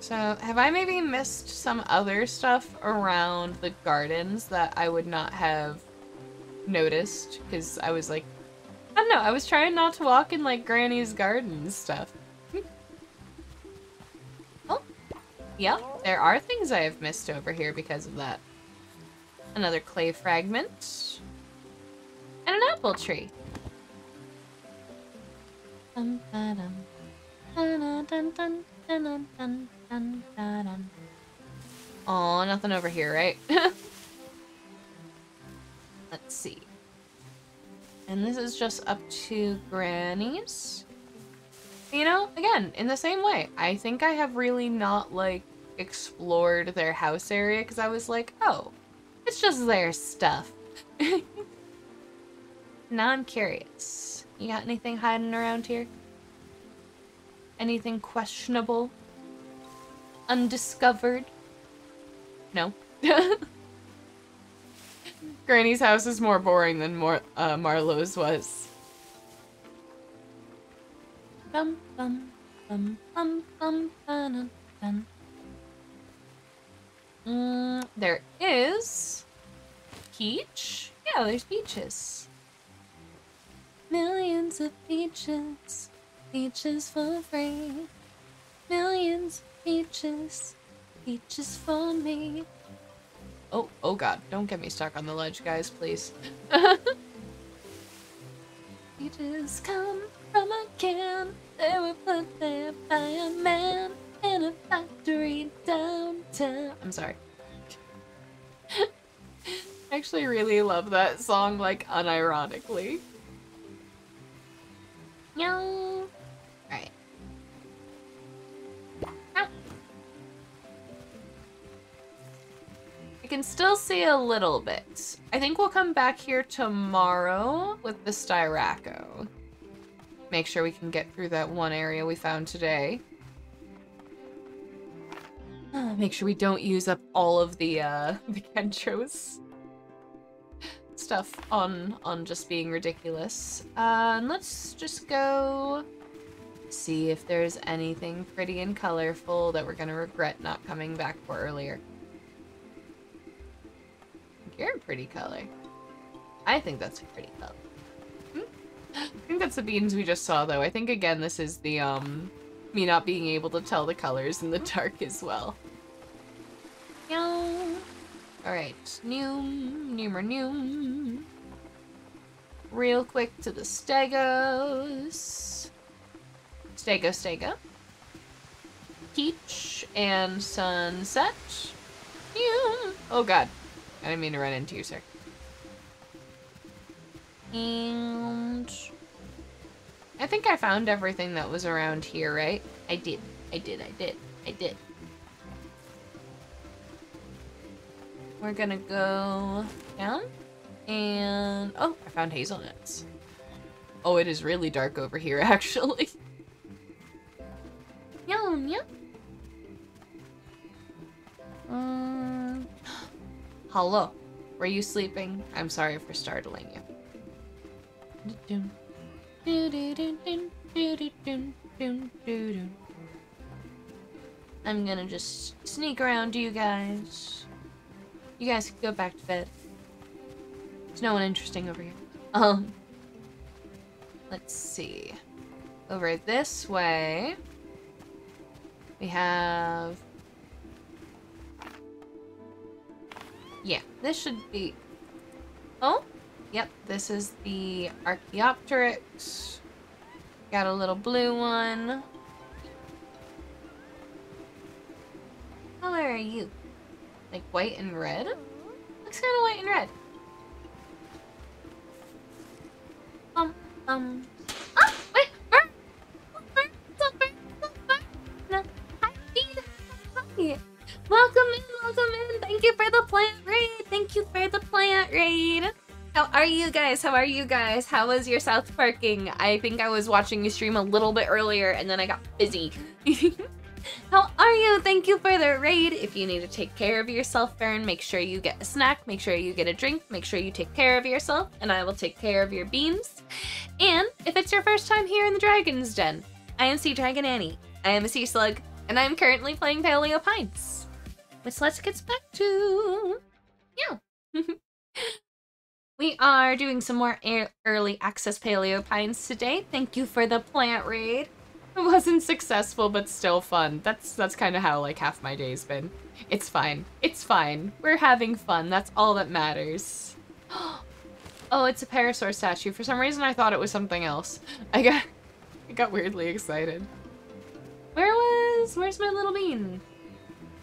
So, have I maybe missed some other stuff around the gardens that I would not have noticed? Because I was like, I don't know, I was trying not to walk in like Granny's garden stuff. *laughs* oh, yep, there are things I have missed over here because of that. Another clay fragment and an apple tree. Oh, nothing over here, right? *laughs* Let's see. And this is just up to Granny's. You know, again, in the same way, I think I have really not, like, explored their house area because I was like, oh, it's just their stuff. *laughs* now I'm curious. You got anything hiding around here? Anything questionable? Undiscovered? No. *laughs* Granny's house is more boring than more uh, Marlowe's was. Bum bum bum bum bum. Mm, there is peach. Yeah, there's peaches. Millions of peaches, peaches for free. Millions of peaches, peaches for me. Oh, oh god, don't get me stuck on the ledge, guys, please. *laughs* Peaches come from a can. They were put there by a man in a factory downtown. I'm sorry. *laughs* I actually really love that song, like, unironically. Meow. Alright. I can still see a little bit. I think we'll come back here tomorrow with the Styraco. Make sure we can get through that one area we found today. *sighs* Make sure we don't use up all of the uh, *laughs* the Kentro's stuff on on just being ridiculous. Uh, and let's just go see if there's anything pretty and colorful that we're gonna regret not coming back for earlier. You're a pretty color. I think that's a pretty color. Hmm? I think that's the beans we just saw, though. I think, again, this is the, um, me not being able to tell the colors in the dark as well. Meow. Alright, Noom, Noomer Noom. Real quick to the Stegos. Stego, Stego. Peach and Sunset. Noom. Oh god, I didn't mean to run into you, sir. And... I think I found everything that was around here, right? I did. I did, I did, I did. We're gonna go down. And... Oh, I found hazelnuts. Oh, it is really dark over here, *laughs* actually. Yum, yum. Um... *gasps* Hello. Were you sleeping? I'm sorry for startling you. I'm gonna just sneak around to you guys. You guys can go back to bed. There's no one interesting over here. Um, let's see. Over this way, we have Yeah, this should be... Oh, yep, this is the Archaeopteryx. Got a little blue one. How are you? Like white and red? Looks kind of white and red. Um, um. Ah, wait, what's up, Bert? What's up, Bert? Hi, Hi. Welcome in, welcome in. Thank you for the plant raid. Thank you for the plant raid. How are you guys? How are you guys? How was your South Parking? I think I was watching you stream a little bit earlier and then I got busy. *laughs* How are you? Thank you for the raid. If you need to take care of yourself, Baron, make sure you get a snack, make sure you get a drink, make sure you take care of yourself, and I will take care of your beans. And if it's your first time here in the Dragon's Den, I am Seadragon Ani. I am a sea slug, and I am currently playing Paleo Pines. Which let's get back to. Yeah. *laughs* we are doing some more early access Paleo Pines today. Thank you for the plant raid. It *laughs* wasn't successful, but still fun. That's that's kind of how like half my day's been. It's fine. It's fine. We're having fun. That's all that matters. *gasps* oh, it's a Parasaur statue. For some reason, I thought it was something else. I got *laughs* I got weirdly excited. Where was? Where's my little bean?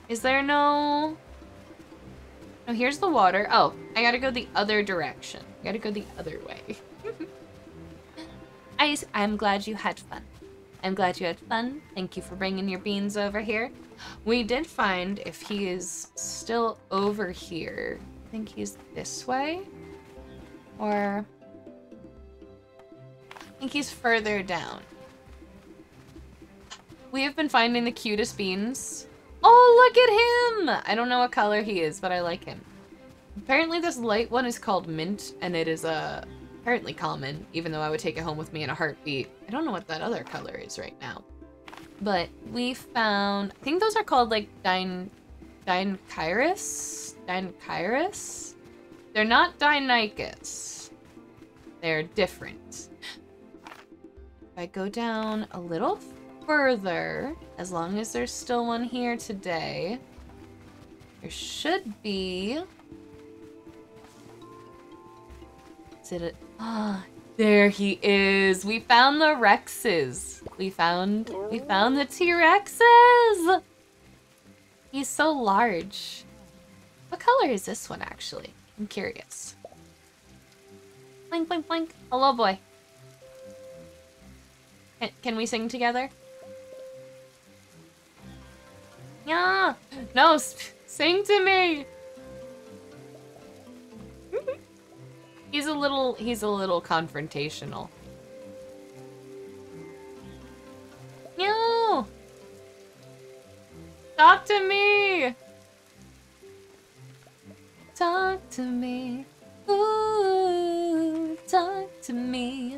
Is there no? Oh, here's the water. Oh, I gotta go the other direction. I gotta go the other way. *laughs* I, I'm glad you had fun. I'm glad you had fun. Thank you for bringing your beans over here. We did find if he is still over here. I think he's this way. Or... I think he's further down. We have been finding the cutest beans. Oh, look at him! I don't know what color he is, but I like him. Apparently this light one is called Mint, and it is uh, apparently common, even though I would take it home with me in a heartbeat. I don't know what that other color is right now. But we found, I think those are called like Dine, Deinocheirus? Deinocheirus? They're not Deinonychus. They're different. If I go down a little further, as long as there's still one here today, there should be... Is it. Ah, *gasps* there he is. We found the Rexes. We found... We found the T-Rexes! He's so large. What color is this one, actually? I'm curious. Blink, blink, blink. Hello, boy. Can, can we sing together? Yeah. No, sing to me. *laughs* he's a little he's a little confrontational. No. Talk to me. Talk to me. Ooh, talk to me.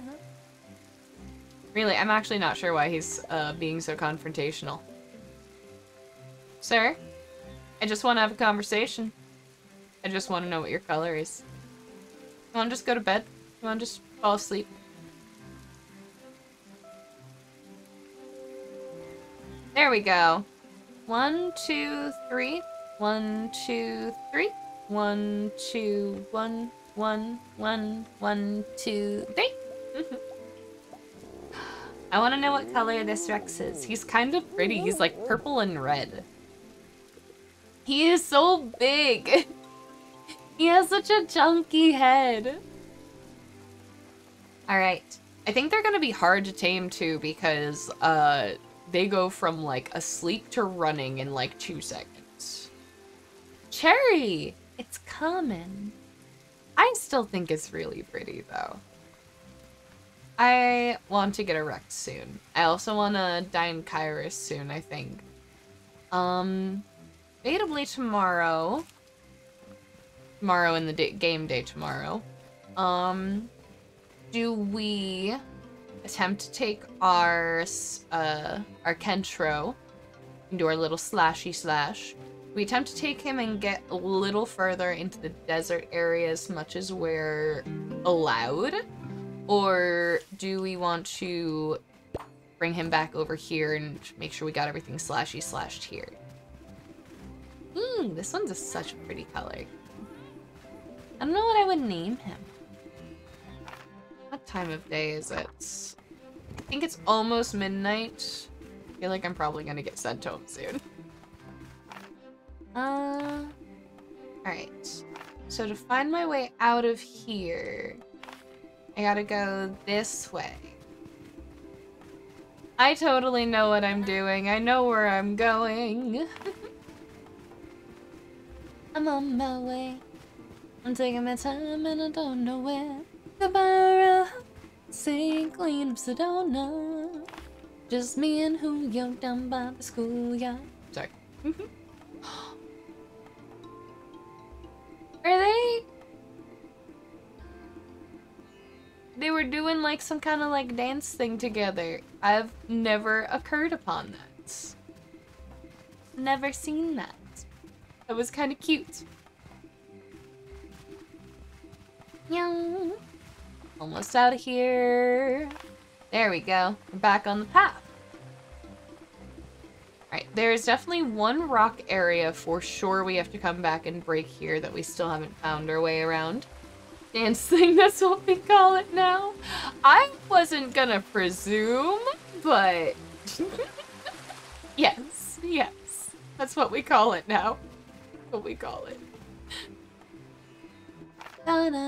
Really, I'm actually not sure why he's uh, being so confrontational. Sir, I just want to have a conversation. I just want to know what your color is. You want to just go to bed? You want to just fall asleep? There we go. One, two, three. One, two, three. One, two, one, one, one, one, two, three. *laughs* I want to know what color this Rex is. He's kind of pretty. He's like purple and red. He is so big. *laughs* he has such a chunky head. Alright. I think they're gonna be hard to tame too because uh, they go from like asleep to running in like two seconds. Cherry! It's common. I still think it's really pretty though. I want to get a Rex soon. I also want to Deinocheirus soon, I think. Um, debatably tomorrow. Tomorrow in the day, game day tomorrow. Um, do we attempt to take our, uh, our Kentro into our little slashy slash? We attempt to take him and get a little further into the desert area as much as we're allowed? Or do we want to bring him back over here and make sure we got everything slashy slashed here? Hmm, this one's a such a pretty color. I don't know what I would name him. What time of day is it? I think it's almost midnight. I feel like I'm probably gonna get sent home soon. Uh, Alright. So to find my way out of here, I gotta go this way. I totally know what I'm doing. I know where I'm going. *laughs* I'm on my way. I'm taking my time and I don't know where. Goodbye, St. Clean of Sedona. Just me and Julio down by the schoolyard. Sorry. Mm-hmm. Are they? They were doing like some kind of like dance thing together. I've never occurred upon that. Never seen that. That was kind of cute. Almost out of here. There we go. We're back on the path. Alright, there's definitely one rock area for sure we have to come back and break here that we still haven't found our way around. Dance thing, *laughs* that's what we call it now. I wasn't gonna presume, but... *laughs* yes, yes. That's what we call it now. What we call it. Dun.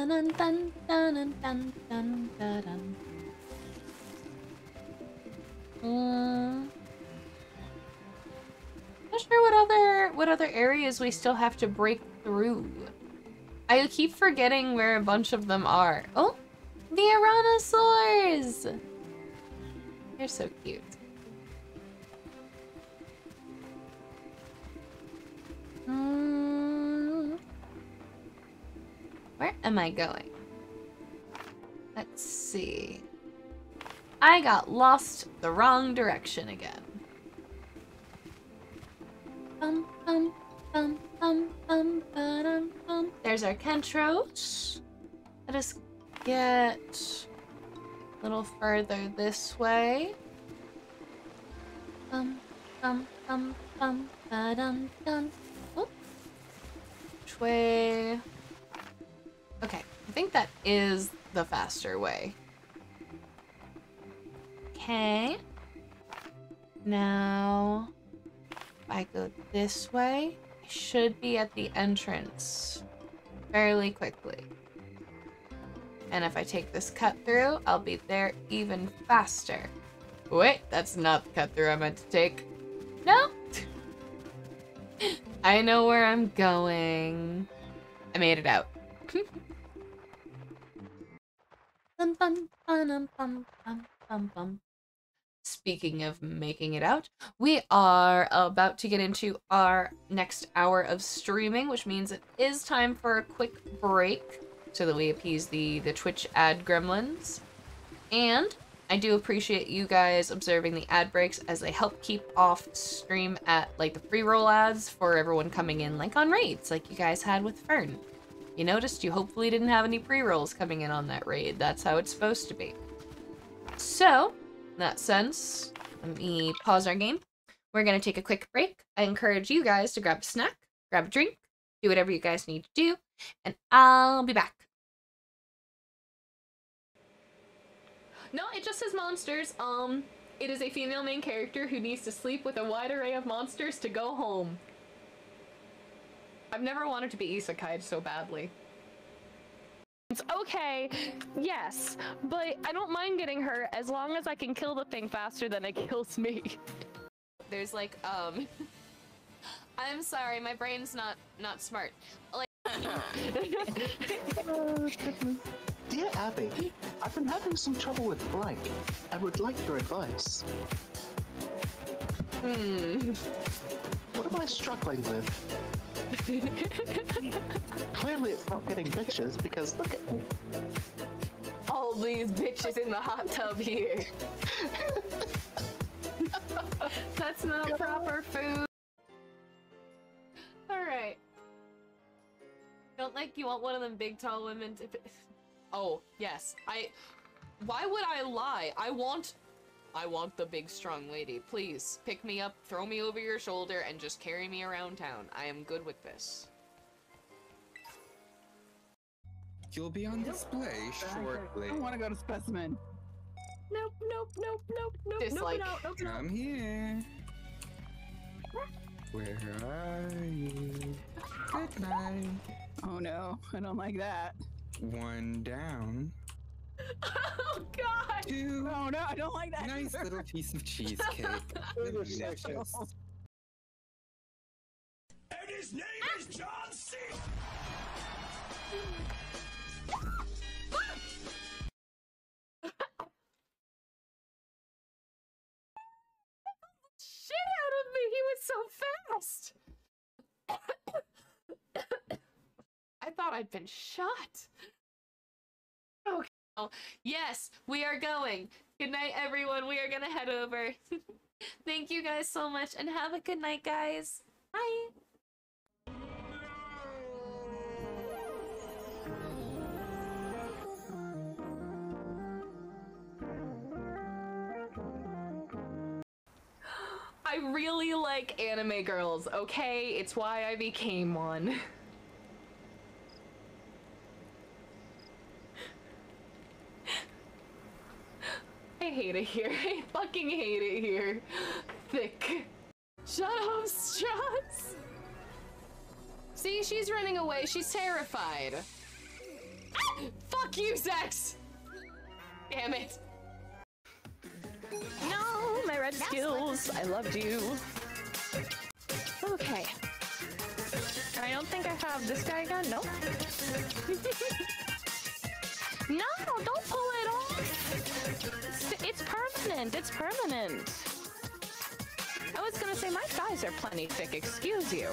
Not sure what other what other areas we still have to break through. I keep forgetting where a bunch of them are. Oh, the Ouranosaurs! They're so cute. Hmm. Where am I going? Let's see. I got lost the wrong direction again. Bum, bum, bum, bum, bum, bum. There's our Kentros. Let us get a little further this way. Bum, bum, bum, bum, ba-dum, dum. Which way? Okay, I think that is the faster way. Okay. Now, if I go this way, I should be at the entrance fairly quickly. And if I take this cut through, I'll be there even faster. Wait, that's not the cut through I meant to take. No? *laughs* I know where I'm going. I made it out. *laughs* Bum, bum, bum, bum, bum, bum, bum. Speaking of making it out, we are about to get into our next hour of streaming, which means it is time for a quick break so that we appease the, the Twitch ad gremlins. And I do appreciate you guys observing the ad breaks as they help keep off stream at like the pre-roll ads for everyone coming in like on raids like you guys had with Fern. You noticed you hopefully didn't have any pre-rolls coming in on that raid. That's how it's supposed to be. So, in that sense, let me pause our game. We're going to take a quick break. I encourage you guys to grab a snack, grab a drink, do whatever you guys need to do, and I'll be back. No, it just says monsters. Um, it is a female main character who needs to sleep with a wide array of monsters to go home. I've never wanted to be isekai so badly. It's okay, yes, but I don't mind getting hurt as long as I can kill the thing faster than it kills me. *laughs* There's like, um... *laughs* I'm sorry, my brain's not not smart. Like... *laughs* Dear Abby, I've been having some trouble with blank. I would like your advice. Hmm. What am I struggling with? *laughs* Clearly it's not getting bitches because look at me. All these bitches in the hot tub here. *laughs* That's not proper food. Alright. Don't like you want one of them big tall women to... *laughs* Oh, yes. I... Why would I lie? I want... I want the big strong lady. Please, pick me up, throw me over your shoulder, and just carry me around town. I am good with this. You'll be on display shortly. I want to go to specimen. Nope, nope, nope, nope, nope, Dislike. nope, nope, nope, Come here. Where are you? Good night. Oh no, I don't like that. One down. *laughs* Oh god! Two. Oh no, I don't like that. Nice either. little piece of cheesecake. *laughs* Delicious. And his name is John C. *laughs* Shit out of me! He was so fast! *coughs* I thought I'd been shot. Okay. Yes, we are going. Good night, everyone. We are gonna head over. *laughs* Thank you guys so much, and have a good night, guys. Bye. *gasps* I really like anime girls, okay? It's why I became one. *laughs* I hate it here. *laughs* I fucking hate it here. Thick. Shut up, Strauss! See, she's running away. She's terrified. *gasps* Fuck you, Zex! Damn it. No, my red skills. I loved you. Okay. I don't think I have this guy again. Nope. *laughs* no, don't pull it off. It's- It's permanent. It's permanent. I was gonna say my thighs are plenty thick. Excuse you.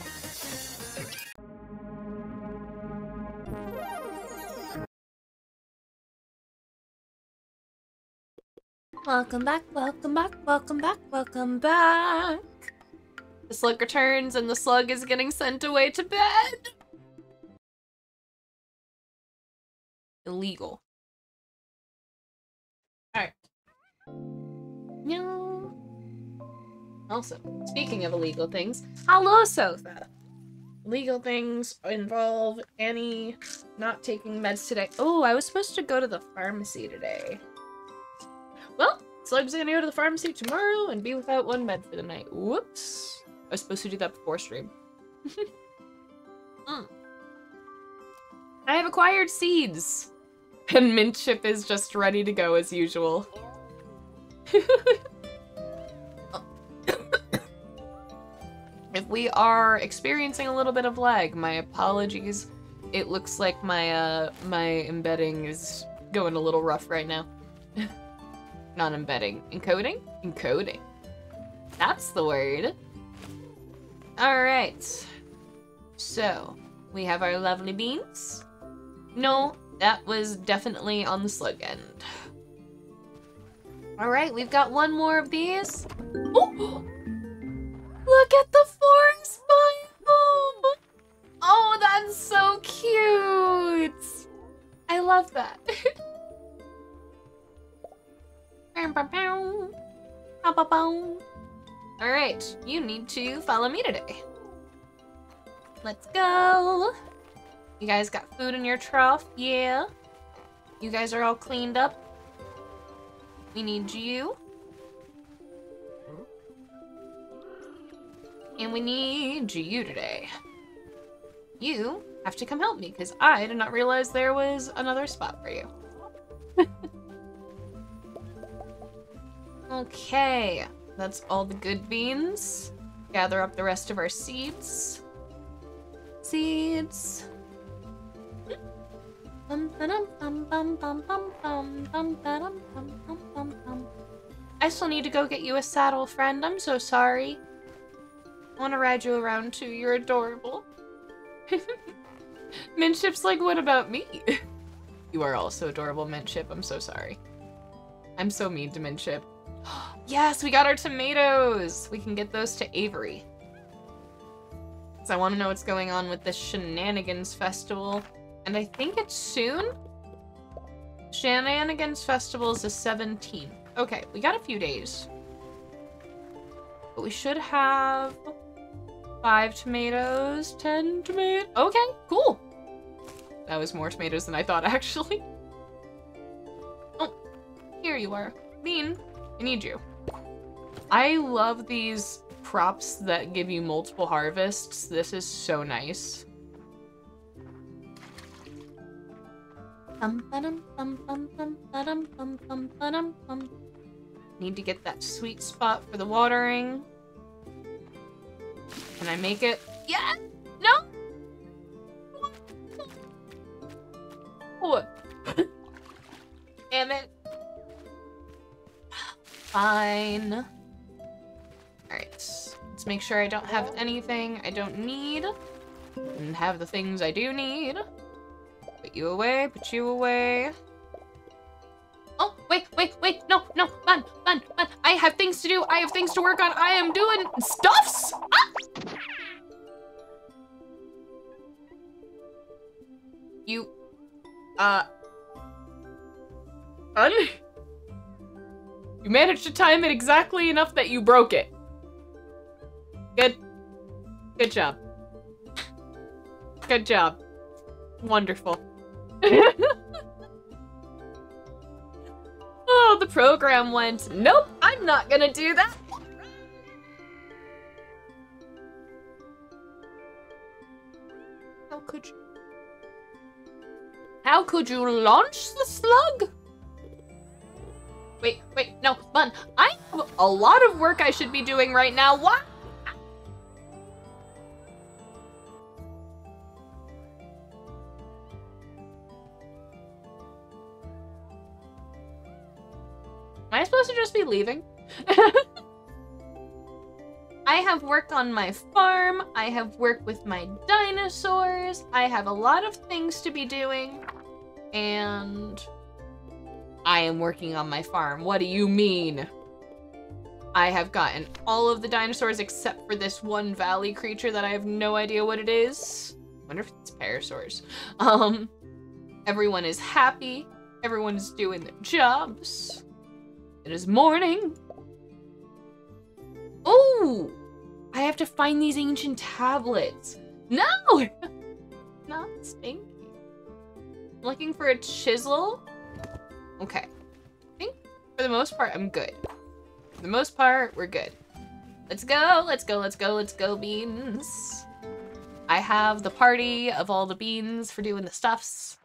Welcome back, welcome back, welcome back, welcome back. The slug returns and the slug is getting sent away to bed. Illegal. Alright. No. Also, speaking of illegal things, hello, Sofa. Legal things involve Ani not taking meds today. Oh, I was supposed to go to the pharmacy today. Well, Slug's gonna go to the pharmacy tomorrow and be without one med for the night. Whoops. I was supposed to do that before stream. *laughs* Mm. I have acquired seeds. And Mint Chip is just ready to go as usual. *laughs* if we are experiencing a little bit of lag, my apologies. It looks like my uh my embedding is going a little rough right now. *laughs* Not embedding. Encoding? Encoding. That's the word. Alright. So, we have our lovely beans. No, that was definitely on the slug end. Alright, we've got one more of these. Oh! Look at the forest biome! Oh, that's so cute! I love that. *laughs* Alright, you need to follow me today. Let's go. You guys got food in your trough? Yeah. You guys are all cleaned up? We need you. And we need you today. You have to come help me because I did not realize there was another spot for you. *laughs* okay, that's all the good beans. Gather up the rest of our seeds. Seeds. I still need to go get you a saddle, friend. I'm so sorry. I want to ride you around too. You're adorable. *laughs* Mint Chip's like, what about me? *laughs* you are also adorable, Mint Chip. I'm so sorry. I'm so mean to Mint Chip. *gasps* yes, we got our tomatoes! We can get those to Avery. So I want to know what's going on with this Shenanigans Festival. And I think it's soon? Shenanigans Festival is the 17th. Okay, we got a few days. But we should have five tomatoes, ten tomatoes. Okay, cool. That was more tomatoes than I thought, *laughs* actually. Oh, here you are. Bean, I need you. I love these crops that give you multiple harvests, this is so nice. Need to get that sweet spot for the watering. Can I make it? Yeah! No! Oh. Damn it. Fine. Alright. Let's make sure I don't have anything I don't need. And have the things I do need. Put you away, put you away. Oh, wait, wait, wait, no, no, Bun, Bun, Bun. I have things to do, I have things to work on, I am doing stuffs! Ah! You, uh, Bun? You managed to time it exactly enough that you broke it. Good. Good job. Good job. Wonderful. *laughs* oh, the program went, nope, I'm not gonna do that. How could you? How could you launch the slug? Wait, wait, no, Bun, I have a lot of work I should be doing right now. What? Am I supposed to just be leaving? I have worked on my farm. I have worked with my dinosaurs. I have a lot of things to be doing. And I am working on my farm. What do you mean? I have gotten all of the dinosaurs except for this one valley creature that I have no idea what it is. I wonder if it's parasaurs. Um, everyone is happy. Everyone is doing their jobs. It is morning. Oh, I have to find these ancient tablets. No, *laughs* not stinky. Looking for a chisel. Okay. I think for the most part, I'm good. For the most part, we're good. Let's go, let's go, let's go, let's go, beans. I have the party of all the beans for doing the stuffs.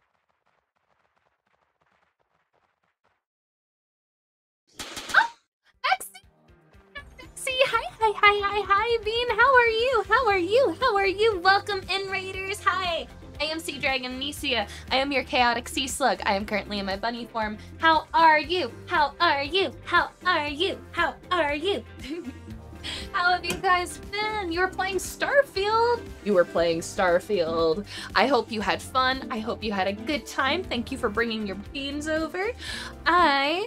Hi, hi, hi, hi, Bean. How are you? How are you? How are you? Welcome in, Raiders. Hi. I am Seadragon Anicia. I am your chaotic sea slug. I am currently in my bunny form. How are you? How are you? How are you? How are you? *laughs* How have you guys been? You were playing Starfield. You were playing Starfield. I hope you had fun. I hope you had a good time. Thank you for bringing your beans over. I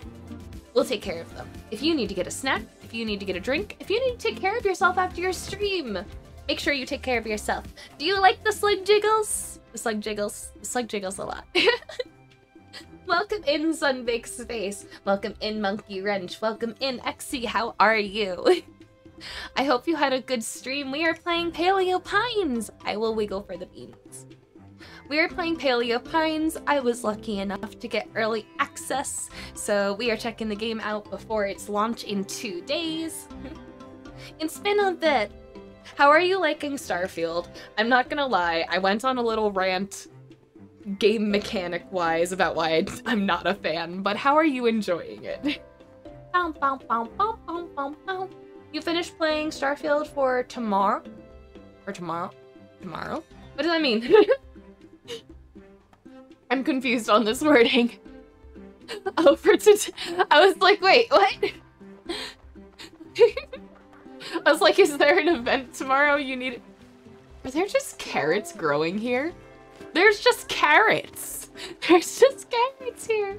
will take care of them. If you need to get a snack, if you need to get a drink, if you need to take care of yourself after your stream, make sure you take care of yourself. Do you like the slug jiggles? The slug jiggles. The slug jiggles a lot. *laughs* Welcome in Sunbake Space. Welcome in Monkey Wrench. Welcome in Exy. How are you? *laughs* I hope you had a good stream. We are playing Paleo Pines. I will wiggle for the beans. We are playing Paleo Pines. I was lucky enough to get early access, so we are checking the game out before its launch in two days. *laughs* it's been a bit. How are you liking Starfield? I'm not gonna lie, I went on a little rant game mechanic wise about why *laughs* I'm not a fan, but how are you enjoying it? You finished playing Starfield for tomorrow? For tomorrow? Tomorrow? What does that mean? *laughs* I'm confused on this wording. Oh, for. I was like, wait, what? I was like, is there an event tomorrow you need? Are there just carrots growing here? There's just carrots. There's just carrots here.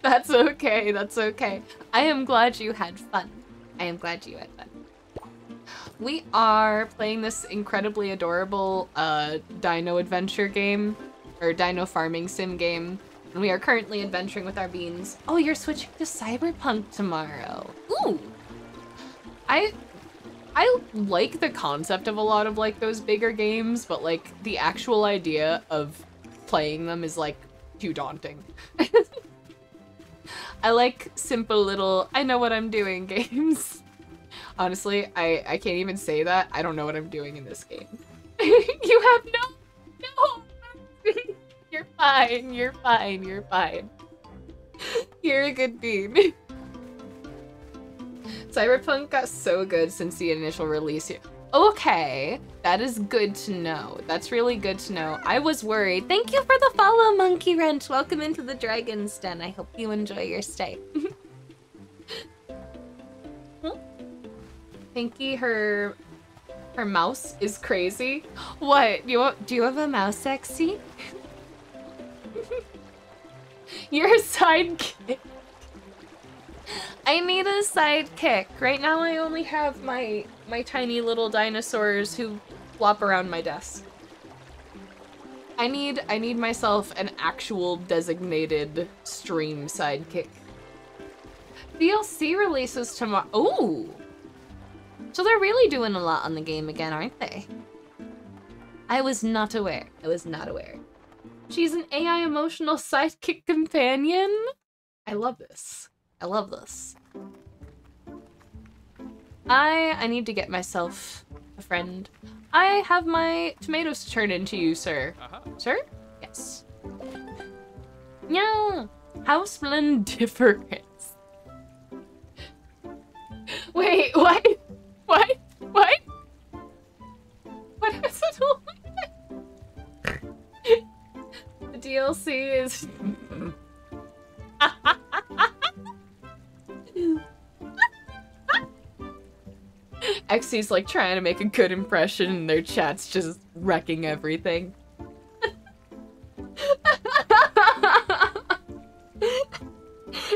That's okay, that's okay. I am glad you had fun. I am glad you had fun. We are playing this incredibly adorable uh, dino adventure game, or dino farming sim game, and we are currently adventuring with our beans. Oh, you're switching to Cyberpunk tomorrow. Ooh! I I like the concept of a lot of like those bigger games, but like the actual idea of playing them is like too daunting. *laughs* I like simple little I know what I'm doing *laughs* games. Honestly, I, I can't even say that. I don't know what I'm doing in this game. *laughs* you have no, no. *laughs* You're fine. You're fine. You're fine. *laughs* You're a good bean. Cyberpunk got so good since the initial release. Okay, that is good to know. That's really good to know. I was worried. Thank you for the follow, Monkey Wrench. Welcome into the Dragon's Den. I hope you enjoy your stay. Pinky, her her mouse is crazy. What? You do you have a mouse sexy? *laughs* You're a sidekick. I need a sidekick. Right now I only have my my tiny little dinosaurs who flop around my desk. I need I need myself an actual designated stream sidekick. DLC releases tomorrow. Ooh. So they're really doing a lot on the game again, aren't they? I was not aware. I was not aware. She's an AI emotional sidekick companion? I love this. I love this. I I need to get myself a friend. I have my tomatoes to turn into you, sir. Uh-huh. Sir? Yes. Yeah. How splendiferous. *laughs* Wait, *laughs* what? What? What? What is it? the DLC is... Xy's like trying to make a good impression and their chat's just wrecking everything. *laughs*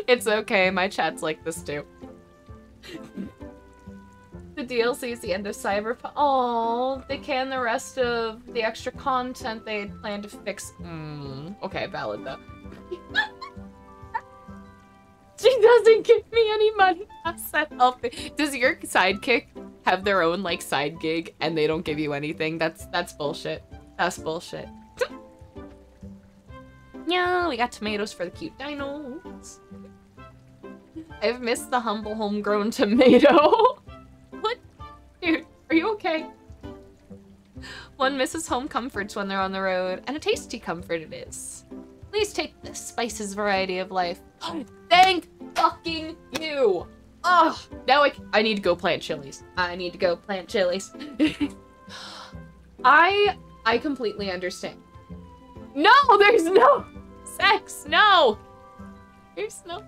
it's okay, my chat's like this too. The DLC is the end of Cyberpunk. Oh, they can the rest of the extra content they had planned to fix. Mm, okay, valid though. *laughs* she doesn't give me any money. Does your sidekick have their own like side gig and they don't give you anything? That's that's bullshit. That's bullshit. *laughs* yeah, we got tomatoes for the cute dinos. I've missed the humble homegrown *laughs* tomato. Dude, are you okay? One misses home comforts when they're on the road, and a tasty comfort it is. Please take the spices variety of life. Oh, thank fucking you! Oh, now I, I need to go plant chilies. I need to go plant chilies. *laughs* I I completely understand. No, there's no sex. No. There's no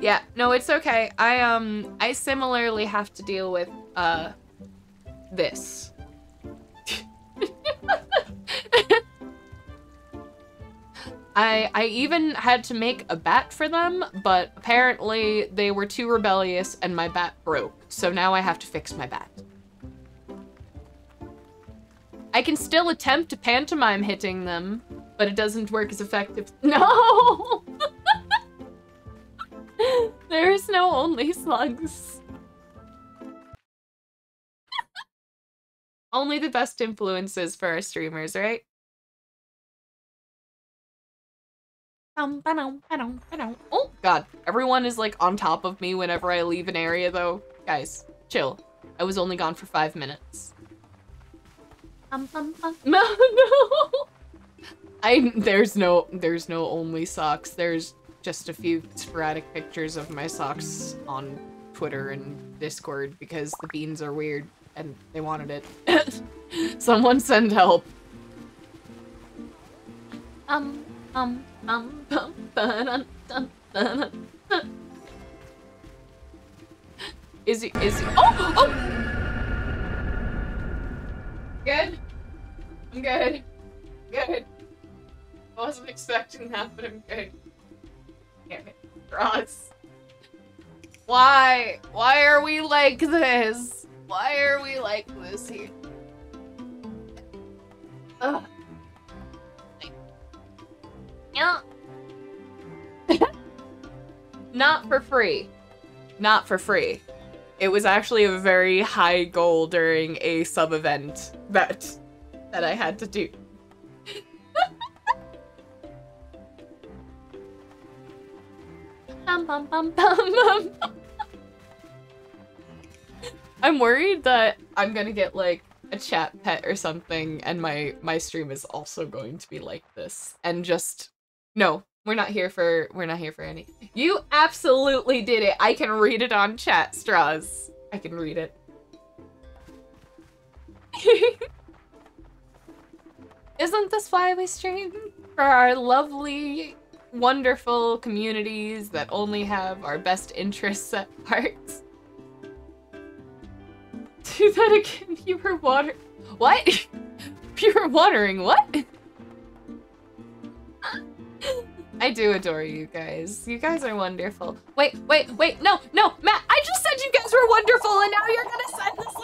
Yeah, no, it's okay. I um I similarly have to deal with uh this. *laughs* I I even had to make a bat for them, but apparently they were too rebellious and my bat broke. So now I have to fix my bat. I can still attempt to pantomime hitting them, but it doesn't work as effective. *laughs* No! *laughs* *laughs* There's no only slugs. *laughs* only the best influences for our streamers, right? Oh, God. Everyone is, like, on top of me whenever I leave an area, though. Guys, chill. I was only gone for five minutes. *laughs* No, no! I, there's no, there's no only socks. There's just a few sporadic pictures of my socks on Twitter and Discord because the beans are weird and they wanted it. *coughs* Someone send help. Um, um, um, um, dun, dun, dun, dun. Is he, is he, oh, oh! Good? I'm good. Good. I wasn't expecting that, but I'm good. Damn it. Ross. Why? Why are we like this? Why are we like this here? Ugh. Yeah. Not for free. Not for free. It was actually a very high goal during a sub-event that that I had to do. Bum, bum, bum, bum, bum. I'm worried that I'm gonna get like a chat pet or something and my my stream is also going to be like this and just no we're not here for we're not here for any you absolutely did it. I can read it on chat straws. I can read it. *laughs* Isn't this why we stream? For our lovely wonderful communities that only have our best interests at heart *laughs* do that again. Were water. What? *laughs* Were watering what? *laughs* I do adore you guys. You guys are wonderful. Wait, wait, wait. No, no, Matt. I just said you guys were wonderful, and now you're gonna send this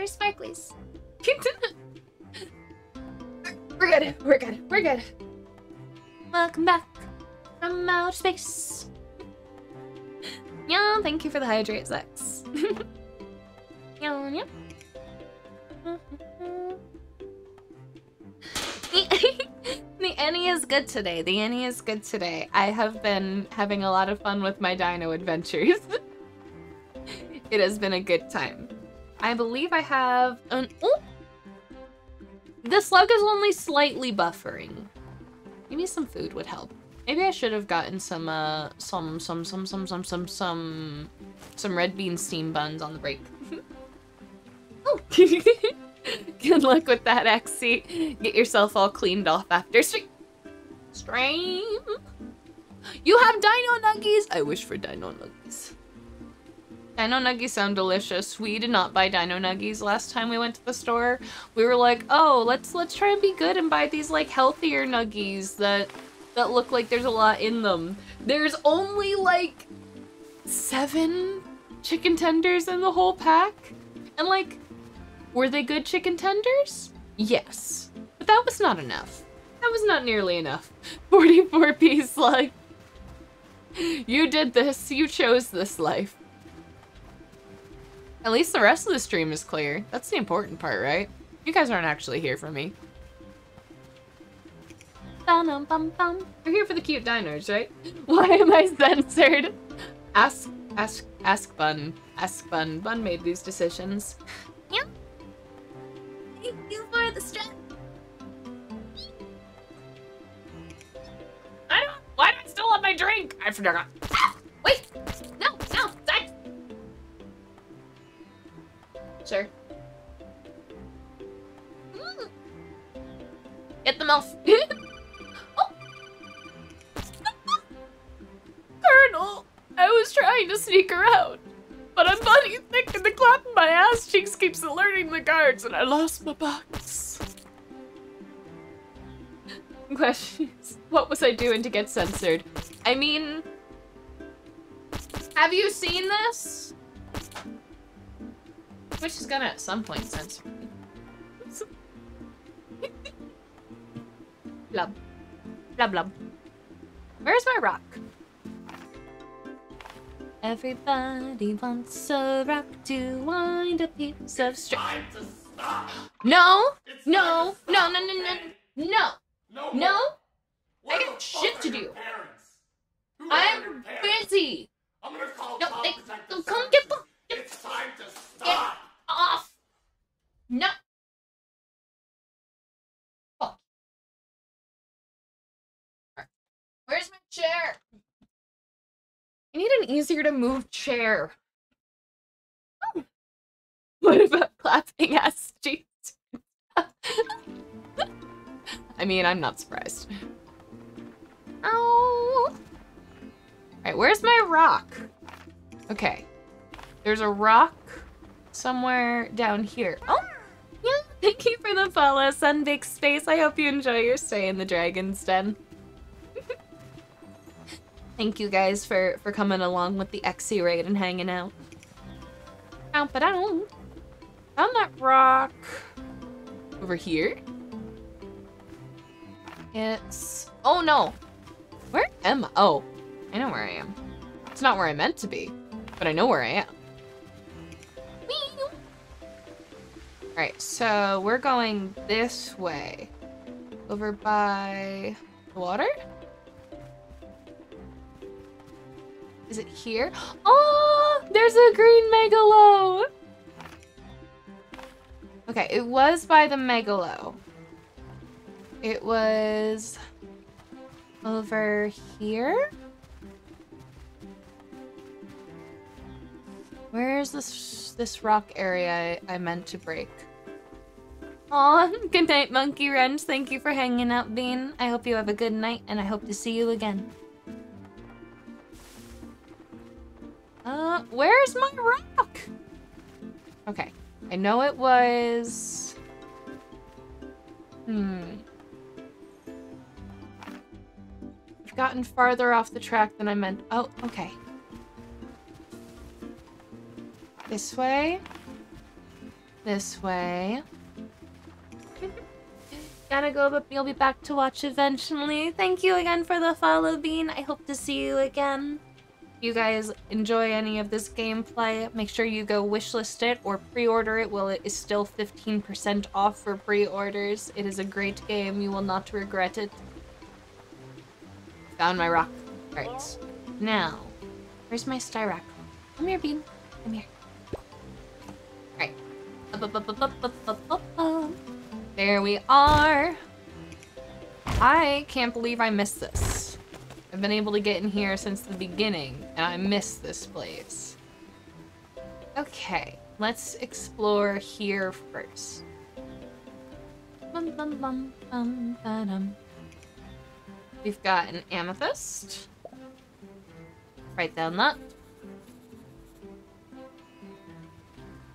there's sparklies. *laughs* We're good. We're good. We're good. Welcome back from outer space. *laughs* Yeah, thank you for the hydrate, Zex. *laughs* yeah, yeah. the Ani is good today. The Ani is good today. I have been having a lot of fun with my dino adventures. it has been a good time. I believe I have an... Oh! The slug is only slightly buffering. Maybe some food would help. Maybe I should have gotten some, uh, some, some, some, some, some, some, some, some red bean steam buns on the break. *laughs* oh! *laughs* Good luck with that, XC. Get yourself all cleaned off after stream. Stream. You have dino nuggies? I wish for dino nuggies. Dino nuggies sound delicious. We did not buy dino nuggies last time we went to the store. We were like, oh, let's let's try and be good and buy these like healthier nuggies that that look like there's a lot in them. There's only like seven chicken tenders in the whole pack. And like, were they good chicken tenders? Yes. But that was not enough. That was not nearly enough. *laughs* 44 piece slug. You did this. You chose this life. At least the rest of the stream is clear. That's the important part, right? You guys aren't actually here for me. Bum, bum, bum. We're here for the cute dinos, right? *laughs* Why am I censored? Ask, ask, ask Bun. Ask Bun. Bun made these decisions. Yeah. Thank you for the strap. I don't. Why do I still have my drink? I forgot. Ah, wait. No, Sure. Mm. Get the mouse. *laughs* oh. Colonel, I was trying to sneak around, but I'm body thick and the clap in my ass cheeks keeps alerting the guards and I lost my box. Questions. What was I doing to get censored? I mean, have you seen this? Which is gonna at some point censor me. *laughs* blub. Blub blub. Where's my rock? Everybody wants a rock to wind a piece of string. No! No! No, no, no, no, no! No! I got shit to do. I'm busy. I'm gonna call No, they, come get the It's time to get stop. Off. No. Fuck. Where's my chair? I need an easier to move chair. Oh. *laughs* What about clapping ass *laughs* cheeks? I mean, I'm not surprised. Oh. Alright, where's my rock? Okay. There's a rock somewhere down here. Oh! Yeah, thank you for the follow, Sun Big Space. I hope you enjoy your stay in the Dragon's Den. *laughs* thank you guys for, for coming along with the XC raid and hanging out. But down. Found that rock. Over here? It's... Oh, no. Where am I? Oh, I know where I am. It's not where I meant to be, but I know where I am. Alright, so we're going this way. Over by the water? Is it here? Oh, there's a green megalo! Okay, it was by the megalo. It was over here? Where's this this rock area I, I meant to break? Aw, *laughs* good night, Monkey Wrench. Thank you for hanging out, Bean. I hope you have a good night, and I hope to see you again. Uh, where's my rock? Okay, I know it was... Hmm. I've gotten farther off the track than I meant. Oh, okay. This way. This way. Gotta go, but you'll be back to watch eventually. Thank you again for the follow, Bean. I hope to see you again. If you guys enjoy any of this gameplay, make sure you go wishlist it or pre-order it while it is still 15% off for pre-orders. It is a great game. You will not regret it. Found my rock. Alright. Now, where's my styrac? Come here, Bean. Come here. There we are. I can't believe I missed this. I've been able to get in here since the beginning, and I missed this place. Okay, let's explore here first. We've got an amethyst. Write down that.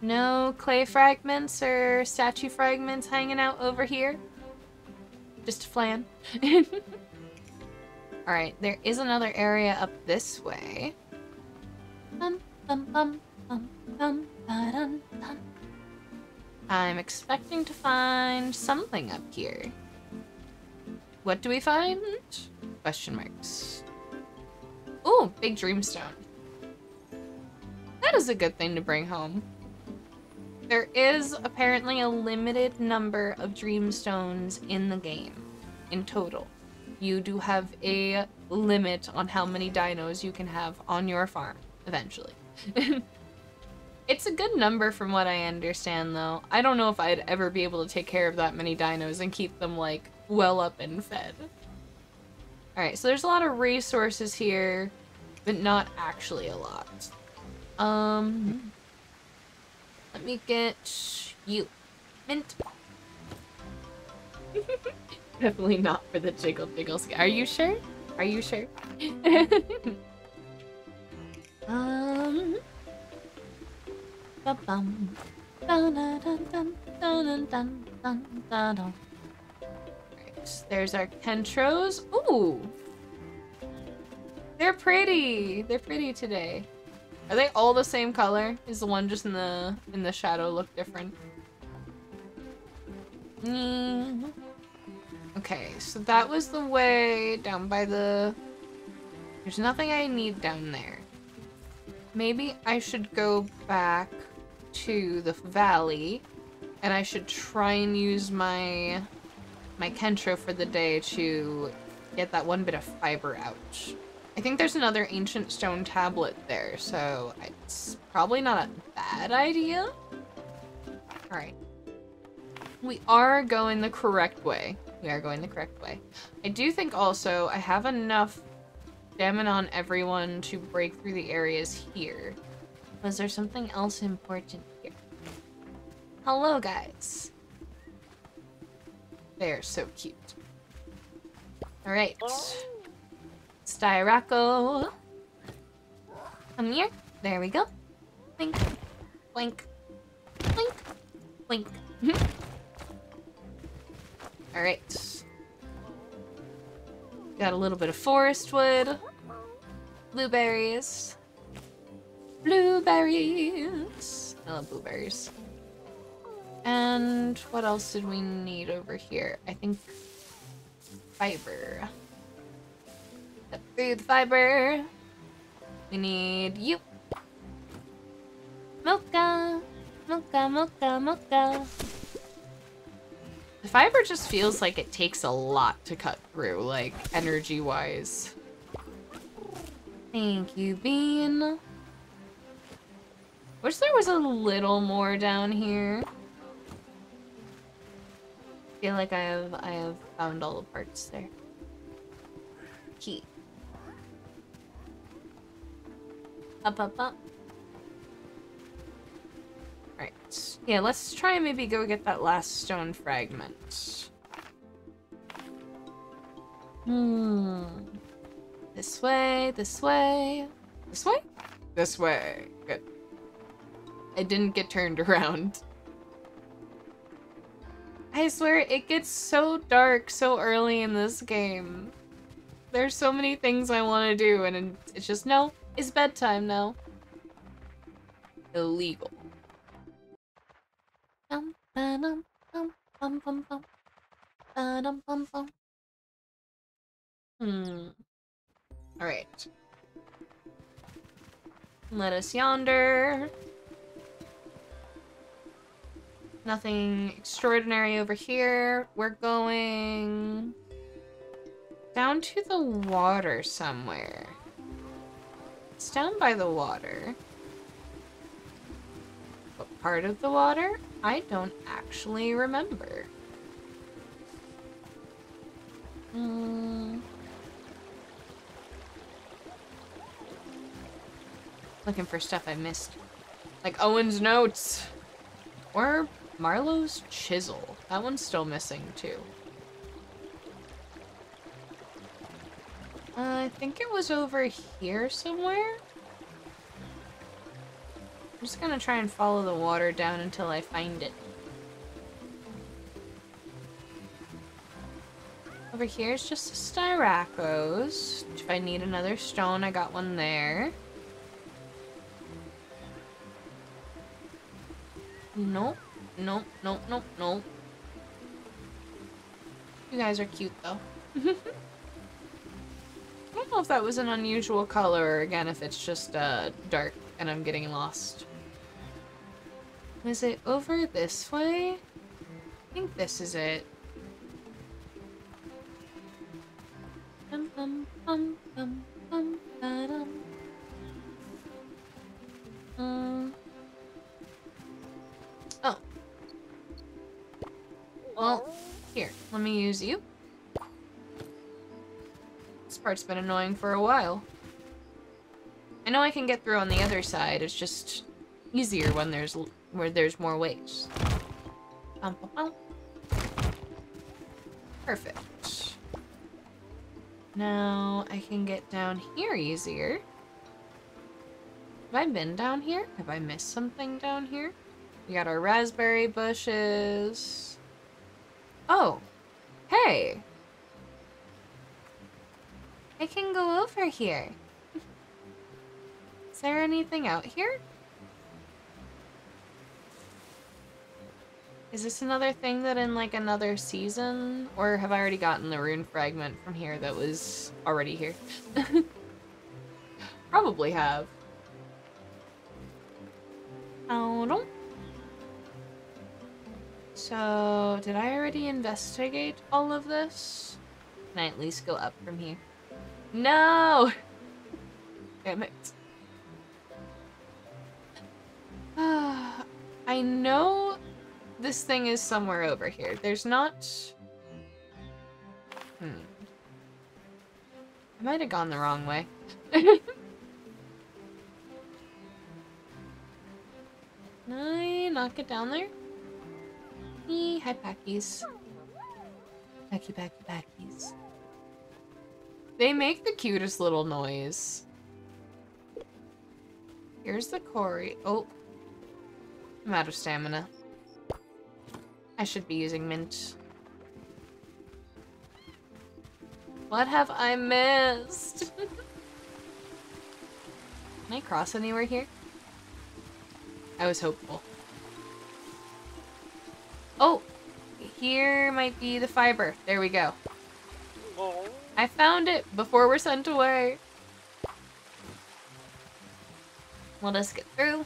No clay fragments or statue fragments hanging out over here. Just a flan. *laughs* Alright, there is another area up this way. I'm expecting to find something up here. What do we find? Question marks. Oh, big dreamstone. That is a good thing to bring home. There is apparently a limited number of dreamstones in the game, in total. You do have a limit on how many dinos you can have on your farm, eventually. *laughs* it's a good number from what I understand, though. I don't know if I'd ever be able to take care of that many dinos and keep them, like, well up and fed. Alright, so there's a lot of resources here, but not actually a lot. Um... Let me get you. Mint. *laughs* Definitely not for the jiggle jiggle. Are you sure? Are you sure? *laughs* um. Ba-bum. Right, there's our Kentros. Ooh! They're pretty! They're pretty today. Are they all the same color? Is the one just in the in the shadow look different? Mm. Okay, so that was the way down by the... There's nothing I need down there. Maybe I should go back to the valley and I should try and use my my Kentro for the day to get that one bit of fiber out. I think there's another ancient stone tablet there, so it's probably not a bad idea. Alright. We are going the correct way. We are going the correct way. I do think also I have enough stamina on everyone to break through the areas here. Was there something else important here? Hello, guys. They're so cute. Alright. Styraco. Come here. There we go. Blink. Blink. Blink. Blink. Mm-hmm. Alright. Got a little bit of forest wood. Blueberries. Blueberries. I love blueberries. And what else did we need over here? I think fiber. Food fiber. We need you. Mocha. Mocha, mocha, mocha. The fiber just feels like it takes a lot to cut through, like, energy-wise. Thank you, Bean. Wish there was a little more down here. feel like I have I have found all the parts there. Up, up, up. Right. Yeah, let's try and maybe go get that last stone fragment. Hmm. This way, this way. This way? This way. Good. I didn't get turned around. I swear, it gets so dark so early in this game. There's so many things I want to do, and it's just, no, it's bedtime now. Illegal. Hmm. Alright. Let us yonder. Nothing extraordinary over here. We're going down to the water somewhere. It's down by the water. What part of the water? I don't actually remember. Hmm. Looking for stuff I missed. Like Owen's notes. Or Marlowe's chisel. That one's still missing too. Uh, I think it was over here somewhere. I'm just gonna try and follow the water down until I find it. Over here is just a Styracos. If I need another stone, I got one there. Nope. Nope, nope, nope, nope. You guys are cute, though. *laughs* I don't know if that was an unusual color, or again, if it's just uh, dark and I'm getting lost. Is it over this way? I think this is it. Um... Oh. Well, here, let me use you. This part's been annoying for a while. I know I can get through on the other side, it's just easier when there's where there's more ways. Bum, bum, bum. Perfect. Now I can get down here easier. Have I been down here? Have I missed something down here? We got our raspberry bushes. Oh, hey. I can go over here. Is there anything out here? Is this another thing that in like another season? Or have I already gotten the rune fragment from here that was already here? *laughs* Probably have. Um, don't. So, did I already investigate all of this? Can I at least go up from here? No! Damn it. *sighs* I know this thing is somewhere over here. There's not... Hmm. I might have gone the wrong way. *laughs* Can I not get down there? Eee, hi, Packies. Packy, packy, packies. They make the cutest little noise. Here's the quarry. Oh. I'm out of stamina. I should be using mint. What have I missed? *laughs* Can I cross anywhere here? I was hopeful. Oh! Here might be the fiber. There we go. I found it before we're sent away. We'll just get through.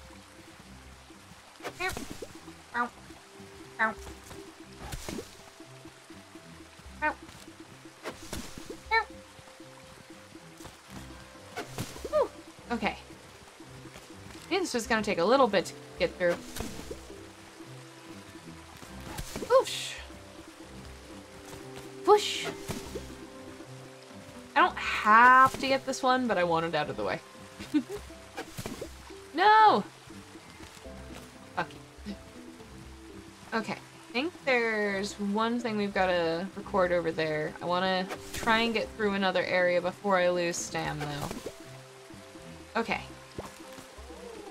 Okay. This is gonna take a little bit to get through. To get this one, but I want it out of the way. *laughs* no! Fuck you. Okay, I think there's one thing we've got to record over there. I want to try and get through another area before I lose stam, though. Okay.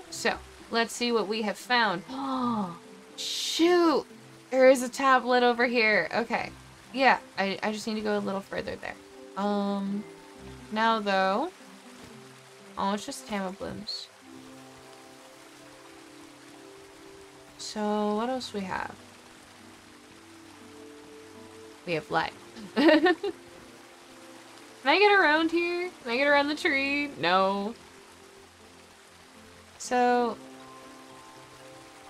So, let's see what we have found. Oh, *gasps* shoot! There is a tablet over here. Okay. Yeah, I, I just need to go a little further there. Um, now though, oh, it's just Tama Blooms. So, what else we have? We have light. *laughs* Can I get around here? Can I get around the tree? No. So,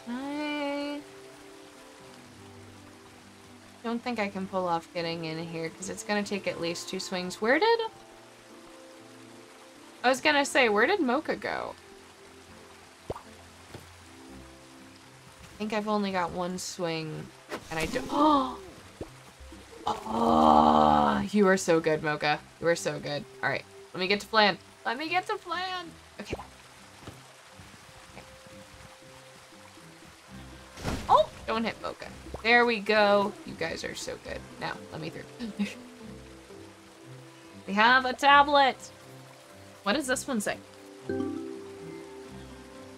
I don't think I can pull off getting in here because it's going to take at least two swings. Where did... I was to say, where did Mocha go? I think I've only got one swing and I do- Oh! *gasps* Oh! You are so good, Mocha. You are so good. Alright, let me get to plan. Let me get to plan! Okay. Oh! Don't hit Mocha. There we go. You guys are so good. Now, let me through. *laughs* we have a tablet. What does this one say?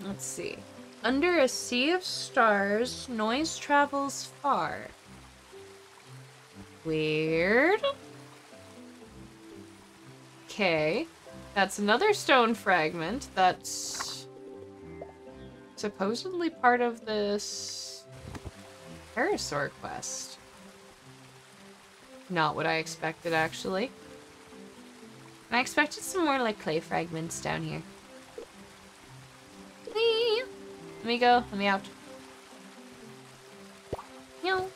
Let's see. Under a sea of stars, noise travels far. Weird. Okay. That's another stone fragment that's supposedly part of this Parasaur quest. Not what I expected, actually. I expected some more, like, clay fragments down here. Let me go. Let me out. No.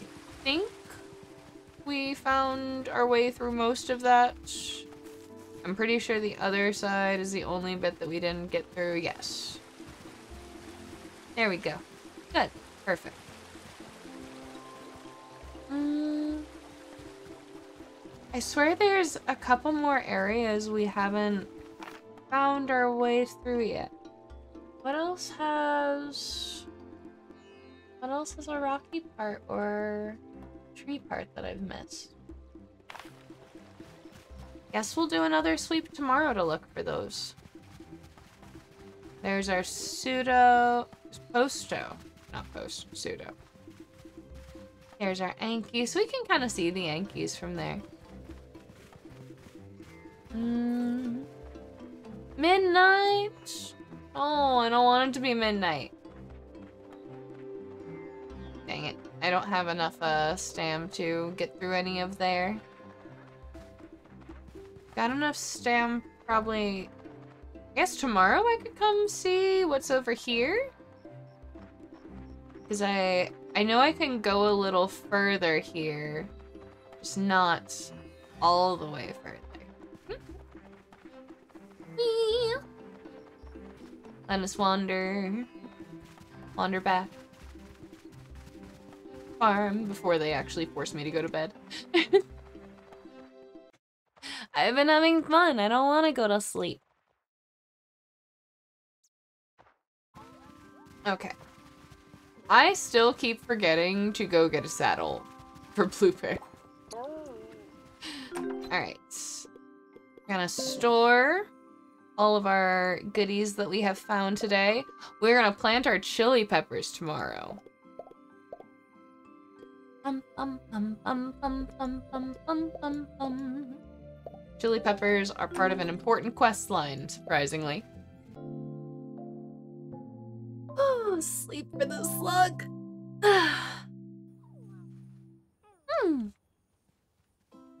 I think we found our way through most of that. I'm pretty sure the other side is the only bit that we didn't get through. Yes. There we go. Good. Perfect. Mm. I swear there's a couple more areas we haven't found our way through yet. What else has... What else has a rocky part or tree part that I've missed? Guess we'll do another sweep tomorrow to look for those. There's our pseudo... Posto. Not post, pseudo. There's our Anki. So we can kind of see the Ankies from there. Mm. Midnight? Oh, I don't want it to be midnight. Dang it. I don't have enough uh, stam to get through any of there. Got enough stam probably... I guess tomorrow I could come see what's over here? Because I, I know I can go a little further here. Just not all the way further. Let us wander. Wander back. Farm before they actually force me to go to bed. *laughs* I've been having fun. I don't want to go to sleep. Okay. I still keep forgetting to go get a saddle for Blueberry. Oh. Alright. We're gonna store all of our goodies that we have found today. We're gonna plant our chili peppers tomorrow. Um, um, um, um, um, um, um, um, um, um. Chili peppers are part of an important quest line, surprisingly. Oh, sleep for the slug. *sighs* hmm.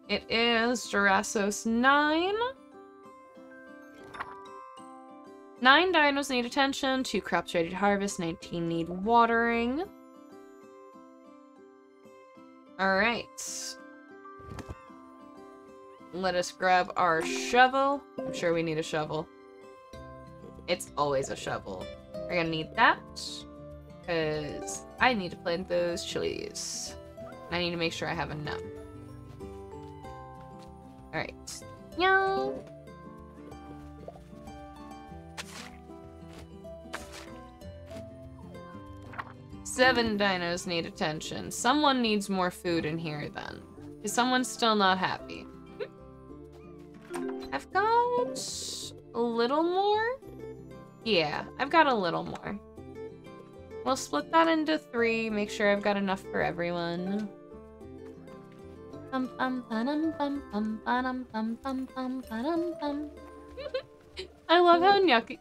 It is Jurassos 9. Nine dinos need attention, two crops ready to harvest, 19 need watering. Alright. Let us grab our shovel. I'm sure we need a shovel. It's always a shovel. We're gonna need that. Because I need to plant those chilies. I need to make sure I have enough. Alright. Yo. Seven dinos need attention. Someone needs more food in here then. Is someone still not happy? Hmm. I've got a little more? Yeah, I've got a little more. We'll split that into three, make sure I've got enough for everyone. I love how Nyucky,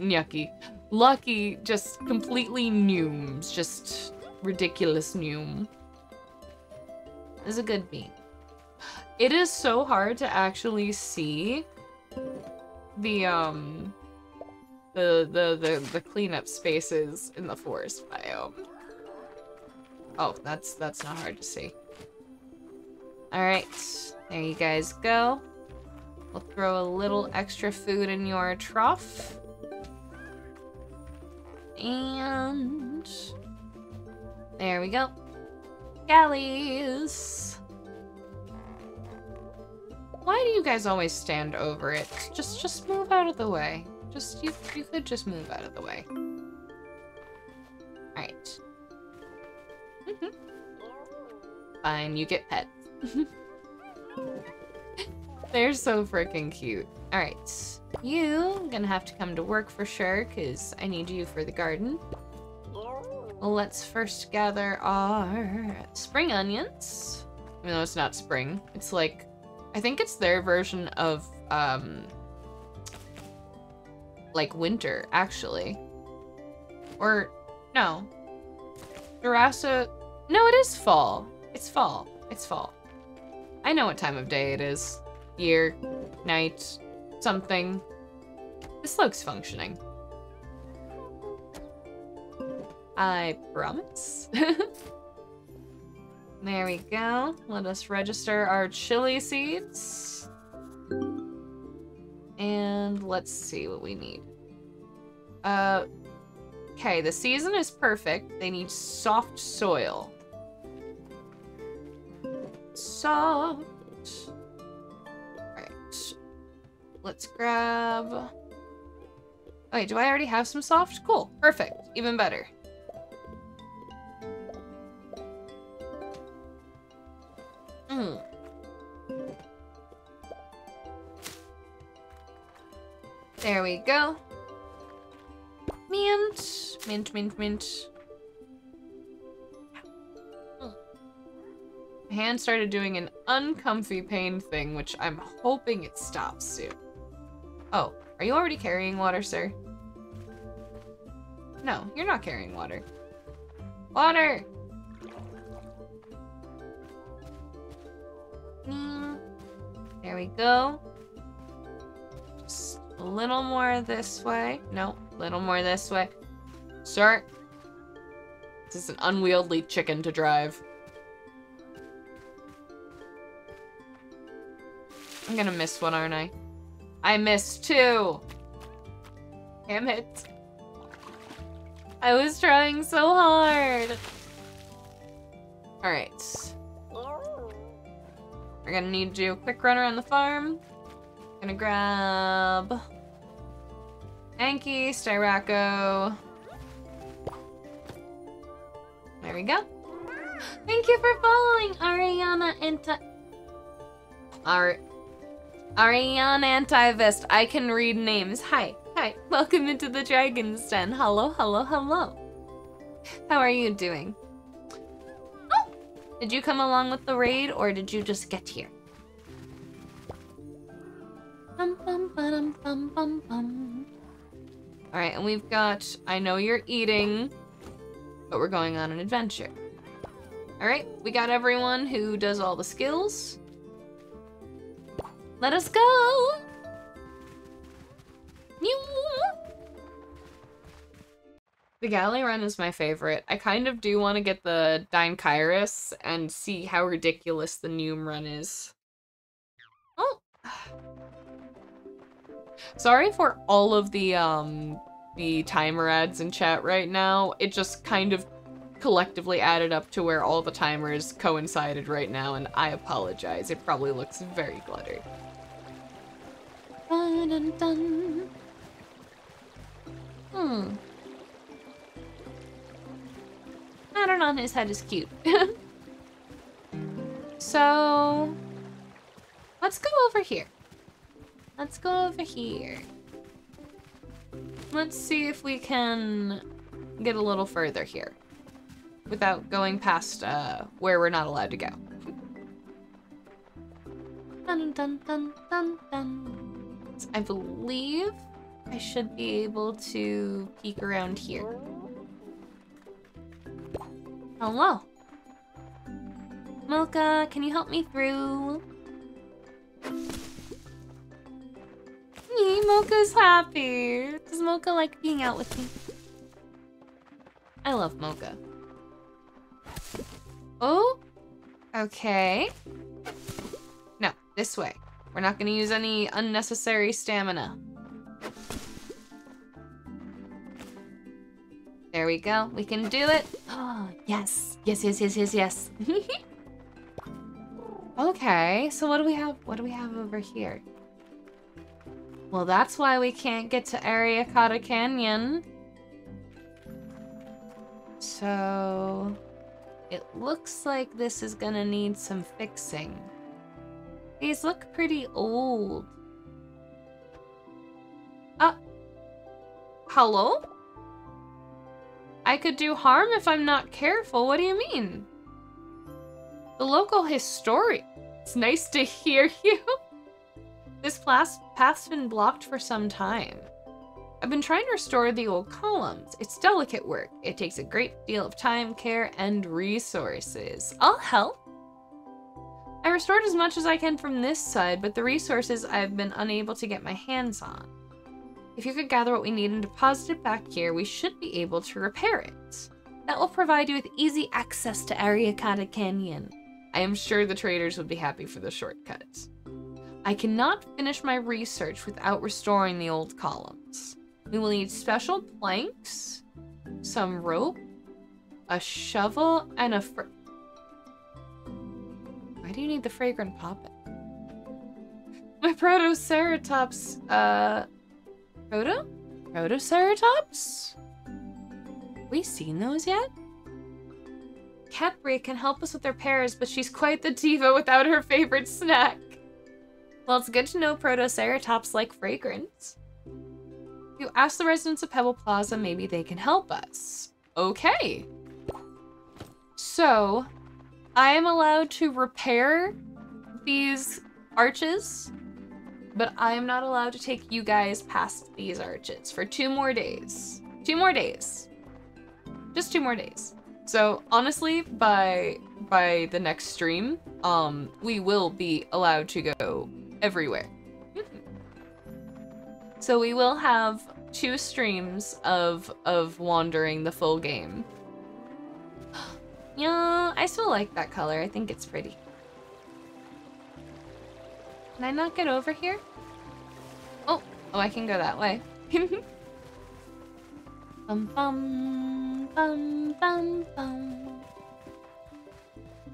Nyucky, Lucky just completely nooms, just ridiculous noom. Is a good bean. It is so hard to actually see the um the the the, the cleanup spaces in the forest biome. Oh, that's that's not hard to see. All right, there you guys go. We'll throw a little extra food in your trough. And there we go. Galleys. Why do you guys always stand over it? Just just move out of the way. Just you you could just move out of the way. Alright. Mm-hmm. Fine, you get pet. *laughs* They're so freaking cute. Alright. You gonna have to come to work for sure, because I need you for the garden. Well, let's first gather our spring onions. Even though it's not spring. It's like, I think it's their version of, um, like winter, actually. Or, no. Jurasa, no, it is fall. It's fall. It's fall. I know what time of day it is. Year, night, something. This looks functioning. I promise. *laughs* there we go. Let us register our chili seeds. And let's see what we need. Uh, okay, the season is perfect. They need soft soil. Soft. Let's grab... Wait, do I already have some soft? Cool. Perfect. Even better. Hmm. There we go. Mint. Mint, mint, mint. My hand started doing an uncomfy pain thing, which I'm hoping it stops soon. Oh, are you already carrying water, sir? No, you're not carrying water. Water! There we go. Just a little more this way. No, a little more this way. Sir. This is an unwieldy chicken to drive. I'm gonna miss one, aren't I? I missed two! Damn it. I was trying so hard. Alright. We're gonna need to do a quick run around the farm. Gonna grab Anki, Styraco. There we go. Thank you for following Ariana Anti Ar Ariana Antivist. I can read names. Hi. Hi. Welcome into the Dragon's Den. Hello, hello, hello. How are you doing? Oh! Did you come along with the raid or did you just get here? Bum, bum, ba-dum, bum, bum, bum. All right, and we've got, I know you're eating, but we're going on an adventure. All right, we got everyone who does all the skills. Let us go! The galley run is my favorite. I kind of do want to get the Dine and see how ridiculous the Noom run is. Oh! Sorry for all of the um the timer ads in chat right now. It just kind of collectively added up to where all the timers coincided right now, and I apologize. It probably looks very cluttered. Dun, dun, dun. Hmm. Pattern on his head is cute. *laughs* so, let's go over here. Let's go over here. Let's see if we can get a little further here without going past uh, where we're not allowed to go. Dun, dun, dun, dun, dun. I believe I should be able to peek around here. Oh, Hello. Mocha, can you help me through? Me, Mocha's happy. Does Mocha like being out with me? I love Mocha. Oh, okay. No, this way. We're not gonna use any unnecessary stamina. There we go. We can do it. Oh, *gasps* yes. Yes, yes, yes, yes, yes. *laughs* okay, so what do we have? What do we have over here? Well, that's why we can't get to Ariakata Canyon. So... It looks like this is gonna need some fixing. These look pretty old. Uh... Hello? I could do harm if I'm not careful. What do you mean? The local historian. It's nice to hear *laughs* you. This path's been blocked for some time. I've been trying to restore the old columns. It's delicate work. It takes a great deal of time, care, and resources. I'll help. Restored as much as I can from this side, but the resources I've been unable to get my hands on. If you could gather what we need and deposit it back here, we should be able to repair it. That will provide you with easy access to Ariakata Canyon. I am sure the traders would be happy for the shortcut. I cannot finish my research without restoring the old columns. We will need special planks, some rope, a shovel, and a fr- Why do you need the fragrant poppet? My Protoceratops, uh... Proto? Protoceratops? We seen those yet? Capri can help us with repairs, but she's quite the diva without her favorite snack. Well, it's good to know Protoceratops like fragrance. You ask the residents of Pebble Plaza, maybe they can help us. Okay. So, I am allowed to repair these arches, but I am not allowed to take you guys past these arches for two more days. Two more days. Just two more days. So honestly, by by the next stream, um, we will be allowed to go everywhere. *laughs* so we will have two streams of of wandering the full game. Yeah, I still like that color. I think it's pretty. Can I not get over here? Oh, oh, I can go that way. *laughs* bum bum bum bum bum.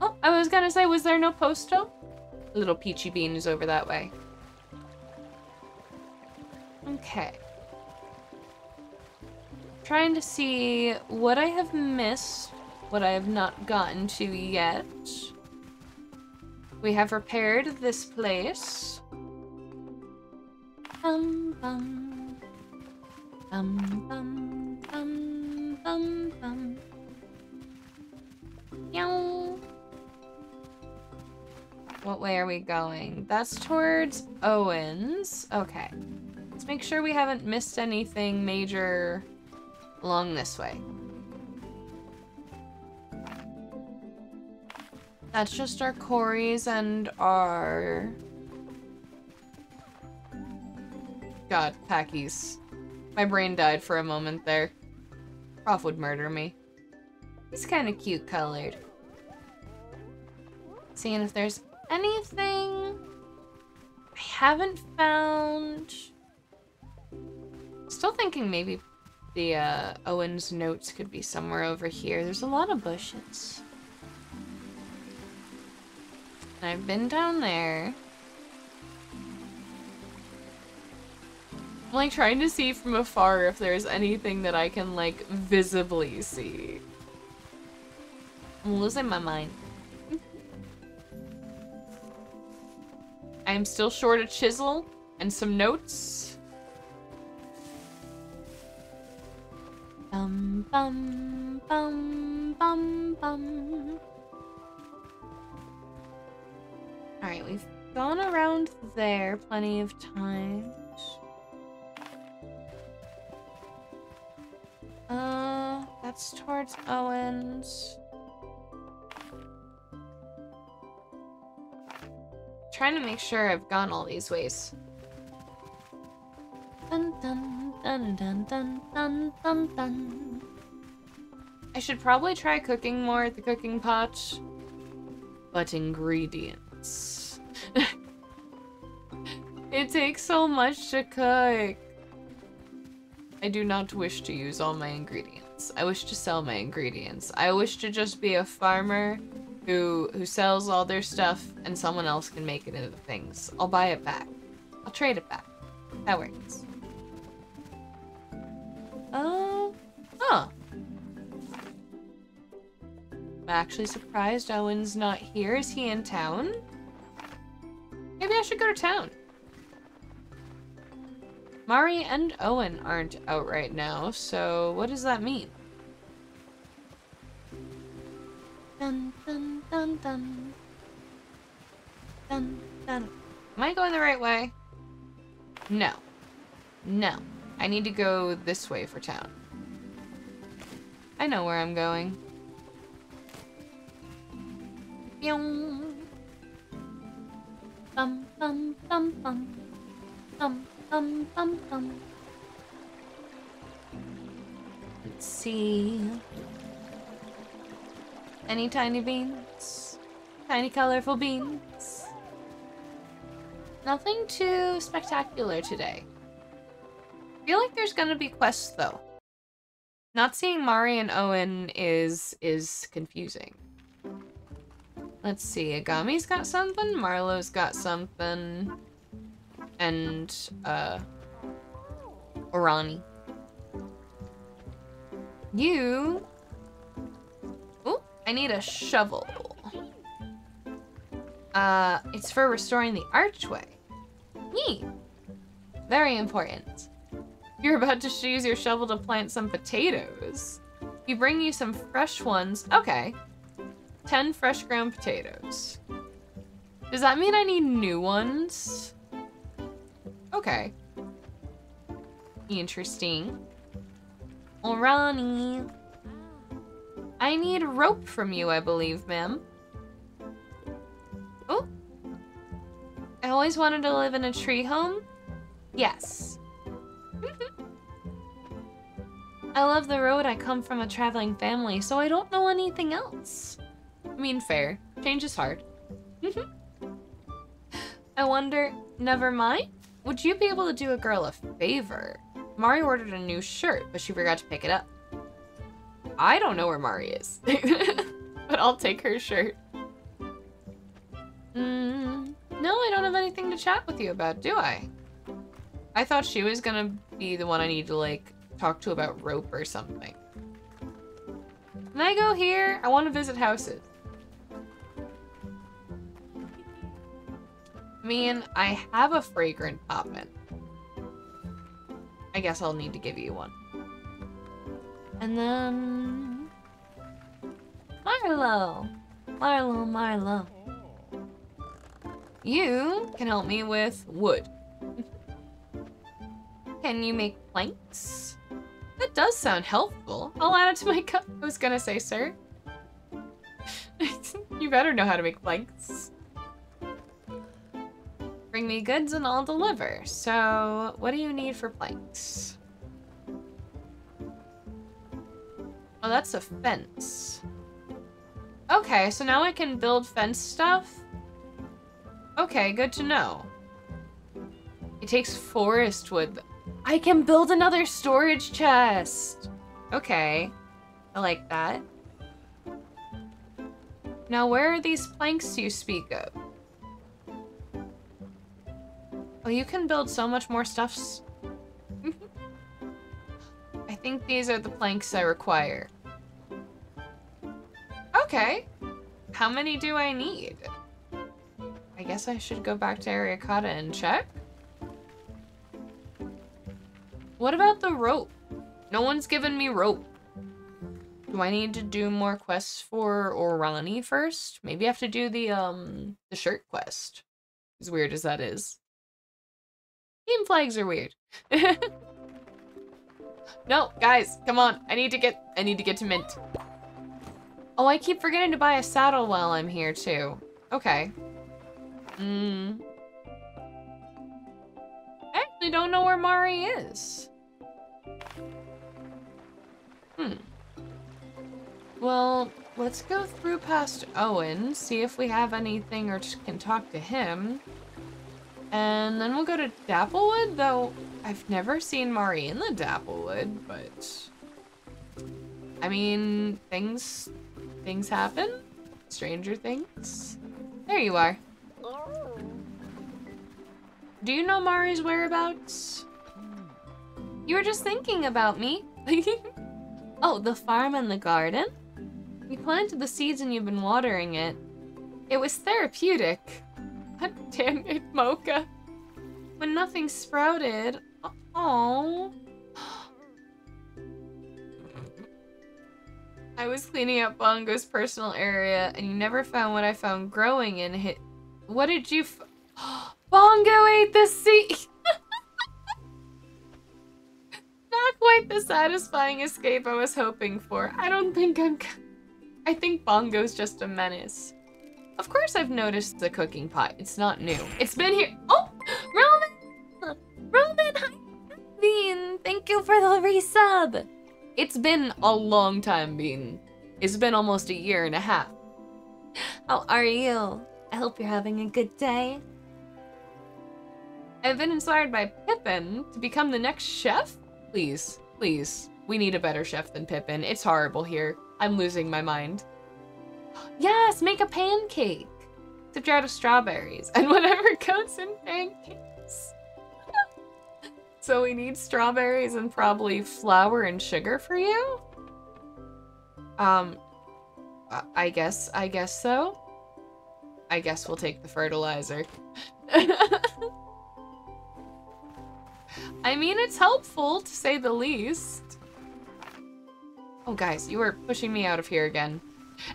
Oh, I was gonna say, was there no postal? Little peachy bean is over that way. Okay. Trying to see what I have missed, what I have not gotten to yet. We have repaired this place. Bum bum. Bum bum bum bum bum. What way are we going? That's towards Owens. Okay. Let's make sure we haven't missed anything major along this way. That's just our quarries and our... God, Packies. My brain died for a moment there. Prof would murder me. He's kind of cute colored. Seeing if there's anything I haven't found Still thinking maybe the uh, Owen's notes could be somewhere over here. There's a lot of bushes. I've been down there. I'm like trying to see from afar if there's anything that I can like visibly see. I'm losing my mind. I'm still short a chisel and some notes. Bum bum bum bum bum. Alright, we've gone around there plenty of times. Uh, that's towards Owens. Trying to make sure I've gone all these ways. Dun dun dun dun dun dun dun dun. I should probably try cooking more at the cooking pot. But ingredients. It takes so much to cook. I do not wish to use all my ingredients. I wish to sell my ingredients. I wish to just be a farmer who who sells all their stuff and someone else can make it into things. I'll buy it back. I'll trade it back. That works. Uh, huh. I'm actually surprised Owen's not here. Is he in town? Maybe I should go to town. Mari and Owen aren't out right now, so what does that mean? Dun dun dun dun. Dun dun. Am I going the right way? No. No. I need to go this way for town. I know where I'm going. Bum bum bum bum. Bum bum bum bum. Let's see. Any tiny beans? Tiny colorful beans? Nothing too spectacular today. feel like there's gonna be quests though. Not seeing Mari and Owen is is confusing. Let's see, Agami's got something, Marlowe's got something, and uh Orani. You Oh, I need a shovel. Uh, it's for restoring the archway. Neat. Very important. You're about to use your shovel to plant some potatoes. You bring you some fresh ones. Okay. 10 fresh ground potatoes. Does that mean I need new ones? Okay. Interesting. Orani. I need rope from you, I believe, ma'am. Oh. I always wanted to live in a tree home? Yes. Mm-hmm. I love the road. I come from a traveling family, so I don't know anything else. I mean, fair. Change is hard. I wonder, never mind? Would you be able to do a girl a favor? Mari ordered a new shirt, but she forgot to pick it up. I don't know where Mari is. *laughs* but I'll take her shirt. Mm, no, I don't have anything to chat with you about, do I? I thought she was gonna be the one I need to, like, talk to about rope or something. Can I go here? I want to visit houses. Mean, I have a fragrant poppin'. I guess I'll need to give you one. And then... Marlowe! Marlowe, Marlowe. You can help me with wood. can you make planks? That does sound helpful. I'll add it to my cup. I was gonna say, sir. *laughs* you better know how to make planks. Bring me goods and I'll deliver. So, what do you need for planks? Oh, that's a fence. Okay, so now I can build fence stuff? Okay, good to know. It takes forest wood. I can build another storage chest. Okay. I like that. Now, where are these planks you speak of? Oh, you can build so much more stuffs. I think these are the planks I require. Okay. How many do I need? I guess I should go back to Ariakata and check. What about the rope? No one's given me rope. Do I need to do more quests for Orani first? Maybe I have to do the um the shirt quest. As weird as that is. Team flags are weird. *laughs* no, guys, come on. I need to get I need to get to mint. Oh, I keep forgetting to buy a saddle while I'm here too. Okay. Hmm. I actually don't know where Mari is. Hmm. Well, let's go through past Owen, see if we have anything or can talk to him. And then we'll go to Dapplewood, though I've never seen Mari in the Dapplewood, but... I mean, things... things happen? Stranger things? There you are. Do you know Mari's whereabouts? You were just thinking about me. *laughs* oh, the farm and the garden? You planted the seeds and you've been watering it. It was therapeutic. *laughs* God damn it, Mocha. When nothing sprouted. Oh. I was cleaning up Bongo's personal area and you never found what I found growing in it. What did you *gasps* Bongo ate the seed! *laughs* Not quite the satisfying escape I was hoping for. I don't think I'm... I think Bongo's just a menace. Of course I've noticed the cooking pot. It's not new. It's been here- Oh! Roman! Roman, hi! Bean, thank you for the resub! It's been a long time, Bean. It's been almost a year and a half. How are you? I hope you're having a good day. I've been inspired by Pippin to become the next chef? Please, please. We need a better chef than Pippin. It's horrible here. I'm losing my mind. Yes, make a pancake. Except you're out of strawberries and *laughs* whatever goes in pancakes. *laughs* so we need strawberries and probably flour and sugar for you? Um, I- I guess, I guess so. I guess we'll take the fertilizer. *laughs* I mean, it's helpful to say the least. Oh, guys, you are pushing me out of here again.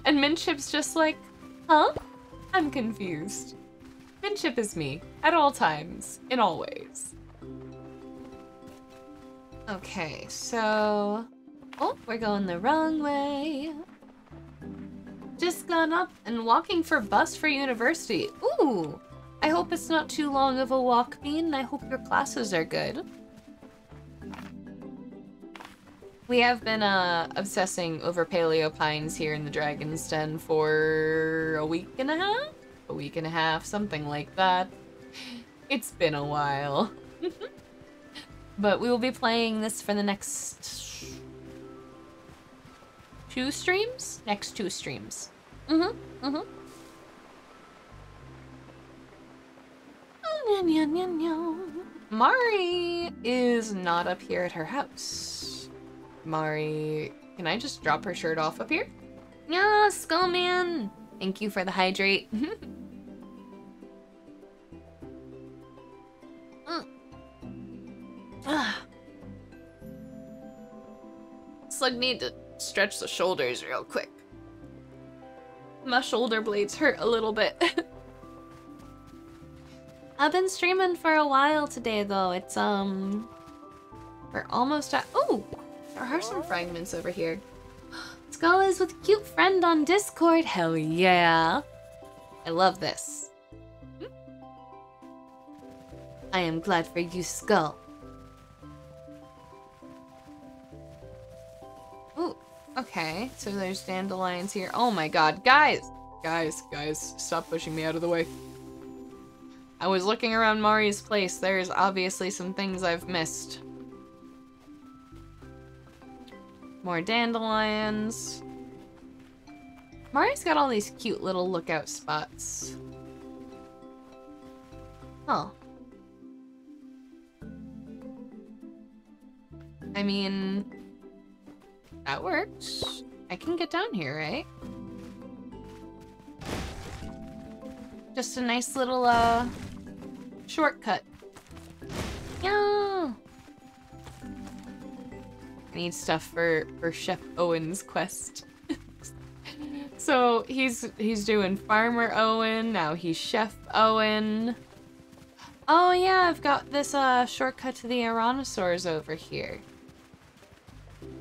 And Mint Chip's just like, huh? I'm confused. Minchip is me, at all times, in all ways. Okay, so... Oh, we're going the wrong way. Just gone up and walking for bus for university. Ooh! I hope it's not too long of a walk, Bean. I hope your classes are good. We have been uh, obsessing over Paleo Pines here in the Dragon's Den for a week and a half? A week and a half, something like that. It's been a while. *laughs* but we will be playing this for the next two streams? Next two streams. Mm-hmm, mm-hmm. Mari is not up here at her house. Mari, can I just drop her shirt off up here? Yeah, Skullman! Thank you for the hydrate. *laughs* Slug need to stretch the shoulders real quick. My shoulder blades hurt a little bit. *laughs* I've been streaming for a while today though. It's um we're almost at Oh! There are some fragments over here. Skull is with cute friend on Discord. Hell yeah. I love this. I am glad for you, Skull. Ooh, okay. So there's dandelions here. Oh my god, guys! Guys, guys, stop pushing me out of the way. I was looking around Mari's place. There's obviously some things I've missed. More dandelions. Mario's got all these cute little lookout spots. Huh. I mean, that works. I can get down here, right? Just a nice little, uh, shortcut. Yeah. I need stuff for, for Chef Owen's quest. *laughs* so he's he's doing Farmer Owen, now he's Chef Owen. Oh yeah, I've got this uh shortcut to the Tyrannosaurs over here.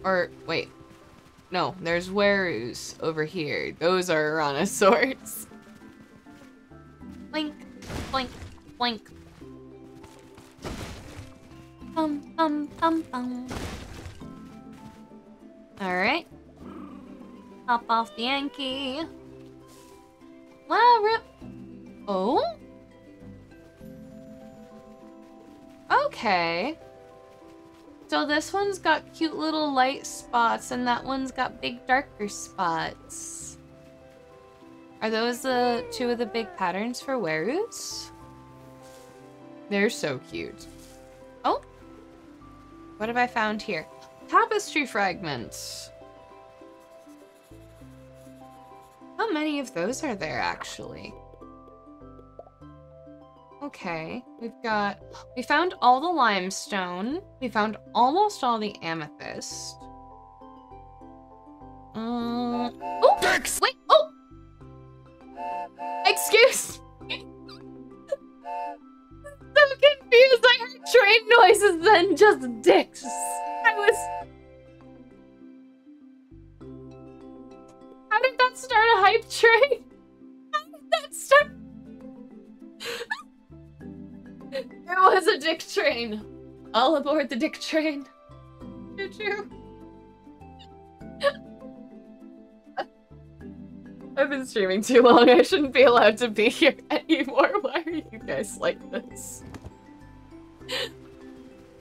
Or wait. No, there's Werus over here. Those are Tyrannosaurs. Blink, blink, blink. Bum, bum, bum, bum. Alright. Hop off the Yankee. Wow, rip. Oh? Okay. So this one's got cute little light spots and that one's got big darker spots. Are those the two of the big patterns for Werus? They're so cute. Oh! What have I found here? Tapestry fragments. How many of those are there, actually? Okay, we've got... We found all the limestone. We found almost all the amethyst. Um, oh! Wait! Oh! Excuse me! *laughs* so confused. I heard train noises, then just dicks. I was... How did that start a hype train? How did that start? it was a dick train. All aboard the dick train. Choo choo. I've been streaming too long. I shouldn't be allowed to be here *laughs* anymore. Why are you guys like this?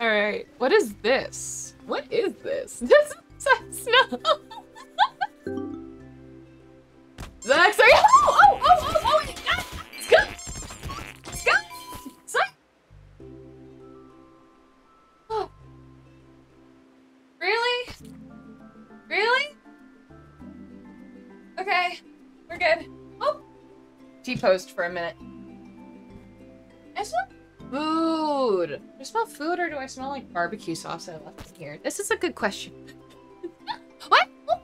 Alright, what is this? What is this? *laughs* This is snow. *laughs* Zax, are good. Oh! T-posed for a minute. I smell food. Do I smell food or do I smell like barbecue sauce I left in here? This is a good question. *laughs* what? Oh.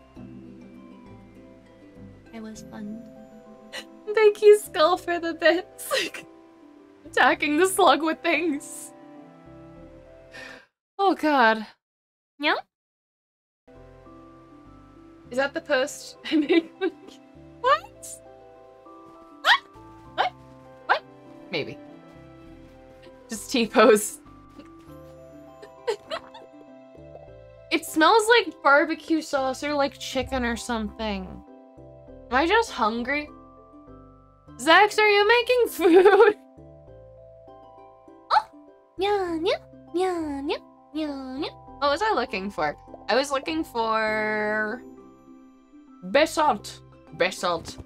It was fun. *laughs* Thank you, Skull, for the bits. *laughs* Attacking the slug with things. *sighs* Oh god. Yeah? Is that the post I made? Maybe. Just T-pose. it smells like barbecue sauce or like chicken or something. Am I just hungry? Zax, are you making *laughs* food? oh! Yeah, yeah, yeah, yeah, yeah, yeah. What was I looking for? I was looking for... Basalt. Basalt.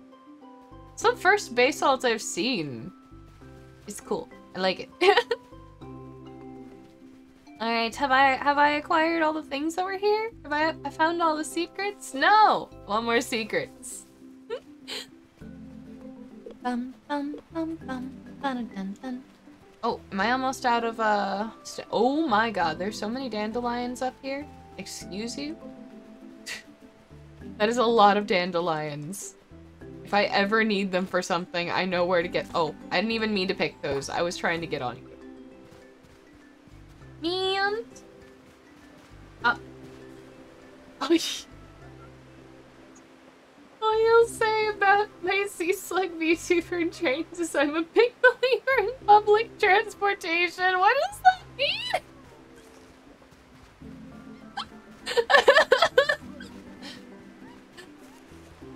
It's the first basalt I've seen. It's cool. I like it. *laughs* Alright, have I have I acquired all the things that were here? Have I, I found all the secrets? No! One more secrets. *laughs* bum, bum, bum, bum, dun, dun, dun. Oh, am I almost out of, uh... oh my god, there's so many dandelions up here. Excuse you? *laughs* that is a lot of dandelions. If I ever need them for something, I know where to get- oh, I didn't even mean to pick those. I was trying to get on you. And... Uh... Oh, All you'll say about my sea slug VTuber trains is I'm a big believer in public transportation. What does that mean? *laughs*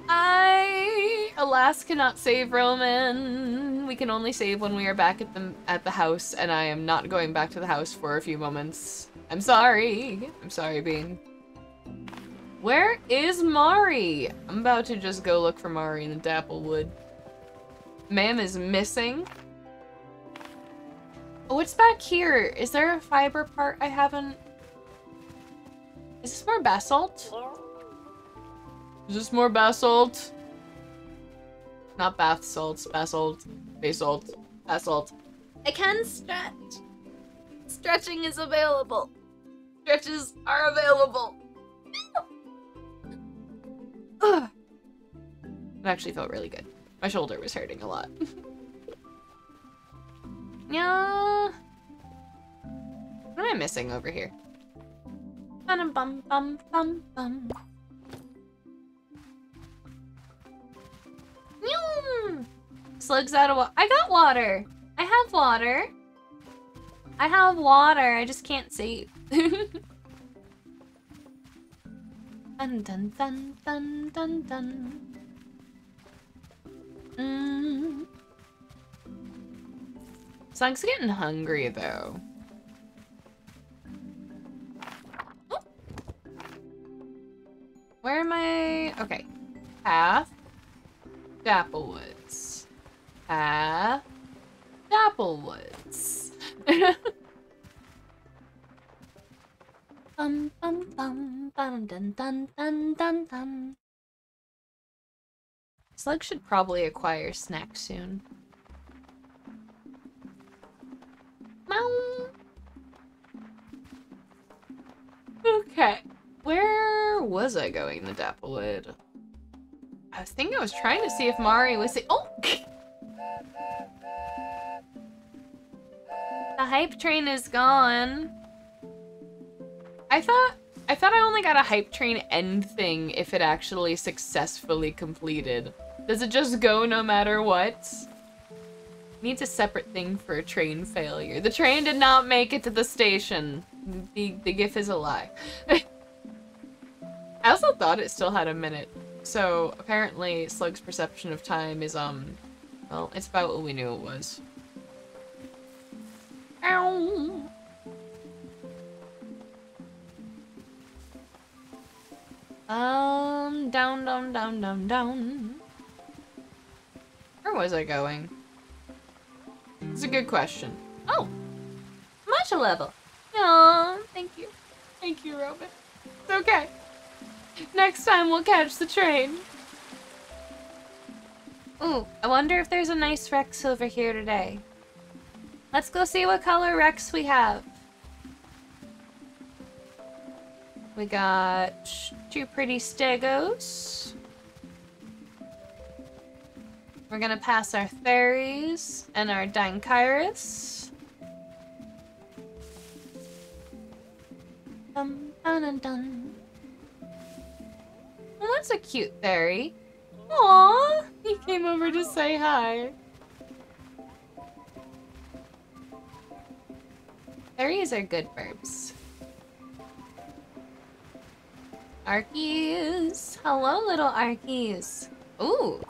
I, alas, cannot save Roman. We can only save when we are back at the at the house, and I am not going back to the house for a few moments. I'm sorry. I'm sorry, Bean. Where is Mari? I'm about to just go look for Mari in the Dapplewood. Ma'am is missing. What's back here? Is there a fiber part I haven't... Is this more basalt? Is this more basalt? Not bath salts, basalt, basalt, basalt. I can stretch. Stretching is available. Stretches are available. *sighs* It actually felt really good. My shoulder was hurting a lot. *laughs* yeah. What am I missing over here? Bum bum bum bum bum. Slugs out of water. I got water. I have water. I have water. I just can't see. *laughs* dun dun dun dun dun dun. Mm. Slug's getting hungry though. Oh. Where am I? Okay. Path. Dapplewoods. Ah, Dapplewoods. bum bum bum bum dun dun dun dun dun. Slug should probably acquire snack soon. Meow. Okay. Where was I going in the Dapplewood? I was thinking I was trying to see if Mari was Oh! *laughs* the hype train is gone. I thought I thought I only got a hype train end thing if it actually successfully completed. Does it just go no matter what? Needs a separate thing for a train failure. The train did not make it to the station. The, the gif is a lie. *laughs* I also thought it still had a minute. So apparently Slug's perception of time is, um, well, it's about what we knew it was. Ow! Um, down, down, down, down, down. Where was I going? It's a good question. Oh! Matcha level! Aw, thank you. Thank you, Robin. It's okay. Next time we'll catch the train. Ooh, I wonder if there's a nice Rex over here today. Let's go see what color Rex we have. We got two pretty stegos. We're gonna pass our fairies and our Dinkyris. Dun, dun, dun, dun. Well, that's a cute fairy. Aww, he came over to say hi. Fairies are good verbs. Arkies. Hello, little Arkies. Ooh.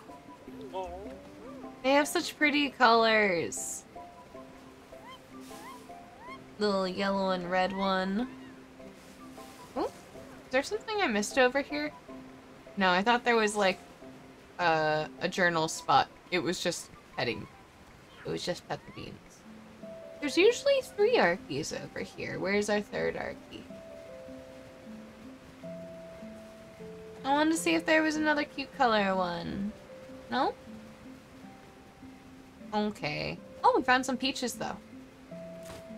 They have such pretty colors. Little yellow and red one. Ooh. Is there something I missed over here? No, I thought there was like a journal spot. It was just petting. It was just pet the beans. There's usually three Arkies over here. Where's our third Arkie? I wanted to see if there was another cute color one. No? Okay. Oh, we found some peaches, though.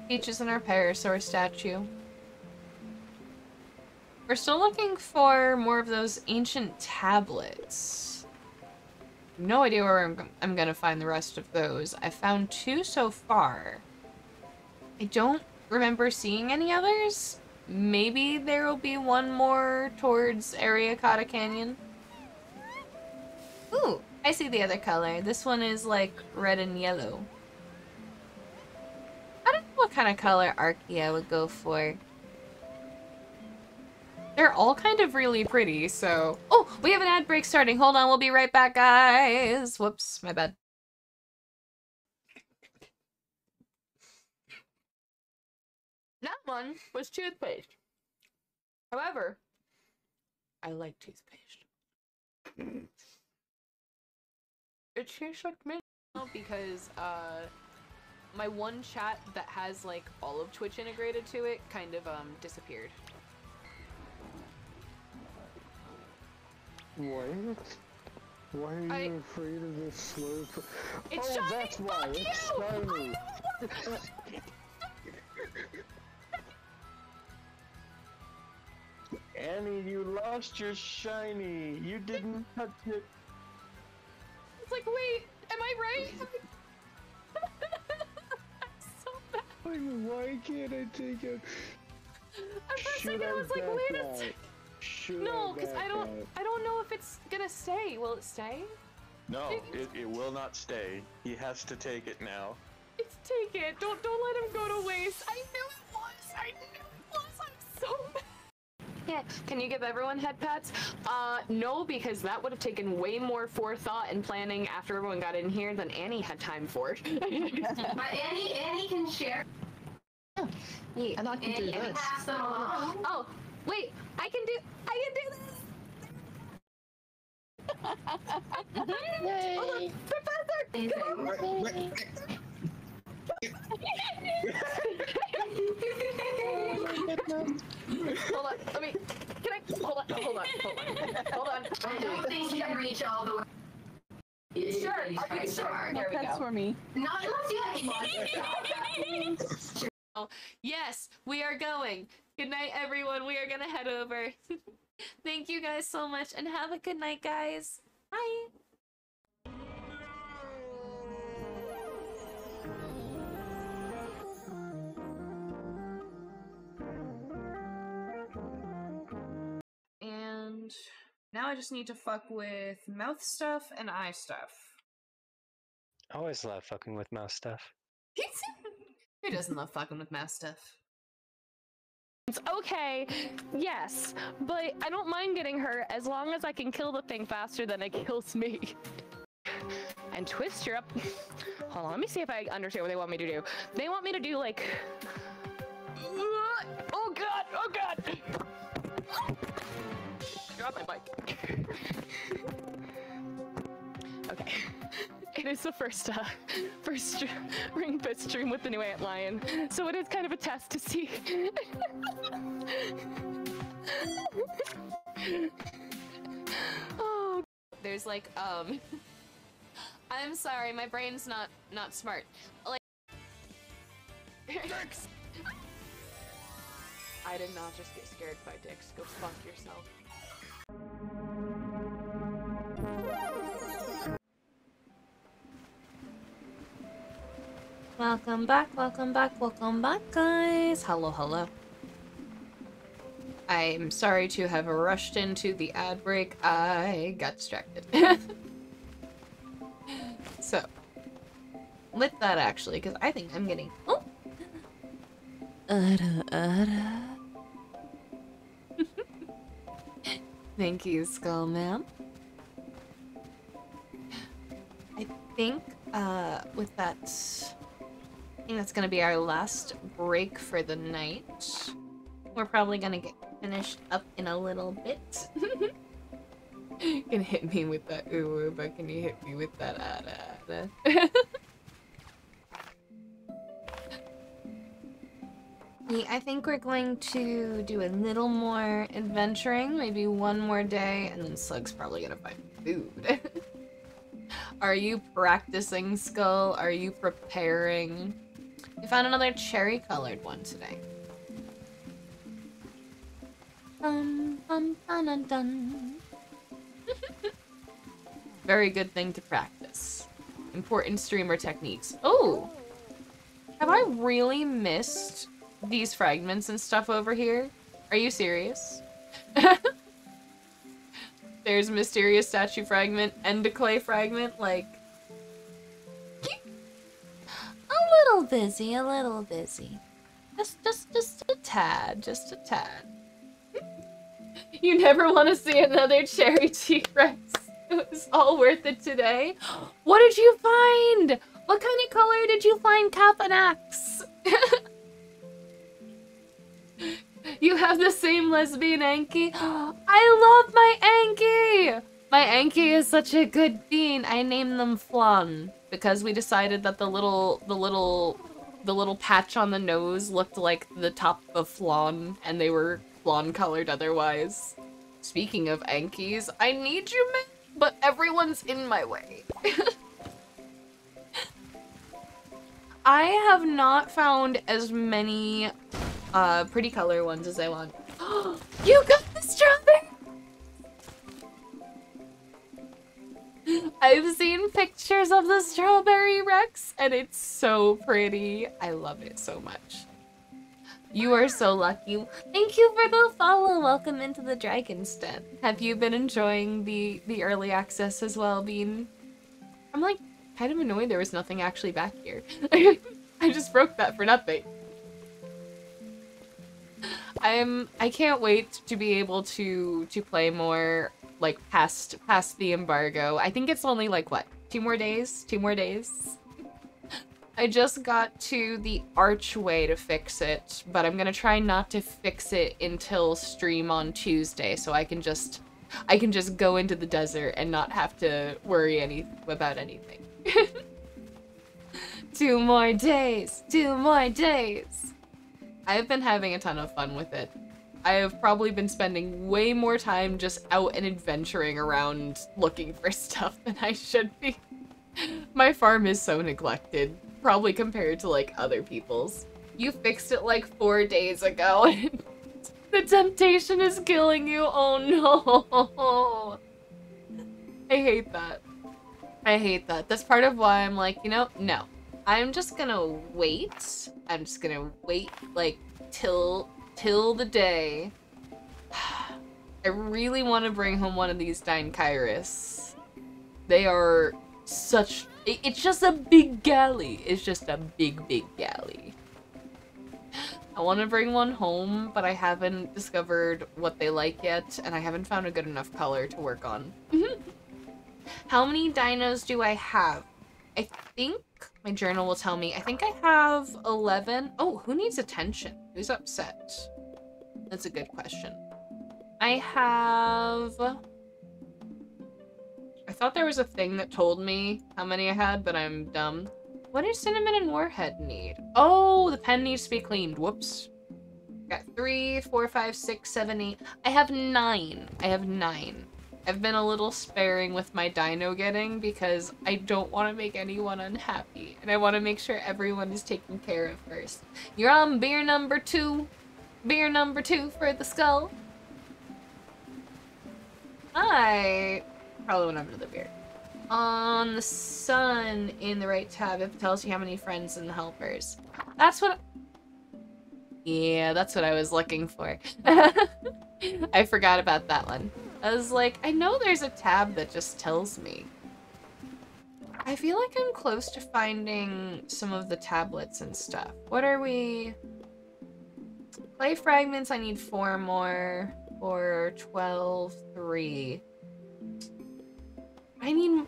Peaches in our Parasaur statue. We're still looking for more of those ancient tablets. No idea where I'm, I'm gonna find the rest of those. I found two so far. I don't remember seeing any others. Maybe there will be one more towards Ariakata Canyon. Ooh, I see the other color. This one is like red and yellow. I don't know what kind of color Archie I would go for. They're all kind of really pretty, so... Oh, we have an ad break starting. Hold on, we'll be right back, guys. Whoops, my bad. That one was toothpaste. However, I like toothpaste. It tastes like mint because uh my one chat that has like all of Twitch integrated to it kind of um disappeared. What? Why are you I- afraid of this slow? It's oh, shiny! that's why. Fuck It's you! shiny. *laughs* Ani, you lost your shiny. You didn't touch it. It's like, wait, am I right? *laughs* so bad. Like, why can't I take it? At first I was like, wait a second. Should No, because I don't out? I don't know if it's gonna stay. Will it stay? No, it, it will not stay. He has to take it now. It's take it. Don't don't let him go to waste. I knew it was. I knew it was. I'm so *laughs* mad. Yeah, can you give everyone head pats? Uh, no, because that would have taken way more forethought and planning after everyone got in here than Ani had time for. *laughs* But Ani, Ani can share. yeah. And I can do this. Pass them along. Oh, wait, I can do I can do this. Hold on, Professor! Come on! hold on, let me. Can I? Hold on, hold on, hold on. Hold on. I don't think you can reach all the way. Sure, Okay, sure. There we That's go. for me. Not unless you *laughs* yes, we are going. Good night, everyone. We are gonna head over. *laughs* Thank you guys so much, and have a good night, guys. Bye. And now I just need to fuck with mouth stuff and eye stuff. I always love fucking with mouth stuff. *laughs* Who doesn't love fucking with mouth stuff? Okay, yes, but I don't mind getting hurt as long as I can kill the thing faster than it kills me. And twist you're up. Hold on, let me see if I understand what they want me to do. They want me to do like. Oh god! Oh god! Drop my mic. *laughs* okay. *laughs* It is the first uh, *laughs* first *laughs* ring fit stream with the new ant lion, so it is kind of a test to see. oh, there's like um. I'm sorry, my brain's not not smart. Like. dicks. I did not just get scared by dicks. Go fuck yourself. Welcome back, welcome back, welcome back, guys. Hello, hello. I'm sorry to have rushed into the ad break. I got distracted. *laughs* so, with that actually, because I think I'm getting. Oh! Ada, ada. *laughs* Thank you, Skull Man. I think uh, with that, think that's gonna be our last break for the night. We're probably gonna get finished up in a little bit. *laughs* can hit me with that ooh, but can you hit me with that ada? ada? *laughs* Yeah, I think we're going to do a little more adventuring, maybe one more day, and then Slug's probably gonna find food. *laughs* Are you practicing, Skull? Are you preparing? We found another cherry colored one today. Dun, dun, dun, dun, dun. Very good thing to practice. Important streamer techniques. Oh! Have I really missed these fragments and stuff over here? Are you serious? *laughs* There's a mysterious statue fragment and a clay fragment, like... little busy, a little busy. Just, just, just a tad, just a tad. *laughs* You never want to see another cherry T-Rex. *laughs* It was all worth it today. *gasps* What did you find? What kind of color did you find Kapanax? *laughs* You have the same lesbian Anki. *gasps* I love my Anki. My Anki is such a good bean. I named them Flan because we decided that the little the little the little patch on the nose looked like the top of Flan and they were Flan colored otherwise. Speaking of Ankies, I need you, man, but everyone's in my way. *laughs* I have not found as many uh, pretty color ones as I want. *gasps* you got the strawberry! I've seen pictures of the strawberry Rex and it's so pretty. I love it so much. You are so lucky. Thank you for the follow. Welcome into the Dragon's Den. Have you been enjoying the, the early access as well, Bean? I'm like kind of annoyed there was nothing actually back here. *laughs* I just broke that for nothing. I'm I can't wait to be able to to play more like past past the embargo. I think it's only like what? Two more days? Two more days? I just got to the archway to fix it, but I'm gonna try not to fix it until stream on Tuesday so I can just I can just go into the desert and not have to worry any about anything. *laughs* two more days! Two more days! I've been having a ton of fun with it. I have probably been spending way more time just out and adventuring around looking for *laughs* stuff than I should be. My farm is so neglected, probably compared to like other people's. You fixed it like four days ago *laughs* the temptation is killing you. Oh no. *laughs* I hate that. I hate that. That's part of why I'm like, you know, no. I'm just gonna wait. I'm just gonna wait like till till the day. *sighs* I really want to bring home one of these Deinocheirus. They are such... It's just a big galley. It's just a big, big galley. I want to bring one home, but I haven't discovered what they like yet, and I haven't found a good enough color to work on. *laughs* How many dinos do I have? I think my journal will tell me. I think I have 11. Oh, who needs attention? Who's upset? That's a good question. I have... I thought there was a thing that told me how many I had, but I'm dumb. What do Cinnamon and Warhead need? Oh, the pen needs to be cleaned. Whoops. Got three, four, five, six, seven, eight. I have nine. I have nine. I've been a little sparing with my dino getting because I don't want to make anyone unhappy. And I want to make sure everyone is taken care of first. You're on beer number two. Beer number two for the skull. I probably went under the beer. On the sun in the right tab, it tells you how many friends and helpers. That's what... Yeah, that's what I was looking for. *laughs* I forgot about that one. I was like, I know there's a tab that just tells me. I feel like I'm close to finding some of the tablets and stuff. What are we... Clay fragments, I need four more. Or 12, three. I need...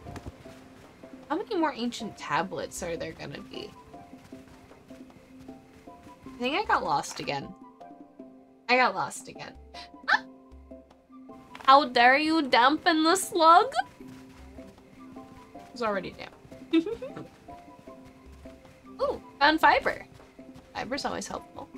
How many more ancient tablets are there gonna be? I think I got lost again. I got lost again. How dare you dampen the slug? It's already damp. *laughs* Ooh, found fiber. Fiber's always helpful.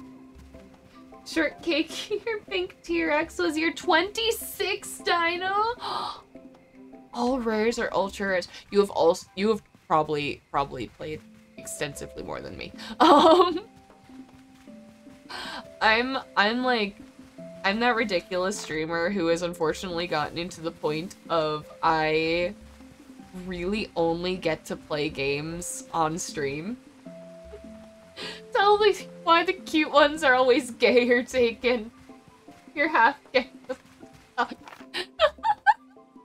Shortcake, *laughs* your pink T-Rex was your 26 dino? *gasps* all rares are ultra rares. You have also you have probably probably played extensively more than me. *laughs* Um I'm I'm like I'm that ridiculous streamer who has unfortunately gotten into the point of I really only get to play games on stream. *laughs* Tell me why the cute ones are always gay or taken. You're half gay. *laughs*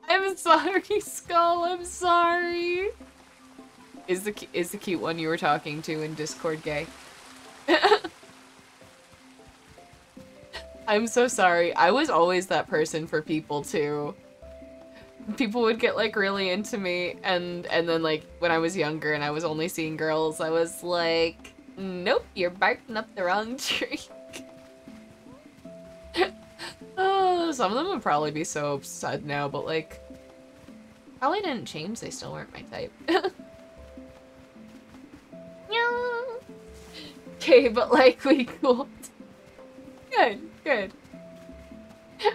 I'm sorry, Skull. I'm sorry. Is the is the cute one you were talking to in Discord gay? *laughs* I'm so sorry. I was always that person for people too. People would get like really into me and and then like when I was younger and I was only seeing girls, I was like, nope, you're barking up the wrong *laughs* tree. oh, some of them would probably be so upset now, but like, probably didn't change. They still weren't my type. *laughs* Yeah. Okay, but like we cool. Good, good. *laughs*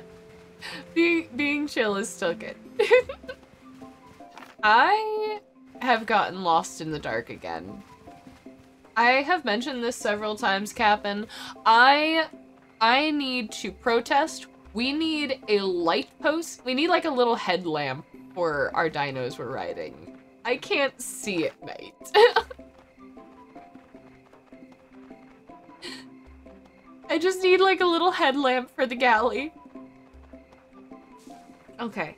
being being chill is still good. *laughs* I have gotten lost in the dark again. I have mentioned this several times, Cap'n. I I need to protest. We need a light post. We need like a little headlamp for our dinos we're riding. I can't see at night. *laughs* I just need like a little headlamp for the galley. Okay.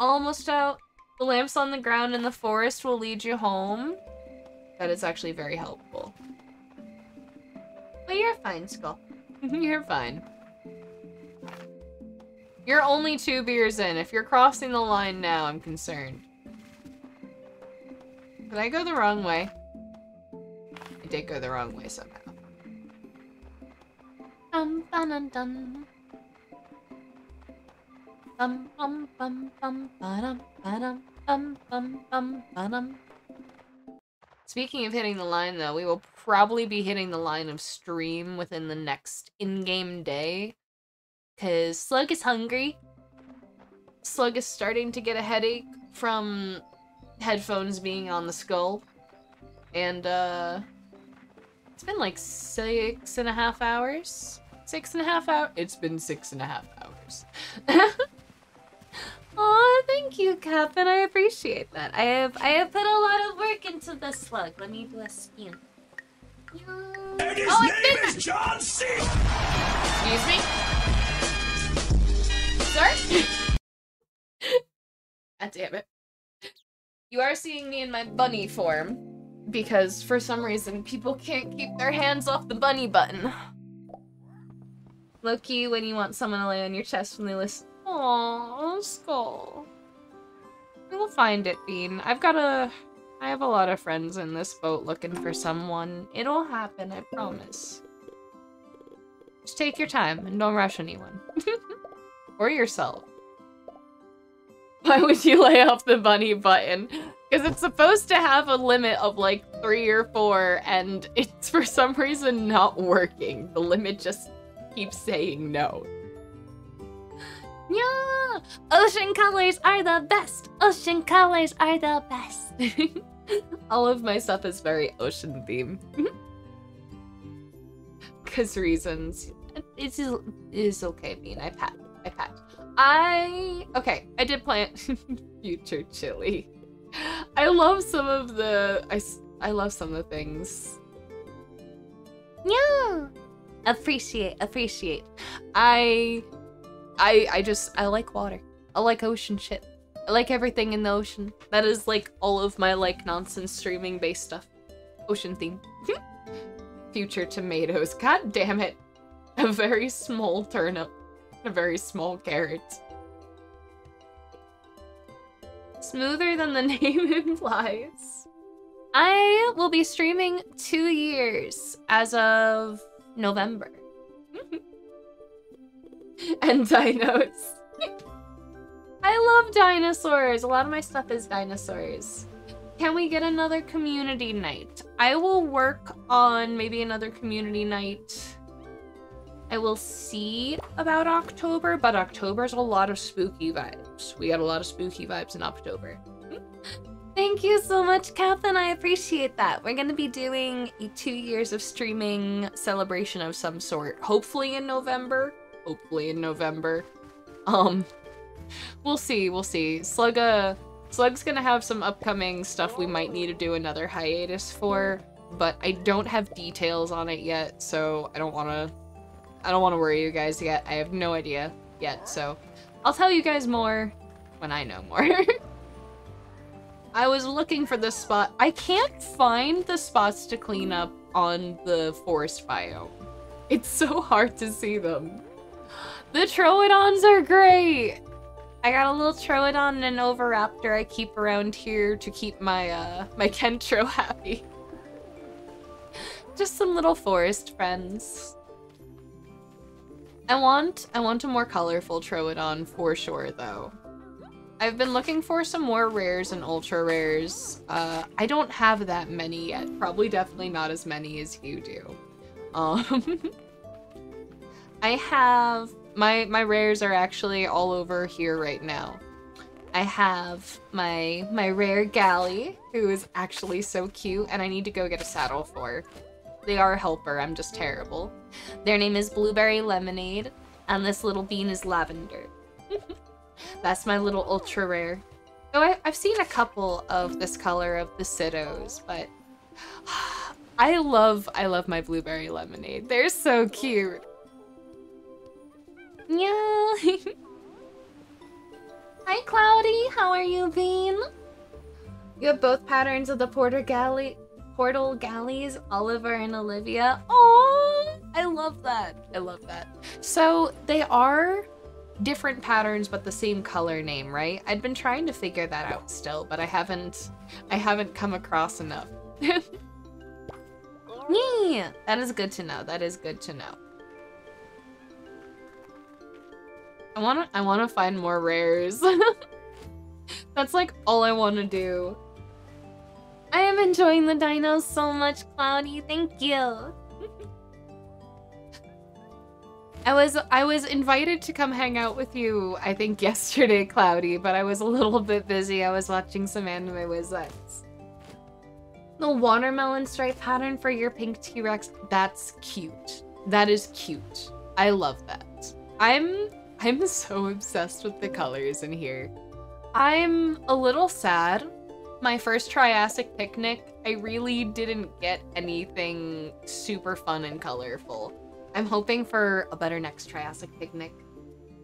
Almost out. The lamps on the ground in the forest will lead you home. That is actually very helpful. But you're fine, Skull. Mm-hmm. *laughs* you're fine. You're only two beers in. If you're crossing the line now, I'm concerned. Did I go the wrong way? I did go the wrong way somehow. Dum dum dum. Bum bum bum bum bum bum bum. Speaking of hitting the line, though, we will probably be hitting the line of stream within the next in-game day. Because Slug is hungry. Slug is starting to get a headache from headphones being on the skull. And, uh... It's been like six and a half hours. Six and a half hours. It's been six and a half hours. *laughs* Oh, thank you, Captain. I appreciate that. I have I have put a lot of work into this slug. Let me bless you. spin. And his Oh, name it's is John C. Excuse me? Sir? God *laughs* ah, damn it. You are seeing me in my bunny form. Because for some reason, people can't keep their hands off the bunny button. Loki, when you want someone to lay on your chest when they listen. Aww, skull. We'll find it, Bean. I've got a... I have a lot of friends in this boat looking for someone. It'll happen, I promise. Just take your time and don't rush anyone. *laughs* or yourself. Why would you lay off the bunny button? Because it's supposed to have a limit of like three or four, and it's for some reason not working. The limit just keeps saying no. Yeah! Ocean colors are the best! Ocean colors are the best! *laughs* All of my stuff is very ocean themed. *laughs* Cause reasons. It's it is okay, Bean. I pat. I pat. I okay. I did plant *laughs* future chili. I love some of the I I love some of the things. Yeah. Appreciate. Appreciate. I I I just I like water. I like ocean shit. I like everything in the ocean. That is like all of my like nonsense streaming based stuff. Ocean theme. Hmm. Future tomatoes. God damn it. A very small turnip. A very small carrot. Smoother than the *laughs* name implies. I will be streaming two years as of November. *laughs* and dinos. I love dinosaurs. A lot of my stuff is dinosaurs. Can we get another community night? I will work on maybe another community night. I will see about October, but October's a lot of spooky vibes. We got a lot of spooky vibes in October. Thank you so much, Captain. I appreciate that. We're gonna be doing a two years of streaming celebration of some sort. Hopefully in November. Hopefully in November. Um, we'll see. We'll see. Slugga, Slug's gonna have some upcoming stuff we might need to do another hiatus for, but I don't have details on it yet, so I don't want to. I don't want to worry you guys yet. I have no idea yet, so I'll tell you guys more when I know more. *laughs* I was looking for this spot. I can't find the spots to clean up on the forest biome. It's so hard to see them. The Troodons are great! I got a little Troodon and an I keep around here to keep my, uh, my Kentro *laughs* happy. Just some little forest friends. I want I want a more colorful Troodon for sure though. I've been looking for some more rares and ultra rares. Uh, I don't have that many yet. Probably definitely not as many as you do. Um, *laughs* I have my my rares are actually all over here right now. I have my my rare galley, who is actually so cute, and I need to go get a saddle for. They are a helper, I'm just terrible. Their name is Blueberry Lemonade, and this little bean is Lavender. *laughs* That's my little ultra rare. So I, I've seen a couple of this color of the Siddos, but *sighs* I love I love my Blueberry Lemonade. They're so cute. Yeah. *laughs* Hi, Cloudy. How are you, Bean? You have both patterns of the Porter Galley, Portal Galleys, Oliver and Olivia. Oh, I love that. I love that. So they are different patterns but the same color name, right? I'd been trying to figure that out still, but I haven't I haven't come across enough. *laughs* yeah, that is good to know. That is good to know. I wanna I wanna find more rares. *laughs* That's like all I wanna do. I am enjoying the dinos so much, Cloudy. Thank you. I was I was invited to come hang out with you, I think *laughs* yesterday, Cloudy, but I was a little bit busy. I was watching some anime Wizettes. The watermelon stripe pattern for your pink T-Rex, that's cute. That is cute. I love that. I'm I'm *laughs* so obsessed with the colors in here. I'm a little sad. My first Triassic picnic, I really didn't get anything super fun and colorful. I'm hoping for a better next Triassic picnic.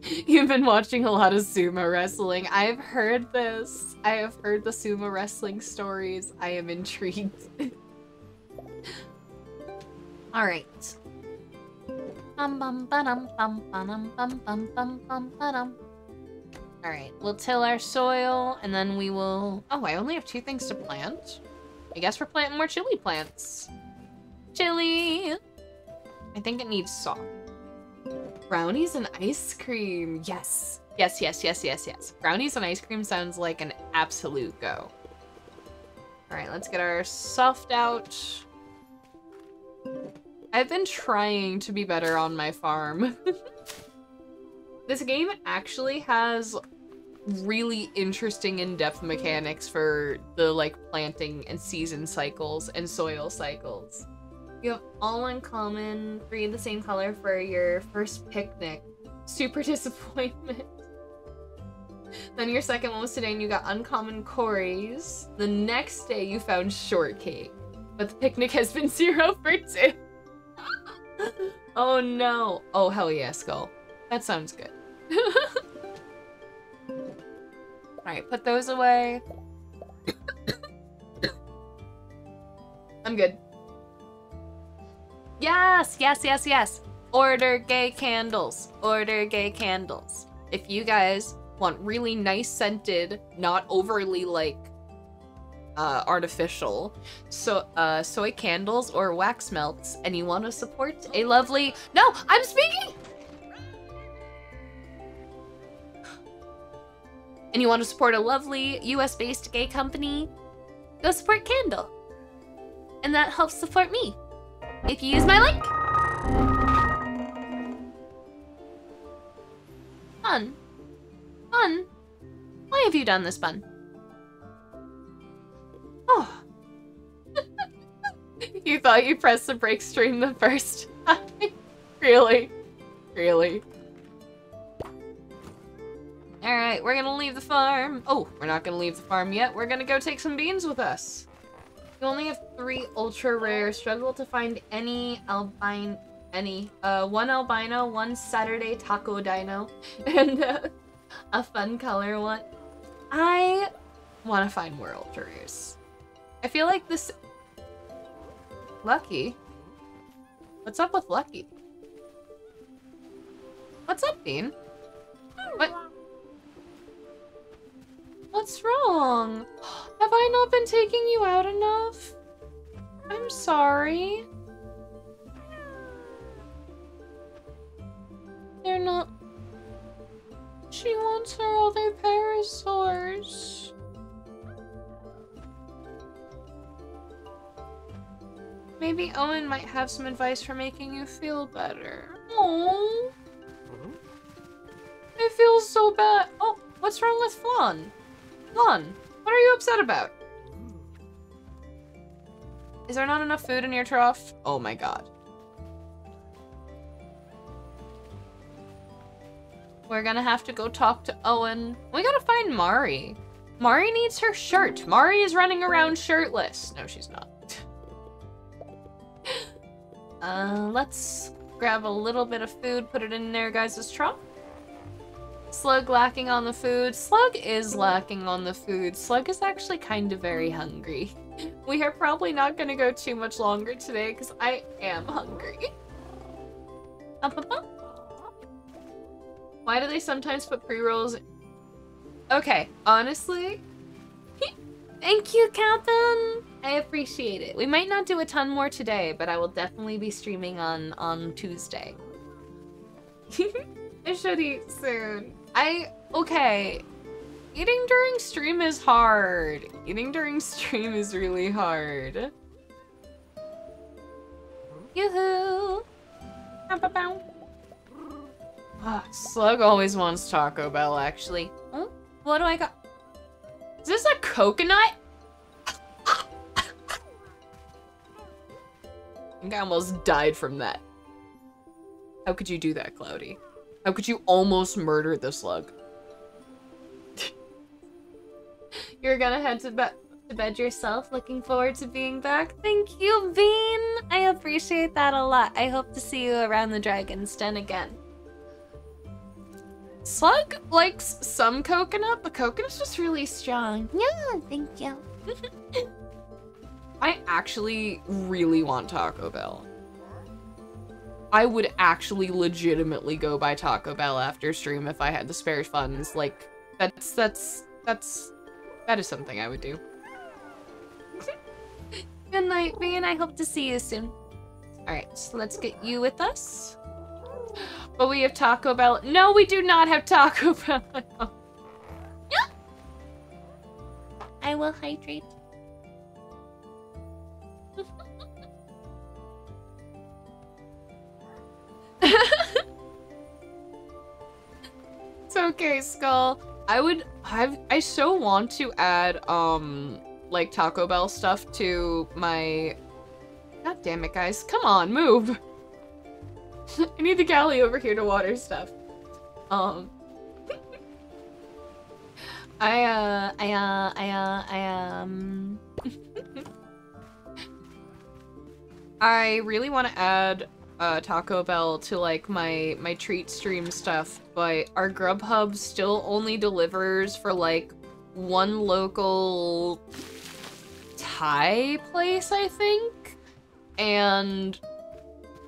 *laughs* You've been watching a lot of sumo wrestling. I've heard this. I have heard the sumo wrestling stories. I am intrigued. *laughs* All right. All right, we'll till our soil and then we will... Oh, I only have two things to plant. I guess we're planting more chili plants. Chili! I think it needs salt. Brownies and ice cream. Yes. Yes, yes, yes, yes, yes. Brownies and ice cream sounds like an absolute go. All right, let's get our soft out. I've been trying to be better on my farm. *laughs* this game actually has really interesting in-depth mechanics for the like planting and season cycles and soil cycles. You have all uncommon, three the same color for your first picnic. Super *laughs* disappointment. then your second one was today and you got uncommon Corey's. The next day you found shortcake. But the picnic has been *laughs* zero for two. *laughs* oh no. Oh hell yeah, Skull. That sounds good. Alright, put those away. *coughs* I'm good. Yes, yes, yes, yes. Order gay candles. Order gay candles. If you guys want really nice scented, not overly like uh, artificial so uh, soy candles or wax melts and you want to support a lovely no i'm speaking and you want to support a lovely us based gay company go support candle and that helps support me if you use my link fun fun why have you done this bun Oh. *laughs* you thought you pressed the break stream the first time? *laughs* really? Really? Alright, we're gonna leave the farm. Oh, we're not gonna leave the farm yet. We're gonna go take some beans with us. You only have three ultra rare. Struggle to find any albino, any. Uh, one albino, one Saturday taco dino, *laughs* and uh, a fun color one. I want to find more ultra rares. I feel like this... Lucky? What's up with Lucky? What's up, Bean? What? What's wrong? Have I not been taking you out enough? I'm sorry. they're not... She wants her other parasaurs. Maybe Owen might have some advice for making you feel better. Oh, I feel so bad. Oh, what's wrong with Flan? Flan, what are you upset about? Is there not enough food in your trough? Oh my god. We're gonna have to go talk to Owen. We gotta find Mari. Mari needs her shirt. Mari is running around shirtless. No, she's not. *laughs* uh, let's grab a little bit of food, put it in there, guys' trunk. Slug lacking on the food. Slug is lacking on the food. Slug is actually kind of very hungry. *laughs* We are probably not gonna go too much longer today because I am hungry. Why do they sometimes put pre-rolls? Okay, honestly, *laughs* thank you, Captain. I appreciate it. We might not do a ton more today, but I will definitely be streaming on on Tuesday. *laughs* I should eat soon. I okay. Eating during stream is hard. Eating during stream is really hard. Yoo-hoo! Slug always wants Taco Bell, actually. Huh? What do I got? Is this a coconut? I think I almost died from that. How could you do that, Cloudy? How could you almost murder the slug? *laughs* You're gonna head to, be to bed yourself. Looking forward to being back. Thank you, Bean. I appreciate that a lot. I hope to see you around the Dragon's Den again. Slug likes some coconut, but coconut's just really strong. Yeah, thank you. *laughs* I actually really want Taco Bell. I would actually legitimately go buy Taco Bell after stream if I had the spare funds. Like, that's, that's, that's, that is something I would do. *laughs* Good night, Bean. I hope to see you soon. Alright, so let's get you with us. But we have Taco Bell. No, we do not have Taco *laughs* Bell. yeah. *gasps* I will hydrate. *laughs* it's okay, Skull. I would have I so want to add um like Taco Bell stuff to my God damn it, guys. Come on, move. *laughs* I need the galley over here to water stuff. Um *laughs* I uh I uh I uh I um I really want to add uh, Taco Bell to like my my treat stream stuff, but our Grubhub still only delivers for like one local Thai place, I think, and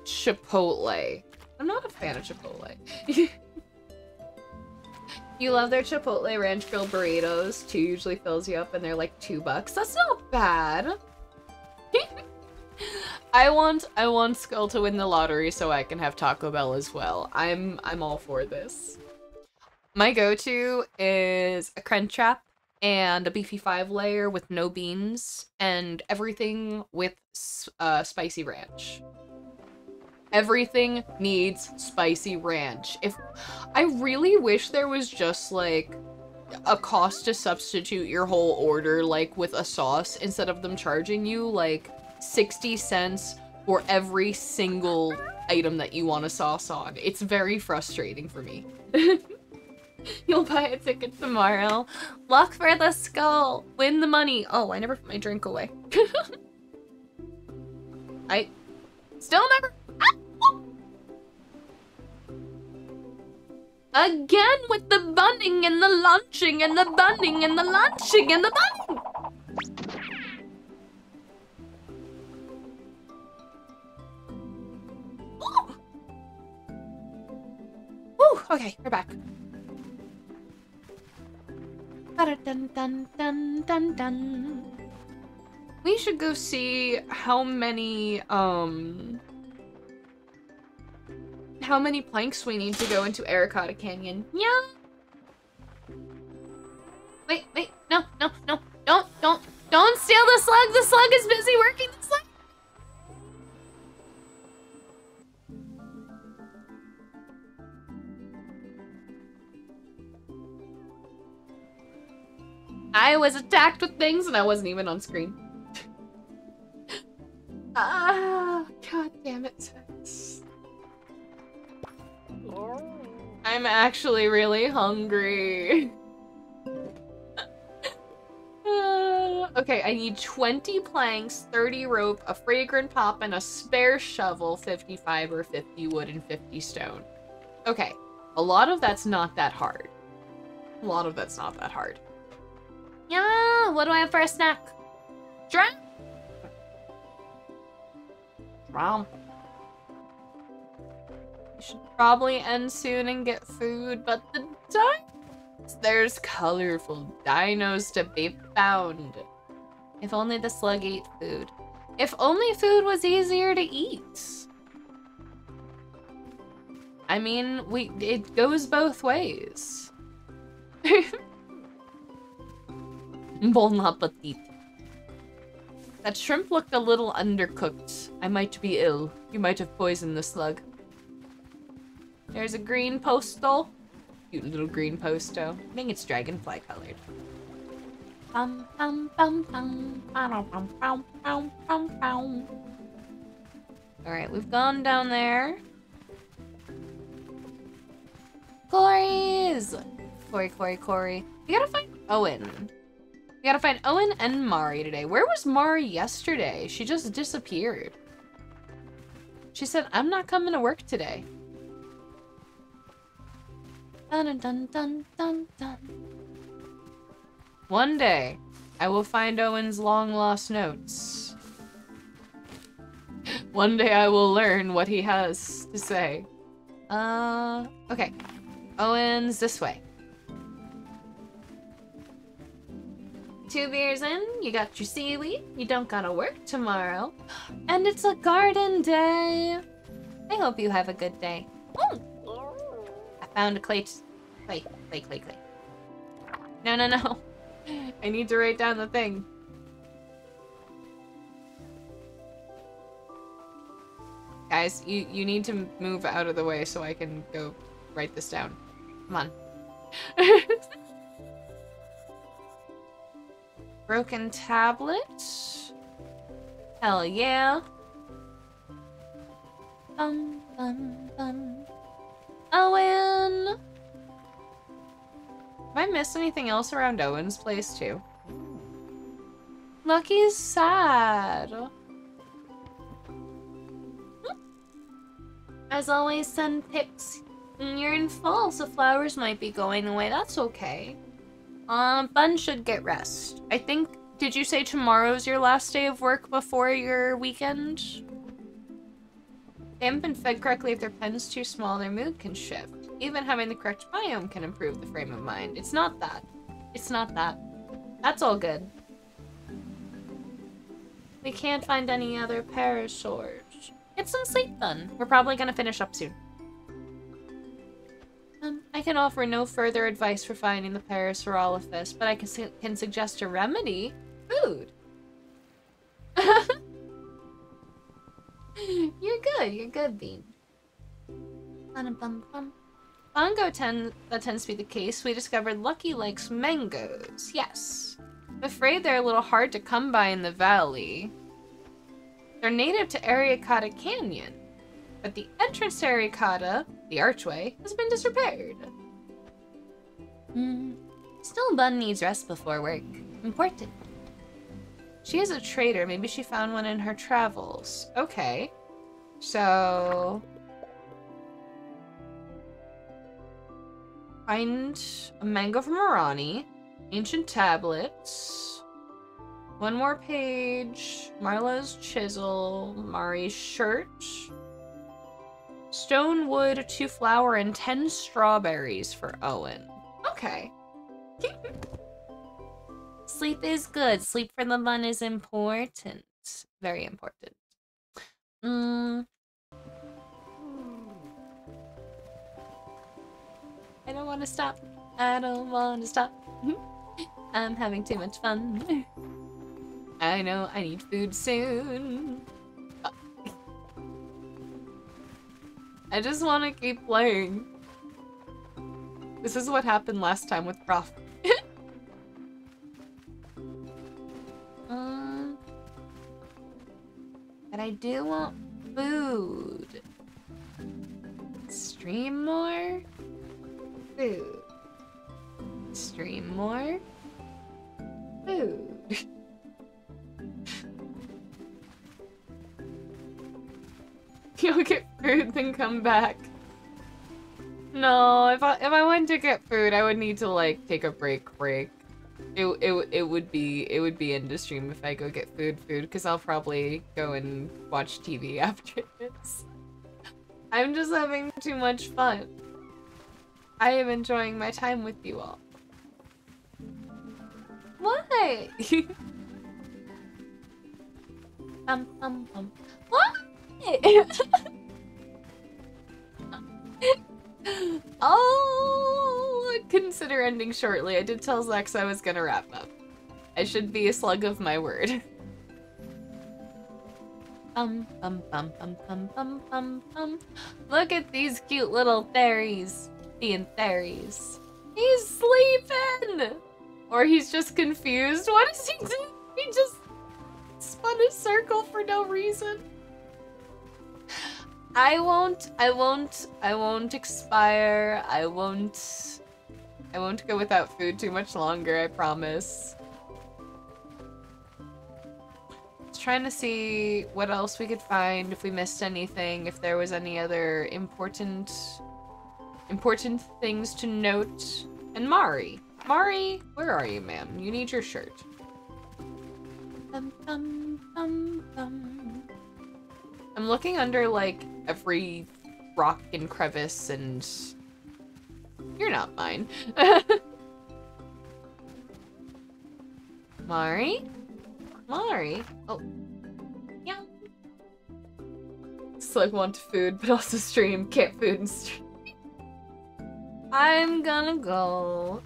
Chipotle. I'm not a fan of Chipotle. *laughs* you love their Chipotle ranch grilled burritos. Two usually fills you up, and they're like two bucks. That's not bad. *laughs* I want I want Skull to win the lottery so I can have Taco Bell as well. I'm I'm all for this. My go-to is a Crunchwrap and a beefy five layer with no beans and everything with uh, spicy ranch. Everything needs spicy ranch. If I really wish there was just like a cost to substitute your whole order like with a sauce instead of them charging you like 60 cents for every single item that you want to sauce on. It's very frustrating for me. *laughs* You'll buy a ticket tomorrow. Luck for the skull. Win the money. Oh, I never put my drink away. *laughs* I still never. *laughs* Again with the bunning and the lunching and the bunning and the lunching and the bunning. Woo, okay, we're back. Dun, dun, dun, dun, dun. We should go see how many, um... how many planks we need to go into Ericotta Canyon. Yeah. Wait, wait, no, no, no, don't, don't, don't steal the slug. The slug is busy working the slug. I was attacked with things and I wasn't even on screen. Ah, god damn it. I'm actually really hungry. Uh, *laughs* okay, I need 20 planks, 30 rope, a fragrant pop, and a spare shovel, 55 or 50 wood and 50 stone. Okay, a lot of that's not that hard. A lot of that's not that hard. Yeah, what do I have for a snack? Drum? Drum. We should probably end soon and get food, but the dinos, there's colorful dinos to be found. If only the slug ate food. If only food was easier to eat. I mean, we it goes both ways. *laughs* Bon appetit. That shrimp looked a little undercooked. I might be ill. You might have poisoned the slug. There's a green postal. Cute little green posto. I think it's dragonfly colored. Bum, bum, bum, bum. Bum, bum, bum, bum, bum. Alright, we've gone down there. Corey's! Corey, Corey, Corey. We gotta find Owen. We gotta find Owen and Mari today. Where was Mari yesterday? She just disappeared. She said, I'm not coming to work today. Dun dun dun dun dun. One day, I will find Owen's long lost notes. One day I will learn what he has to say. Uh, okay. Owen's this way. Two beers in, you got your seaweed, you don't gotta work tomorrow. And it's a garden day. I hope you have a good day. Oh, I found a clay, clay, clay, clay, clay. No, no, no. *laughs* I need to write down the thing. Guys, you, you need to move out of the way so I can go write this down. Come on. *laughs* Broken tablet. Hell yeah. Bum, bum, bum. Owen! Have I missed anything else around Owen's place too? Lucky's sad. Hmm? As always, send pics. You're in fall, so flowers might be going away. That's okay. Um, Bun should get rest. I think, did you say tomorrow's your last day of work before your weekend? They haven't been fed correctly if their pen's too small, their mood can shift. Even having the correct biome can improve the frame of mind. It's not that. It's not that. That's all good. We can't find any other parasaurs. Get some sleep then. We're probably gonna finish up soon. Um, I can offer no further advice for finding the Parasaurolophus, but I can, su can suggest a remedy. Food. *laughs* you're good, you're good, Bean. Bongo ten that tends to be the case. We discovered Lucky likes mangoes. Yes. I'm afraid they're a little hard to come by in the valley. They're native to Ariakata Canyon, but the entrance to Ariakata the archway has been disrepaired. Hmm. Still, Bun needs rest before work. Important. She is a trader. Maybe she found one in her travels. Okay. So... Find a mango from Arani. Ancient tablets. One more page. Marla's chisel. Mari's shirt. Stone wood, two flour, and ten strawberries for Owen. Okay. Sleep is good. Sleep for the bun is important. Very important. Mm. I don't want to stop. I don't want to stop. *laughs* I'm having too much fun. *laughs* I know I need food soon. I just want to keep playing. This is what happened last time with Prof. um, *laughs* but I do want food. Stream more? Food. Stream more? Food. *laughs* *laughs* You'll get food, then come back. No, if I if I went to get food, I would need to like take a break break. It it it would be it would be in the stream if I go get food food because I'll probably go and watch TV *laughs* after this. I'm just having too much fun. I am enjoying my time with you all. Why? um um um. What? *laughs* *laughs* oh, consider ending shortly. I did tell Zex I was gonna wrap up. I should be a slug of my word. Bum bum bum bum bum bum bum. Look at these cute little fairies being fairies. He's sleeping! Or he's just confused. What is he doing? He just spun a circle for no reason. I won't, I won't, I won't expire. I won't, I won't go without food too much longer, I promise. Just trying to see what else we could find, if we missed anything, if there was any other important, important things to note. And Mari. Mari, where are you, ma'am? You need your shirt. Bum, bum, bum. I'm looking under like every rock and crevice and you're not mine. *laughs* Mari? Mari? Oh. Yeah. So I want food, but also stream. Can't food and stream. I'm gonna go.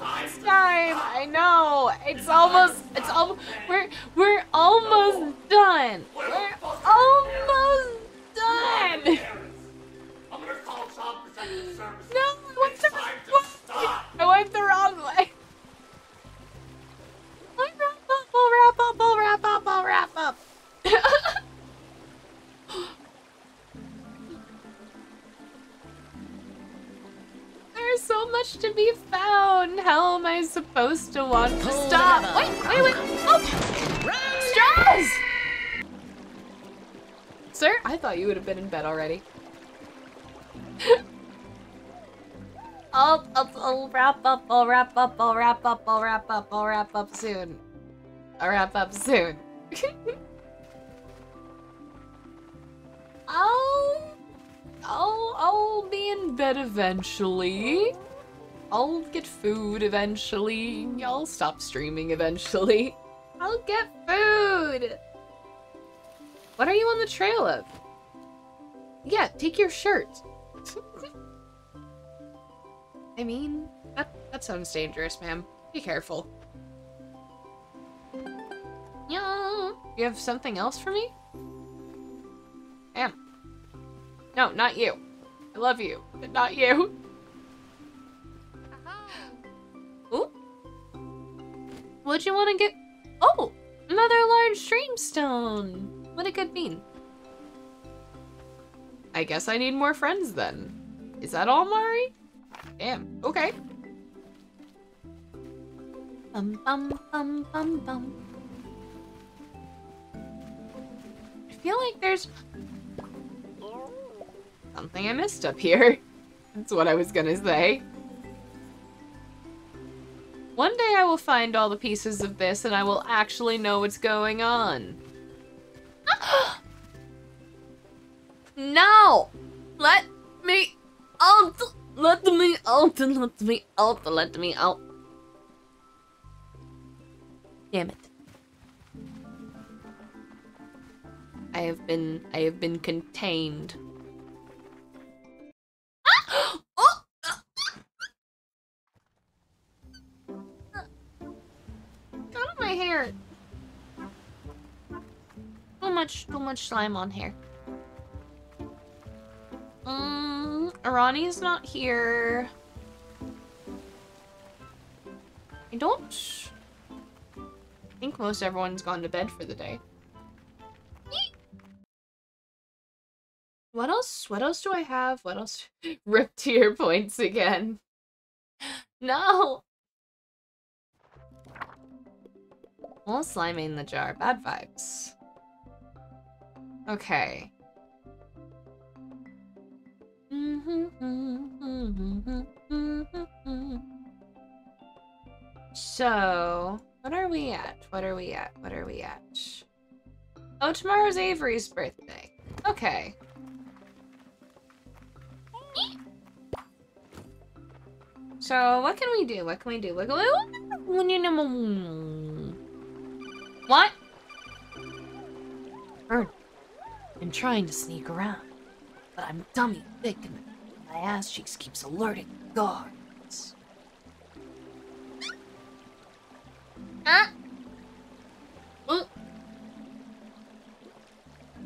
It's time. I know. It's almost. It's almost. We're we're almost done. We're almost done. No, I went the wrong way. I went the wrong way. I'll wrap up. I'll wrap up. I'll wrap up. I'll wrap up. *laughs* There's so much to be found. How am I supposed to want to stop? Wait, wait, wait. Oh! Straws! Sir, I thought you would have been in bed already. *laughs* I'll, I'll, I'll wrap up, I'll wrap up, I'll wrap up, I'll wrap up, I'll wrap up soon. I'll wrap up soon. *laughs* I'll, I'll, I'll be in bed eventually. I'll get food eventually. I'll stop streaming eventually. *laughs* I'll get food. What are you on the trail of? Yeah, take your shirt. *laughs* I mean, that, that sounds dangerous, ma'am. Be careful. Yeah. You have something else for me? Ma'am. No, not you. I love you, but not you. Uh-huh. Ooh. What'd you want to get? Oh, another large streamstone. What it could mean. I guess I need more friends then. Is that all, Mari? Damn. Okay. Bum bum bum bum bum. I feel like there's something I missed up here. *laughs* That's what I was gonna say. One day I will find all the pieces of this and I will actually know what's going on. *gasps* no! Let me out! Let me out! Let me out! Let me out! Damn it. I have been I have been contained oh! Out my hair. Too much, too much slime on hair. Mm, um, Ronnie's not here. I don't think most everyone's gone to bed for the day. What else? What else do I have? What else? *laughs* Rip tier points again. *gasps* No! More slimy in the jar. Bad vibes. Okay. So, what are we at? What are we at? What are we at? Oh, tomorrow's Avery's birthday. Okay. So, what can we do? What can we do? What can we... What? Bird. I'm trying to sneak around, but I'm dummy thick and my ass cheeks keeps alerting guards. Huh? Uh.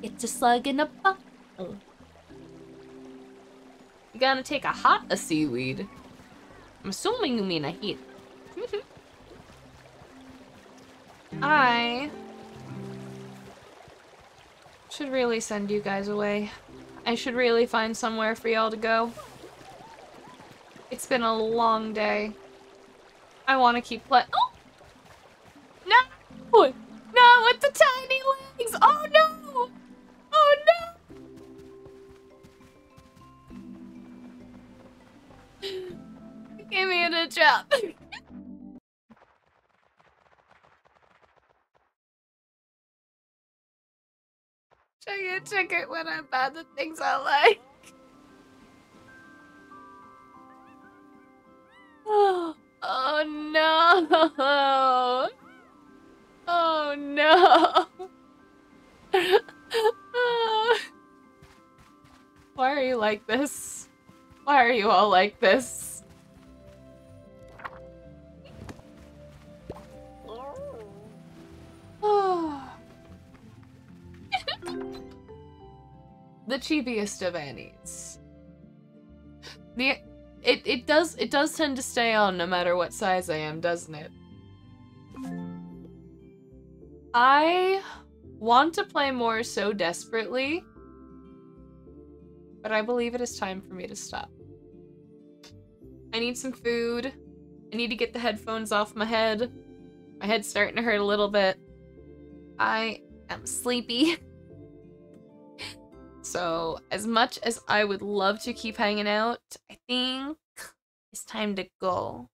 It's a slug in a bottle. You gotta take a hot a seaweed. I'm assuming you mean a heat. Mm-hmm. I should really send you guys away. I should really find somewhere for y'all to go. It's been a long day. I want to keep play- Oh! No! No, with the tiny legs! Oh no! Give me *laughs* a trap. Check it, check it when I'm bad the things I like. Oh, *laughs* oh no. *laughs* Oh no. Why are you like this? Why are you all like this? *sighs* the chibiest of Annies. The it it does it does tend to stay on no matter what size I am, doesn't it? I want to play more so desperately, but I believe it is time for me to stop. I need some food. I need to get the headphones off my head. My head's starting to hurt a little bit. I am sleepy. *laughs* So, as much as I would love to keep hanging out, I think it's time to go.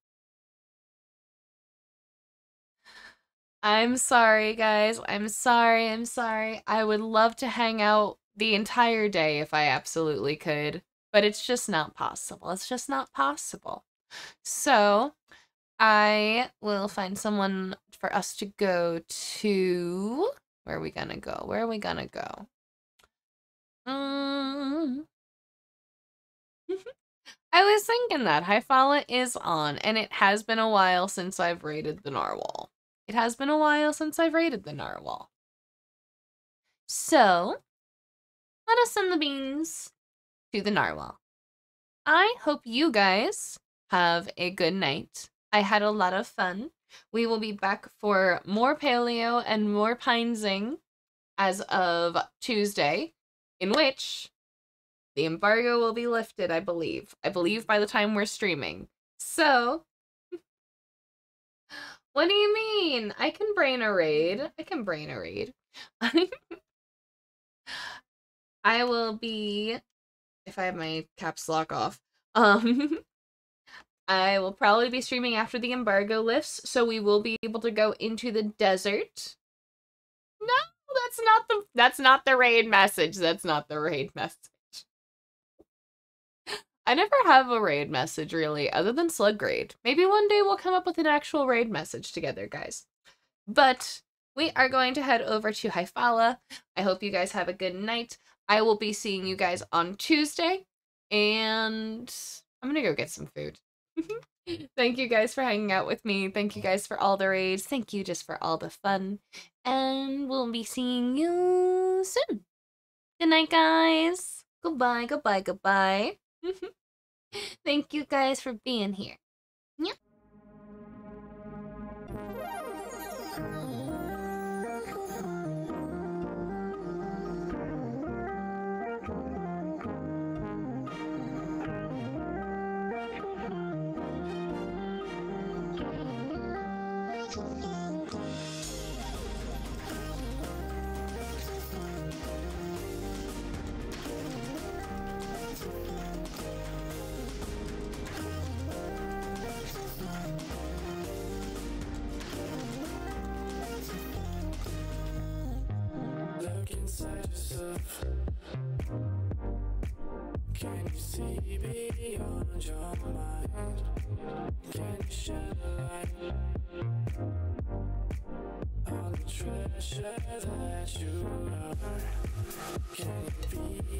I'm sorry, guys. I'm sorry. I'm sorry. I would love to hang out the entire day if I absolutely could, but it's just not possible. It's just not possible. So, I will find someone for us to go to. Where are we gonna go? Where are we gonna go? Um, *laughs* I was thinking that Hyphala is on, and it has been a while since I've raided the Narwhal. It has been a while since I've raided the Narwhal. So, let us send the beans to the Narwhal. I hope you guys have a good night. I had a lot of fun. We will be back for more paleo and more pinesing as of Tuesday in which the embargo will be lifted, I believe. I believe by the time we're streaming. So, *laughs* what do you mean? I can brain a raid. I can brain a raid. *laughs* I will be, if I have my caps lock off, um, *laughs* I will probably be streaming after the embargo lifts, so we will be able to go into the desert. No! that's not the that's not the raid message. That's not the raid message. I never have a raid message really, other than slug raid. Maybe one day we'll come up with an actual raid message together, guys. But we are going to head over to Hyphala. I hope you guys have a good night. I will be seeing you guys on Tuesday, and I'm gonna go get some food. *laughs* Thank you guys for hanging out with me. Thank you guys for all the raids. Thank you just for all the fun. And we'll be seeing you soon. Good night, guys. Goodbye, goodbye, goodbye. *laughs* Thank you guys for being here. Yep. Beyond your mind? Can you shed a light on the treasure that you are? Can you be